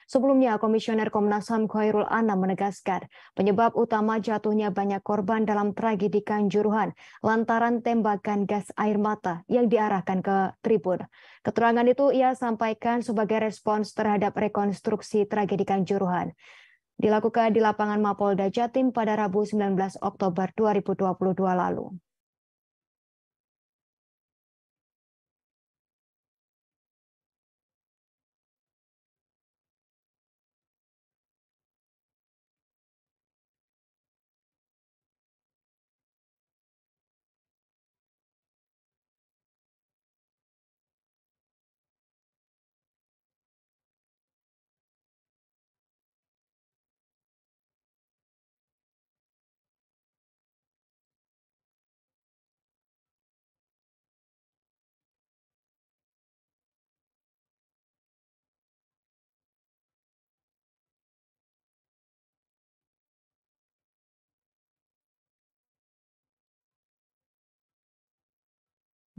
Sebelumnya, Komisioner Komnas HAM Khairul Anam menegaskan penyebab utama jatuhnya banyak korban dalam tragedi Kanjuruhan lantaran tembakan gas air mata yang diarahkan ke tribun. Keterangan itu ia sampaikan sebagai respons terhadap rekonstruksi tragedi Kanjuruhan dilakukan di lapangan Mapolda Jatim pada Rabu 19 Oktober 2022 lalu.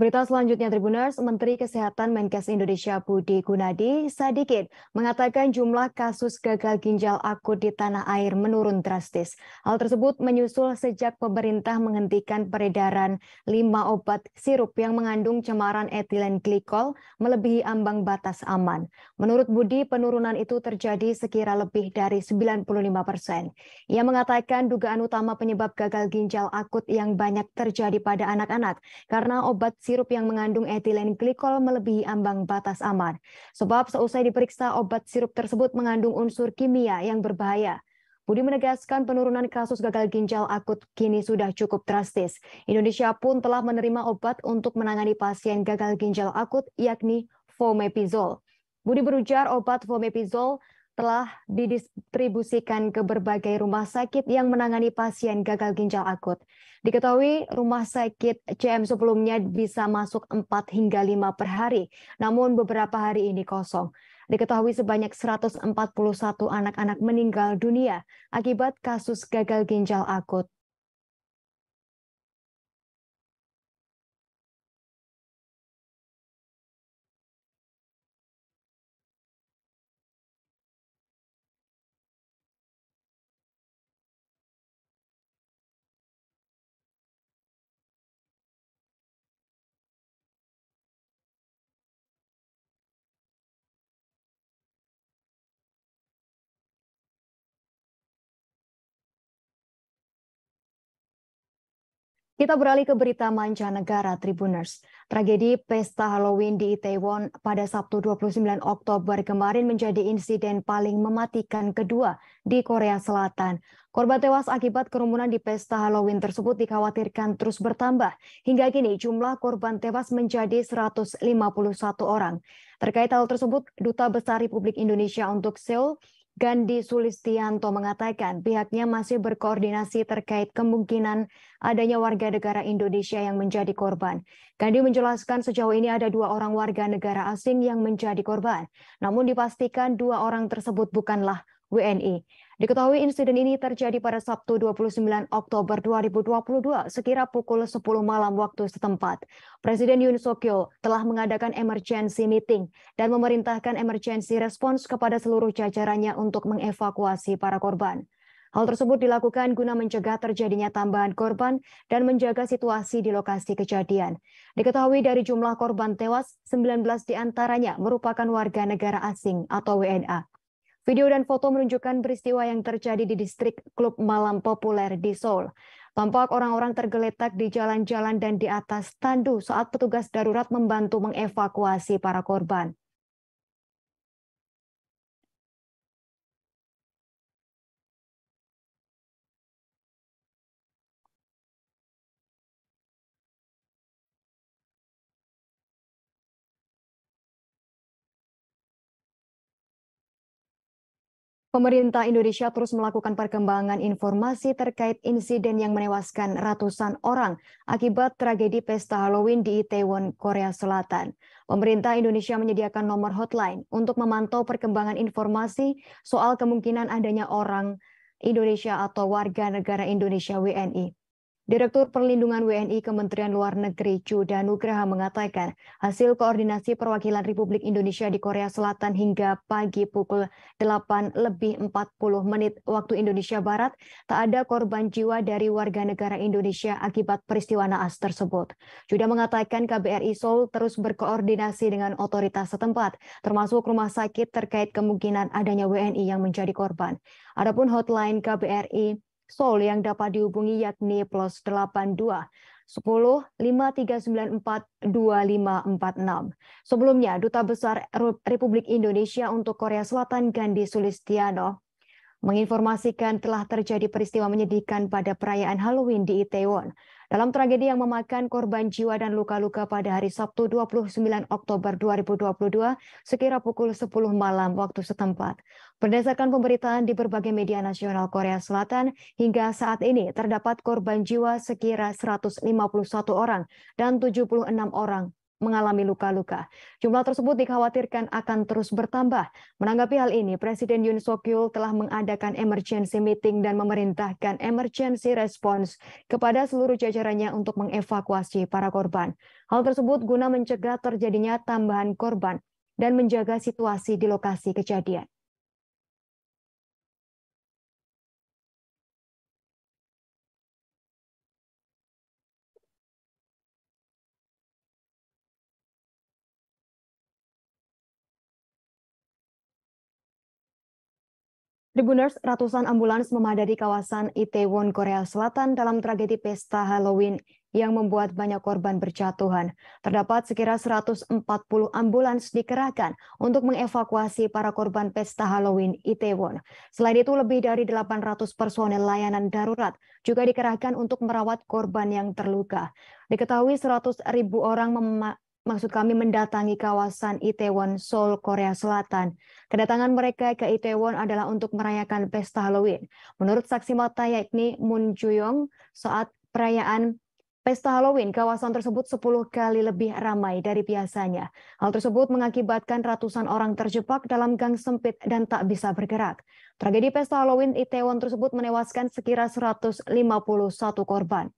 Berita selanjutnya Tribuners, Menteri Kesehatan Menkes Indonesia Budi Gunadi Sadikin mengatakan jumlah kasus gagal ginjal akut di tanah air menurun drastis. Hal tersebut menyusul sejak pemerintah menghentikan peredaran lima obat sirup yang mengandung cemaran etilen glikol melebihi ambang batas aman. Menurut Budi, penurunan itu terjadi sekira lebih dari 95 persen. Ia mengatakan dugaan utama penyebab gagal ginjal akut yang banyak terjadi pada anak-anak karena obat sirup yang mengandung etilen glikol melebihi ambang batas aman. Sebab seusai diperiksa obat sirup tersebut mengandung unsur kimia yang berbahaya. Budi menegaskan penurunan kasus gagal ginjal akut kini sudah cukup drastis. Indonesia pun telah menerima obat untuk menangani pasien gagal ginjal akut yakni fomepizol. Budi berujar obat fomepizol telah didistribusikan ke berbagai rumah sakit yang menangani pasien gagal ginjal akut. Diketahui rumah sakit CM sebelumnya bisa masuk 4 hingga 5 per hari, namun beberapa hari ini kosong. Diketahui sebanyak 141 anak-anak meninggal dunia akibat kasus gagal ginjal akut. Kita beralih ke berita mancanegara Tribuners. Tragedi pesta Halloween di Itaewon pada Sabtu 29 Oktober kemarin menjadi insiden paling mematikan kedua di Korea Selatan. Korban tewas akibat kerumunan di pesta Halloween tersebut dikhawatirkan terus bertambah. Hingga kini jumlah korban tewas menjadi 151 orang. Terkait hal tersebut, Duta Besar Republik Indonesia untuk Seoul Gandhi Sulistianto mengatakan pihaknya masih berkoordinasi terkait kemungkinan adanya warga negara Indonesia yang menjadi korban. Gandhi menjelaskan sejauh ini ada dua orang warga negara asing yang menjadi korban, namun dipastikan dua orang tersebut bukanlah WNI. Diketahui insiden ini terjadi pada Sabtu 29 Oktober 2022 sekira pukul 10 malam waktu setempat. Presiden Yoon Suk telah mengadakan emergency meeting dan memerintahkan emergency response kepada seluruh jajarannya untuk mengevakuasi para korban. Hal tersebut dilakukan guna mencegah terjadinya tambahan korban dan menjaga situasi di lokasi kejadian. Diketahui dari jumlah korban tewas, 19 di antaranya merupakan warga negara asing atau WNA. Video dan foto menunjukkan peristiwa yang terjadi di distrik klub malam populer di Seoul. Tampak orang-orang tergeletak di jalan-jalan dan di atas tandu saat petugas darurat membantu mengevakuasi para korban. Pemerintah Indonesia terus melakukan perkembangan informasi terkait insiden yang menewaskan ratusan orang akibat tragedi pesta Halloween di Itaewon, Korea Selatan. Pemerintah Indonesia menyediakan nomor hotline untuk memantau perkembangan informasi soal kemungkinan adanya orang Indonesia atau warga negara Indonesia WNI. Direktur Perlindungan WNI Kementerian Luar Negeri Juda Nugraha mengatakan hasil koordinasi perwakilan Republik Indonesia di Korea Selatan hingga pagi pukul 8 lebih 40 menit waktu Indonesia Barat tak ada korban jiwa dari warga negara Indonesia akibat peristiwa naas tersebut. Juda mengatakan KBRI Seoul terus berkoordinasi dengan otoritas setempat termasuk rumah sakit terkait kemungkinan adanya WNI yang menjadi korban. Adapun hotline KBRI Seoul yang dapat dihubungi yakni plus 82 10 5394 2546. Sebelumnya, Duta Besar Republik Indonesia untuk Korea Selatan Gandhi Sulistiano menginformasikan telah terjadi peristiwa menyedihkan pada perayaan Halloween di Itaewon. Dalam tragedi yang memakan korban jiwa dan luka-luka pada hari Sabtu 29 Oktober 2022 sekira pukul 10 malam waktu setempat. Berdasarkan pemberitaan di berbagai media nasional Korea Selatan, hingga saat ini terdapat korban jiwa sekira 151 orang dan 76 orang mengalami luka-luka. Jumlah tersebut dikhawatirkan akan terus bertambah. Menanggapi hal ini, Presiden Yoon Suk Yeol telah mengadakan emergency meeting dan memerintahkan emergency response kepada seluruh jajarannya untuk mengevakuasi para korban. Hal tersebut guna mencegah terjadinya tambahan korban dan menjaga situasi di lokasi kejadian. Tribuners, ratusan ambulans memadati kawasan Itaewon, Korea Selatan dalam tragedi pesta Halloween yang membuat banyak korban berjatuhan. Terdapat sekira 140 ambulans dikerahkan untuk mengevakuasi para korban pesta Halloween Itaewon. Selain itu, lebih dari 800 personel layanan darurat juga dikerahkan untuk merawat korban yang terluka. Diketahui 100 ribu orang maksud kami mendatangi kawasan Itaewon, Seoul, Korea Selatan. Kedatangan mereka ke Itaewon adalah untuk merayakan pesta Halloween. Menurut saksi mata yakni Moon Juyong, saat perayaan Pesta Halloween, kawasan tersebut 10 kali lebih ramai dari biasanya. Hal tersebut mengakibatkan ratusan orang terjebak dalam gang sempit dan tak bisa bergerak. Tragedi pesta Halloween Itaewon tersebut menewaskan sekira 151 korban.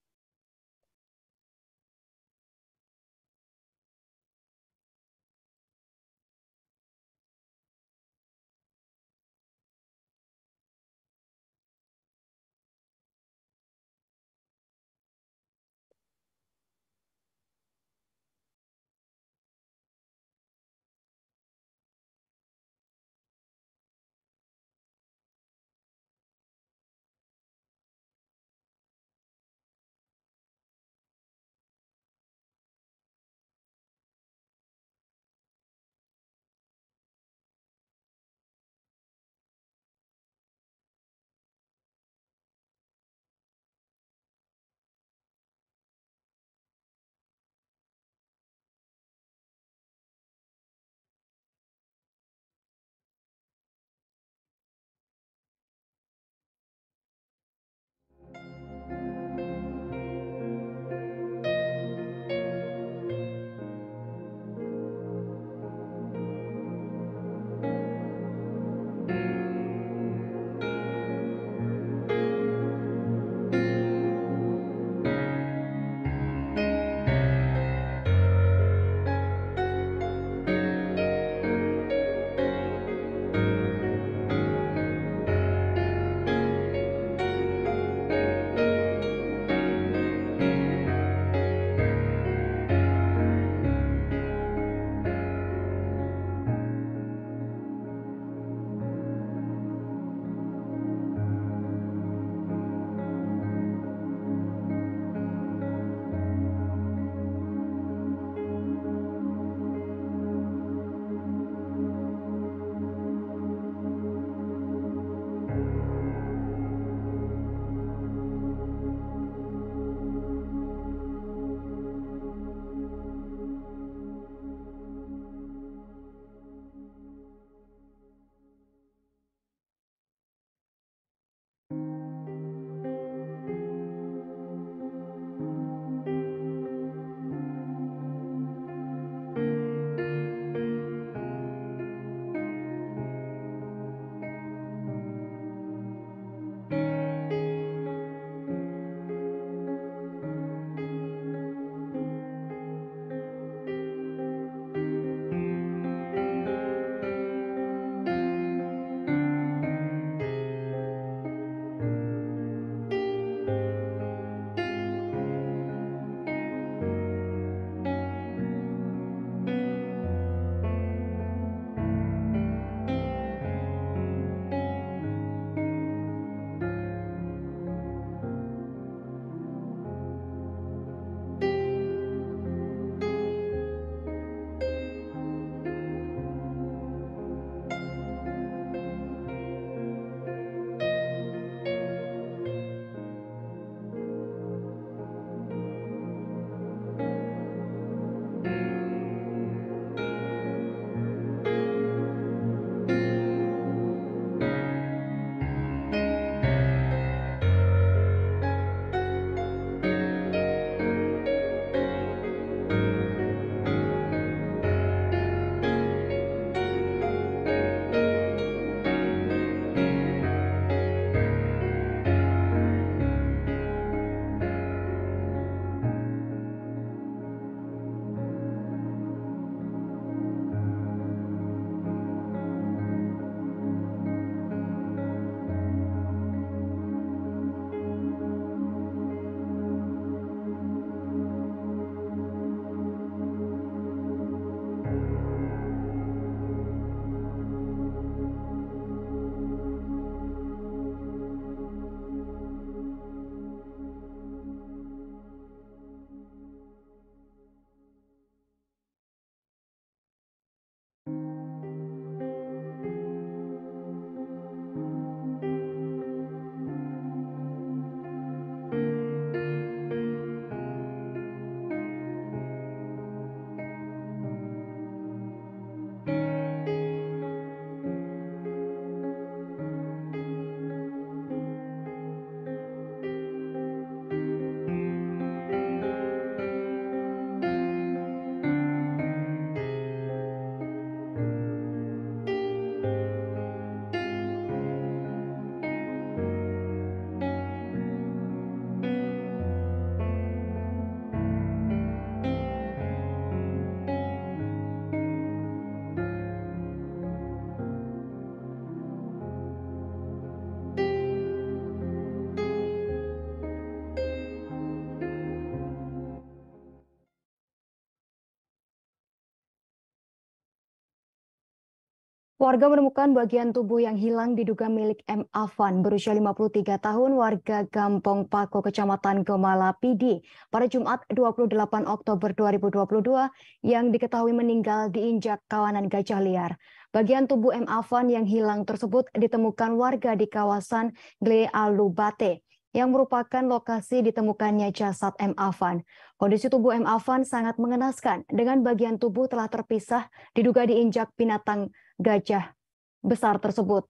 Warga menemukan bagian tubuh yang hilang diduga milik M. Afan berusia 53 tahun warga Gampong Pako Kecamatan Gemala Pidi pada Jumat 28 Oktober 2022 yang diketahui meninggal diinjak kawanan gajah liar. Bagian tubuh M. Afan yang hilang tersebut ditemukan warga di kawasan Gle Alubate yang merupakan lokasi ditemukannya jasad M. Afan. Kondisi tubuh M. Afan sangat mengenaskan dengan bagian tubuh telah terpisah diduga diinjak binatang gajah besar tersebut.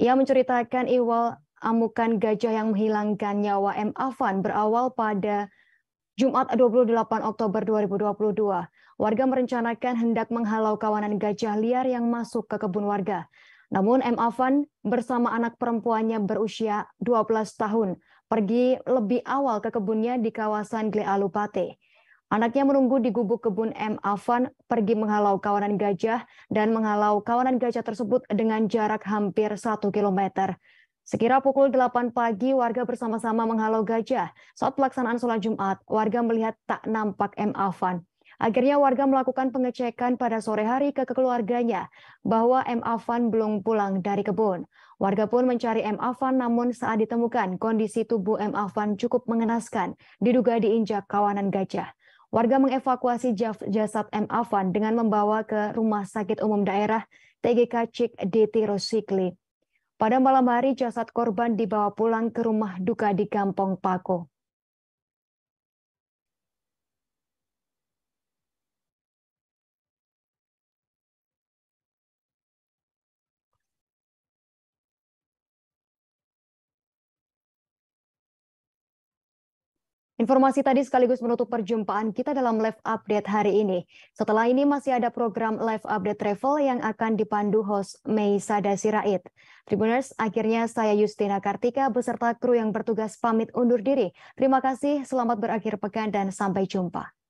Ia menceritakan iwal amukan gajah yang menghilangkan nyawa M. Afan berawal pada Jumat 28 Oktober 2022. Warga merencanakan hendak menghalau kawanan gajah liar yang masuk ke kebun warga. Namun M. Afan bersama anak perempuannya berusia 12 tahun pergi lebih awal ke kebunnya di kawasan Gle Alupate. Anaknya menunggu di gubuk kebun M. Afan pergi menghalau kawanan gajah dan menghalau kawanan gajah tersebut dengan jarak hampir 1 km. Sekira pukul 8 pagi, warga bersama-sama menghalau gajah. Saat pelaksanaan sholat Jumat, warga melihat tak nampak M. Afan. Akhirnya warga melakukan pengecekan pada sore hari ke keluarganya bahwa M. Afan belum pulang dari kebun. Warga pun mencari M. Afan namun saat ditemukan kondisi tubuh M. Afan cukup mengenaskan, diduga diinjak kawanan gajah. Warga mengevakuasi jasad M. Afan dengan membawa ke Rumah Sakit Umum Daerah TGK Cik DT Rosikli. Pada malam hari jasad korban dibawa pulang ke rumah duka di Kampung Pako. Informasi tadi sekaligus menutup perjumpaan kita dalam live update hari ini. Setelah ini masih ada program live update travel yang akan dipandu host Mei Sada Sirait. Tribuners, akhirnya saya Justina Kartika beserta kru yang bertugas pamit undur diri. Terima kasih, selamat berakhir pekan dan sampai jumpa.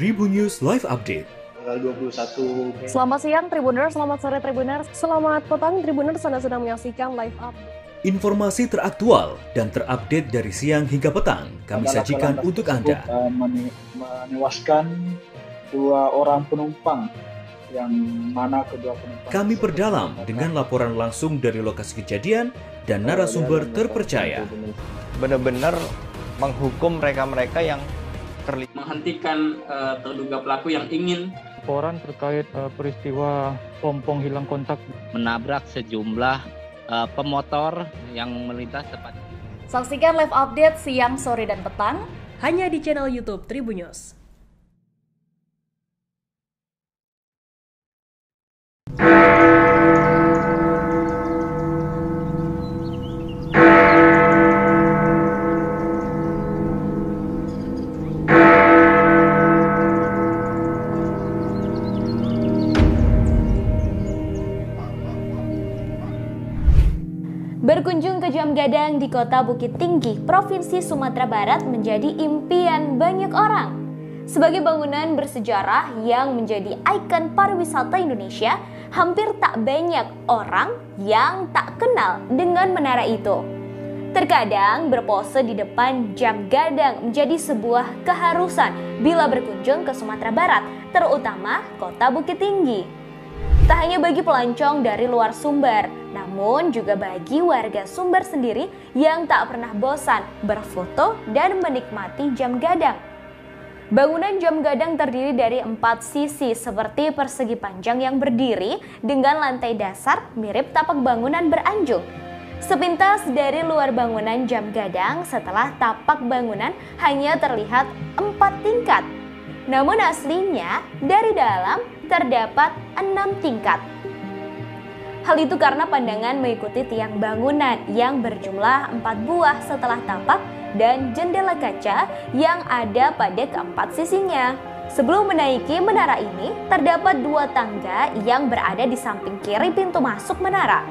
Tribun News Live Update. Tanggal 21. Selamat siang Tribuners, selamat sore Tribuners, selamat petang Tribuners Anda sedang menyaksikan live up. Informasi teraktual dan terupdate dari siang hingga petang kami sajikan untuk Anda. mene- menewaskan dua orang penumpang yang mana kedua penumpang Kami perdalam dengan laporan langsung dari lokasi kejadian dan narasumber terpercaya. benar-benar menghukum mereka-mereka yang terlibat menghentikan eh, terduga pelaku yang ingin Laporan terkait eh, peristiwa pompong hilang kontak menabrak sejumlah eh, pemotor yang melintas tepat. Saksikan live update siang, sore, dan petang hanya di channel YouTube Tribunnews. Jam Gadang di kota Bukit Tinggi, Provinsi Sumatera Barat menjadi impian banyak orang. Sebagai bangunan bersejarah yang menjadi ikon pariwisata Indonesia, hampir tak banyak orang yang tak kenal dengan menara itu. Terkadang berpose di depan jam gadang menjadi sebuah keharusan bila berkunjung ke Sumatera Barat, terutama kota Bukit Tinggi. Tak hanya bagi pelancong dari luar Sumber, namun juga bagi warga Sumber sendiri yang tak pernah bosan berfoto dan menikmati jam gadang. Bangunan jam gadang terdiri dari empat sisi seperti persegi panjang yang berdiri dengan lantai dasar mirip tapak bangunan beranjung. Sepintas dari luar bangunan jam gadang setelah tapak bangunan hanya terlihat empat tingkat. Namun aslinya dari dalam terdapat enam tingkat. Hal itu karena pandangan mengikuti tiang bangunan yang berjumlah empat buah setelah tapak dan jendela kaca yang ada pada keempat sisinya. Sebelum menaiki menara ini, terdapat dua tangga yang berada di samping kiri pintu masuk menara.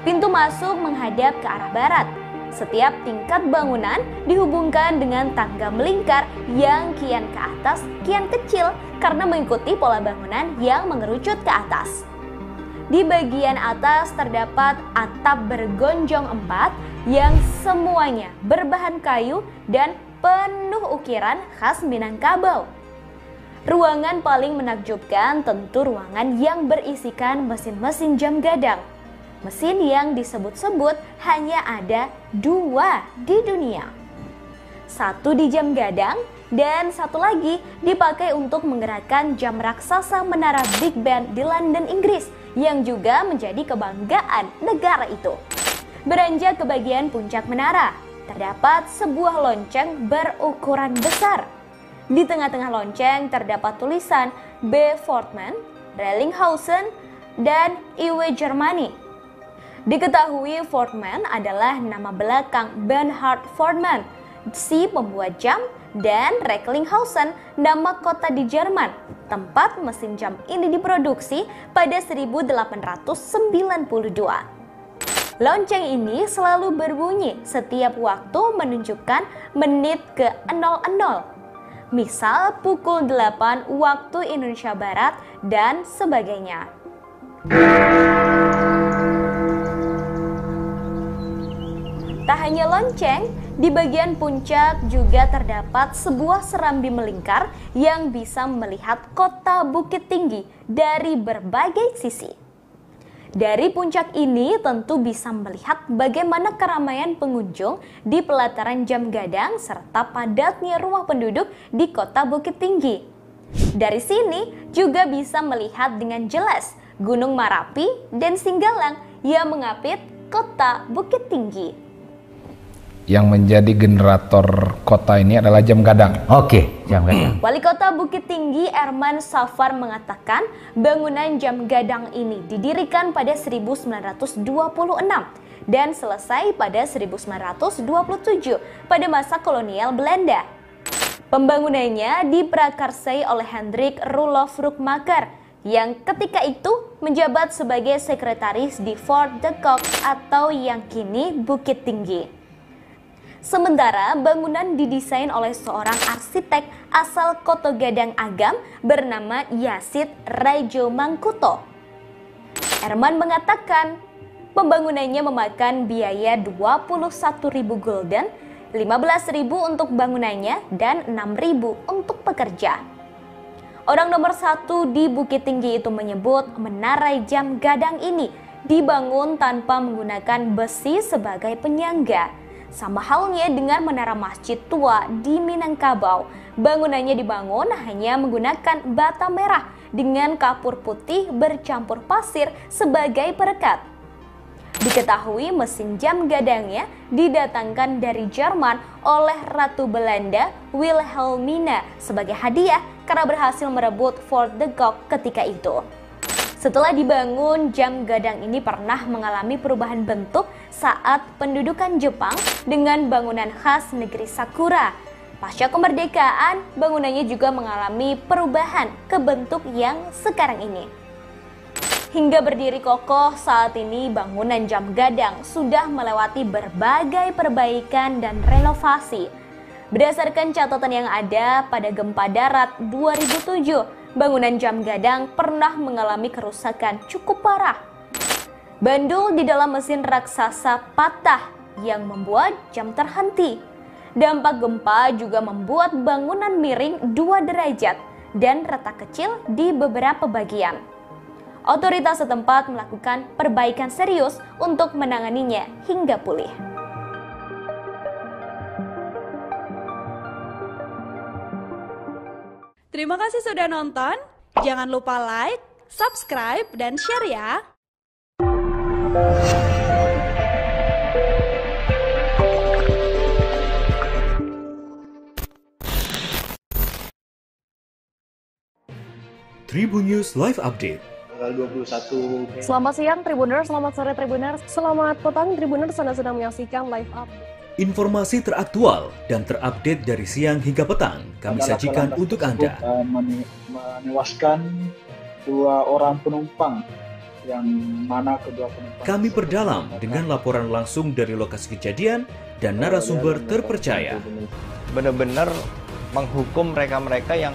Pintu masuk menghadap ke arah barat, Setiap tingkat bangunan dihubungkan dengan tangga melingkar yang kian ke atas, kian kecil karena mengikuti pola bangunan yang mengerucut ke atas. Di bagian atas terdapat atap bergonjong empat yang semuanya berbahan kayu dan penuh ukiran khas Minangkabau. Ruangan paling menakjubkan tentu ruangan yang berisikan mesin-mesin jam gadang. Mesin yang disebut-sebut hanya ada dua di dunia. Satu di jam gadang dan satu lagi dipakai untuk menggerakkan jam raksasa menara Big Ben di London, Inggris yang juga menjadi kebanggaan negara itu. Beranjak ke bagian puncak menara, terdapat sebuah lonceng berukuran besar di tengah-tengah lonceng terdapat tulisan B. Fortman, Rellinghausen, dan Iwe Germany. Diketahui Fortman adalah nama belakang Bernhard Fortman, si pembuat jam, dan Recklinghausen, nama kota di Jerman, tempat mesin jam ini diproduksi pada 1892. Lonceng ini selalu berbunyi setiap waktu menunjukkan menit ke 00 misal pukul 8 waktu Indonesia Barat dan sebagainya. Tak hanya lonceng, di bagian puncak juga terdapat sebuah serambi melingkar yang bisa melihat kota Bukit Tinggi dari berbagai sisi. Dari puncak ini tentu bisa melihat bagaimana keramaian pengunjung di pelataran Jam Gadang serta padatnya rumah penduduk di kota Bukit Tinggi. Dari sini juga bisa melihat dengan jelas Gunung Marapi dan Singgalang yang mengapit kota Bukit Tinggi yang menjadi generator kota ini adalah jam gadang. Oke, jam gadang. <clears throat> Wali Kota Bukit Tinggi Erman Safar mengatakan bangunan jam gadang ini didirikan pada 1926 dan selesai pada 1927 pada masa kolonial Belanda. Pembangunannya diprakarsai oleh Hendrik Rulof Rukmaker yang ketika itu menjabat sebagai sekretaris di Fort de Kock atau yang kini Bukit Tinggi. Sementara bangunan didesain oleh seorang arsitek asal Koto Gadang Agam bernama Yasid Raijo Mangkuto. Erman mengatakan pembangunannya memakan biaya 21.000 gulden, 15.000 untuk bangunannya dan 6.000 untuk pekerja. Orang nomor satu di Bukit Tinggi itu menyebut menara jam gadang ini dibangun tanpa menggunakan besi sebagai penyangga sama halnya dengan menara masjid tua di Minangkabau. Bangunannya dibangun hanya menggunakan bata merah dengan kapur putih bercampur pasir sebagai perekat. Diketahui mesin jam gadangnya didatangkan dari Jerman oleh Ratu Belanda Wilhelmina sebagai hadiah karena berhasil merebut Fort de Gogh ketika itu. Setelah dibangun, jam gadang ini pernah mengalami perubahan bentuk saat pendudukan Jepang dengan bangunan khas negeri Sakura. Pasca kemerdekaan, bangunannya juga mengalami perubahan ke bentuk yang sekarang ini. Hingga berdiri kokoh saat ini bangunan jam gadang sudah melewati berbagai perbaikan dan renovasi. Berdasarkan catatan yang ada pada gempa darat 2007, bangunan jam gadang pernah mengalami kerusakan cukup parah. Bandul di dalam mesin raksasa patah yang membuat jam terhenti. Dampak gempa juga membuat bangunan miring dua derajat dan retak kecil di beberapa bagian. Otoritas setempat melakukan perbaikan serius untuk menanganinya hingga pulih. Terima kasih sudah nonton. Jangan lupa like, subscribe, dan share ya. Tribun News Live Update. Tanggal 21 Selamat siang Tribuners, selamat sore Tribuners, selamat petang Tribuners. Anda sedang menyaksikan live update. Informasi teraktual dan terupdate dari siang hingga petang kami sajikan untuk Anda. menewaskan dua orang penumpang yang mana kedua penumpang Kami perdalam dengan laporan langsung dari lokasi kejadian dan narasumber terpercaya. Benar-benar menghukum mereka-mereka yang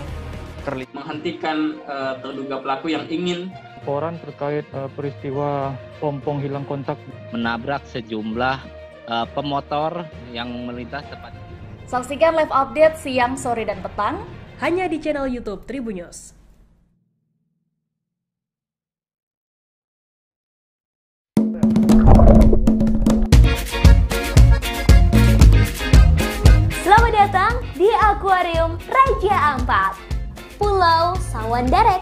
terlibat menghentikan uh, terduga pelaku yang ingin laporan terkait uh, peristiwa pompong hilang kontak menabrak sejumlah uh, pemotor yang melintas tepat. Saksikan live update siang, sore, dan petang hanya di channel YouTube Tribunnews. Datang di Akuarium Raja Ampat, Pulau Sawandarek.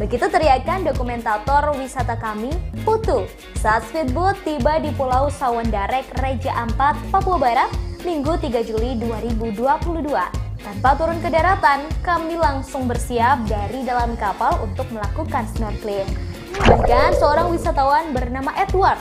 Begitu teriakan dokumentator wisata kami, Putu, saat speedboat tiba di Pulau Sawandarek, Raja Ampat, Papua Barat, Minggu 3 Juli 2022. Tanpa turun ke daratan, kami langsung bersiap dari dalam kapal untuk melakukan snorkeling. Bahkan seorang wisatawan bernama Edward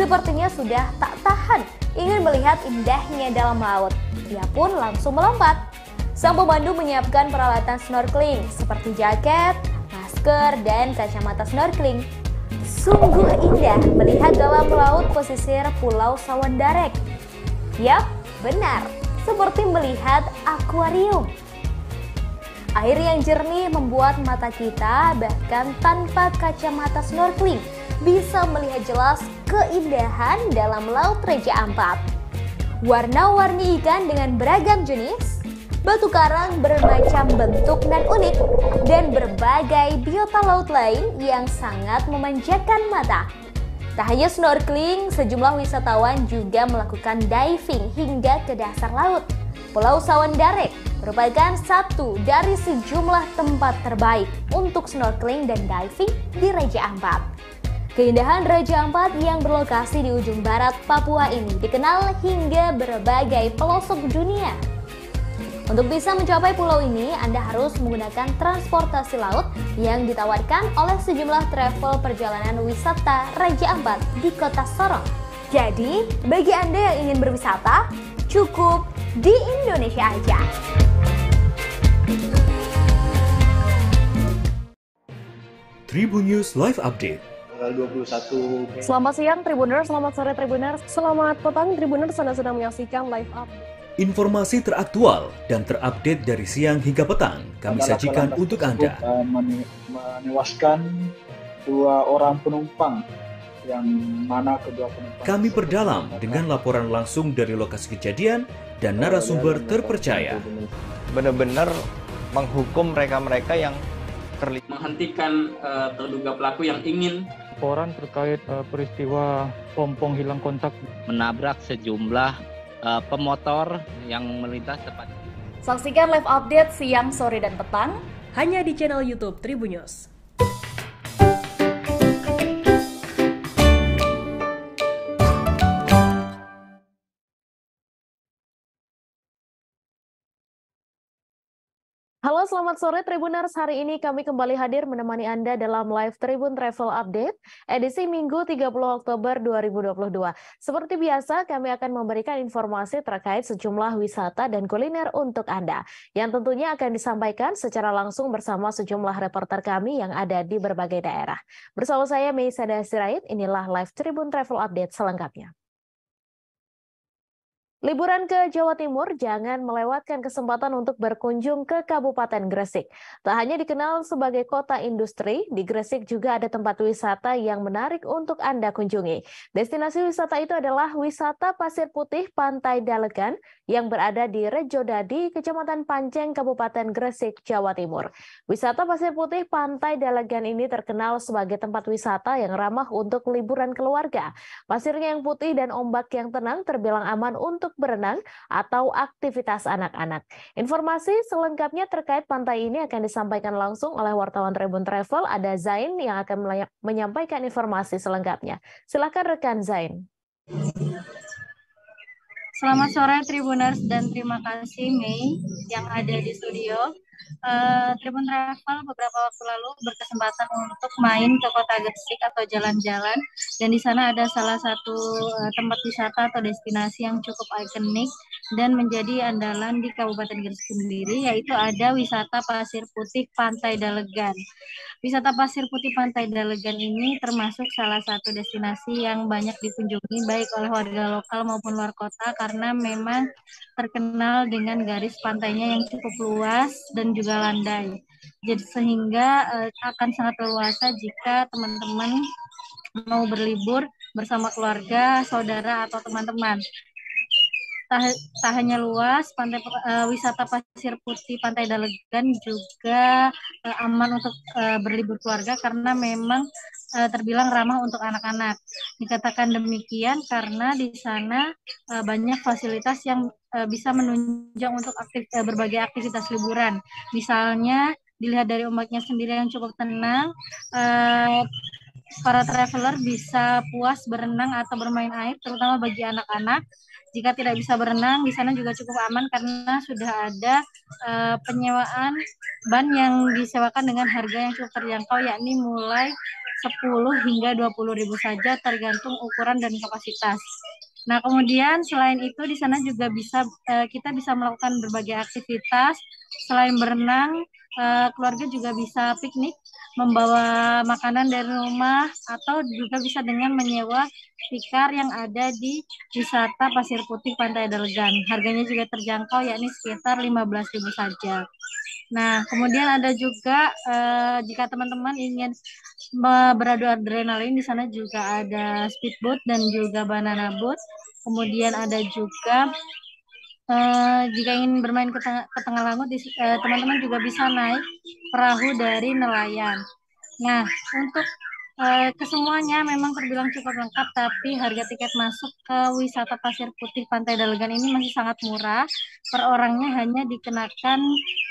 sepertinya sudah tak tahan ingin melihat indahnya dalam laut. Dia pun langsung melompat. Sang pemandu menyiapkan peralatan snorkeling seperti jaket, masker, dan kacamata snorkeling. Sungguh indah melihat dalam laut pesisir Pulau Sawandarek. Yap, benar, seperti melihat akuarium. Air yang jernih membuat mata kita bahkan tanpa kacamata snorkeling bisa melihat jelas keindahan dalam Laut Reja Ampat. Warna-warni ikan dengan beragam jenis, batu karang bermacam bentuk dan unik, dan berbagai biota laut lain yang sangat memanjakan mata. Tak hanya snorkeling, sejumlah wisatawan juga melakukan diving hingga ke dasar laut. Pulau Sawandarek merupakan satu dari sejumlah tempat terbaik untuk snorkeling dan diving di Raja Ampat. Keindahan Raja Ampat yang berlokasi di ujung barat Papua ini dikenal hingga berbagai pelosok dunia. Untuk bisa mencapai pulau ini, Anda harus menggunakan transportasi laut yang ditawarkan oleh sejumlah travel perjalanan wisata Raja Ampat di kota Sorong. Jadi, bagi Anda yang ingin berwisata, cukup di Indonesia aja. Tribun News Live Update tanggal 21. Selamat siang Tribuners, selamat sore Tribuners, selamat petang Tribuners Anda sedang menyaksikan live up. Informasi teraktual dan terupdate dari siang hingga petang kami sajikan untuk Anda. Menewaskan dua orang penumpang yang mana kedua penumpang. Kami perdalam dengan laporan langsung dari lokasi kejadian dan narasumber terpercaya. Benar-benar menghukum mereka-mereka yang terlibat menghentikan uh, terduga pelaku yang ingin laporan terkait uh, peristiwa pompong hilang kontak menabrak sejumlah uh, pemotor yang melintas tepat. Saksikan live update siang, sore, dan petang hanya di channel YouTube Tribunnews. Halo selamat sore Tribuners, hari ini kami kembali hadir menemani Anda dalam live Tribun Travel Update edisi Minggu 30 Oktober 2022. Seperti biasa kami akan memberikan informasi terkait sejumlah wisata dan kuliner untuk Anda yang tentunya akan disampaikan secara langsung bersama sejumlah reporter kami yang ada di berbagai daerah. Bersama saya Meisada Sirait, inilah live Tribun Travel Update selengkapnya. Liburan ke Jawa Timur jangan melewatkan kesempatan untuk berkunjung ke Kabupaten Gresik. Tak hanya dikenal sebagai kota industri, di Gresik juga ada tempat wisata yang menarik untuk Anda kunjungi. Destinasi wisata itu adalah wisata Pasir Putih Pantai Dalegan yang berada di Rejodadi, Kecamatan Panceng, Kabupaten Gresik, Jawa Timur. Wisata Pasir Putih Pantai Dalegan ini terkenal sebagai tempat wisata yang ramah untuk liburan keluarga. Pasirnya yang putih dan ombak yang tenang terbilang aman untuk berenang atau aktivitas anak-anak. Informasi selengkapnya terkait pantai ini akan disampaikan langsung oleh wartawan Tribun Travel. Ada Zain yang akan menyampaikan informasi selengkapnya. Silakan rekan Zain. Selamat sore Tribuners dan terima kasih Mei yang ada di studio. Uh, Tribun Travel beberapa waktu lalu berkesempatan untuk main ke kota Gresik atau jalan-jalan dan di sana ada salah satu uh, tempat wisata atau destinasi yang cukup ikonik dan menjadi andalan di Kabupaten Gresik sendiri yaitu ada wisata pasir putih Pantai Dalegan. Wisata pasir putih Pantai Dalegan ini termasuk salah satu destinasi yang banyak dikunjungi baik oleh warga lokal maupun luar kota karena memang terkenal dengan garis pantainya yang cukup luas dan juga landai. Jadi sehingga uh, akan sangat leluasa jika teman-teman mau berlibur bersama keluarga, saudara atau teman-teman tak, tak hanya luas, pantai uh, wisata pasir putih Pantai Dalegan juga uh, aman untuk uh, berlibur keluarga karena memang uh, terbilang ramah untuk anak-anak. Dikatakan demikian karena di sana uh, banyak fasilitas yang uh, bisa menunjang untuk aktif, uh, berbagai aktivitas liburan. Misalnya dilihat dari ombaknya sendiri yang cukup tenang, uh, para traveler bisa puas berenang atau bermain air, terutama bagi anak-anak jika tidak bisa berenang, di sana juga cukup aman karena sudah ada uh, penyewaan ban yang disewakan dengan harga yang cukup terjangkau, yakni mulai 10 hingga 20 ribu saja tergantung ukuran dan kapasitas. Nah, kemudian selain itu di sana juga bisa uh, kita bisa melakukan berbagai aktivitas selain berenang, uh, keluarga juga bisa piknik membawa makanan dari rumah atau juga bisa dengan menyewa tikar yang ada di wisata Pasir Putih Pantai Delegan. Harganya juga terjangkau yakni sekitar 15.000 saja. Nah, kemudian ada juga eh, jika teman-teman ingin beradu adrenalin di sana juga ada speedboat dan juga banana boat. Kemudian ada juga Uh, jika ingin bermain ke tengah, ke tengah laut, eh, teman-teman uh, juga bisa naik perahu dari nelayan. Nah, untuk uh, kesemuanya memang terbilang cukup lengkap, tapi harga tiket masuk ke wisata Pasir Putih Pantai Dalegan ini masih sangat murah. Per orangnya hanya dikenakan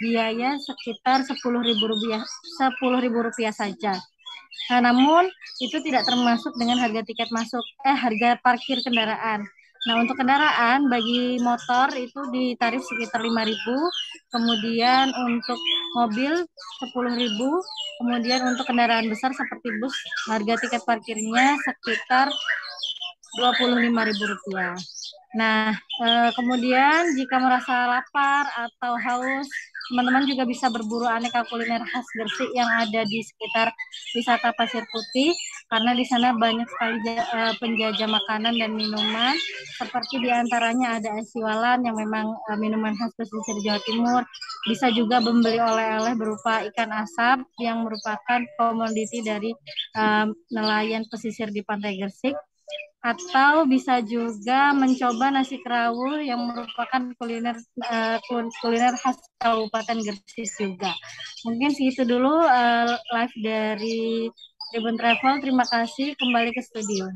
biaya sekitar sepuluh ribu rupiah, sepuluh ribu rupiah saja. Nah, namun itu tidak termasuk dengan harga tiket masuk, eh harga parkir kendaraan. Nah, untuk kendaraan bagi motor itu ditarif sekitar 5.000, kemudian untuk mobil 10.000, kemudian untuk kendaraan besar seperti bus harga tiket parkirnya sekitar Rp25.000. Nah, eh, kemudian jika merasa lapar atau haus teman-teman juga bisa berburu aneka kuliner khas Gresik yang ada di sekitar wisata Pasir Putih karena di sana banyak sekali uh, penjajah makanan dan minuman. Seperti di antaranya ada esiwalan yang memang uh, minuman khas pesisir Jawa Timur. Bisa juga membeli oleh-oleh berupa ikan asap yang merupakan komoditi dari uh, nelayan pesisir di Pantai Gresik atau bisa juga mencoba nasi kerawul yang merupakan kuliner uh, kuliner khas Kabupaten Gresik juga. Mungkin segitu dulu uh, live dari Tribun Travel. Terima kasih kembali ke studio.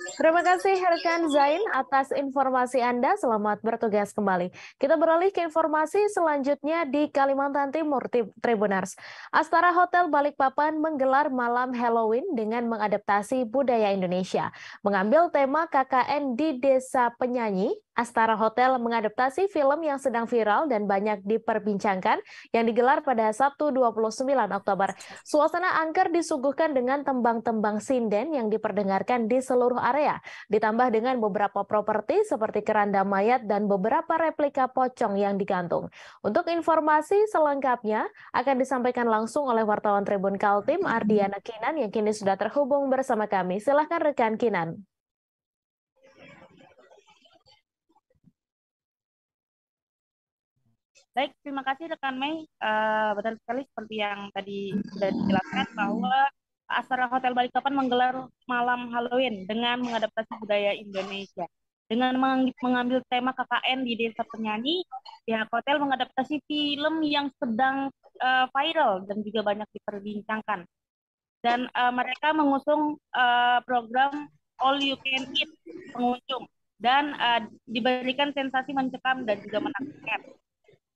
Terima kasih Herkan Zain atas informasi Anda. Selamat bertugas kembali. Kita beralih ke informasi selanjutnya di Kalimantan Timur, Tribuners. Astara Hotel Balikpapan menggelar malam Halloween dengan mengadaptasi budaya Indonesia. Mengambil tema KKN di Desa Penyanyi, Astara Hotel mengadaptasi film yang sedang viral dan banyak diperbincangkan yang digelar pada Sabtu 29 Oktober. Suasana angker disuguhkan dengan tembang-tembang sinden yang diperdengarkan di seluruh area, ditambah dengan beberapa properti seperti keranda mayat dan beberapa replika pocong yang digantung. Untuk informasi selengkapnya akan disampaikan langsung oleh wartawan Tribun Kaltim Ardiana Kinan yang kini sudah terhubung bersama kami. Silahkan rekan Kinan. Baik, terima kasih rekan Mei. Uh, betul sekali seperti yang tadi sudah dijelaskan bahwa Astra Hotel Balikpapan menggelar malam Halloween dengan mengadaptasi budaya Indonesia. Dengan mengambil tema KKN di Desa Penyanyi, pihak hotel mengadaptasi film yang sedang uh, viral dan juga banyak diperbincangkan. Dan uh, mereka mengusung uh, program All You Can Eat pengunjung dan uh, diberikan sensasi mencekam dan juga menakutkan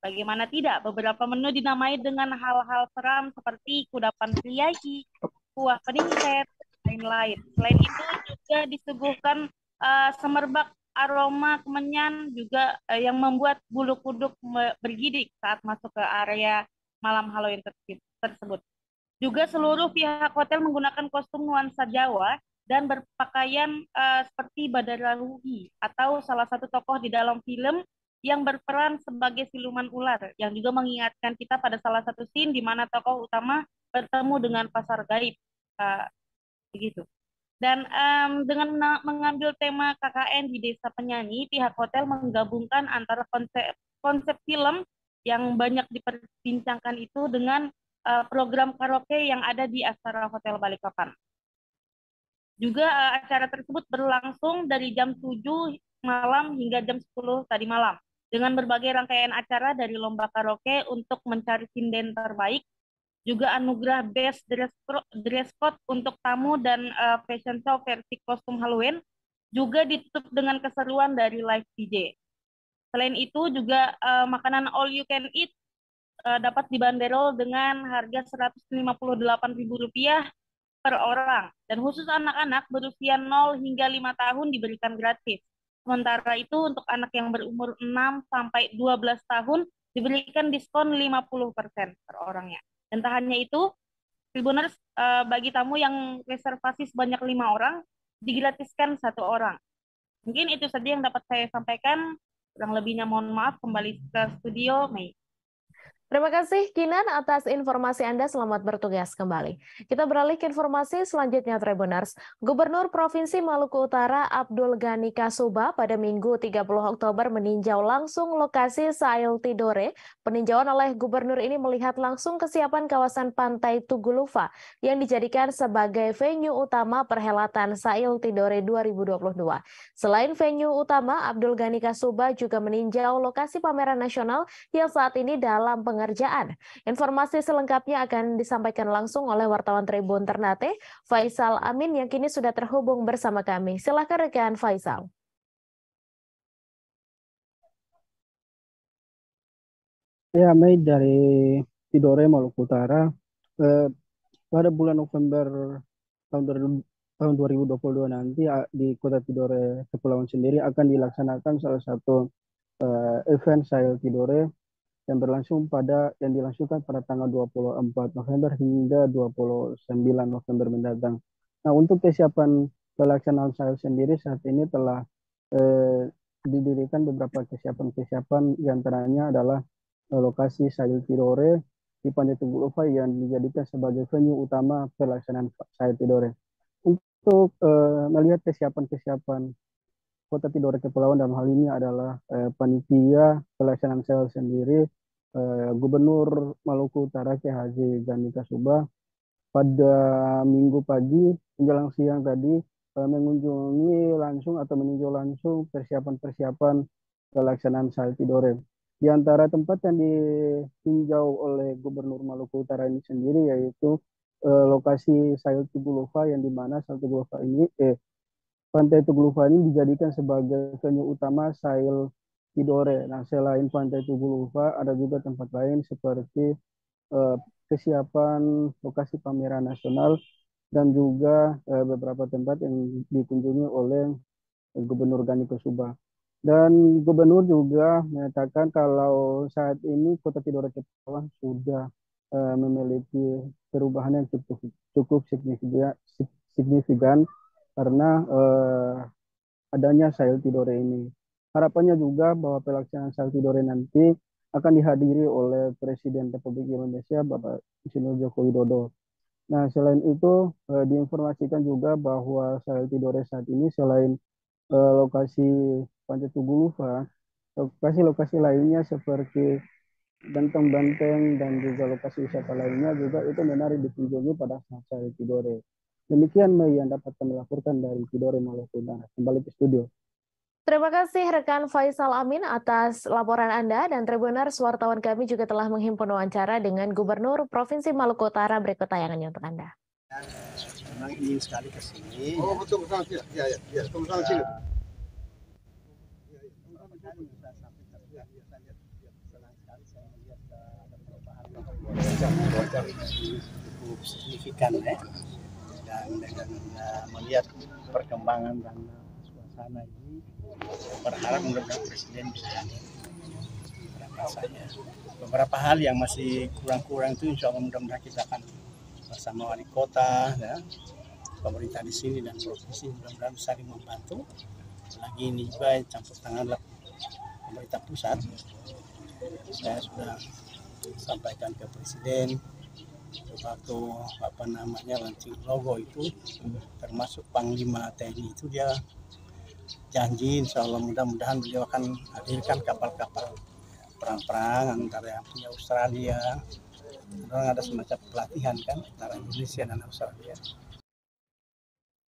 Bagaimana tidak, beberapa menu dinamai dengan hal-hal seram seperti kudapan priayi, kuah peningset, lain-lain. Selain itu juga disuguhkan uh, semerbak aroma kemenyan juga uh, yang membuat bulu kuduk bergidik saat masuk ke area malam Halloween tersebut. Juga seluruh pihak hotel menggunakan kostum nuansa Jawa dan berpakaian uh, seperti Badara Ruhi atau salah satu tokoh di dalam film yang berperan sebagai siluman ular yang juga mengingatkan kita pada salah satu scene di mana tokoh utama bertemu dengan pasar gaib uh, begitu. Dan um, dengan mengambil tema KKN di desa penyanyi, pihak hotel menggabungkan antara konsep konsep film yang banyak diperbincangkan itu dengan uh, program karaoke yang ada di Astara Hotel Balikpapan. Juga uh, acara tersebut berlangsung dari jam 7 malam hingga jam 10 tadi malam dengan berbagai rangkaian acara dari lomba karaoke untuk mencari sinden terbaik, juga anugerah Best Dress, dress Code untuk tamu dan uh, fashion show versi kostum Halloween, juga ditutup dengan keseruan dari live DJ. Selain itu juga uh, makanan all you can eat uh, dapat dibanderol dengan harga Rp158.000 per orang dan khusus anak-anak berusia 0 hingga 5 tahun diberikan gratis. Sementara itu untuk anak yang berumur 6 sampai 12 tahun diberikan diskon 50% per orangnya. Dan tak hanya itu, Tribuners uh, bagi tamu yang reservasi sebanyak lima orang digratiskan satu orang. Mungkin itu saja yang dapat saya sampaikan. Kurang lebihnya mohon maaf kembali ke studio Mei. Terima kasih Kinan atas informasi Anda. Selamat bertugas kembali. Kita beralih ke informasi selanjutnya Tribuners. Gubernur Provinsi Maluku Utara Abdul Ghani Kasuba pada Minggu 30 Oktober meninjau langsung lokasi Sail Tidore. Peninjauan oleh gubernur ini melihat langsung kesiapan kawasan pantai Tugulufa yang dijadikan sebagai venue utama perhelatan Sail Tidore 2022. Selain venue utama, Abdul Ghani Kasuba juga meninjau lokasi pameran nasional yang saat ini dalam pengertian pengerjaan. Informasi selengkapnya akan disampaikan langsung oleh wartawan Tribun Ternate, Faisal Amin yang kini sudah terhubung bersama kami. Silakan rekan Faisal. Ya, Mei dari Tidore Maluku Utara. Eh, pada bulan November tahun tahun 2022 nanti di Kota Tidore Kepulauan sendiri akan dilaksanakan salah satu uh, event Sail Tidore yang berlangsung pada yang dilangsungkan pada tanggal 24 November hingga 29 November mendatang. Nah, untuk kesiapan pelaksanaan saya sendiri saat ini telah eh, didirikan beberapa kesiapan-kesiapan di antaranya adalah eh, lokasi Sayul Tidore di Pantai Tugulufa yang dijadikan sebagai venue utama pelaksanaan Sayul Tidore. Untuk eh, melihat kesiapan-kesiapan Kota Tidore Kepulauan dalam hal ini adalah eh, panitia pelaksanaan sel sendiri eh, Gubernur Maluku Utara Ki Haji Gandika Suba pada minggu pagi menjelang siang tadi eh, mengunjungi langsung atau meninjau langsung persiapan-persiapan pelaksanaan sel Tidore. Di antara tempat yang ditinjau oleh Gubernur Maluku Utara ini sendiri yaitu eh, lokasi Sayul Tugulufa yang di mana Sayul Tugulufa ini eh, Pantai Tugulufa ini dijadikan sebagai venue utama Sail Tidore. Nah, selain Pantai Tugulufa, ada juga tempat lain seperti eh, kesiapan lokasi pameran nasional dan juga eh, beberapa tempat yang dikunjungi oleh Gubernur Gani Kusuba. Dan Gubernur juga menyatakan kalau saat ini Kota Tidore Kepulauan sudah eh, memiliki perubahan yang cukup cukup signifikan, signifikan karena eh, adanya Sail Tidore ini. Harapannya juga bahwa pelaksanaan Sail Tidore nanti akan dihadiri oleh Presiden Republik Indonesia Bapak Insinyur Joko Widodo. Nah, selain itu eh, diinformasikan juga bahwa Sail Tidore saat ini selain eh, lokasi Pantai Tugulufa, lokasi-lokasi lainnya seperti benteng-benteng dan juga lokasi wisata lainnya juga itu menarik dikunjungi pada saat Sail Tidore. Demikian Mei yang dapat kami laporkan dari Tidore Maluku Utara. Kembali ke studio. Terima kasih rekan Faisal Amin atas laporan Anda dan Tribuners wartawan kami juga telah menghimpun wawancara dengan Gubernur Provinsi Maluku Utara berikut tayangannya untuk Anda. Memang ingin sekali ke sini. Oh betul betul ya ya ya, ya. sama sini. cukup signifikan ya dengan uh, melihat perkembangan dan suasana ini berharap mudah-mudahan presiden bisa hadir rasanya. Beberapa hal yang masih kurang-kurang itu insya Allah mudah-mudahan kita akan bersama wali kota, ya, pemerintah di sini dan provinsi mudah-mudahan saling membantu. Lagi ini juga campur tangan pemerintah pusat. Saya sudah sampaikan ke presiden waktu apa namanya launching logo itu termasuk panglima TNI itu dia janji insya Allah mudah-mudahan beliau akan hadirkan kapal-kapal perang-perang antara yang punya Australia. Orang ada semacam pelatihan kan antara Indonesia dan Australia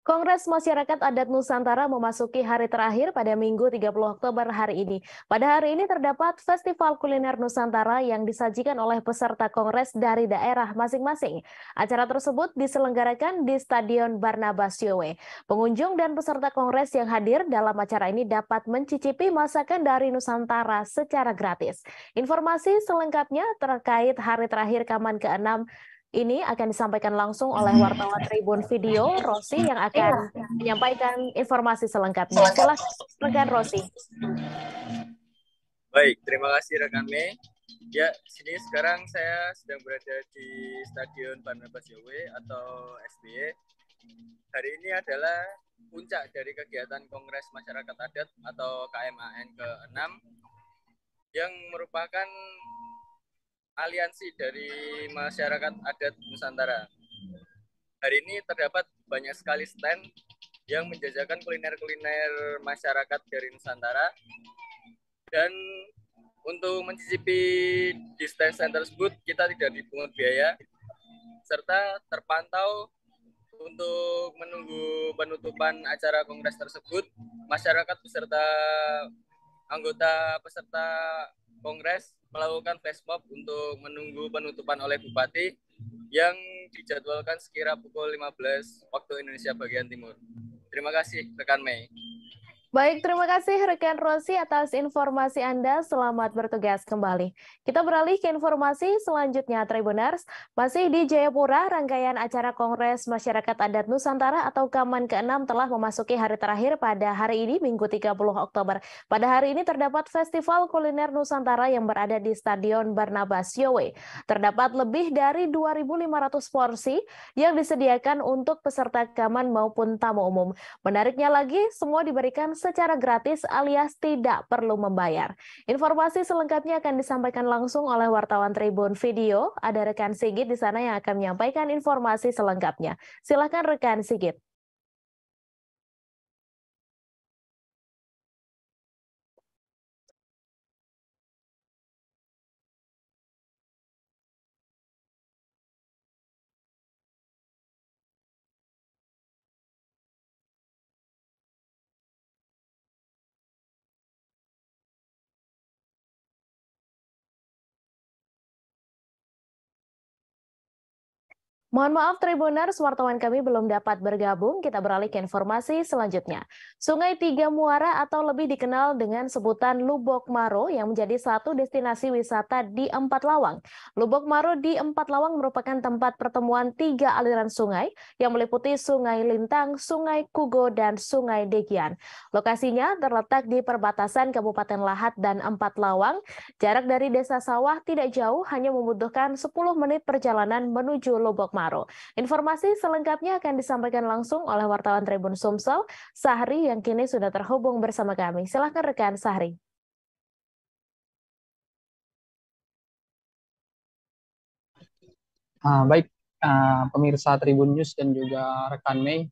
Kongres Masyarakat Adat Nusantara memasuki hari terakhir pada Minggu 30 Oktober hari ini. Pada hari ini terdapat Festival Kuliner Nusantara yang disajikan oleh peserta kongres dari daerah masing-masing. Acara tersebut diselenggarakan di Stadion Barnabas Yowe. Pengunjung dan peserta kongres yang hadir dalam acara ini dapat mencicipi masakan dari Nusantara secara gratis. Informasi selengkapnya terkait hari terakhir Kaman ke-6 ini akan disampaikan langsung oleh wartawan Tribun Video, Rosi, yang akan menyampaikan informasi selengkapnya. Silakan, Rosi. Baik, terima kasih rekan Mei. Ya, sini sekarang saya sedang berada di Stadion Barnabas Yowe atau SBY. Hari ini adalah puncak dari kegiatan Kongres Masyarakat Adat atau KMAN ke-6 yang merupakan aliansi dari masyarakat adat Nusantara. Hari ini terdapat banyak sekali stand yang menjajakan kuliner-kuliner masyarakat dari Nusantara. Dan untuk mencicipi di stand-stand tersebut, kita tidak dipungut biaya, serta terpantau untuk menunggu penutupan acara kongres tersebut, masyarakat beserta anggota peserta kongres melakukan flash mob untuk menunggu penutupan oleh Bupati yang dijadwalkan sekira pukul 15 waktu Indonesia bagian timur. Terima kasih rekan Mei. Baik, terima kasih rekan Rosi atas informasi Anda. Selamat bertugas kembali. Kita beralih ke informasi selanjutnya, Tribuners. Masih di Jayapura, rangkaian acara Kongres Masyarakat Adat Nusantara atau Kaman ke-6 telah memasuki hari terakhir pada hari ini, Minggu 30 Oktober. Pada hari ini terdapat Festival Kuliner Nusantara yang berada di Stadion Barnabas Yowe. Terdapat lebih dari 2.500 porsi yang disediakan untuk peserta Kaman maupun tamu umum. Menariknya lagi, semua diberikan secara gratis alias tidak perlu membayar. Informasi selengkapnya akan disampaikan langsung oleh wartawan Tribun Video. Ada rekan Sigit di sana yang akan menyampaikan informasi selengkapnya. Silakan rekan Sigit. Mohon maaf Tribuners, wartawan kami belum dapat bergabung. Kita beralih ke informasi selanjutnya. Sungai Tiga Muara atau lebih dikenal dengan sebutan Lubok Maro yang menjadi satu destinasi wisata di Empat Lawang. Lubok Maro di Empat Lawang merupakan tempat pertemuan tiga aliran sungai yang meliputi Sungai Lintang, Sungai Kugo, dan Sungai Degian. Lokasinya terletak di perbatasan Kabupaten Lahat dan Empat Lawang. Jarak dari Desa Sawah tidak jauh, hanya membutuhkan 10 menit perjalanan menuju Lubok Maro. Maro. Informasi selengkapnya akan disampaikan langsung oleh wartawan Tribun Sumsel, Sahri yang kini sudah terhubung bersama kami. Silahkan rekan Sahri. Uh, baik, uh, pemirsa Tribun News dan juga rekan Mei,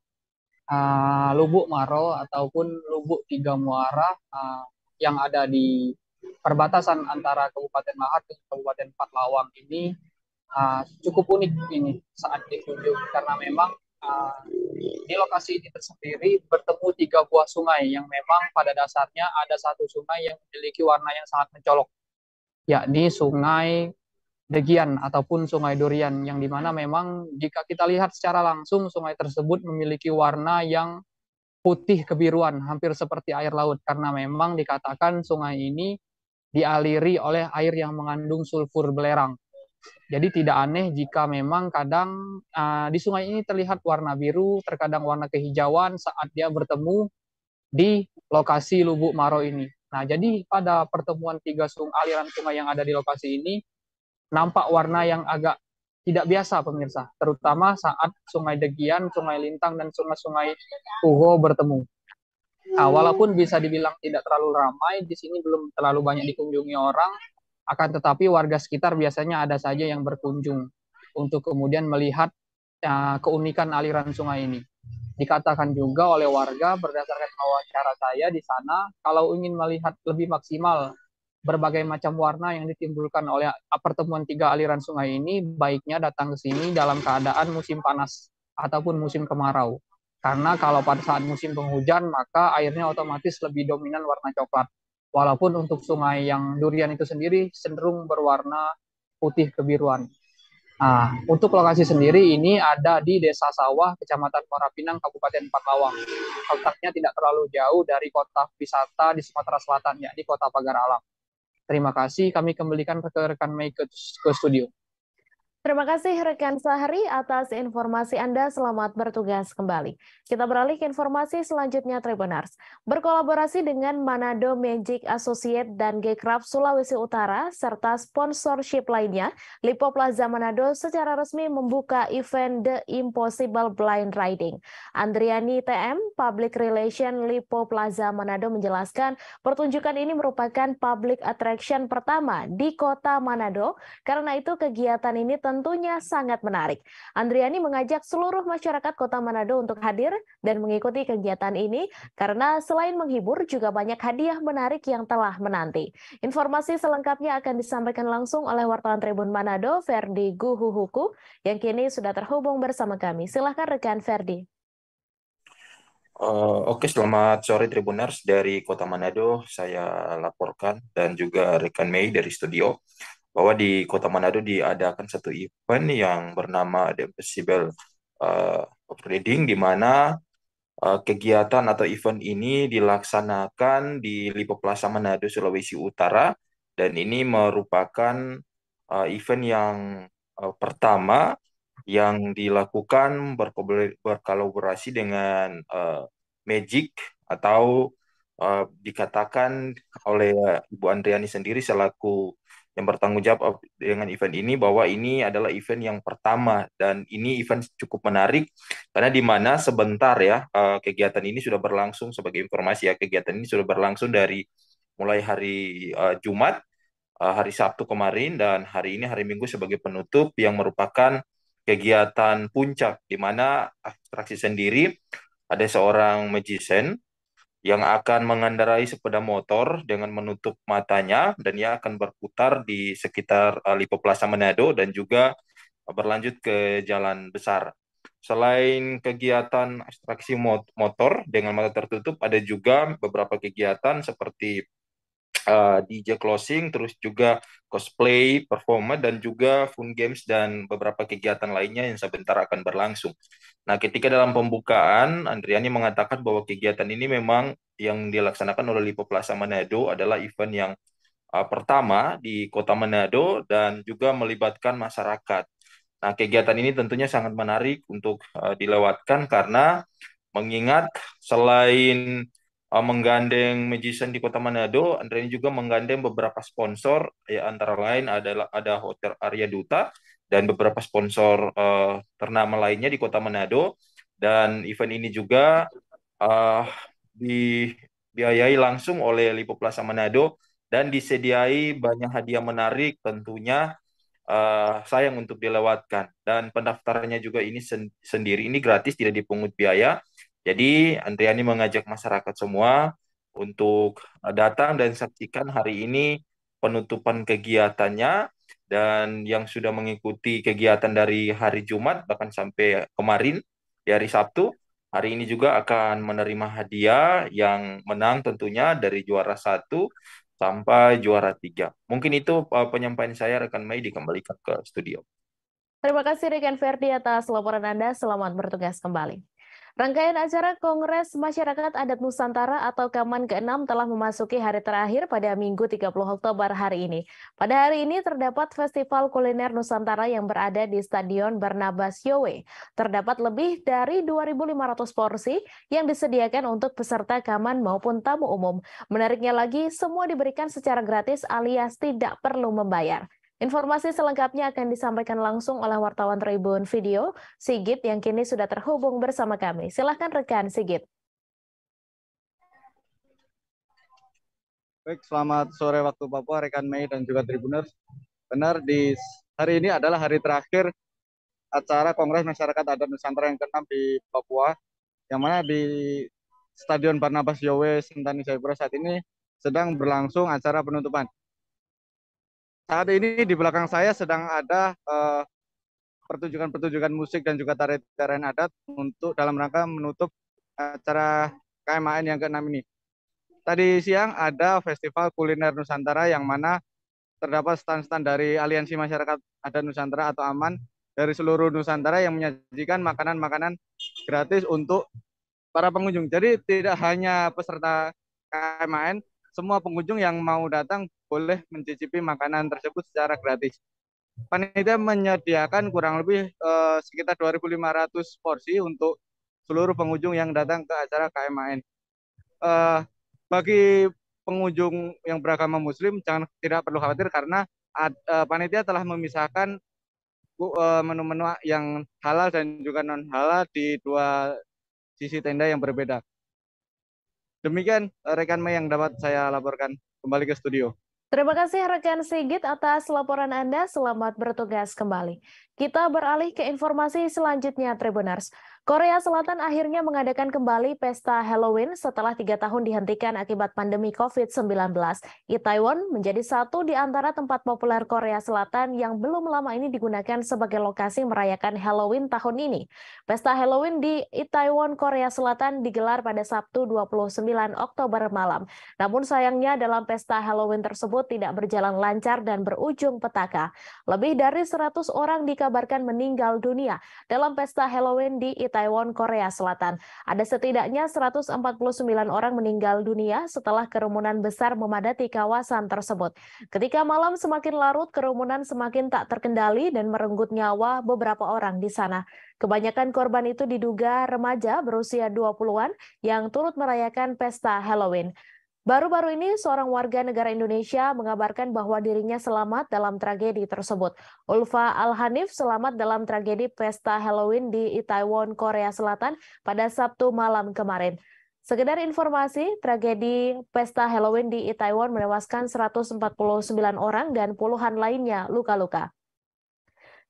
uh, Lubuk Maro ataupun Lubuk Tiga Muara uh, yang ada di perbatasan antara Kabupaten Lahat dan Kabupaten Patlawang ini uh, cukup unik ini saat dikunjungi karena memang uh, di lokasi ini tersendiri bertemu tiga buah sungai yang memang pada dasarnya ada satu sungai yang memiliki warna yang sangat mencolok yakni sungai Degian ataupun sungai Durian yang di mana memang jika kita lihat secara langsung sungai tersebut memiliki warna yang putih kebiruan hampir seperti air laut karena memang dikatakan sungai ini dialiri oleh air yang mengandung sulfur belerang jadi tidak aneh jika memang kadang uh, di sungai ini terlihat warna biru, terkadang warna kehijauan saat dia bertemu di lokasi Lubuk Maro ini. Nah, jadi pada pertemuan tiga sung aliran sungai yang ada di lokasi ini nampak warna yang agak tidak biasa pemirsa, terutama saat Sungai Degian, Sungai Lintang dan sungai-sungai Uho bertemu. Nah, walaupun bisa dibilang tidak terlalu ramai, di sini belum terlalu banyak dikunjungi orang, akan tetapi warga sekitar biasanya ada saja yang berkunjung untuk kemudian melihat uh, keunikan aliran sungai ini. Dikatakan juga oleh warga berdasarkan wawancara saya di sana, kalau ingin melihat lebih maksimal berbagai macam warna yang ditimbulkan oleh pertemuan tiga aliran sungai ini, baiknya datang ke sini dalam keadaan musim panas ataupun musim kemarau. Karena kalau pada saat musim penghujan, maka airnya otomatis lebih dominan warna coklat. Walaupun untuk sungai yang durian itu sendiri cenderung berwarna putih kebiruan. Nah, untuk lokasi sendiri ini ada di Desa Sawah, Kecamatan Muara Pinang, Kabupaten Pakalawang. Letaknya tidak terlalu jauh dari kota wisata di Sumatera Selatan, yakni Kota Pagar Alam. Terima kasih, kami kembalikan ke rekan Mei ke studio. Terima kasih rekan Sahri atas informasi Anda. Selamat bertugas kembali. Kita beralih ke informasi selanjutnya Tribunars. Berkolaborasi dengan Manado Magic Associate dan Gcraft Sulawesi Utara serta sponsorship lainnya, Lipo Plaza Manado secara resmi membuka event The Impossible Blind Riding. Andriani TM, Public Relation Lipo Plaza Manado menjelaskan pertunjukan ini merupakan public attraction pertama di kota Manado. Karena itu kegiatan ini tentunya sangat menarik. Andriani mengajak seluruh masyarakat Kota Manado untuk hadir dan mengikuti kegiatan ini karena selain menghibur juga banyak hadiah menarik yang telah menanti. Informasi selengkapnya akan disampaikan langsung oleh wartawan Tribun Manado, Ferdi Guhuhuku, yang kini sudah terhubung bersama kami. Silahkan rekan Ferdi. Uh, Oke, okay, selamat sore Tribuners dari Kota Manado. Saya laporkan dan juga rekan Mei dari studio bahwa di Kota Manado diadakan satu event yang bernama The Impossible uh, Reading di mana uh, kegiatan atau event ini dilaksanakan di Lipo Plaza Manado Sulawesi Utara. Dan ini merupakan uh, event yang uh, pertama yang dilakukan berkolaborasi dengan uh, Magic atau uh, dikatakan oleh Ibu Andriani sendiri selaku yang bertanggung jawab dengan event ini bahwa ini adalah event yang pertama. Dan ini event cukup menarik karena di mana sebentar ya eh, kegiatan ini sudah berlangsung sebagai informasi ya kegiatan ini sudah berlangsung dari mulai hari uh, Jumat uh, hari Sabtu kemarin dan hari ini hari Minggu sebagai penutup yang merupakan kegiatan puncak di mana atraksi sendiri ada seorang magician yang akan mengendarai sepeda motor dengan menutup matanya dan ia akan berputar di sekitar uh, Lipo Plaza Manado dan juga berlanjut ke jalan besar. Selain kegiatan ekstraksi motor dengan mata tertutup, ada juga beberapa kegiatan seperti uh, DJ closing, terus juga cosplay, performa, dan juga fun games dan beberapa kegiatan lainnya yang sebentar akan berlangsung. Nah, ketika dalam pembukaan, Andriani mengatakan bahwa kegiatan ini memang yang dilaksanakan oleh Lipo Plaza Manado adalah event yang uh, pertama di kota Manado dan juga melibatkan masyarakat. Nah, kegiatan ini tentunya sangat menarik untuk uh, dilewatkan karena mengingat selain uh, menggandeng magician di Kota Manado, Andre ini juga menggandeng beberapa sponsor, ya antara lain adalah ada Hotel Arya Duta dan beberapa sponsor uh, ternama lainnya di Kota Manado. Dan event ini juga uh, dibiayai langsung oleh Lipo Plaza Manado dan disediai banyak hadiah menarik tentunya uh, sayang untuk dilewatkan. Dan pendaftarannya juga ini sen sendiri ini gratis tidak dipungut biaya jadi Andriani mengajak masyarakat semua untuk datang dan saksikan hari ini penutupan kegiatannya dan yang sudah mengikuti kegiatan dari hari Jumat bahkan sampai kemarin di hari Sabtu hari ini juga akan menerima hadiah yang menang tentunya dari juara satu sampai juara tiga. Mungkin itu uh, penyampaian saya rekan Mei dikembalikan ke studio. Terima kasih rekan Ferdi atas laporan Anda. Selamat bertugas kembali. Rangkaian acara Kongres Masyarakat Adat Nusantara atau KAMAN ke-6 telah memasuki hari terakhir pada Minggu 30 Oktober hari ini. Pada hari ini terdapat Festival Kuliner Nusantara yang berada di Stadion Barnabas Yowe. Terdapat lebih dari 2.500 porsi yang disediakan untuk peserta KAMAN maupun tamu umum. Menariknya lagi, semua diberikan secara gratis alias tidak perlu membayar. Informasi selengkapnya akan disampaikan langsung oleh wartawan Tribun Video, Sigit, yang kini sudah terhubung bersama kami. Silahkan rekan Sigit. Baik, selamat sore waktu Papua, rekan Mei dan juga Tribuners. Benar, di hari ini adalah hari terakhir acara Kongres Masyarakat Adat Nusantara yang ke-6 di Papua, yang mana di Stadion Barnabas Yowe Sentani Jayapura saat ini sedang berlangsung acara penutupan saat ini di belakang saya sedang ada uh, pertunjukan-pertunjukan musik dan juga tarian-tarian adat untuk dalam rangka menutup acara KMAN yang ke-6 ini. Tadi siang ada Festival Kuliner Nusantara yang mana terdapat stand-stand dari Aliansi Masyarakat Adat Nusantara atau AMAN dari seluruh Nusantara yang menyajikan makanan-makanan gratis untuk para pengunjung. Jadi tidak hanya peserta KMAN, semua pengunjung yang mau datang boleh mencicipi makanan tersebut secara gratis. Panitia menyediakan kurang lebih uh, sekitar 2.500 porsi untuk seluruh pengunjung yang datang ke acara KMAN. Eh, bagi pengunjung yang beragama Muslim jangan tidak perlu khawatir karena ad, uh, panitia telah memisahkan menu-menu uh, yang halal dan juga non halal di dua sisi tenda yang berbeda. Demikian rekan Mei yang dapat saya laporkan kembali ke studio. Terima kasih rekan Sigit atas laporan Anda. Selamat bertugas kembali. Kita beralih ke informasi selanjutnya, Tribuners. Korea Selatan akhirnya mengadakan kembali pesta Halloween setelah tiga tahun dihentikan akibat pandemi COVID-19. Itaewon menjadi satu di antara tempat populer Korea Selatan yang belum lama ini digunakan sebagai lokasi merayakan Halloween tahun ini. Pesta Halloween di Itaewon, Korea Selatan digelar pada Sabtu 29 Oktober malam. Namun sayangnya dalam pesta Halloween tersebut tidak berjalan lancar dan berujung petaka. Lebih dari 100 orang dikabarkan meninggal dunia dalam pesta Halloween di Itaewon Korea Selatan. Ada setidaknya 149 orang meninggal dunia setelah kerumunan besar memadati kawasan tersebut. Ketika malam semakin larut, kerumunan semakin tak terkendali dan merenggut nyawa beberapa orang di sana. Kebanyakan korban itu diduga remaja berusia 20-an yang turut merayakan pesta Halloween. Baru-baru ini, seorang warga negara Indonesia mengabarkan bahwa dirinya selamat dalam tragedi tersebut. Ulfa Al-Hanif selamat dalam tragedi pesta Halloween di Itaewon, Korea Selatan pada Sabtu malam kemarin. Sekedar informasi, tragedi pesta Halloween di Itaewon menewaskan 149 orang dan puluhan lainnya luka-luka.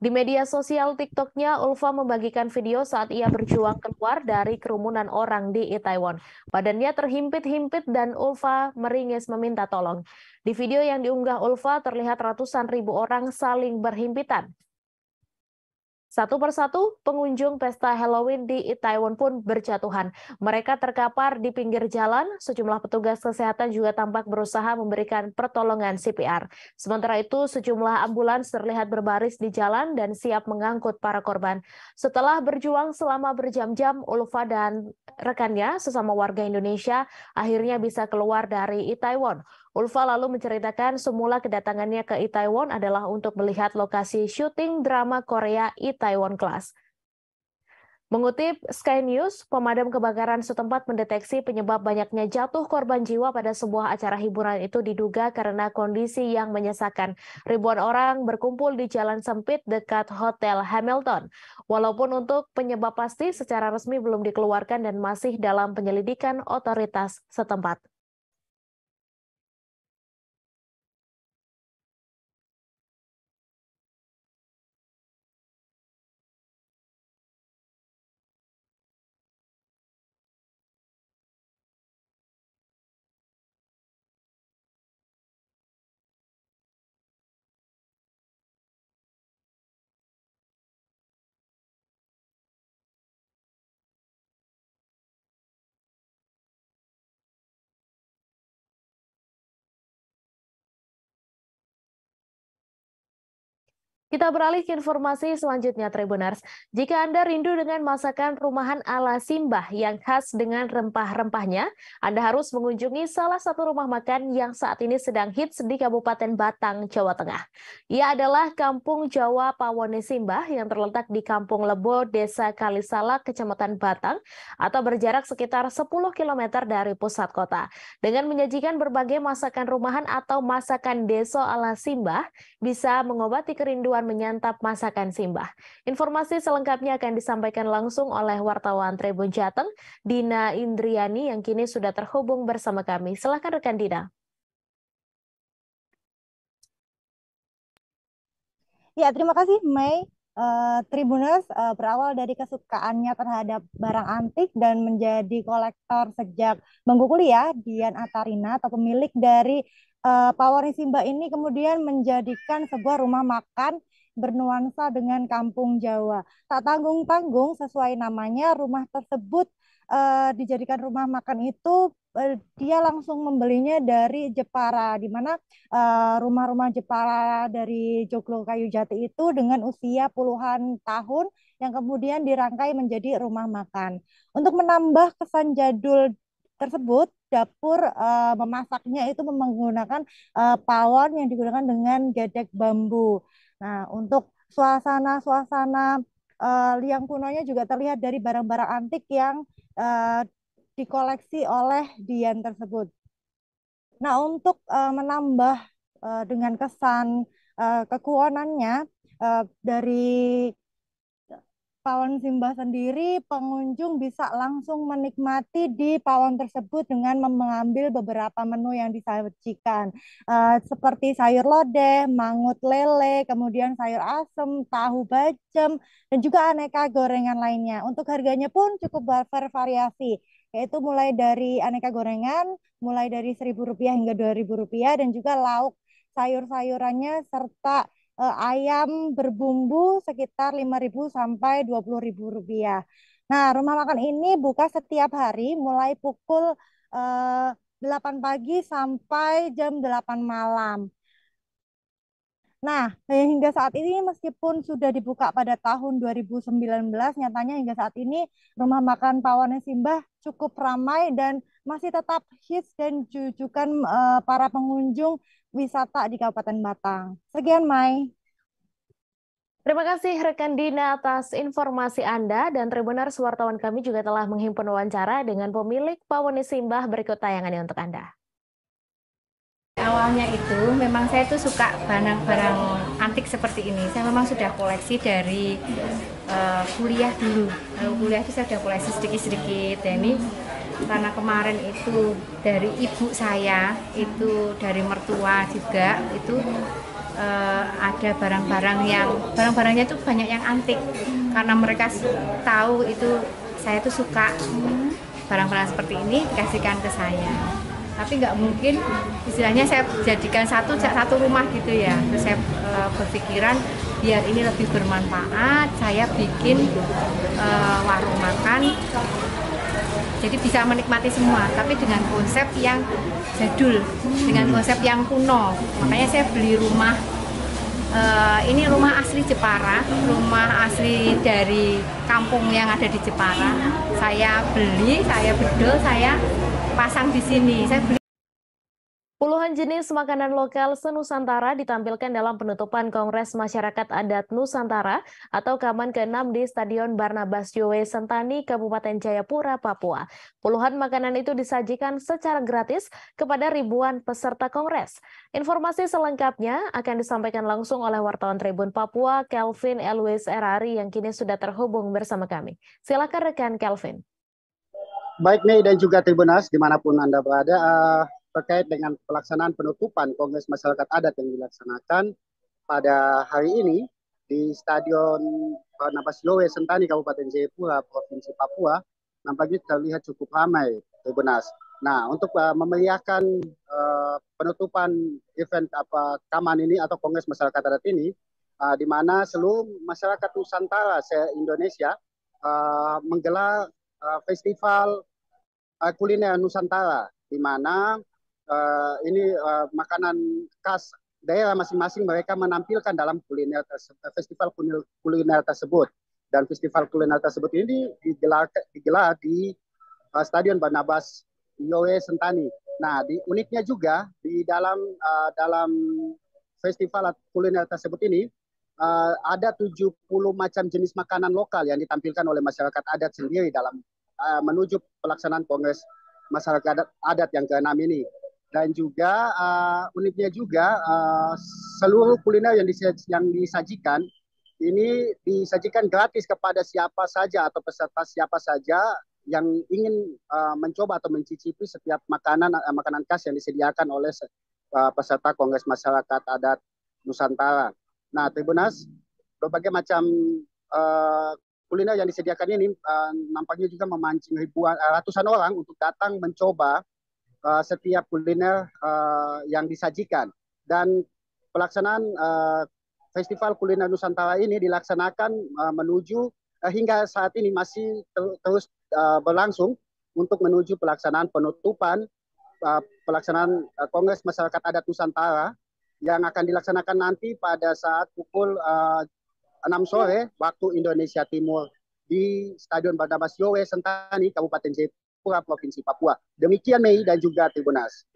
Di media sosial TikToknya, Ulfa membagikan video saat ia berjuang keluar dari kerumunan orang di Itaewon. Badannya terhimpit-himpit dan Ulfa meringis meminta tolong. Di video yang diunggah Ulfa terlihat ratusan ribu orang saling berhimpitan. Satu persatu, pengunjung pesta Halloween di Itaewon pun berjatuhan. Mereka terkapar di pinggir jalan, sejumlah petugas kesehatan juga tampak berusaha memberikan pertolongan CPR. Sementara itu, sejumlah ambulans terlihat berbaris di jalan dan siap mengangkut para korban. Setelah berjuang selama berjam-jam, Ulfa dan rekannya, sesama warga Indonesia, akhirnya bisa keluar dari Itaewon. Ulfa lalu menceritakan semula kedatangannya ke Itaewon adalah untuk melihat lokasi syuting drama Korea Itaewon Class. Mengutip Sky News, pemadam kebakaran setempat mendeteksi penyebab banyaknya jatuh korban jiwa pada sebuah acara hiburan itu diduga karena kondisi yang menyesakan. Ribuan orang berkumpul di jalan sempit dekat Hotel Hamilton. Walaupun untuk penyebab pasti secara resmi belum dikeluarkan dan masih dalam penyelidikan otoritas setempat. Kita beralih ke informasi selanjutnya, Tribuners. Jika Anda rindu dengan masakan rumahan ala Simbah yang khas dengan rempah-rempahnya, Anda harus mengunjungi salah satu rumah makan yang saat ini sedang hits di Kabupaten Batang, Jawa Tengah. Ia adalah Kampung Jawa Pawone Simbah yang terletak di Kampung Lebo, Desa Kalisala, Kecamatan Batang, atau berjarak sekitar 10 km dari pusat kota. Dengan menyajikan berbagai masakan rumahan atau masakan deso ala Simbah, bisa mengobati kerinduan menyantap masakan Simbah. Informasi selengkapnya akan disampaikan langsung oleh wartawan Tribun Jateng, Dina Indriani yang kini sudah terhubung bersama kami. Silahkan rekan Dina. Ya, terima kasih Mei. Uh, Tribuners uh, berawal dari kesukaannya terhadap barang antik dan menjadi kolektor sejak bangku kuliah, Dian Atarina atau pemilik dari uh, Pawari Simba ini kemudian menjadikan sebuah rumah makan bernuansa dengan kampung Jawa. Tak tanggung-tanggung sesuai namanya rumah tersebut uh, dijadikan rumah makan itu uh, dia langsung membelinya dari Jepara di mana uh, rumah-rumah Jepara dari Joglo Kayu Jati itu dengan usia puluhan tahun yang kemudian dirangkai menjadi rumah makan. Untuk menambah kesan jadul tersebut dapur uh, memasaknya itu menggunakan uh, pawon yang digunakan dengan gedek bambu. Nah, untuk suasana-suasana uh, liang kunonya juga terlihat dari barang-barang antik yang uh, dikoleksi oleh Dian tersebut. Nah, untuk uh, menambah uh, dengan kesan uh, kekuonannya uh, dari pawon Simbah sendiri, pengunjung bisa langsung menikmati di pawon tersebut dengan mengambil beberapa menu yang disajikan, uh, seperti sayur lodeh, mangut lele, kemudian sayur asem, tahu bacem, dan juga aneka gorengan lainnya. Untuk harganya pun cukup bervariasi, yaitu mulai dari aneka gorengan, mulai dari Rp1.000 hingga Rp2.000, dan juga lauk sayur-sayurannya serta ayam berbumbu sekitar 5.000 sampai 20.000 rupiah. Nah, rumah makan ini buka setiap hari mulai pukul uh, eh, 8 pagi sampai jam 8 malam. Nah, hingga saat ini meskipun sudah dibuka pada tahun 2019, nyatanya hingga saat ini rumah makan Pawane Simbah cukup ramai dan masih tetap hits dan jujukan uh, para pengunjung wisata di Kabupaten Batang. Sekian, Mai. Terima kasih rekan Dina atas informasi Anda dan Tribuners wartawan kami juga telah menghimpun wawancara dengan pemilik Pawoni Simbah berikut tayangannya untuk Anda. Awalnya itu memang saya tuh suka barang-barang antik seperti ini. Saya memang sudah koleksi dari uh, kuliah dulu. Lalu kuliah itu saya sudah koleksi sedikit-sedikit. Dan ini karena kemarin itu dari ibu saya itu dari mertua juga itu uh, ada barang-barang yang barang-barangnya itu banyak yang antik. Karena mereka tahu itu saya tuh suka barang-barang seperti ini dikasihkan ke saya. Tapi nggak mungkin istilahnya saya jadikan satu satu rumah gitu ya. Terus saya uh, berpikiran biar ini lebih bermanfaat saya bikin uh, warung makan jadi bisa menikmati semua tapi dengan konsep yang jadul dengan konsep yang kuno. Makanya saya beli rumah uh, ini rumah asli Jepara rumah asli dari kampung yang ada di Jepara. Saya beli saya bedol saya pasang di sini. Saya beli Puluhan jenis makanan lokal senusantara ditampilkan dalam penutupan Kongres Masyarakat Adat Nusantara atau Kaman ke-6 di Stadion Barnabas Yowe Sentani, Kabupaten Jayapura, Papua. Puluhan makanan itu disajikan secara gratis kepada ribuan peserta Kongres. Informasi selengkapnya akan disampaikan langsung oleh wartawan Tribun Papua, Kelvin Elwes Erari yang kini sudah terhubung bersama kami. Silakan rekan Kelvin. Baik Mei dan juga Tribunas di mana pun Anda berada, uh terkait dengan pelaksanaan penutupan Kongres Masyarakat Adat yang dilaksanakan pada hari ini di Stadion Barnabas Lowe Sentani Kabupaten Jayapura Provinsi Papua nampaknya terlihat cukup ramai Tribunas. Nah, untuk uh, memeriahkan uh, penutupan event apa Kaman ini atau Kongres Masyarakat Adat ini uh, di mana seluruh masyarakat Nusantara se-Indonesia uh, menggelar uh, festival uh, kuliner Nusantara di mana uh, ini uh, makanan khas daerah masing-masing mereka menampilkan dalam kuliner festival kuliner tersebut dan festival kuliner tersebut ini digelar digelar di uh, Stadion Barnabas Yowe Sentani. Nah, di uniknya juga di dalam uh, dalam festival kuliner tersebut ini uh, ada 70 macam jenis makanan lokal yang ditampilkan oleh masyarakat adat sendiri dalam uh, menuju pelaksanaan Kongres Masyarakat adat yang ke-6 ini dan juga uh, uniknya juga uh, seluruh kuliner yang, yang disajikan ini disajikan gratis kepada siapa saja atau peserta siapa saja yang ingin uh, mencoba atau mencicipi setiap makanan uh, makanan khas yang disediakan oleh uh, peserta Kongres Masyarakat Adat Nusantara. Nah, Tribunas berbagai macam uh, kuliner yang disediakan ini uh, nampaknya juga memancing ribuan uh, ratusan orang untuk datang mencoba uh, setiap kuliner uh, yang disajikan. Dan pelaksanaan uh, festival kuliner Nusantara ini dilaksanakan uh, menuju uh, hingga saat ini masih ter terus uh, berlangsung untuk menuju pelaksanaan penutupan uh, pelaksanaan uh, Kongres Masyarakat Adat Nusantara yang akan dilaksanakan nanti pada saat pukul uh, 6 sore waktu Indonesia Timur di Stadion Barnabas Yowe Sentani Kabupaten Jayapura Jayapura, Provinsi Papua. Demikian Mei dan juga Tribunas.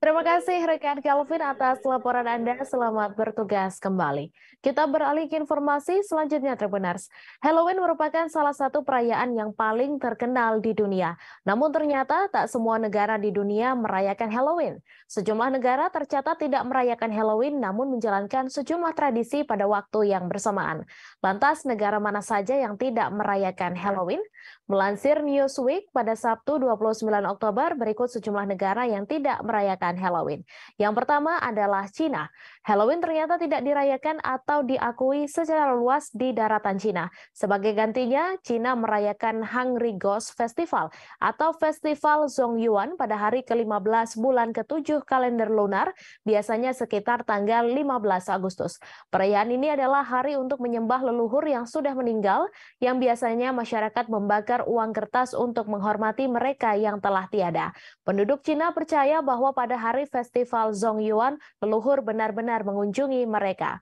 Terima kasih rekan Kelvin atas laporan Anda. Selamat bertugas kembali. Kita beralih ke informasi selanjutnya Tribuners. Halloween merupakan salah satu perayaan yang paling terkenal di dunia. Namun ternyata tak semua negara di dunia merayakan Halloween. Sejumlah negara tercatat tidak merayakan Halloween namun menjalankan sejumlah tradisi pada waktu yang bersamaan. Lantas negara mana saja yang tidak merayakan Halloween? Melansir Newsweek pada Sabtu 29 Oktober berikut sejumlah negara yang tidak merayakan Halloween. Yang pertama adalah Cina. Halloween ternyata tidak dirayakan atau diakui secara luas di daratan Cina. Sebagai gantinya, Cina merayakan Hungry Ghost Festival atau Festival Zongyuan pada hari ke-15 bulan ke-7 kalender lunar, biasanya sekitar tanggal 15 Agustus. Perayaan ini adalah hari untuk menyembah leluhur yang sudah meninggal, yang biasanya masyarakat membakar uang kertas untuk menghormati mereka yang telah tiada. Penduduk Cina percaya bahwa pada hari festival Zongyuan, leluhur benar-benar mengunjungi mereka.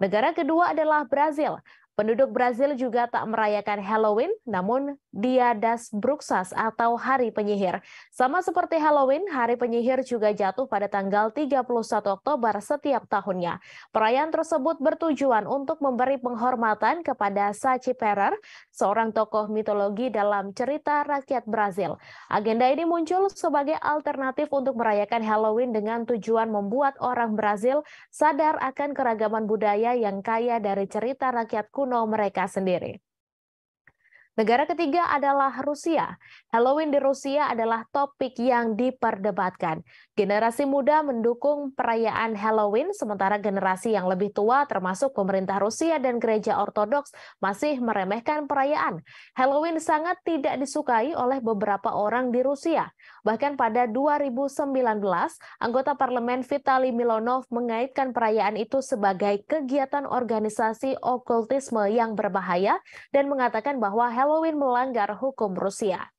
Negara kedua adalah Brazil. Penduduk Brazil juga tak merayakan Halloween, namun Dia das Bruxas atau Hari Penyihir. Sama seperti Halloween, Hari Penyihir juga jatuh pada tanggal 31 Oktober setiap tahunnya. Perayaan tersebut bertujuan untuk memberi penghormatan kepada Saci Perer, seorang tokoh mitologi dalam cerita rakyat Brazil. Agenda ini muncul sebagai alternatif untuk merayakan Halloween dengan tujuan membuat orang Brazil sadar akan keragaman budaya yang kaya dari cerita rakyat kuno kuno mereka sendiri. Negara ketiga adalah Rusia. Halloween di Rusia adalah topik yang diperdebatkan. Generasi muda mendukung perayaan Halloween, sementara generasi yang lebih tua termasuk pemerintah Rusia dan gereja Ortodoks masih meremehkan perayaan. Halloween sangat tidak disukai oleh beberapa orang di Rusia. Bahkan pada 2019, anggota parlemen Vitali Milonov mengaitkan perayaan itu sebagai kegiatan organisasi okultisme yang berbahaya dan mengatakan bahwa Halloween melanggar hukum Rusia.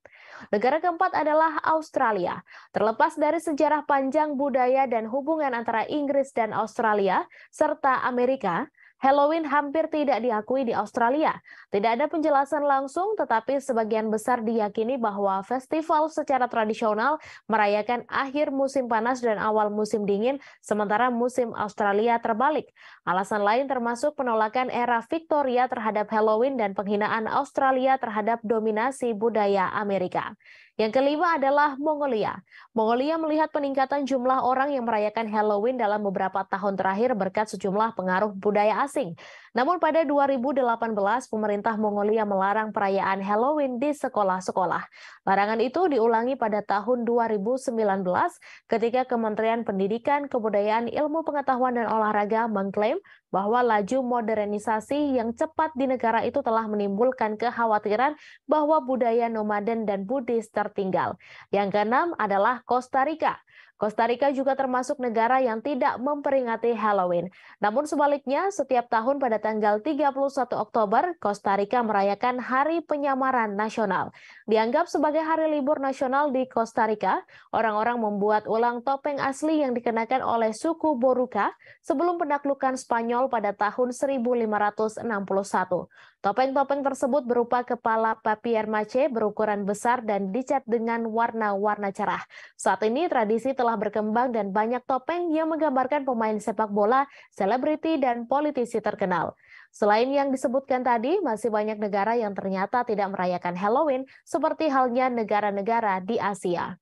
Negara keempat adalah Australia. Terlepas dari sejarah panjang budaya dan hubungan antara Inggris dan Australia, serta Amerika, Halloween hampir tidak diakui di Australia. Tidak ada penjelasan langsung, tetapi sebagian besar diyakini bahwa festival secara tradisional merayakan akhir musim panas dan awal musim dingin, sementara musim Australia terbalik. Alasan lain termasuk penolakan era Victoria terhadap Halloween dan penghinaan Australia terhadap dominasi budaya Amerika. Yang kelima adalah Mongolia. Mongolia melihat peningkatan jumlah orang yang merayakan Halloween dalam beberapa tahun terakhir berkat sejumlah pengaruh budaya asing. Namun pada 2018, pemerintah Mongolia melarang perayaan Halloween di sekolah-sekolah. Larangan itu diulangi pada tahun 2019 ketika Kementerian Pendidikan, Kebudayaan, Ilmu Pengetahuan, dan Olahraga mengklaim bahwa laju modernisasi yang cepat di negara itu telah menimbulkan kekhawatiran bahwa budaya nomaden dan Buddhis tertinggal. Yang keenam adalah Costa Rica. Costa Rica juga termasuk negara yang tidak memperingati Halloween. Namun sebaliknya, setiap tahun pada tanggal 31 Oktober, Costa Rica merayakan Hari Penyamaran Nasional. Dianggap sebagai hari libur nasional di Costa Rica, orang-orang membuat ulang topeng asli yang dikenakan oleh suku Boruca sebelum penaklukan Spanyol pada tahun 1561. Topeng-topeng tersebut berupa kepala papier mache berukuran besar dan dicat dengan warna-warna cerah. Saat ini tradisi telah berkembang dan banyak topeng yang menggambarkan pemain sepak bola, selebriti, dan politisi terkenal. Selain yang disebutkan tadi, masih banyak negara yang ternyata tidak merayakan Halloween, seperti halnya negara-negara di Asia.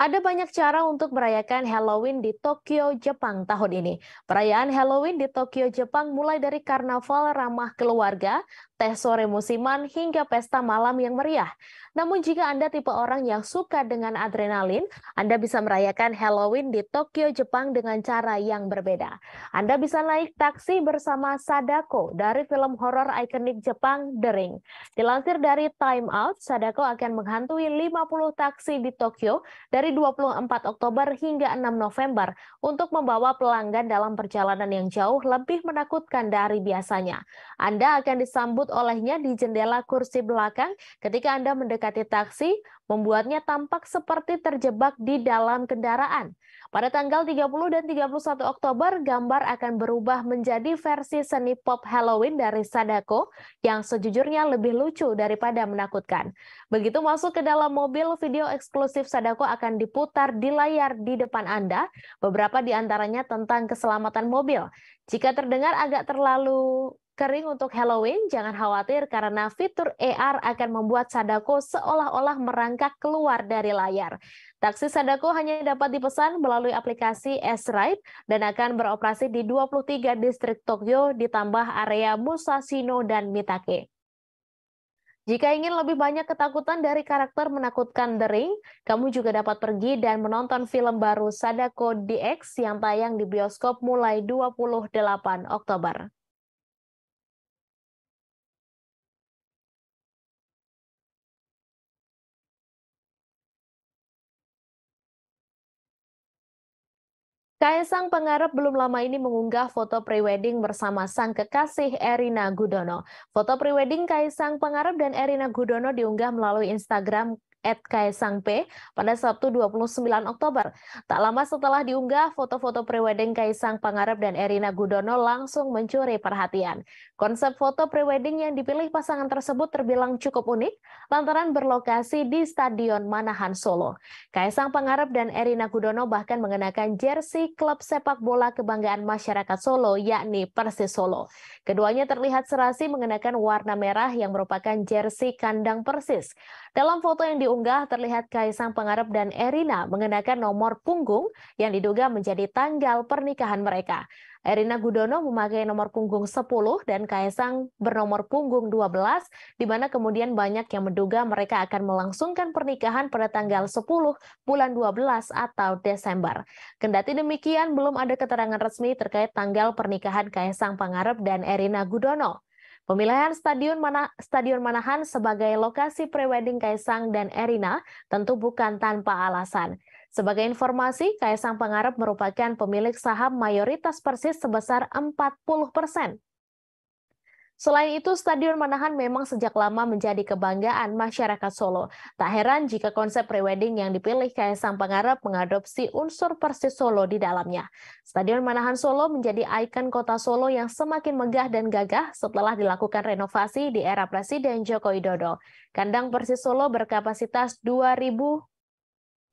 Ada banyak cara untuk merayakan Halloween di Tokyo, Jepang tahun ini. Perayaan Halloween di Tokyo, Jepang mulai dari karnaval ramah keluarga, teh sore musiman, hingga pesta malam yang meriah. Namun jika Anda tipe orang yang suka dengan adrenalin, Anda bisa merayakan Halloween di Tokyo, Jepang dengan cara yang berbeda. Anda bisa naik taksi bersama Sadako dari film horor ikonik Jepang, The Ring. Dilansir dari Time Out, Sadako akan menghantui 50 taksi di Tokyo dari 24 Oktober hingga 6 November untuk membawa pelanggan dalam perjalanan yang jauh lebih menakutkan dari biasanya. Anda akan disambut olehnya di jendela kursi belakang ketika Anda mendekati taksi, membuatnya tampak seperti terjebak di dalam kendaraan. Pada tanggal 30 dan 31 Oktober, gambar akan berubah menjadi versi seni pop Halloween dari Sadako yang sejujurnya lebih lucu daripada menakutkan. Begitu masuk ke dalam mobil, video eksklusif Sadako akan diputar di layar di depan Anda, beberapa di antaranya tentang keselamatan mobil. Jika terdengar agak terlalu kering untuk Halloween, jangan khawatir karena fitur AR akan membuat Sadako seolah-olah merangkak keluar dari layar. Taksi Sadako hanya dapat dipesan melalui aplikasi S-Ride dan akan beroperasi di 23 distrik Tokyo ditambah area Musashino dan Mitake. Jika ingin lebih banyak ketakutan dari karakter menakutkan The Ring, kamu juga dapat pergi dan menonton film baru Sadako DX yang tayang di bioskop mulai 28 Oktober. Kaisang Pangarep belum lama ini mengunggah foto prewedding bersama sang kekasih Erina Gudono. Foto prewedding Kaisang Pangarep dan Erina Gudono diunggah melalui Instagram @kaisangp pada Sabtu 29 Oktober. Tak lama setelah diunggah, foto-foto prewedding Kaisang Pangarep dan Erina Gudono langsung mencuri perhatian. Konsep foto prewedding yang dipilih pasangan tersebut terbilang cukup unik lantaran berlokasi di Stadion Manahan Solo. Kaisang Pangarep dan Erina Gudono bahkan mengenakan jersey klub sepak bola kebanggaan masyarakat Solo yakni Persis Solo. Keduanya terlihat serasi mengenakan warna merah yang merupakan jersey kandang Persis. Dalam foto yang diunggah terlihat Kaisang Pangarep dan Erina mengenakan nomor punggung yang diduga menjadi tanggal pernikahan mereka. Erina Gudono memakai nomor punggung 10 dan Kaisang bernomor punggung 12, di mana kemudian banyak yang menduga mereka akan melangsungkan pernikahan pada tanggal 10 bulan 12 atau Desember. Kendati demikian, belum ada keterangan resmi terkait tanggal pernikahan Kaisang Pangarep dan Erina Gudono. Pemilihan Stadion Mana Stadion Manahan sebagai lokasi prewedding Kaisang dan Erina tentu bukan tanpa alasan. Sebagai informasi, Kaisang Pangarep merupakan pemilik saham mayoritas Persis sebesar 40 persen. Selain itu, Stadion Manahan memang sejak lama menjadi kebanggaan masyarakat Solo. Tak heran jika konsep prewedding yang dipilih Kaisang Pangarep mengadopsi unsur Persis Solo di dalamnya. Stadion Manahan Solo menjadi ikon kota Solo yang semakin megah dan gagah setelah dilakukan renovasi di era Presiden Joko Widodo. Kandang Persis Solo berkapasitas 2000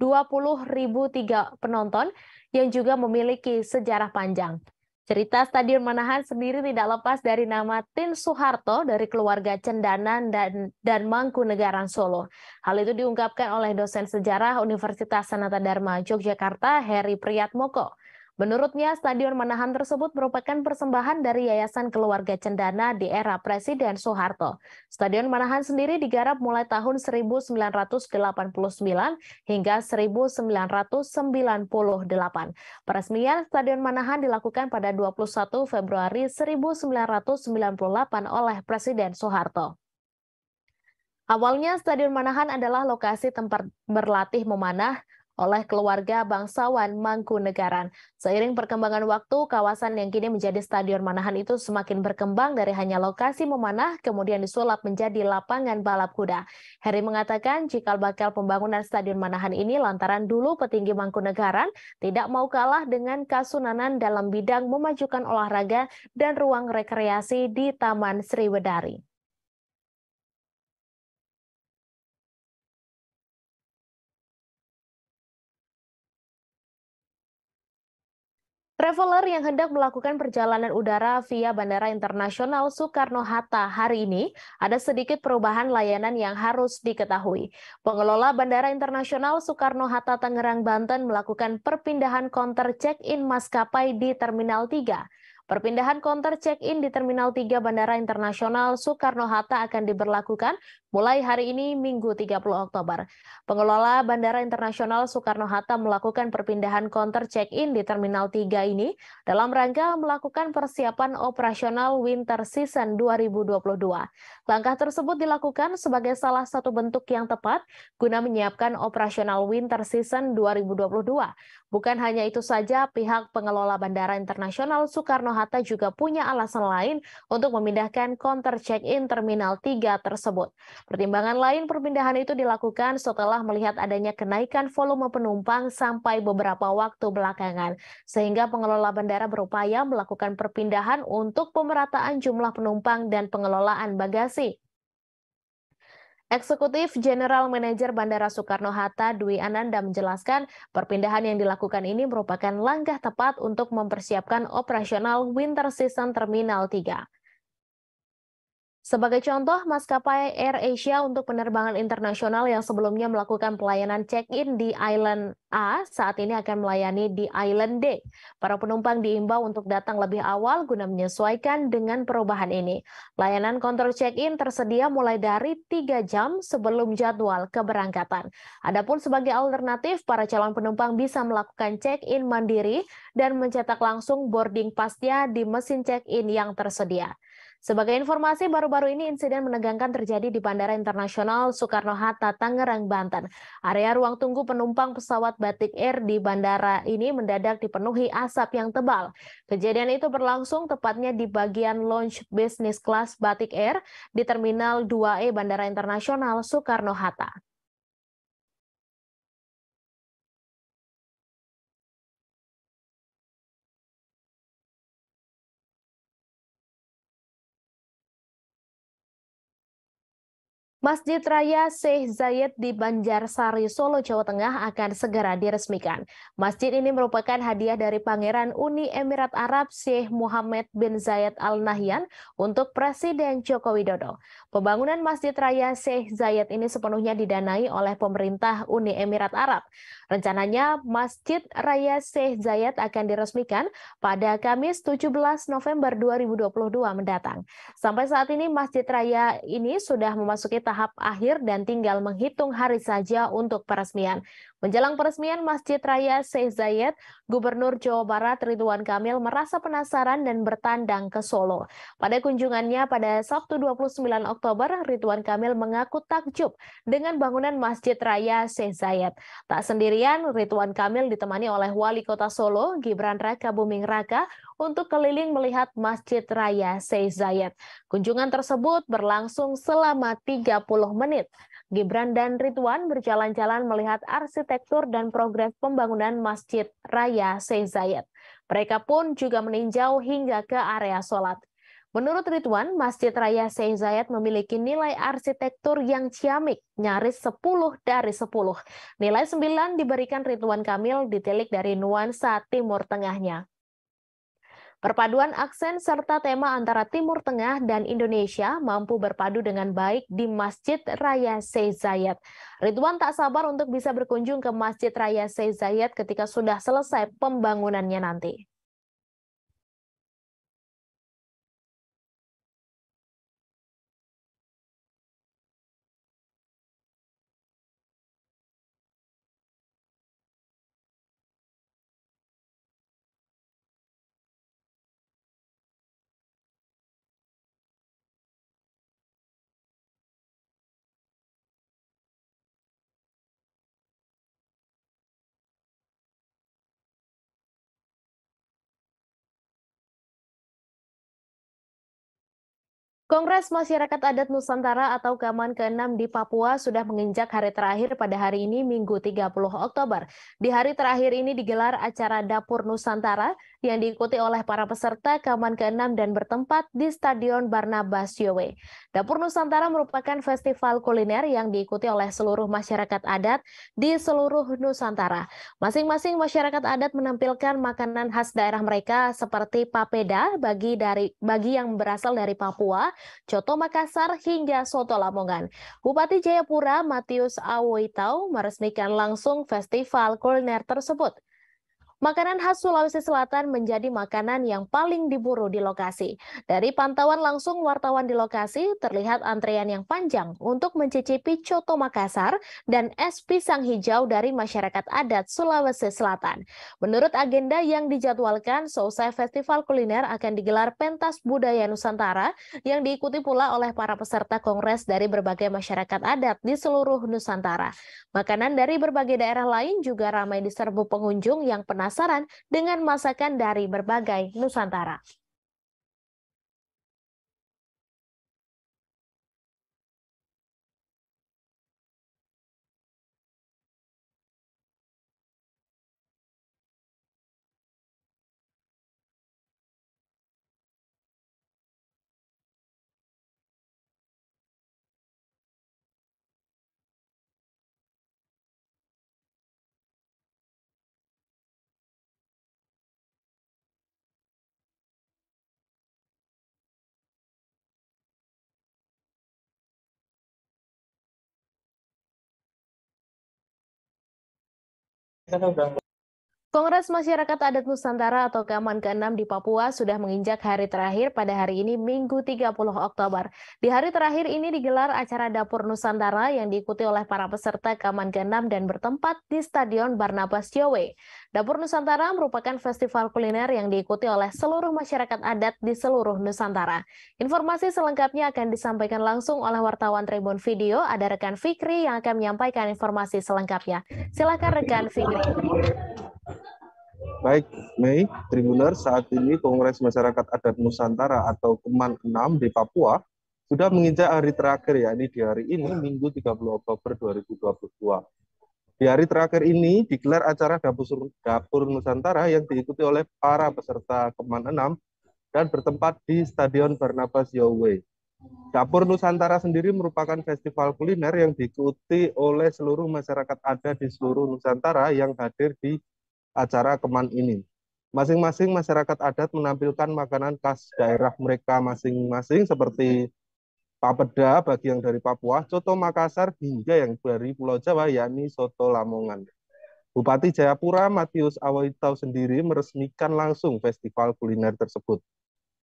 20.003 penonton yang juga memiliki sejarah panjang. Cerita Stadion Manahan sendiri tidak lepas dari nama Tin Soeharto dari keluarga Cendanan dan, dan Mangkunegaran Solo. Hal itu diungkapkan oleh dosen sejarah Universitas Sanata Dharma Yogyakarta, Heri Priyatmoko. Menurutnya, Stadion Manahan tersebut merupakan persembahan dari Yayasan Keluarga Cendana di era Presiden Soeharto. Stadion Manahan sendiri digarap mulai tahun 1989 hingga 1998. Peresmian Stadion Manahan dilakukan pada 21 Februari 1998 oleh Presiden Soeharto. Awalnya Stadion Manahan adalah lokasi tempat berlatih memanah oleh keluarga bangsawan Mangkunegaran. Seiring perkembangan waktu, kawasan yang kini menjadi Stadion Manahan itu semakin berkembang dari hanya lokasi memanah, kemudian disulap menjadi lapangan balap kuda. Heri mengatakan jika bakal pembangunan Stadion Manahan ini lantaran dulu petinggi Mangkunegaran tidak mau kalah dengan Kasunanan dalam bidang memajukan olahraga dan ruang rekreasi di Taman Sriwedari. Traveler yang hendak melakukan perjalanan udara via Bandara Internasional Soekarno-Hatta hari ini ada sedikit perubahan layanan yang harus diketahui. Pengelola Bandara Internasional Soekarno-Hatta Tangerang, Banten melakukan perpindahan counter check-in maskapai di Terminal 3. Perpindahan counter check-in di Terminal 3 Bandara Internasional Soekarno-Hatta akan diberlakukan mulai hari ini Minggu 30 Oktober. Pengelola Bandara Internasional Soekarno-Hatta melakukan perpindahan counter check-in di Terminal 3 ini dalam rangka melakukan persiapan operasional winter season 2022. Langkah tersebut dilakukan sebagai salah satu bentuk yang tepat guna menyiapkan operasional winter season 2022. Bukan hanya itu saja, pihak pengelola Bandara Internasional Soekarno-Hatta juga punya alasan lain untuk memindahkan counter check-in Terminal 3 tersebut. Pertimbangan lain perpindahan itu dilakukan setelah melihat adanya kenaikan volume penumpang sampai beberapa waktu belakangan, sehingga pengelola bandara berupaya melakukan perpindahan untuk pemerataan jumlah penumpang dan pengelolaan bagasi. Eksekutif General Manager Bandara Soekarno-Hatta Dwi Ananda menjelaskan perpindahan yang dilakukan ini merupakan langkah tepat untuk mempersiapkan operasional winter season Terminal 3. Sebagai contoh, maskapai Air Asia untuk penerbangan internasional yang sebelumnya melakukan pelayanan check-in di Island A saat ini akan melayani di Island D. Para penumpang diimbau untuk datang lebih awal guna menyesuaikan dengan perubahan ini. Layanan kontrol check-in tersedia mulai dari 3 jam sebelum jadwal keberangkatan. Adapun sebagai alternatif, para calon penumpang bisa melakukan check-in mandiri dan mencetak langsung boarding pasnya di mesin check-in yang tersedia. Sebagai informasi, baru-baru ini insiden menegangkan terjadi di Bandara Internasional Soekarno-Hatta, Tangerang, Banten. Area ruang tunggu penumpang pesawat Batik Air di bandara ini mendadak dipenuhi asap yang tebal. Kejadian itu berlangsung tepatnya di bagian lounge business class Batik Air di Terminal 2E Bandara Internasional Soekarno-Hatta. Masjid Raya Syekh Zayed di Banjarsari, Solo, Jawa Tengah akan segera diresmikan. Masjid ini merupakan hadiah dari Pangeran Uni Emirat Arab Syekh Muhammad bin Zayed Al Nahyan untuk Presiden Joko Widodo. Pembangunan Masjid Raya Syekh Zayed ini sepenuhnya didanai oleh pemerintah Uni Emirat Arab. Rencananya Masjid Raya Syekh Zayed akan diresmikan pada Kamis 17 November 2022 mendatang. Sampai saat ini Masjid Raya ini sudah memasuki tahap tahap akhir dan tinggal menghitung hari saja untuk peresmian. Menjelang peresmian Masjid Raya Syekh Zayed, Gubernur Jawa Barat Ridwan Kamil merasa penasaran dan bertandang ke Solo. Pada kunjungannya pada Sabtu 29 Oktober, Ridwan Kamil mengaku takjub dengan bangunan Masjid Raya Syekh Zayed. Tak sendirian, Ridwan Kamil ditemani oleh Wali Kota Solo, Gibran Raka Buming Raka, untuk keliling melihat Masjid Raya Syekh Zayed. Kunjungan tersebut berlangsung selama 30 menit. Gibran dan Ridwan berjalan-jalan melihat arsitektur dan progres pembangunan Masjid Raya Syekh Zayed. Mereka pun juga meninjau hingga ke area sholat. Menurut Ridwan, Masjid Raya Syekh Zayed memiliki nilai arsitektur yang ciamik, nyaris 10 dari 10. Nilai 9 diberikan Ridwan Kamil ditilik dari nuansa Timur Tengahnya. Perpaduan aksen serta tema antara Timur Tengah dan Indonesia mampu berpadu dengan baik di Masjid Raya Sheikh Zayed. Ridwan tak sabar untuk bisa berkunjung ke Masjid Raya Sheikh Zayed ketika sudah selesai pembangunannya nanti. Kongres Masyarakat Adat Nusantara atau KAMAN ke-6 di Papua sudah menginjak hari terakhir pada hari ini Minggu 30 Oktober. Di hari terakhir ini digelar acara Dapur Nusantara yang diikuti oleh para peserta KAMAN ke-6 dan bertempat di Stadion Barnabas Yowe. Dapur Nusantara merupakan festival kuliner yang diikuti oleh seluruh masyarakat adat di seluruh Nusantara. Masing-masing masyarakat adat menampilkan makanan khas daerah mereka seperti papeda bagi dari bagi yang berasal dari Papua, Coto Makassar hingga Soto Lamongan. Bupati Jayapura Matius Awoitau meresmikan langsung festival kuliner tersebut. Makanan khas Sulawesi Selatan menjadi makanan yang paling diburu di lokasi. Dari pantauan langsung wartawan di lokasi, terlihat antrean yang panjang untuk mencicipi coto Makassar dan es pisang hijau dari masyarakat adat Sulawesi Selatan. Menurut agenda yang dijadwalkan, selesai festival kuliner akan digelar pentas budaya Nusantara yang diikuti pula oleh para peserta kongres dari berbagai masyarakat adat di seluruh Nusantara. Makanan dari berbagai daerah lain juga ramai diserbu pengunjung yang penasaran penasaran dengan masakan dari berbagai Nusantara. Tá andando Kongres Masyarakat Adat Nusantara atau KAMAN ke-6 di Papua sudah menginjak hari terakhir pada hari ini Minggu 30 Oktober. Di hari terakhir ini digelar acara Dapur Nusantara yang diikuti oleh para peserta KAMAN ke-6 dan bertempat di Stadion Barnabas Yowe. Dapur Nusantara merupakan festival kuliner yang diikuti oleh seluruh masyarakat adat di seluruh Nusantara. Informasi selengkapnya akan disampaikan langsung oleh wartawan Tribun Video. Ada rekan Fikri yang akan menyampaikan informasi selengkapnya. Silakan rekan Fikri. Baik, Mei, Tribuner, saat ini Kongres Masyarakat Adat Nusantara atau KEMAN 6 di Papua sudah menginjak hari terakhir, yakni di hari ini, Minggu 30 Oktober 2022. Di hari terakhir ini digelar acara Dapur, Dapur Nusantara yang diikuti oleh para peserta KEMAN 6 dan bertempat di Stadion Barnabas Yowe. Dapur Nusantara sendiri merupakan festival kuliner yang diikuti oleh seluruh masyarakat adat di seluruh Nusantara yang hadir di acara Keman ini. Masing-masing masyarakat adat menampilkan makanan khas daerah mereka masing-masing seperti papeda bagi yang dari Papua, soto Makassar hingga yang dari Pulau Jawa yakni soto Lamongan. Bupati Jayapura Matius Awaitau sendiri meresmikan langsung festival kuliner tersebut.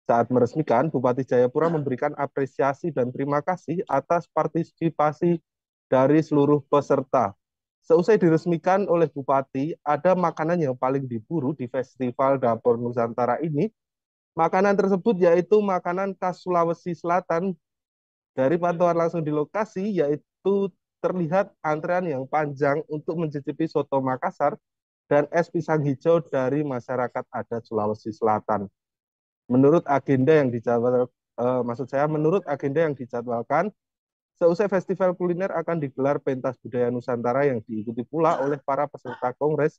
Saat meresmikan, Bupati Jayapura memberikan apresiasi dan terima kasih atas partisipasi dari seluruh peserta, Seusai diresmikan oleh Bupati, ada makanan yang paling diburu di Festival Dapur Nusantara ini. Makanan tersebut yaitu makanan khas Sulawesi Selatan. Dari pantauan langsung di lokasi, yaitu terlihat antrean yang panjang untuk mencicipi soto Makassar dan es pisang hijau dari masyarakat adat Sulawesi Selatan. Menurut agenda yang dijadwal, eh, maksud saya menurut agenda yang dijadwalkan, Seusai festival kuliner akan digelar pentas budaya Nusantara yang diikuti pula oleh para peserta kongres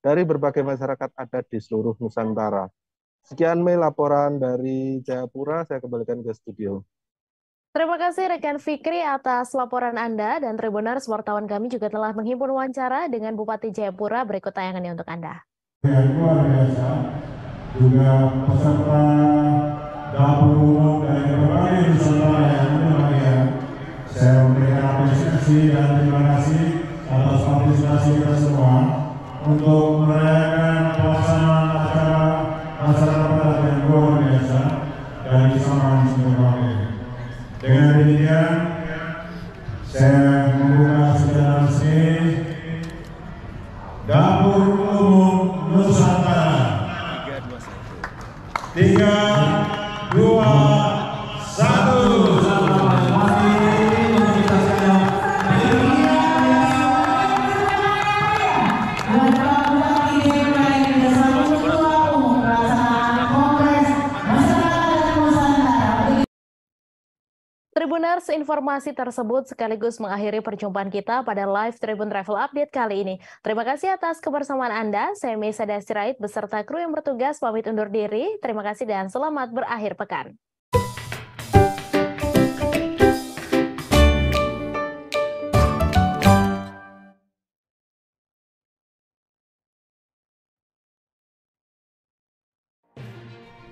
dari berbagai masyarakat adat di seluruh Nusantara. Sekian Mei laporan dari Jayapura, saya kembalikan ke studio. Terima kasih rekan Fikri atas laporan Anda dan Tribuners wartawan kami juga telah menghimpun wawancara dengan Bupati Jayapura berikut tayangannya untuk Anda. Yang luar biasa juga peserta dapur umum dari berbagai nusantara. Saya memberikan apresiasi dan terima kasih atas partisipasi kita semua untuk merayakan pelaksanaan acara acara yang luar biasa dari Saman Sumbawa Dengan demikian, saya informasi tersebut sekaligus mengakhiri perjumpaan kita pada live Tribun Travel Update kali ini. Terima kasih atas kebersamaan Anda. Saya Mesa Dasirait beserta kru yang bertugas pamit undur diri. Terima kasih dan selamat berakhir pekan.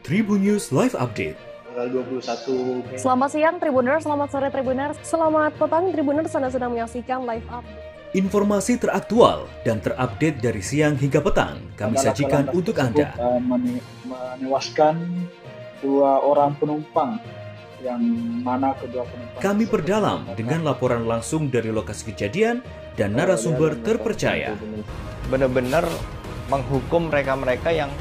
Tribun News Live Update. Tanggal 21 Selamat siang Tribuners, selamat sore Tribuners, selamat petang Tribuners, Anda sedang menyaksikan live up. Informasi teraktual dan terupdate dari siang hingga petang kami Adalah sajikan untuk Anda. eh, mene- menewaskan dua orang penumpang yang mana kedua penumpang Kami perdalam dengan laporan langsung dari lokasi kejadian dan narasumber terpercaya. Benar-benar menghukum mereka-mereka yang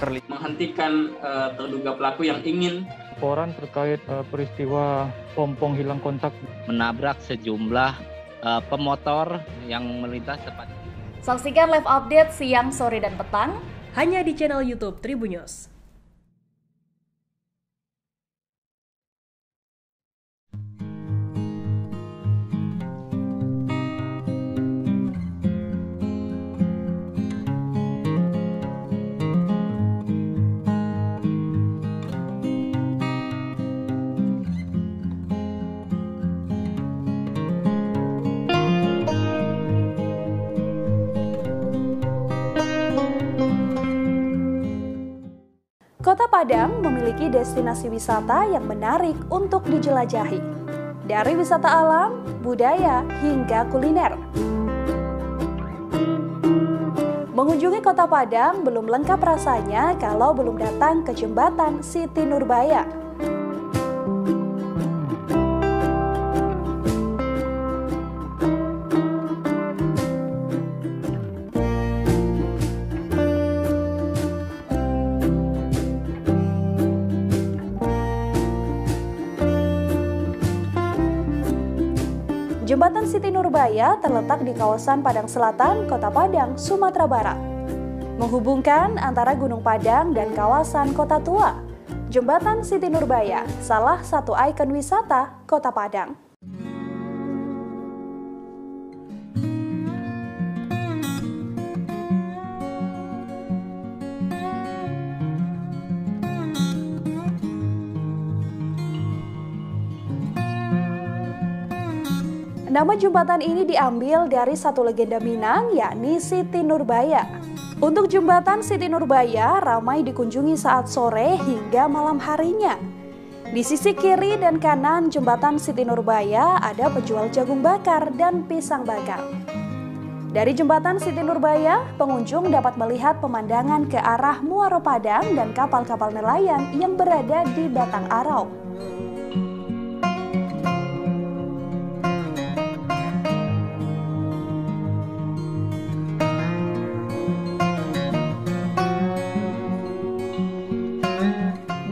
terlibat. menghentikan eh, terduga pelaku yang ingin Laporan terkait eh, peristiwa pompong hilang kontak. Menabrak sejumlah eh, pemotor yang melintas tepat Saksikan live update siang, sore, dan petang. Hanya di channel YouTube Tribunnews. Kota Padang memiliki destinasi wisata yang menarik untuk dijelajahi. Dari wisata alam, budaya, hingga kuliner. Mengunjungi Kota Padang belum lengkap rasanya kalau belum datang ke jembatan Siti Nurbaya. Jembatan Siti Nurbaya terletak di kawasan Padang Selatan, Kota Padang, Sumatera Barat. Menghubungkan antara Gunung Padang dan kawasan Kota Tua. Jembatan Siti Nurbaya, salah satu ikon wisata Kota Padang. Nama jembatan ini diambil dari satu legenda Minang, yakni Siti Nurbaya. Untuk jembatan Siti Nurbaya ramai dikunjungi saat sore hingga malam harinya. Di sisi kiri dan kanan jembatan Siti Nurbaya ada penjual jagung bakar dan pisang bakar. Dari jembatan Siti Nurbaya, pengunjung dapat melihat pemandangan ke arah Muaro Padang dan kapal-kapal nelayan yang berada di Batang Arau.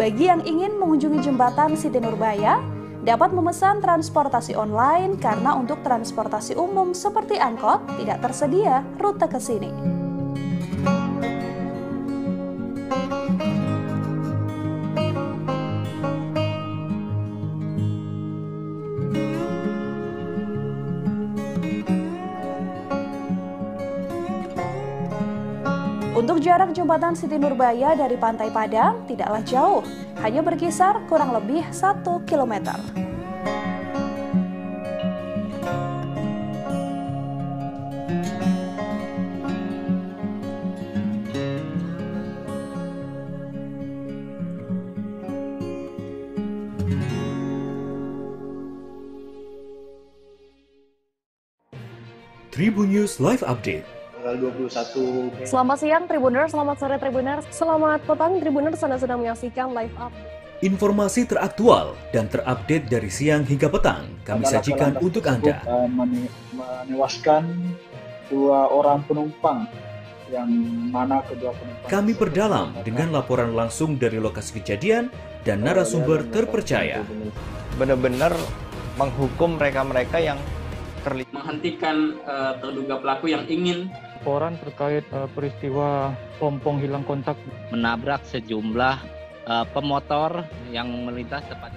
Bagi yang ingin mengunjungi jembatan Siti Nurbaya, dapat memesan transportasi online karena untuk transportasi umum seperti angkot tidak tersedia rute ke sini. Jarak jembatan Siti Nurbaya dari Pantai Padang tidaklah jauh, hanya berkisar kurang lebih 1 km. Tribun News Live Update Tanggal 21 Selamat siang Tribuners, selamat sore Tribuners, selamat petang Tribuners, Anda sedang menyaksikan live update. Informasi teraktual dan terupdate dari siang hingga petang kami Adalah sajikan untuk Anda. eh, mene- menewaskan dua orang penumpang yang mana kedua penumpang Kami perdalam dengan laporan langsung dari lokasi kejadian dan narasumber terpercaya. Benar-benar menghukum mereka-mereka yang terlibat menghentikan eh, terduga pelaku yang ingin Laporan terkait eh, peristiwa pompong hilang kontak. Menabrak sejumlah eh, pemotor yang melintas tepat.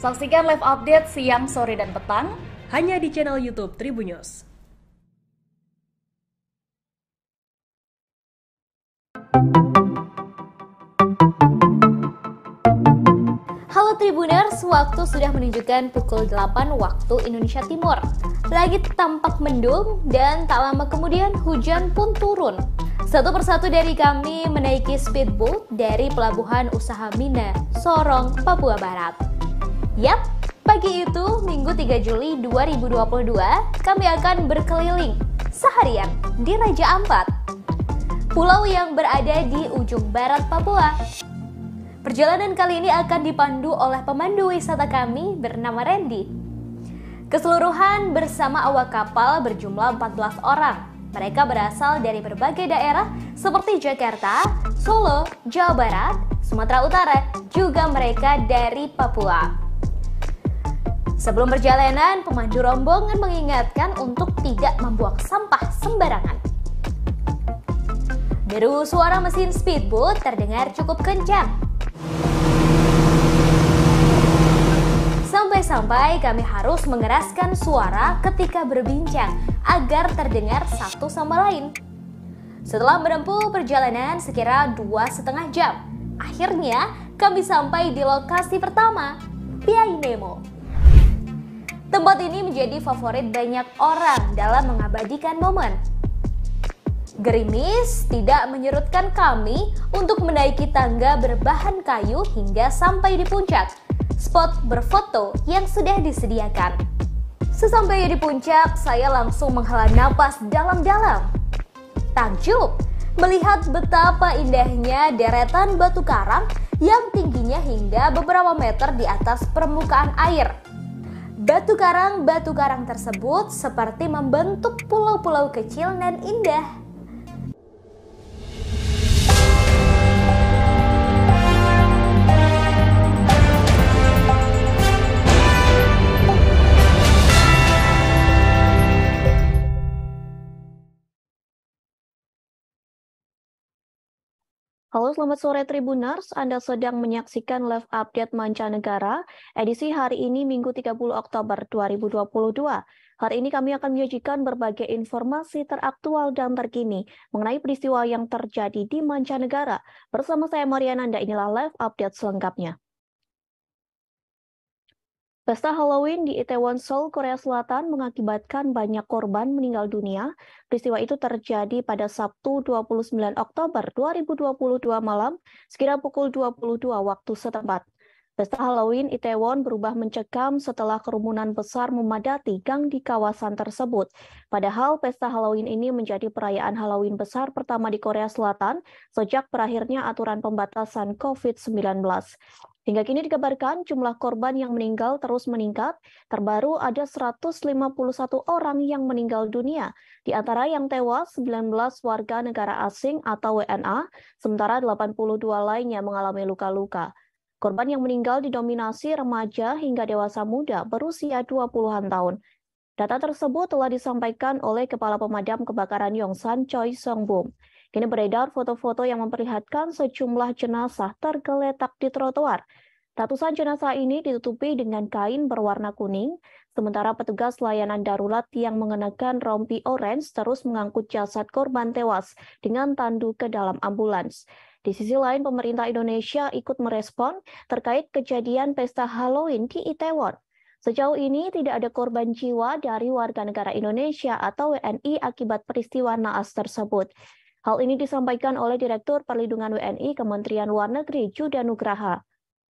Saksikan live update siang, sore, dan petang. Hanya di channel YouTube Tribunnews. Halo Tribuners, waktu sudah menunjukkan pukul 8 waktu Indonesia Timur. Langit tampak mendung dan tak lama kemudian hujan pun turun. Satu persatu dari kami menaiki speedboat dari Pelabuhan Usaha Mina, Sorong, Papua Barat. Yap, pagi itu Minggu 3 Juli 2022 kami akan berkeliling seharian di Raja Ampat, pulau yang berada di ujung barat Papua. Perjalanan kali ini akan dipandu oleh pemandu wisata kami bernama Randy. Keseluruhan bersama awak kapal berjumlah 14 orang. Mereka berasal dari berbagai daerah seperti Jakarta, Solo, Jawa Barat, Sumatera Utara, juga mereka dari Papua. Sebelum perjalanan, pemandu rombongan mengingatkan untuk tidak membuang sampah sembarangan. Deru suara mesin speedboat terdengar cukup kencang. Sampai-sampai kami harus mengeraskan suara ketika berbincang agar terdengar satu sama lain. Setelah menempuh perjalanan sekira dua setengah jam, akhirnya kami sampai di lokasi pertama, Piai Nemo. Tempat ini menjadi favorit banyak orang dalam mengabadikan momen. Gerimis tidak menyurutkan kami untuk menaiki tangga berbahan kayu hingga sampai di puncak, spot berfoto yang sudah disediakan. Sesampainya di puncak, saya langsung menghela napas dalam-dalam. Takjub melihat betapa indahnya deretan batu karang yang tingginya hingga beberapa meter di atas permukaan air. Batu karang-batu karang tersebut seperti membentuk pulau-pulau kecil dan indah. Halo selamat sore Tribuners, Anda sedang menyaksikan live update mancanegara edisi hari ini Minggu 30 Oktober 2022. Hari ini kami akan menyajikan berbagai informasi teraktual dan terkini mengenai peristiwa yang terjadi di mancanegara. Bersama saya Mariananda, inilah live update selengkapnya. Pesta Halloween di Itaewon, Seoul, Korea Selatan mengakibatkan banyak korban meninggal dunia. Peristiwa itu terjadi pada Sabtu 29 Oktober 2022 malam sekira pukul 22 waktu setempat. Pesta Halloween Itaewon berubah mencekam setelah kerumunan besar memadati gang di kawasan tersebut. Padahal pesta Halloween ini menjadi perayaan Halloween besar pertama di Korea Selatan sejak berakhirnya aturan pembatasan COVID-19. Hingga kini dikabarkan jumlah korban yang meninggal terus meningkat. Terbaru ada 151 orang yang meninggal dunia. Di antara yang tewas 19 warga negara asing atau WNA, sementara 82 lainnya mengalami luka-luka. Korban yang meninggal didominasi remaja hingga dewasa muda berusia 20-an tahun. Data tersebut telah disampaikan oleh Kepala Pemadam Kebakaran Yongsan Choi Song-bum. Kini beredar foto-foto yang memperlihatkan sejumlah jenazah tergeletak di trotoar. Ratusan jenazah ini ditutupi dengan kain berwarna kuning, sementara petugas layanan darurat yang mengenakan rompi orange terus mengangkut jasad korban tewas dengan tandu ke dalam ambulans. Di sisi lain, pemerintah Indonesia ikut merespon terkait kejadian pesta Halloween di Itaewon. Sejauh ini tidak ada korban jiwa dari warga negara Indonesia atau WNI akibat peristiwa naas tersebut. Hal ini disampaikan oleh Direktur Perlindungan WNI Kementerian Luar Negeri Juda Nugraha.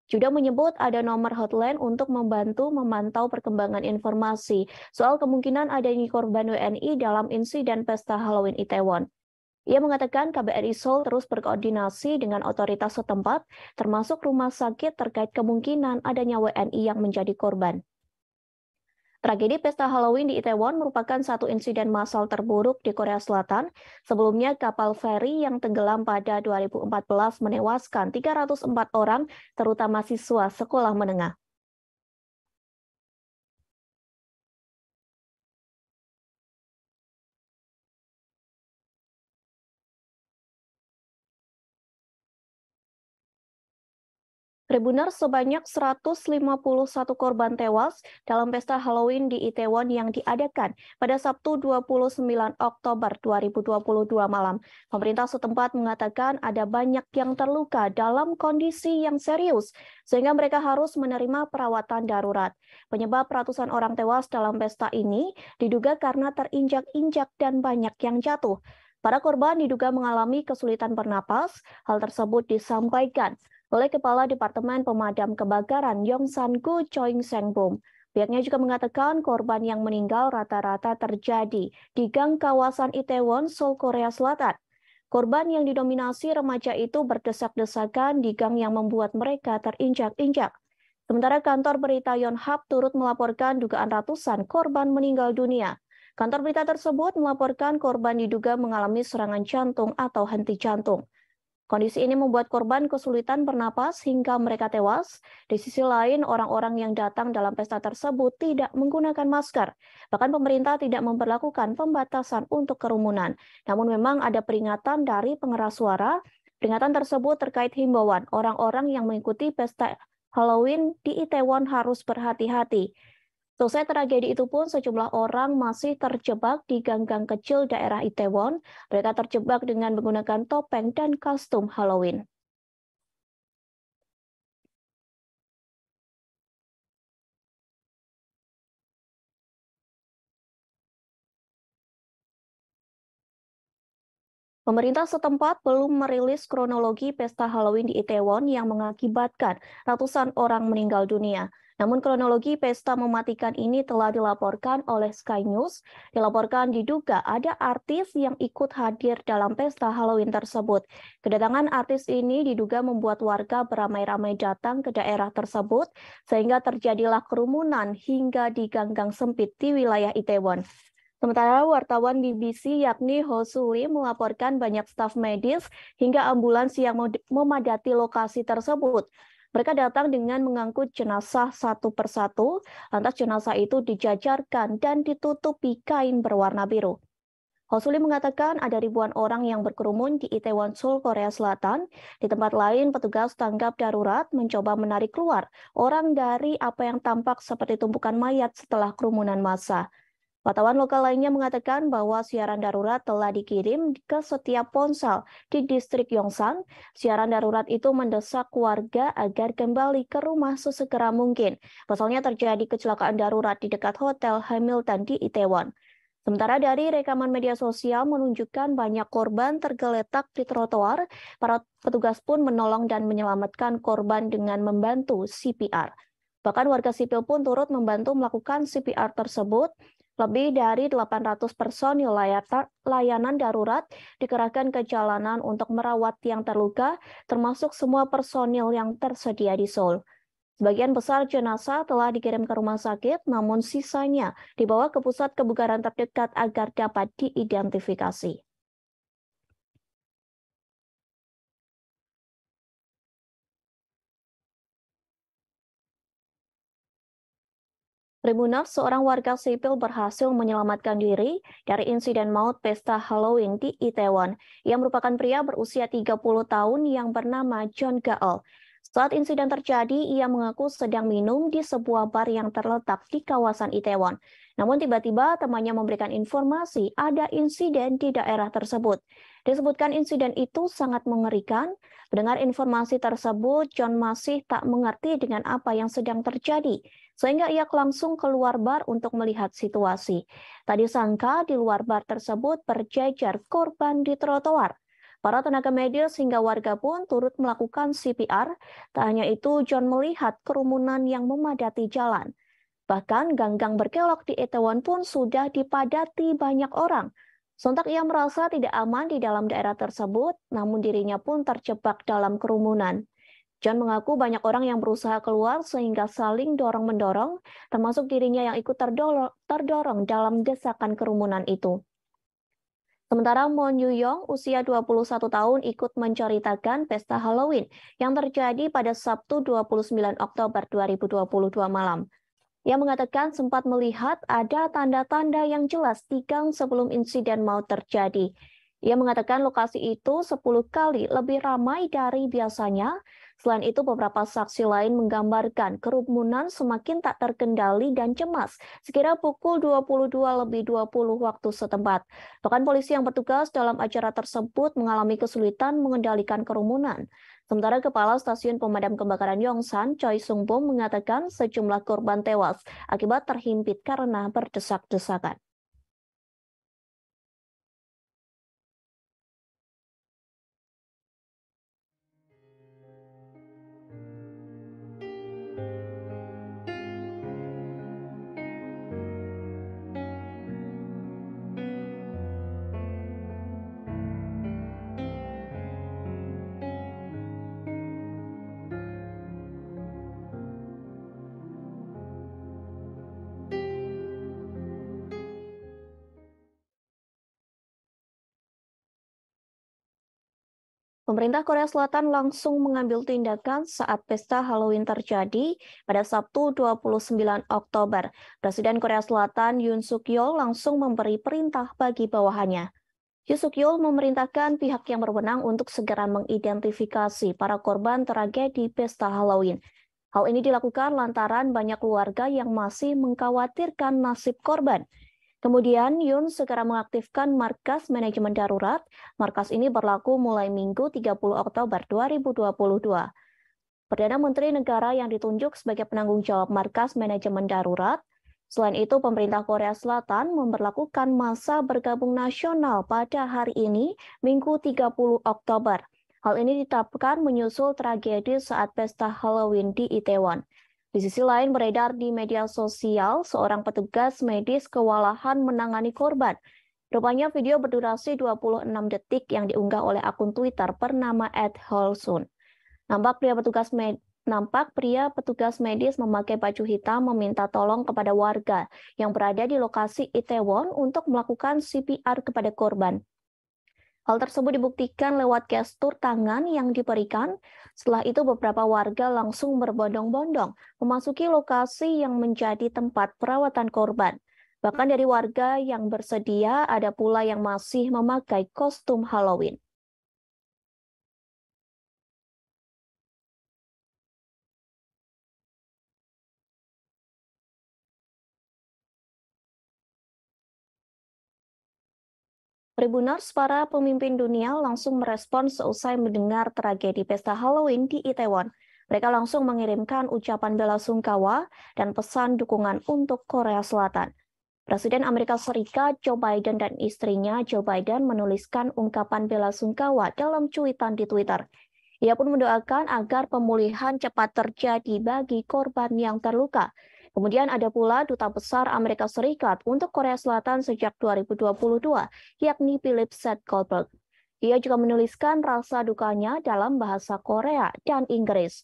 Juda menyebut ada nomor hotline untuk membantu memantau perkembangan informasi soal kemungkinan adanya korban WNI dalam insiden pesta Halloween Itaewon. Ia mengatakan KBRI Seoul terus berkoordinasi dengan otoritas setempat, termasuk rumah sakit terkait kemungkinan adanya WNI yang menjadi korban. Tragedi pesta Halloween di Itaewon merupakan satu insiden massal terburuk di Korea Selatan. Sebelumnya kapal feri yang tenggelam pada 2014 menewaskan 304 orang, terutama siswa sekolah menengah. Tribuners sebanyak 151 korban tewas dalam pesta Halloween di Itaewon yang diadakan pada Sabtu 29 Oktober 2022 malam. Pemerintah setempat mengatakan ada banyak yang terluka dalam kondisi yang serius sehingga mereka harus menerima perawatan darurat. Penyebab ratusan orang tewas dalam pesta ini diduga karena terinjak-injak dan banyak yang jatuh. Para korban diduga mengalami kesulitan bernapas. Hal tersebut disampaikan oleh Kepala Departemen Pemadam Kebakaran Yongsan-gu Choi Seng-bum. Pihaknya juga mengatakan korban yang meninggal rata-rata terjadi di gang kawasan Itaewon, Seoul, Korea Selatan. Korban yang didominasi remaja itu berdesak-desakan di gang yang membuat mereka terinjak-injak. Sementara kantor berita Yonhap turut melaporkan dugaan ratusan korban meninggal dunia. Kantor berita tersebut melaporkan korban diduga mengalami serangan jantung atau henti jantung. Kondisi ini membuat korban kesulitan bernapas hingga mereka tewas. Di sisi lain, orang-orang yang datang dalam pesta tersebut tidak menggunakan masker. Bahkan pemerintah tidak memperlakukan pembatasan untuk kerumunan. Namun memang ada peringatan dari pengeras suara. Peringatan tersebut terkait himbauan orang-orang yang mengikuti pesta Halloween di Itaewon harus berhati-hati. Selesai tragedi itu pun sejumlah orang masih terjebak di gang-gang kecil daerah Itaewon. Mereka terjebak dengan menggunakan topeng dan kostum Halloween. Pemerintah setempat belum merilis kronologi pesta Halloween di Itaewon yang mengakibatkan ratusan orang meninggal dunia. Namun kronologi pesta mematikan ini telah dilaporkan oleh Sky News. Dilaporkan diduga ada artis yang ikut hadir dalam pesta Halloween tersebut. Kedatangan artis ini diduga membuat warga beramai-ramai datang ke daerah tersebut sehingga terjadilah kerumunan hingga di ganggang sempit di wilayah Itaewon. Sementara wartawan BBC yakni Hosuri melaporkan banyak staf medis hingga ambulans yang memadati lokasi tersebut. Mereka datang dengan mengangkut jenazah satu persatu, lantas jenazah itu dijajarkan dan ditutupi kain berwarna biru. Hosuli mengatakan ada ribuan orang yang berkerumun di Itaewon, Seoul, Korea Selatan. Di tempat lain, petugas tanggap darurat mencoba menarik keluar orang dari apa yang tampak seperti tumpukan mayat setelah kerumunan massa. Wartawan lokal lainnya mengatakan bahwa siaran darurat telah dikirim ke setiap ponsel di distrik Yongsan. Siaran darurat itu mendesak warga agar kembali ke rumah sesegera mungkin. Pasalnya terjadi kecelakaan darurat di dekat Hotel Hamilton di Itaewon. Sementara dari rekaman media sosial menunjukkan banyak korban tergeletak di trotoar, para petugas pun menolong dan menyelamatkan korban dengan membantu CPR. Bahkan warga sipil pun turut membantu melakukan CPR tersebut lebih dari 800 personil layanan darurat dikerahkan ke jalanan untuk merawat yang terluka, termasuk semua personil yang tersedia di Seoul. Sebagian besar jenazah telah dikirim ke rumah sakit, namun sisanya dibawa ke pusat kebugaran terdekat agar dapat diidentifikasi. Tribunal, seorang warga sipil berhasil menyelamatkan diri dari insiden maut pesta Halloween di Itaewon. Ia merupakan pria berusia 30 tahun yang bernama John Gaol. Saat insiden terjadi, ia mengaku sedang minum di sebuah bar yang terletak di kawasan Itaewon. Namun tiba-tiba temannya memberikan informasi ada insiden di daerah tersebut. Disebutkan insiden itu sangat mengerikan. Mendengar informasi tersebut, John masih tak mengerti dengan apa yang sedang terjadi sehingga ia langsung keluar bar untuk melihat situasi. Tadi sangka di luar bar tersebut berjejer korban di trotoar. Para tenaga medis hingga warga pun turut melakukan CPR. Tak hanya itu, John melihat kerumunan yang memadati jalan. Bahkan ganggang berkelok di Itaewon pun sudah dipadati banyak orang. Sontak ia merasa tidak aman di dalam daerah tersebut, namun dirinya pun terjebak dalam kerumunan. John mengaku banyak orang yang berusaha keluar sehingga saling dorong-mendorong, termasuk dirinya yang ikut terdorong, dalam desakan kerumunan itu. Sementara Mo Yu Yong, usia 21 tahun, ikut menceritakan pesta Halloween yang terjadi pada Sabtu 29 Oktober 2022 malam. Ia mengatakan sempat melihat ada tanda-tanda yang jelas di gang sebelum insiden mau terjadi. Ia mengatakan lokasi itu 10 kali lebih ramai dari biasanya Selain itu, beberapa saksi lain menggambarkan kerumunan semakin tak terkendali dan cemas sekira pukul 22 lebih 20 waktu setempat. Bahkan polisi yang bertugas dalam acara tersebut mengalami kesulitan mengendalikan kerumunan. Sementara Kepala Stasiun Pemadam Kebakaran Yongsan, Choi Sung Bom, mengatakan sejumlah korban tewas akibat terhimpit karena berdesak-desakan. Pemerintah Korea Selatan langsung mengambil tindakan saat pesta Halloween terjadi pada Sabtu 29 Oktober. Presiden Korea Selatan Yoon Suk Yeol langsung memberi perintah bagi bawahannya. Yoon Suk Yeol memerintahkan pihak yang berwenang untuk segera mengidentifikasi para korban tragedi pesta Halloween. Hal ini dilakukan lantaran banyak keluarga yang masih mengkhawatirkan nasib korban. Kemudian Yun segera mengaktifkan markas manajemen darurat. Markas ini berlaku mulai Minggu 30 Oktober 2022. Perdana Menteri negara yang ditunjuk sebagai penanggung jawab markas manajemen darurat. Selain itu, pemerintah Korea Selatan memperlakukan masa bergabung nasional pada hari ini, Minggu 30 Oktober. Hal ini ditetapkan menyusul tragedi saat pesta Halloween di Itaewon. Di sisi lain beredar di media sosial seorang petugas medis kewalahan menangani korban. Rupanya video berdurasi 26 detik yang diunggah oleh akun Twitter bernama @holsun. Nampak pria petugas med nampak pria petugas medis memakai baju hitam meminta tolong kepada warga yang berada di lokasi Itaewon untuk melakukan CPR kepada korban. Hal tersebut dibuktikan lewat gestur tangan yang diberikan. Setelah itu beberapa warga langsung berbondong-bondong memasuki lokasi yang menjadi tempat perawatan korban. Bahkan dari warga yang bersedia ada pula yang masih memakai kostum Halloween. Tribuners, para pemimpin dunia langsung merespon seusai mendengar tragedi pesta Halloween di Itaewon. Mereka langsung mengirimkan ucapan bela sungkawa dan pesan dukungan untuk Korea Selatan. Presiden Amerika Serikat Joe Biden dan istrinya Joe Biden menuliskan ungkapan bela sungkawa dalam cuitan di Twitter. Ia pun mendoakan agar pemulihan cepat terjadi bagi korban yang terluka Kemudian ada pula Duta Besar Amerika Serikat untuk Korea Selatan sejak 2022, yakni Philip Seth Goldberg. Ia juga menuliskan rasa dukanya dalam bahasa Korea dan Inggris.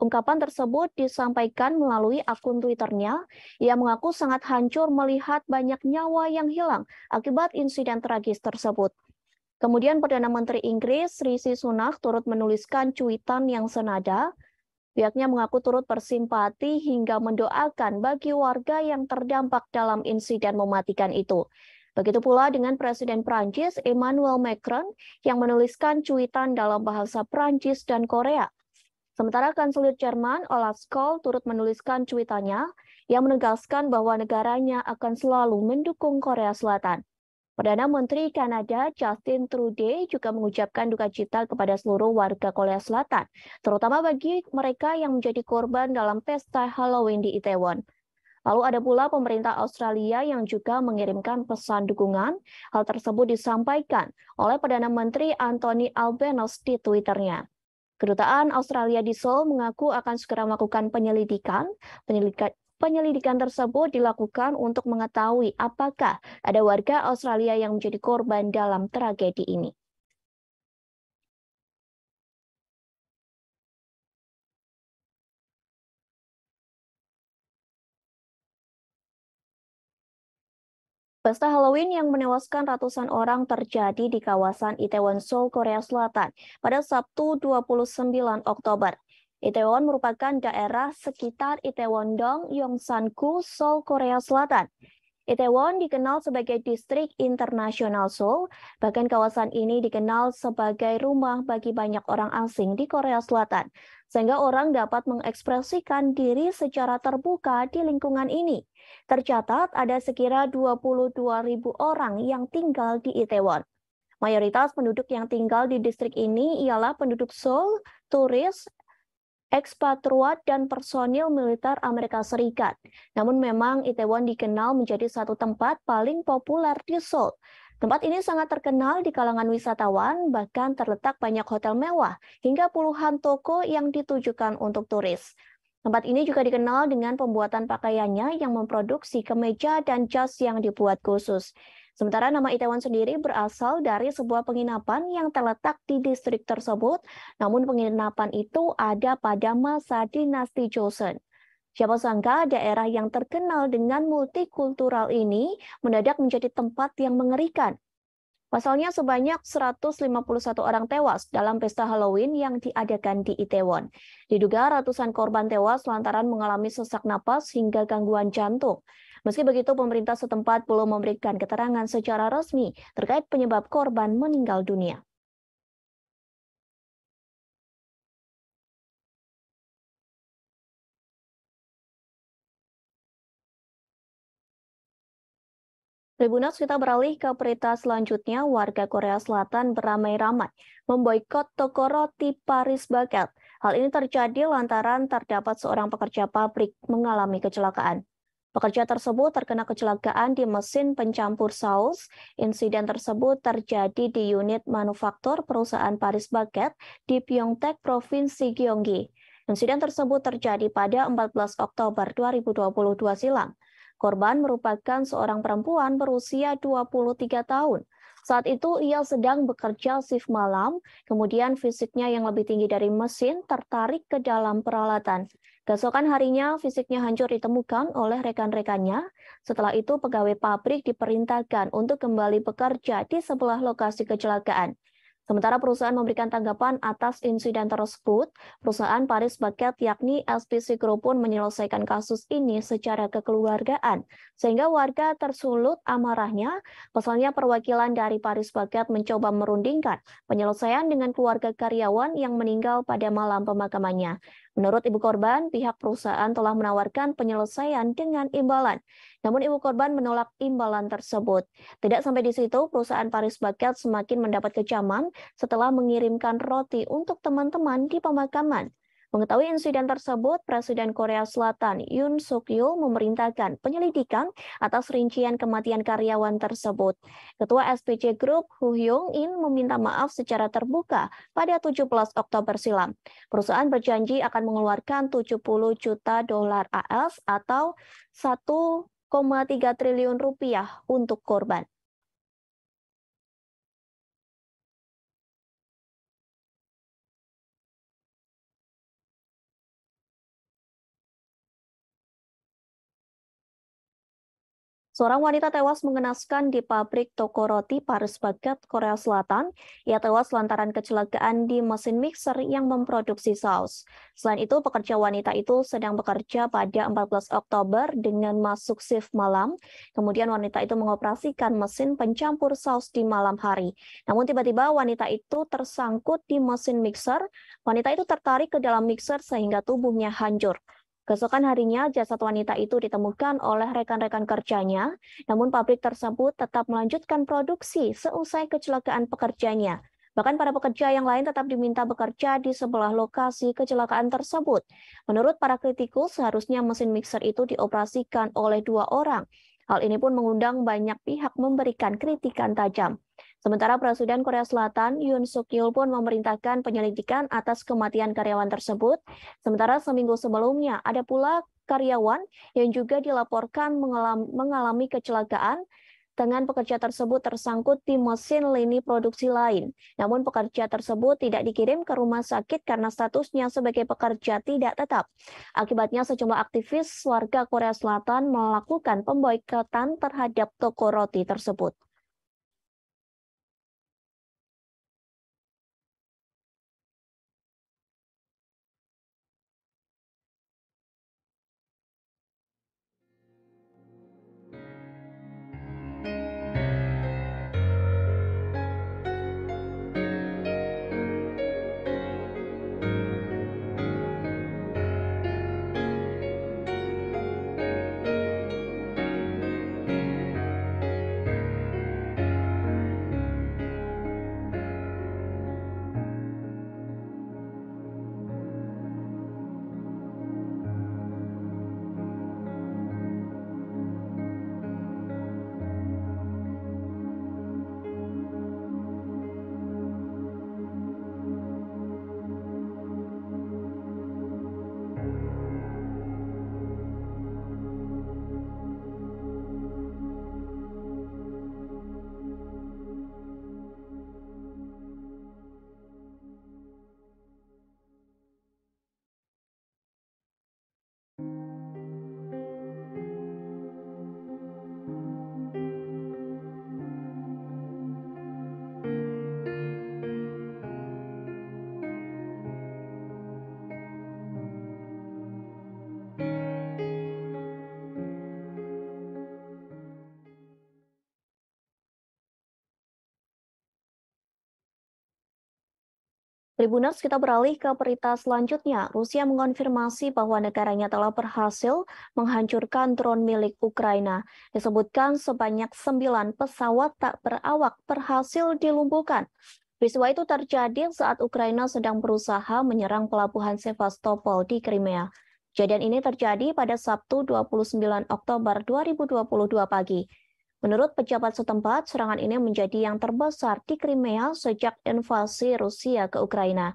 Ungkapan tersebut disampaikan melalui akun Twitternya. Ia mengaku sangat hancur melihat banyak nyawa yang hilang akibat insiden tragis tersebut. Kemudian Perdana Menteri Inggris Rishi Sunak turut menuliskan cuitan yang senada. Pihaknya mengaku turut bersimpati hingga mendoakan bagi warga yang terdampak dalam insiden mematikan itu. Begitu pula dengan Presiden Prancis Emmanuel Macron yang menuliskan cuitan dalam bahasa Prancis dan Korea. Sementara Kanselir Jerman Olaf Scholz turut menuliskan cuitannya yang menegaskan bahwa negaranya akan selalu mendukung Korea Selatan. Perdana Menteri Kanada Justin Trudeau juga mengucapkan duka cita kepada seluruh warga Korea Selatan, terutama bagi mereka yang menjadi korban dalam pesta Halloween di Itaewon. Lalu ada pula pemerintah Australia yang juga mengirimkan pesan dukungan. Hal tersebut disampaikan oleh Perdana Menteri Anthony Albanese di Twitternya. Kedutaan Australia di Seoul mengaku akan segera melakukan penyelidikan. Penyelidikan, penyelidikan tersebut dilakukan untuk mengetahui apakah ada warga Australia yang menjadi korban dalam tragedi ini. Pesta Halloween yang menewaskan ratusan orang terjadi di kawasan Itaewon, Seoul, Korea Selatan pada Sabtu 29 Oktober. Itaewon merupakan daerah sekitar Itaewon-dong, Yongsan-gu, Seoul, Korea Selatan. Itaewon dikenal sebagai distrik internasional Seoul, bahkan kawasan ini dikenal sebagai rumah bagi banyak orang asing di Korea Selatan, sehingga orang dapat mengekspresikan diri secara terbuka di lingkungan ini. Tercatat ada sekira 22 ribu orang yang tinggal di Itaewon. Mayoritas penduduk yang tinggal di distrik ini ialah penduduk Seoul, turis, ekspatriat dan personil militer Amerika Serikat. Namun memang Itaewon dikenal menjadi satu tempat paling populer di Seoul. Tempat ini sangat terkenal di kalangan wisatawan, bahkan terletak banyak hotel mewah hingga puluhan toko yang ditujukan untuk turis. Tempat ini juga dikenal dengan pembuatan pakaiannya yang memproduksi kemeja dan jas yang dibuat khusus. Sementara nama Itaewon sendiri berasal dari sebuah penginapan yang terletak di distrik tersebut, namun penginapan itu ada pada masa dinasti Joseon. Siapa sangka daerah yang terkenal dengan multikultural ini mendadak menjadi tempat yang mengerikan. Pasalnya sebanyak 151 orang tewas dalam pesta Halloween yang diadakan di Itaewon. Diduga ratusan korban tewas lantaran mengalami sesak napas hingga gangguan jantung. Meski begitu, pemerintah setempat belum memberikan keterangan secara resmi terkait penyebab korban meninggal dunia. Tribunas kita beralih ke berita selanjutnya. Warga Korea Selatan beramai-ramai memboikot toko roti Paris Baguette. Hal ini terjadi lantaran terdapat seorang pekerja pabrik mengalami kecelakaan. Pekerja tersebut terkena kecelakaan di mesin pencampur saus. Insiden tersebut terjadi di unit manufaktur perusahaan Paris Baguette di Pyeongtaek, Provinsi Gyeonggi. Insiden tersebut terjadi pada 14 Oktober 2022 silam. Korban merupakan seorang perempuan berusia 23 tahun. Saat itu ia sedang bekerja shift malam, kemudian fisiknya yang lebih tinggi dari mesin tertarik ke dalam peralatan. Keesokan harinya, fisiknya hancur ditemukan oleh rekan-rekannya. Setelah itu, pegawai pabrik diperintahkan untuk kembali bekerja di sebelah lokasi kecelakaan. Sementara perusahaan memberikan tanggapan atas insiden tersebut, perusahaan Paris Bucket yakni SPC Group pun menyelesaikan kasus ini secara kekeluargaan. Sehingga warga tersulut amarahnya, pasalnya perwakilan dari Paris Bucket mencoba merundingkan penyelesaian dengan keluarga karyawan yang meninggal pada malam pemakamannya. Menurut ibu korban, pihak perusahaan telah menawarkan penyelesaian dengan imbalan. Namun ibu korban menolak imbalan tersebut. Tidak sampai di situ, perusahaan Paris Bucket semakin mendapat kecaman setelah mengirimkan roti untuk teman-teman di pemakaman. Mengetahui insiden tersebut, Presiden Korea Selatan Yoon Suk Yeol memerintahkan penyelidikan atas rincian kematian karyawan tersebut. Ketua SPC Group Hu Hyung In meminta maaf secara terbuka pada 17 Oktober silam. Perusahaan berjanji akan mengeluarkan 70 juta dolar AS atau 1,3 triliun rupiah untuk korban. Seorang wanita tewas mengenaskan di pabrik toko roti Paris Baguette, Korea Selatan. Ia tewas lantaran kecelakaan di mesin mixer yang memproduksi saus. Selain itu, pekerja wanita itu sedang bekerja pada 14 Oktober dengan masuk shift malam. Kemudian wanita itu mengoperasikan mesin pencampur saus di malam hari. Namun tiba-tiba wanita itu tersangkut di mesin mixer. Wanita itu tertarik ke dalam mixer sehingga tubuhnya hancur. Keesokan harinya, jasad wanita itu ditemukan oleh rekan-rekan kerjanya, namun pabrik tersebut tetap melanjutkan produksi seusai kecelakaan pekerjanya. Bahkan para pekerja yang lain tetap diminta bekerja di sebelah lokasi kecelakaan tersebut. Menurut para kritikus, seharusnya mesin mixer itu dioperasikan oleh dua orang. Hal ini pun mengundang banyak pihak memberikan kritikan tajam. Sementara Presiden Korea Selatan Yoon Suk Yeol pun memerintahkan penyelidikan atas kematian karyawan tersebut. Sementara seminggu sebelumnya ada pula karyawan yang juga dilaporkan mengalami kecelakaan dengan pekerja tersebut tersangkut di mesin lini produksi lain. Namun pekerja tersebut tidak dikirim ke rumah sakit karena statusnya sebagai pekerja tidak tetap. Akibatnya sejumlah aktivis warga Korea Selatan melakukan pemboikotan terhadap toko roti tersebut. Tribuners, kita beralih ke berita selanjutnya. Rusia mengonfirmasi bahwa negaranya telah berhasil menghancurkan drone milik Ukraina. Disebutkan sebanyak sembilan pesawat tak berawak berhasil dilumpuhkan. Peristiwa itu terjadi saat Ukraina sedang berusaha menyerang pelabuhan Sevastopol di Crimea. Kejadian ini terjadi pada Sabtu 29 Oktober 2022 pagi. Menurut pejabat setempat, serangan ini menjadi yang terbesar di Crimea sejak invasi Rusia ke Ukraina.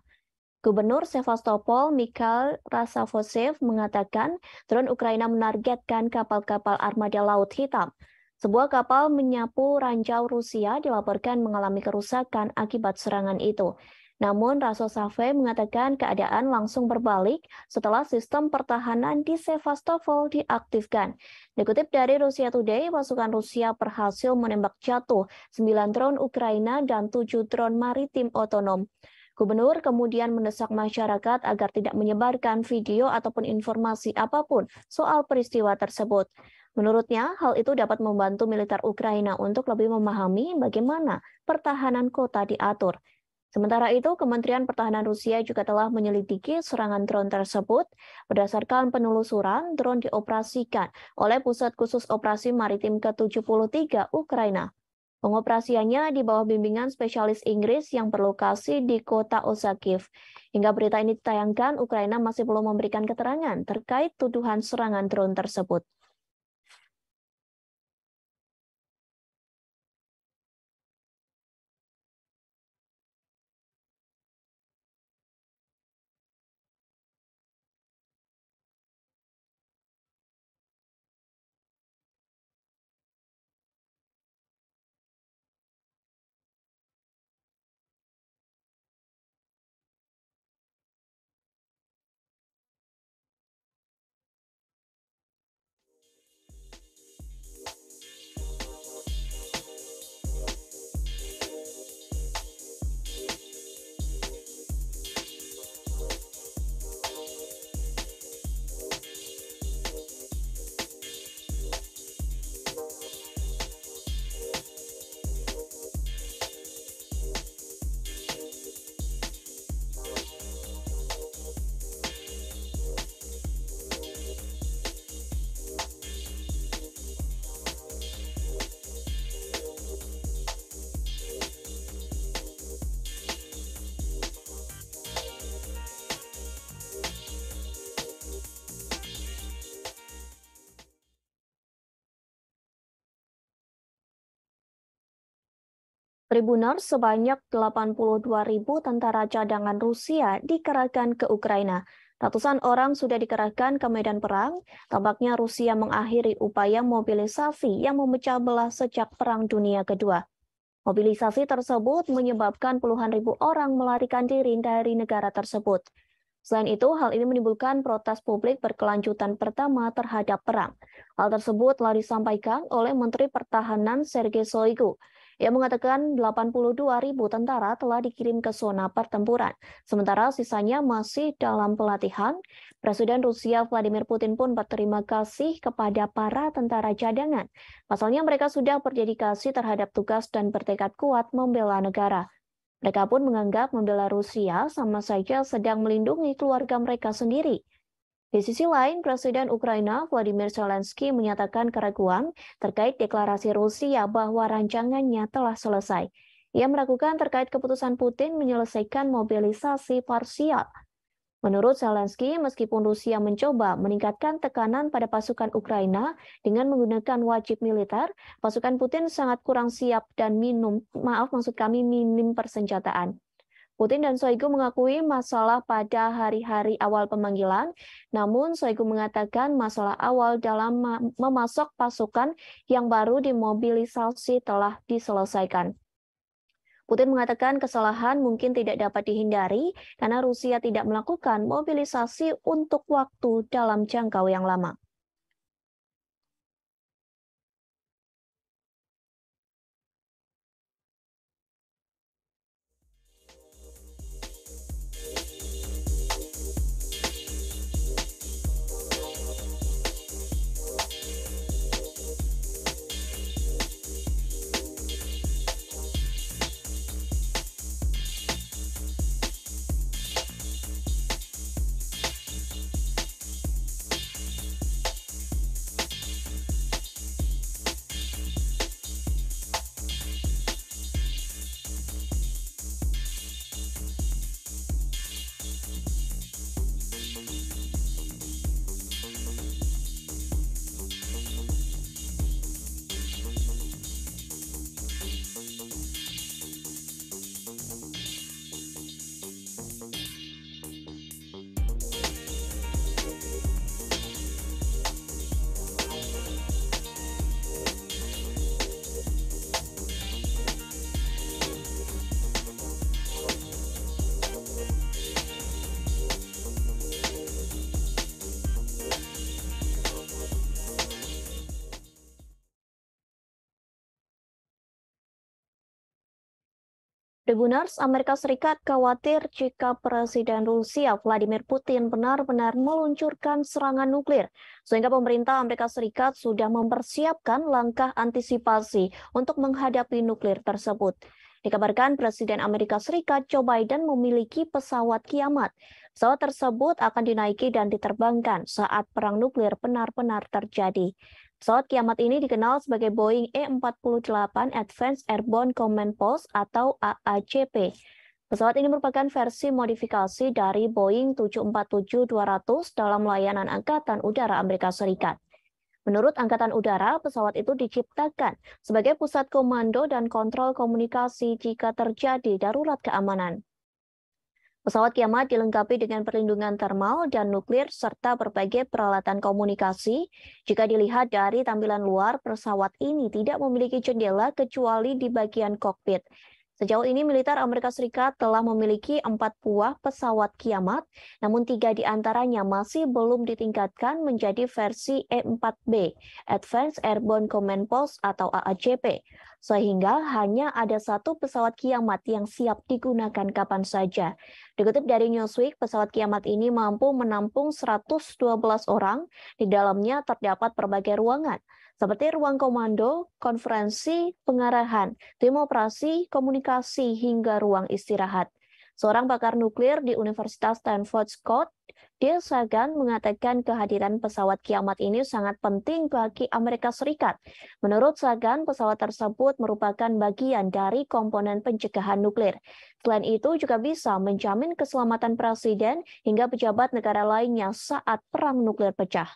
Gubernur Sevastopol Mikhail Rasavosev mengatakan drone Ukraina menargetkan kapal-kapal armada Laut Hitam. Sebuah kapal menyapu ranjau Rusia dilaporkan mengalami kerusakan akibat serangan itu. Namun Raso Save mengatakan keadaan langsung berbalik setelah sistem pertahanan di Sevastopol diaktifkan. Dikutip dari Rusia Today, pasukan Rusia berhasil menembak jatuh 9 drone Ukraina dan 7 drone maritim otonom. Gubernur kemudian mendesak masyarakat agar tidak menyebarkan video ataupun informasi apa pun soal peristiwa tersebut. Menurutnya, hal itu dapat membantu militer Ukraina untuk lebih memahami bagaimana pertahanan kota diatur. Sementara itu, Kementerian Pertahanan Rusia juga telah menyelidiki serangan drone tersebut. Berdasarkan penelusuran, drone dioperasikan oleh Pusat Khusus Operasi Maritim ke-73 Ukraina. Pengoperasiannya di bawah bimbingan spesialis Inggris yang berlokasi di kota Osakiv. Hingga berita ini ditayangkan, Ukraina masih belum memberikan keterangan terkait tuduhan serangan drone tersebut. Tribuners sebanyak 82 ribu tentara cadangan Rusia dikerahkan ke Ukraina. Ratusan orang sudah dikerahkan ke medan perang. Tampaknya Rusia mengakhiri upaya mobilisasi yang memecah belah sejak Perang Dunia Kedua. Mobilisasi tersebut menyebabkan puluhan ribu orang melarikan diri dari negara tersebut. Selain itu, hal ini menimbulkan protes publik berkelanjutan pertama terhadap perang. Hal tersebut telah disampaikan oleh Menteri Pertahanan Sergei Shoigu ia mengatakan 82 ribu tentara telah dikirim ke zona pertempuran, sementara sisanya masih dalam pelatihan. Presiden Rusia Vladimir Putin pun berterima kasih kepada para tentara cadangan. Pasalnya mereka sudah berdedikasi terhadap tugas dan bertekad kuat membela negara. Mereka pun menganggap membela Rusia sama saja sedang melindungi keluarga mereka sendiri. Di sisi lain, Presiden Ukraina Vladimir Zelensky menyatakan keraguan terkait deklarasi Rusia bahwa rancangannya telah selesai. Ia meragukan terkait keputusan Putin menyelesaikan mobilisasi parsial. Menurut Zelensky, meskipun Rusia mencoba meningkatkan tekanan pada pasukan Ukraina dengan menggunakan wajib militer, pasukan Putin sangat kurang siap dan minum, maaf maksud kami minim persenjataan. Putin dan Shoigu mengakui masalah pada hari-hari awal pemanggilan, namun Shoigu mengatakan masalah awal dalam memasok pasukan yang baru dimobilisasi telah diselesaikan. Putin mengatakan kesalahan mungkin tidak dapat dihindari karena Rusia tidak melakukan mobilisasi untuk waktu dalam jangkau yang lama. Tribuners Amerika Serikat khawatir jika Presiden Rusia Vladimir Putin benar-benar meluncurkan serangan nuklir, sehingga pemerintah Amerika Serikat sudah mempersiapkan langkah antisipasi untuk menghadapi nuklir tersebut. Dikabarkan Presiden Amerika Serikat Joe Biden memiliki pesawat kiamat. Pesawat tersebut akan dinaiki dan diterbangkan saat perang nuklir benar-benar terjadi. Pesawat kiamat ini dikenal sebagai Boeing E-48 Advanced Airborne Command Post atau AACP. Pesawat ini merupakan versi modifikasi dari Boeing 747-200 dalam layanan Angkatan Udara Amerika Serikat. Menurut Angkatan Udara, pesawat itu diciptakan sebagai pusat komando dan kontrol komunikasi jika terjadi darurat keamanan. Pesawat kiamat dilengkapi dengan perlindungan termal dan nuklir serta berbagai peralatan komunikasi. Jika dilihat dari tampilan luar, pesawat ini tidak memiliki jendela kecuali di bagian kokpit. Sejauh ini militer Amerika Serikat telah memiliki empat buah pesawat kiamat, namun tiga di antaranya masih belum ditingkatkan menjadi versi E-4B, Advanced Airborne Command Post atau AACP, sehingga hanya ada satu pesawat kiamat yang siap digunakan kapan saja. Dikutip dari Newsweek, pesawat kiamat ini mampu menampung 112 orang, di dalamnya terdapat berbagai ruangan, seperti ruang komando, konferensi, pengarahan, tim operasi, komunikasi, hingga ruang istirahat. Seorang pakar nuklir di Universitas Stanford Scott, Dale Sagan mengatakan kehadiran pesawat kiamat ini sangat penting bagi Amerika Serikat. Menurut Sagan, pesawat tersebut merupakan bagian dari komponen pencegahan nuklir. Selain itu juga bisa menjamin keselamatan presiden hingga pejabat negara lainnya saat perang nuklir pecah.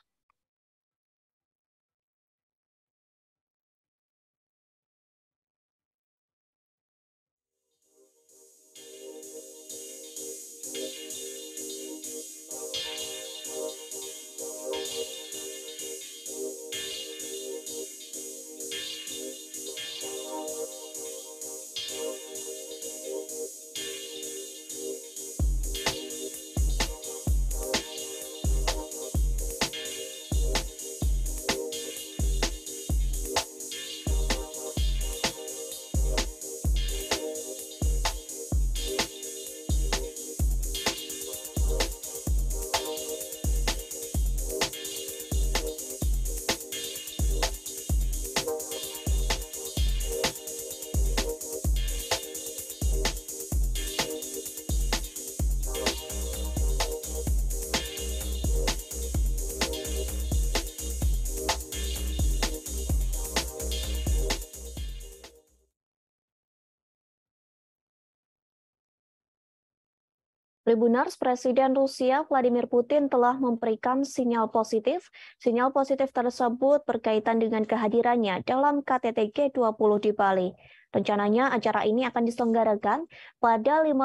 Tribunars, Presiden Rusia Vladimir Putin telah memberikan sinyal positif. Sinyal positif tersebut berkaitan dengan kehadirannya dalam KTT G20 di Bali. Rencananya acara ini akan diselenggarakan pada 15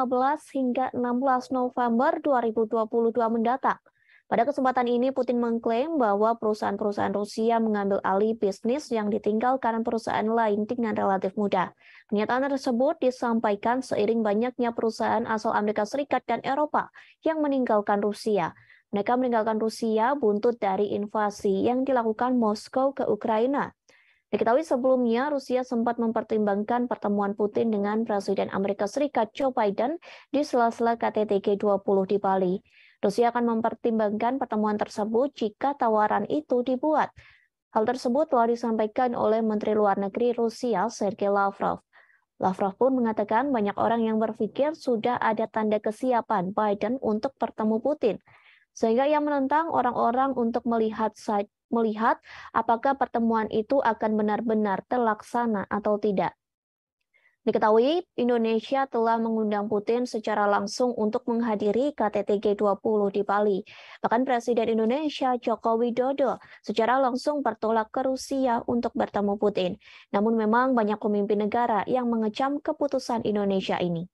hingga 16 November 2022 mendatang. Pada kesempatan ini, Putin mengklaim bahwa perusahaan-perusahaan Rusia mengambil alih bisnis yang ditinggalkan perusahaan lain dengan relatif mudah. Pernyataan tersebut disampaikan seiring banyaknya perusahaan asal Amerika Serikat dan Eropa yang meninggalkan Rusia. Mereka meninggalkan Rusia buntut dari invasi yang dilakukan Moskow ke Ukraina. Diketahui sebelumnya, Rusia sempat mempertimbangkan pertemuan Putin dengan Presiden Amerika Serikat Joe Biden di sela-sela KTT G20 di Bali. Rusia akan mempertimbangkan pertemuan tersebut jika tawaran itu dibuat. Hal tersebut telah disampaikan oleh Menteri Luar Negeri Rusia Sergei Lavrov. Lavrov pun mengatakan banyak orang yang berpikir sudah ada tanda kesiapan Biden untuk bertemu Putin, sehingga ia menentang orang-orang untuk melihat melihat apakah pertemuan itu akan benar-benar terlaksana atau tidak. Diketahui, Indonesia telah mengundang Putin secara langsung untuk menghadiri KTT G20 di Bali. Bahkan Presiden Indonesia Joko Widodo secara langsung bertolak ke Rusia untuk bertemu Putin. Namun memang banyak pemimpin negara yang mengecam keputusan Indonesia ini.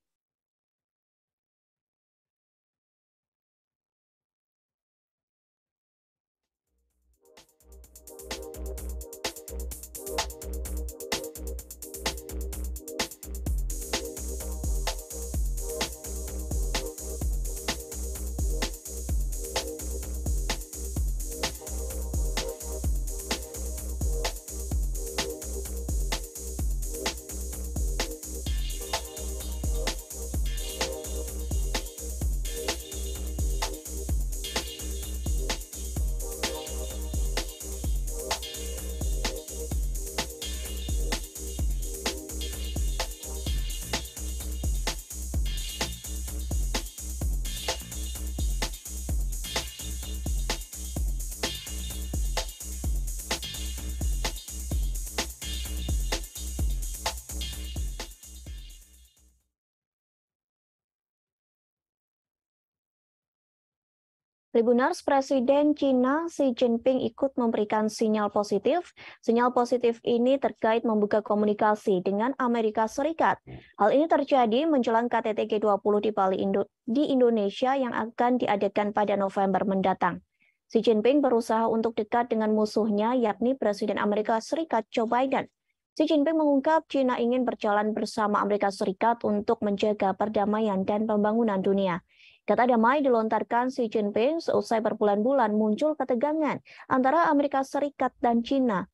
Tribunars Presiden Cina Xi Jinping ikut memberikan sinyal positif. Sinyal positif ini terkait membuka komunikasi dengan Amerika Serikat. Hal ini terjadi menjelang KTT G20 di Bali Indo di Indonesia yang akan diadakan pada November mendatang. Xi Jinping berusaha untuk dekat dengan musuhnya yakni Presiden Amerika Serikat Joe Biden. Xi Jinping mengungkap Cina ingin berjalan bersama Amerika Serikat untuk menjaga perdamaian dan pembangunan dunia. Kata damai dilontarkan Xi Jinping seusai berbulan-bulan muncul ketegangan antara Amerika Serikat dan China.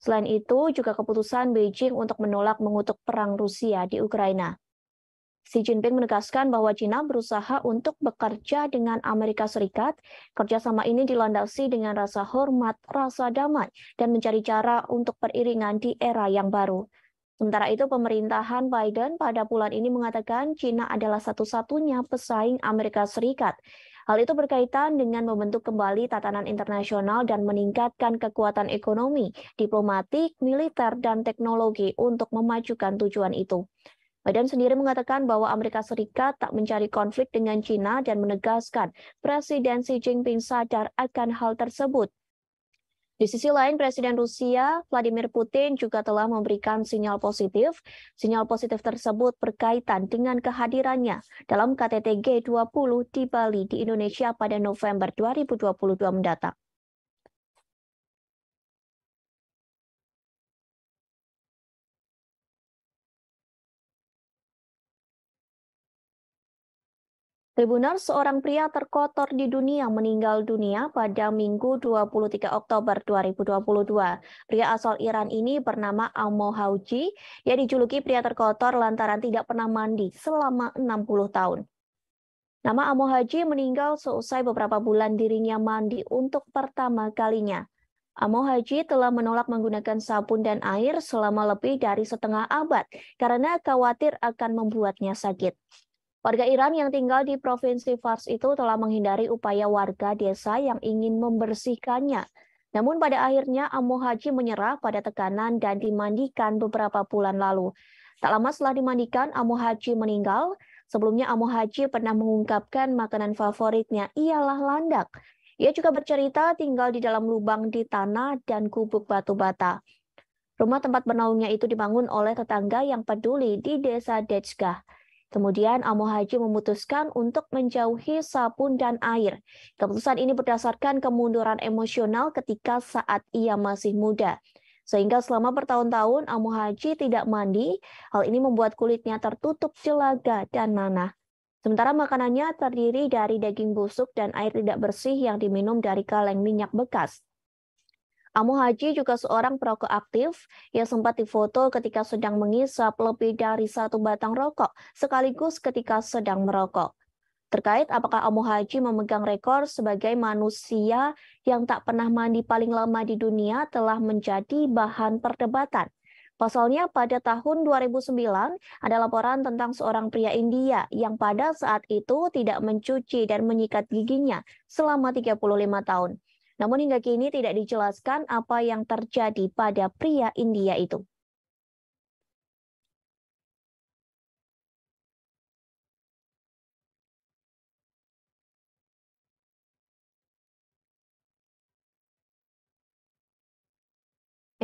Selain itu, juga keputusan Beijing untuk menolak mengutuk perang Rusia di Ukraina. Xi Jinping menegaskan bahwa China berusaha untuk bekerja dengan Amerika Serikat. Kerjasama ini dilandasi dengan rasa hormat, rasa damai, dan mencari cara untuk periringan di era yang baru. Sementara itu, pemerintahan Biden pada bulan ini mengatakan China adalah satu-satunya pesaing Amerika Serikat. Hal itu berkaitan dengan membentuk kembali tatanan internasional dan meningkatkan kekuatan ekonomi, diplomatik, militer, dan teknologi untuk memajukan tujuan itu. Biden sendiri mengatakan bahwa Amerika Serikat tak mencari konflik dengan China dan menegaskan Presiden Xi Jinping sadar akan hal tersebut. Di sisi lain, Presiden Rusia Vladimir Putin juga telah memberikan sinyal positif. Sinyal positif tersebut berkaitan dengan kehadirannya dalam KTT G20 di Bali di Indonesia pada November 2022 mendatang. Tribunar, seorang pria terkotor di dunia meninggal dunia pada Minggu 23 Oktober 2022. Pria asal Iran ini bernama Amo Hauji, yang dijuluki pria terkotor lantaran tidak pernah mandi selama 60 tahun. Nama Amo Haji meninggal seusai beberapa bulan dirinya mandi untuk pertama kalinya. Amo Haji telah menolak menggunakan sabun dan air selama lebih dari setengah abad karena khawatir akan membuatnya sakit. Warga Iran yang tinggal di Provinsi Fars itu telah menghindari upaya warga desa yang ingin membersihkannya. Namun pada akhirnya Amo Haji menyerah pada tekanan dan dimandikan beberapa bulan lalu. Tak lama setelah dimandikan, Amo Haji meninggal. Sebelumnya Amo Haji pernah mengungkapkan makanan favoritnya ialah landak. Ia juga bercerita tinggal di dalam lubang di tanah dan gubuk batu bata. Rumah tempat bernaungnya itu dibangun oleh tetangga yang peduli di desa Dechgah. Kemudian Amo Haji memutuskan untuk menjauhi sabun dan air. Keputusan ini berdasarkan kemunduran emosional ketika saat ia masih muda. Sehingga selama bertahun-tahun Amo Haji tidak mandi, hal ini membuat kulitnya tertutup jelaga dan nanah. Sementara makanannya terdiri dari daging busuk dan air tidak bersih yang diminum dari kaleng minyak bekas. Amo Haji juga seorang perokok aktif yang sempat difoto ketika sedang mengisap lebih dari satu batang rokok sekaligus ketika sedang merokok. Terkait apakah Amo Haji memegang rekor sebagai manusia yang tak pernah mandi paling lama di dunia telah menjadi bahan perdebatan. Pasalnya pada tahun 2009 ada laporan tentang seorang pria India yang pada saat itu tidak mencuci dan menyikat giginya selama 35 tahun. Namun hingga kini tidak dijelaskan apa yang terjadi pada pria India itu.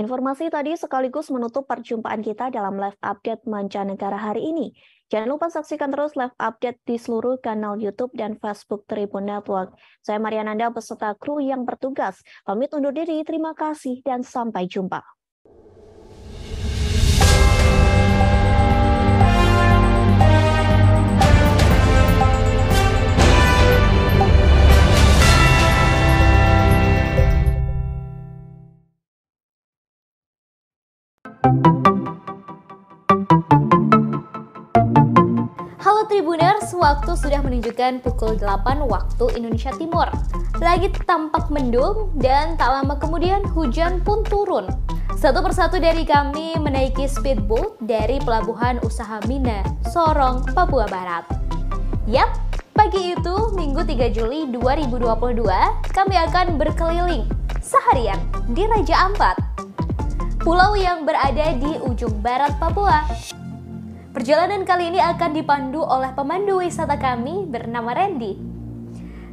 Informasi tadi sekaligus menutup perjumpaan kita dalam live update mancanegara hari ini. Jangan lupa saksikan terus live update di seluruh kanal YouTube dan Facebook Tribun Network. Saya Mariananda beserta kru yang bertugas. Pamit undur diri, terima kasih dan sampai jumpa. Halo Tribuners, waktu sudah menunjukkan pukul 8 waktu Indonesia Timur. Lagi tampak mendung dan tak lama kemudian hujan pun turun. Satu persatu dari kami menaiki speedboat dari Pelabuhan Usaha Mina, Sorong, Papua Barat. Yap, pagi itu Minggu 3 Juli 2022, kami akan berkeliling seharian di Raja Ampat, pulau yang berada di ujung barat Papua. Perjalanan kali ini akan dipandu oleh pemandu wisata kami bernama Randy.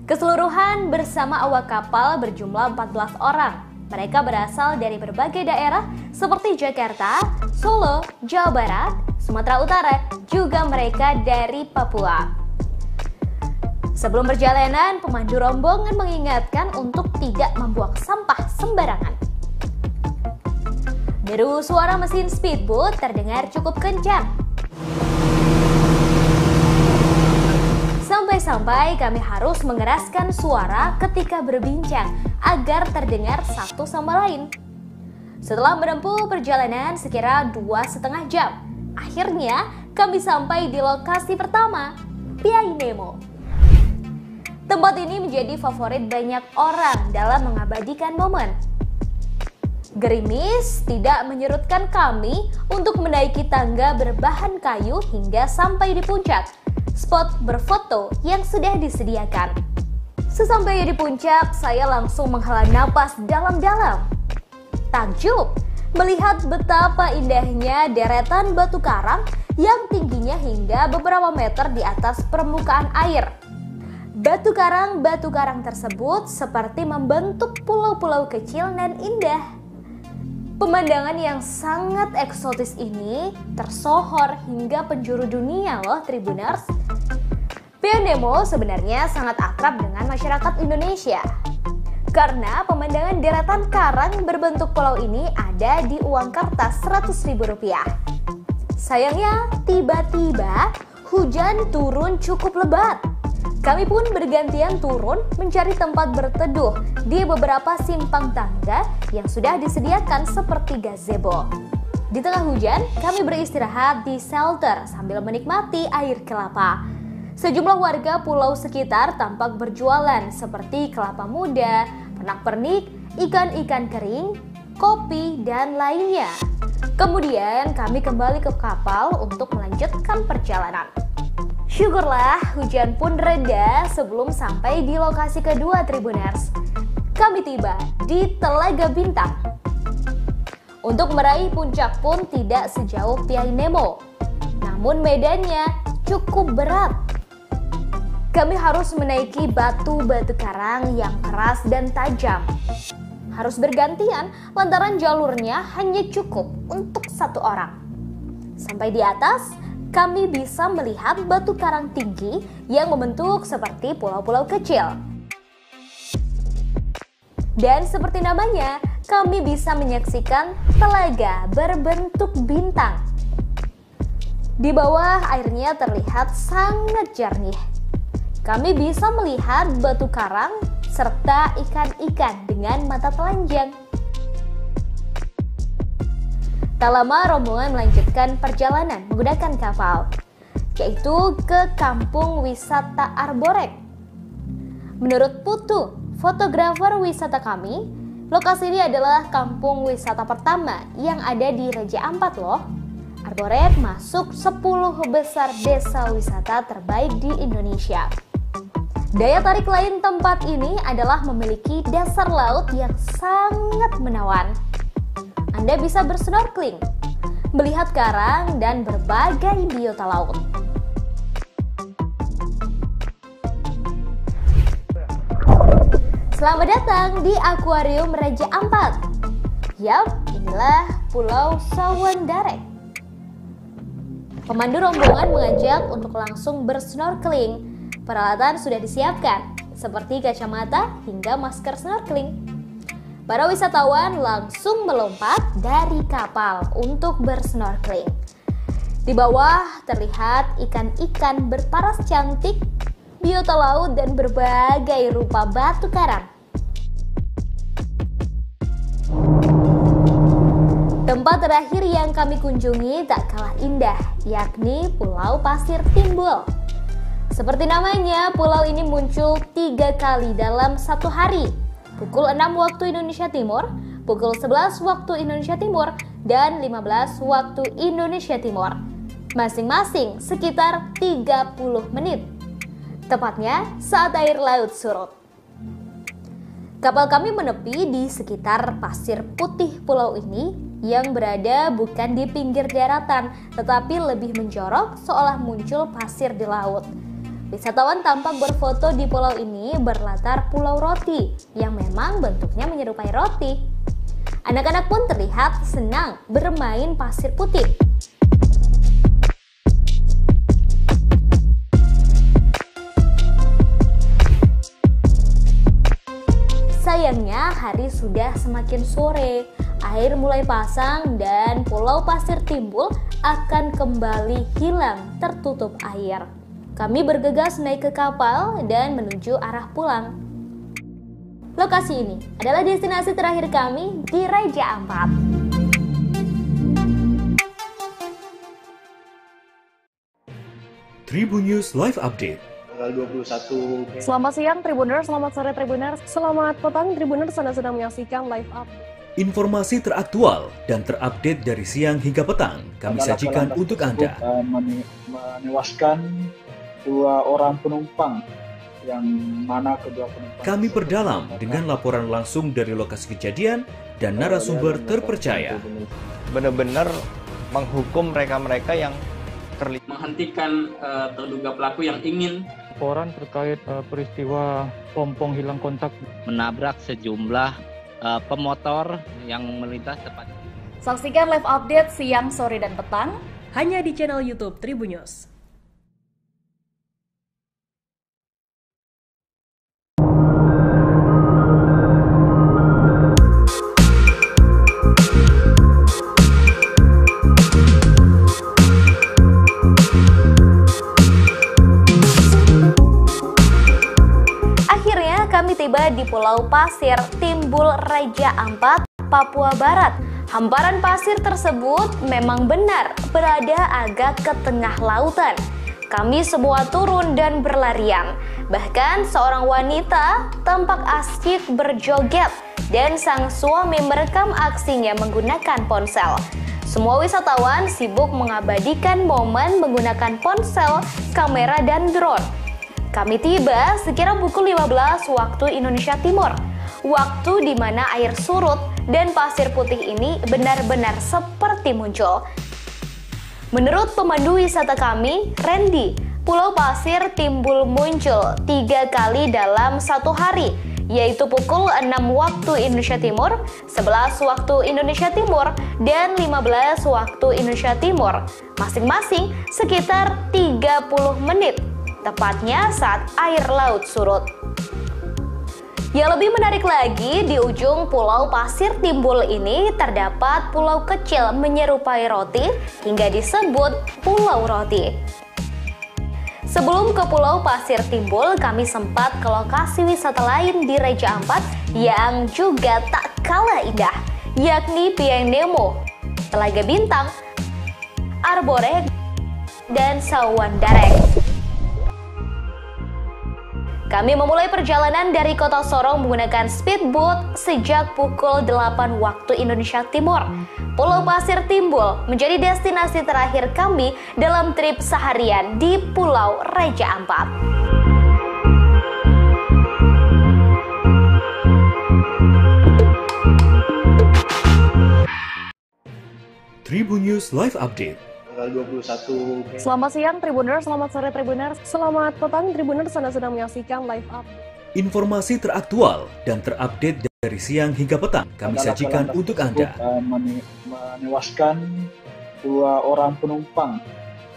Keseluruhan bersama awak kapal berjumlah 14 orang. Mereka berasal dari berbagai daerah seperti Jakarta, Solo, Jawa Barat, Sumatera Utara, juga mereka dari Papua. Sebelum perjalanan, pemandu rombongan mengingatkan untuk tidak membuang sampah sembarangan. Deru suara mesin speedboat terdengar cukup kencang. Sampai-sampai kami harus mengeraskan suara ketika berbincang agar terdengar satu sama lain. Setelah menempuh perjalanan sekira dua setengah jam, akhirnya kami sampai di lokasi pertama, Piai Nemo. Tempat ini menjadi favorit banyak orang dalam mengabadikan momen. Gerimis tidak menyerutkan kami untuk menaiki tangga berbahan kayu hingga sampai di puncak, spot berfoto yang sudah disediakan. Sesampainya di puncak, saya langsung menghela napas dalam-dalam. Takjub melihat betapa indahnya deretan batu karang yang tingginya hingga beberapa meter di atas permukaan air. Batu karang-batu karang tersebut seperti membentuk pulau-pulau kecil dan indah. Pemandangan yang sangat eksotis ini tersohor hingga penjuru dunia loh Tribuners. Piandemo sebenarnya sangat akrab dengan masyarakat Indonesia. Karena pemandangan deretan karang berbentuk pulau ini ada di uang kertas Rp100.000. Sayangnya, tiba-tiba hujan turun cukup lebat kami pun bergantian turun mencari tempat berteduh di beberapa simpang tangga yang sudah disediakan seperti gazebo. Di tengah hujan, kami beristirahat di shelter sambil menikmati air kelapa. Sejumlah warga pulau sekitar tampak berjualan seperti kelapa muda, pernak-pernik, ikan-ikan kering, kopi, dan lainnya. Kemudian kami kembali ke kapal untuk melanjutkan perjalanan. Syukurlah hujan pun reda sebelum sampai di lokasi kedua Tribuners. Kami tiba di Telaga Bintang. Untuk meraih puncak pun tidak sejauh Piai Nemo. Namun medannya cukup berat. Kami harus menaiki batu-batu karang yang keras dan tajam. Harus bergantian lantaran jalurnya hanya cukup untuk satu orang. Sampai di atas, kami bisa melihat batu karang tinggi yang membentuk seperti pulau-pulau kecil. Dan seperti namanya, kami bisa menyaksikan telaga berbentuk bintang. Di bawah airnya terlihat sangat jernih. Kami bisa melihat batu karang serta ikan-ikan dengan mata telanjang. Tak lama rombongan melanjutkan perjalanan menggunakan kapal, yaitu ke kampung wisata Arborek. Menurut Putu, fotografer wisata kami, lokasi ini adalah kampung wisata pertama yang ada di Raja Ampat loh. Arborek masuk 10 besar desa wisata terbaik di Indonesia. Daya tarik lain tempat ini adalah memiliki dasar laut yang sangat menawan. Anda bisa bersnorkeling, melihat karang dan berbagai biota laut. Selamat datang di Akuarium Raja Ampat. Yap, inilah Pulau Sawandarek. Pemandu rombongan mengajak untuk langsung bersnorkeling. Peralatan sudah disiapkan, seperti kacamata hingga masker snorkeling. Para wisatawan langsung melompat dari kapal untuk bersnorkeling. Di bawah terlihat ikan-ikan berparas cantik biota laut, dan berbagai rupa batu karang. Tempat terakhir yang kami kunjungi tak kalah indah, yakni Pulau Pasir Timbul. Seperti namanya, pulau ini muncul tiga kali dalam satu hari. Pukul 6 waktu Indonesia Timur, pukul 11 waktu Indonesia Timur, dan 15 waktu Indonesia Timur. Masing-masing sekitar 30 menit tepatnya saat air laut surut. Kapal kami menepi di sekitar pasir putih pulau ini yang berada bukan di pinggir daratan tetapi lebih menjorok seolah muncul pasir di laut. Wisatawan tampak berfoto di pulau ini berlatar pulau roti yang memang bentuknya menyerupai roti. Anak-anak pun terlihat senang bermain pasir putih. Sayangnya hari sudah semakin sore, air mulai pasang dan pulau pasir timbul akan kembali hilang tertutup air. Kami bergegas naik ke kapal dan menuju arah pulang. Lokasi ini adalah destinasi terakhir kami di Raja Ampat. Tribun News Live Update tanggal 21. Selamat siang Tribuners, selamat sore Tribuners, selamat petang Tribuners, Anda sedang menyaksikan live up. Informasi teraktual dan terupdate dari siang hingga petang kami sajikan untuk Anda. Uh, menewaskan dua orang penumpang yang mana kedua penumpang. Kami perdalam dengan laporan langsung dari lokasi kejadian dan narasumber terpercaya. Benar-benar menghukum mereka-mereka yang terlibat menghentikan uh, terduga pelaku yang ingin laporan terkait uh, peristiwa pompong hilang kontak menabrak sejumlah uh, pemotor yang melintas tepat. Saksikan live update siang, sore, dan petang hanya di channel YouTube Tribunnews. Tiba di Pulau Pasir, Timbul Raja Ampat, Papua Barat. Hamparan pasir tersebut memang benar berada agak ke tengah lautan. Kami semua turun dan berlarian. Bahkan seorang wanita tampak asyik berjoget dan sang suami merekam aksinya menggunakan ponsel. Semua wisatawan sibuk mengabadikan momen menggunakan ponsel, kamera, dan drone. Kami tiba sekira pukul 15 waktu Indonesia Timur, waktu di mana air surut dan pasir putih ini benar-benar seperti muncul. Menurut pemandu wisata kami, Randy, Pulau Pasir timbul muncul tiga kali dalam satu hari, yaitu pukul 6 waktu Indonesia Timur, 11 waktu Indonesia Timur, dan 15 waktu Indonesia Timur, masing-masing sekitar 30 menit, tepatnya saat air laut surut. Yang lebih menarik lagi, di ujung Pulau Pasir Timbul ini terdapat pulau kecil menyerupai roti hingga disebut Pulau Roti. Sebelum ke Pulau Pasir Timbul, kami sempat ke lokasi wisata lain di Raja Ampat yang juga tak kalah indah, yakni Pieng Nemo, Telaga Bintang, Arbore, dan Sawan Darek. Kami memulai perjalanan dari kota Sorong menggunakan speedboat sejak pukul 8 waktu Indonesia Timur. Pulau Pasir Timbul menjadi destinasi terakhir kami dalam trip seharian di Pulau Raja Ampat. Tribun News Live Update tanggal 21. Selamat siang Tribuners, selamat sore Tribuners, selamat petang Tribuners, Anda sedang menyaksikan live up. Informasi teraktual dan terupdate dari siang hingga petang kami sajikan untuk Anda. Eh, menewaskan dua orang penumpang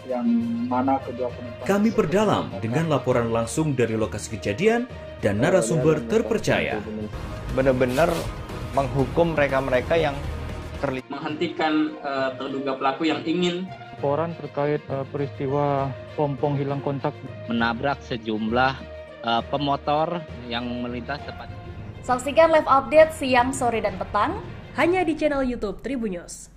yang mana kedua penumpang. Kami perdalam dengan laporan langsung dari lokasi kejadian dan narasumber terpercaya. Benar-benar menghukum mereka-mereka yang terlibat menghentikan uh, terduga pelaku yang ingin laporan terkait uh, peristiwa pompong hilang kontak menabrak sejumlah uh, pemotor yang melintas tepat. Saksikan live update siang, sore, dan petang hanya di channel YouTube Tribunnews.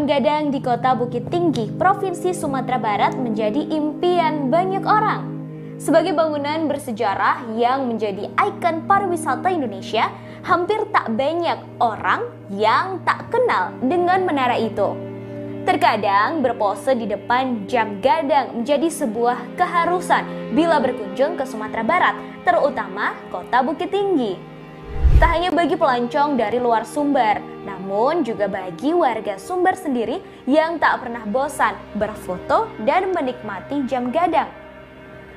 Jam Gadang di kota Bukit Tinggi, Provinsi Sumatera Barat menjadi impian banyak orang. Sebagai bangunan bersejarah yang menjadi ikon pariwisata Indonesia, hampir tak banyak orang yang tak kenal dengan menara itu. Terkadang berpose di depan jam gadang menjadi sebuah keharusan bila berkunjung ke Sumatera Barat, terutama kota Bukit Tinggi. Tak hanya bagi pelancong dari luar Sumber, namun juga bagi warga Sumber sendiri yang tak pernah bosan berfoto dan menikmati jam gadang.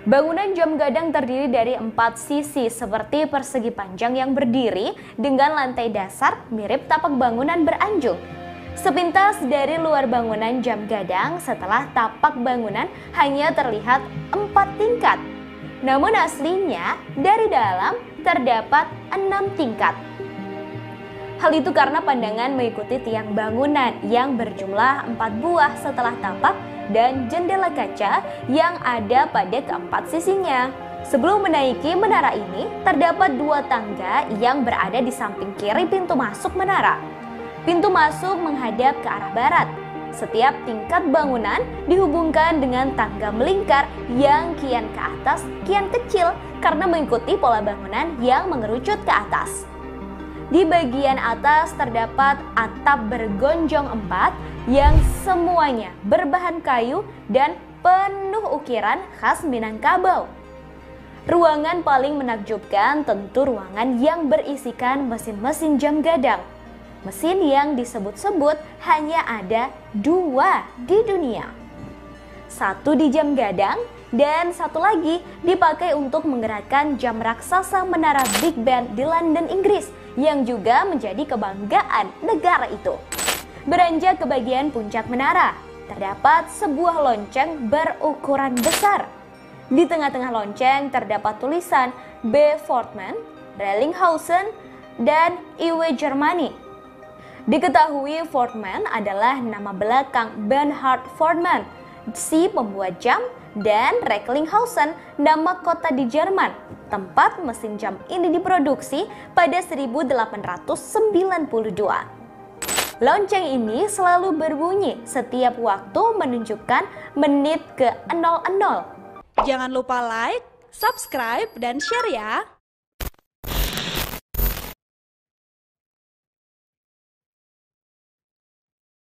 Bangunan jam gadang terdiri dari empat sisi seperti persegi panjang yang berdiri dengan lantai dasar mirip tapak bangunan beranjung. Sepintas dari luar bangunan jam gadang setelah tapak bangunan hanya terlihat empat tingkat. Namun aslinya dari dalam terdapat enam tingkat. Hal itu karena pandangan mengikuti tiang bangunan yang berjumlah empat buah setelah tapak dan jendela kaca yang ada pada keempat sisinya. Sebelum menaiki menara ini, terdapat dua tangga yang berada di samping kiri pintu masuk menara. Pintu masuk menghadap ke arah barat. Setiap tingkat bangunan dihubungkan dengan tangga melingkar yang kian ke atas, kian kecil karena mengikuti pola bangunan yang mengerucut ke atas. Di bagian atas terdapat atap bergonjong empat yang semuanya berbahan kayu dan penuh ukiran khas Minangkabau. Ruangan paling menakjubkan tentu ruangan yang berisikan mesin-mesin jam gadang. Mesin yang disebut-sebut hanya ada dua di dunia. Satu di jam gadang dan satu lagi dipakai untuk menggerakkan jam raksasa menara Big Ben di London, Inggris yang juga menjadi kebanggaan negara itu. Beranjak ke bagian puncak menara, terdapat sebuah lonceng berukuran besar. Di tengah-tengah lonceng terdapat tulisan B. Fortman, Rellinghausen, dan Iwe Germany. Diketahui Fortman adalah nama belakang Bernhard Fortman, si pembuat jam dan Recklinghausen, nama kota di Jerman. Tempat mesin jam ini diproduksi pada 1892. Lonceng ini selalu berbunyi setiap waktu menunjukkan menit ke 00. Jangan lupa like, subscribe, dan share ya.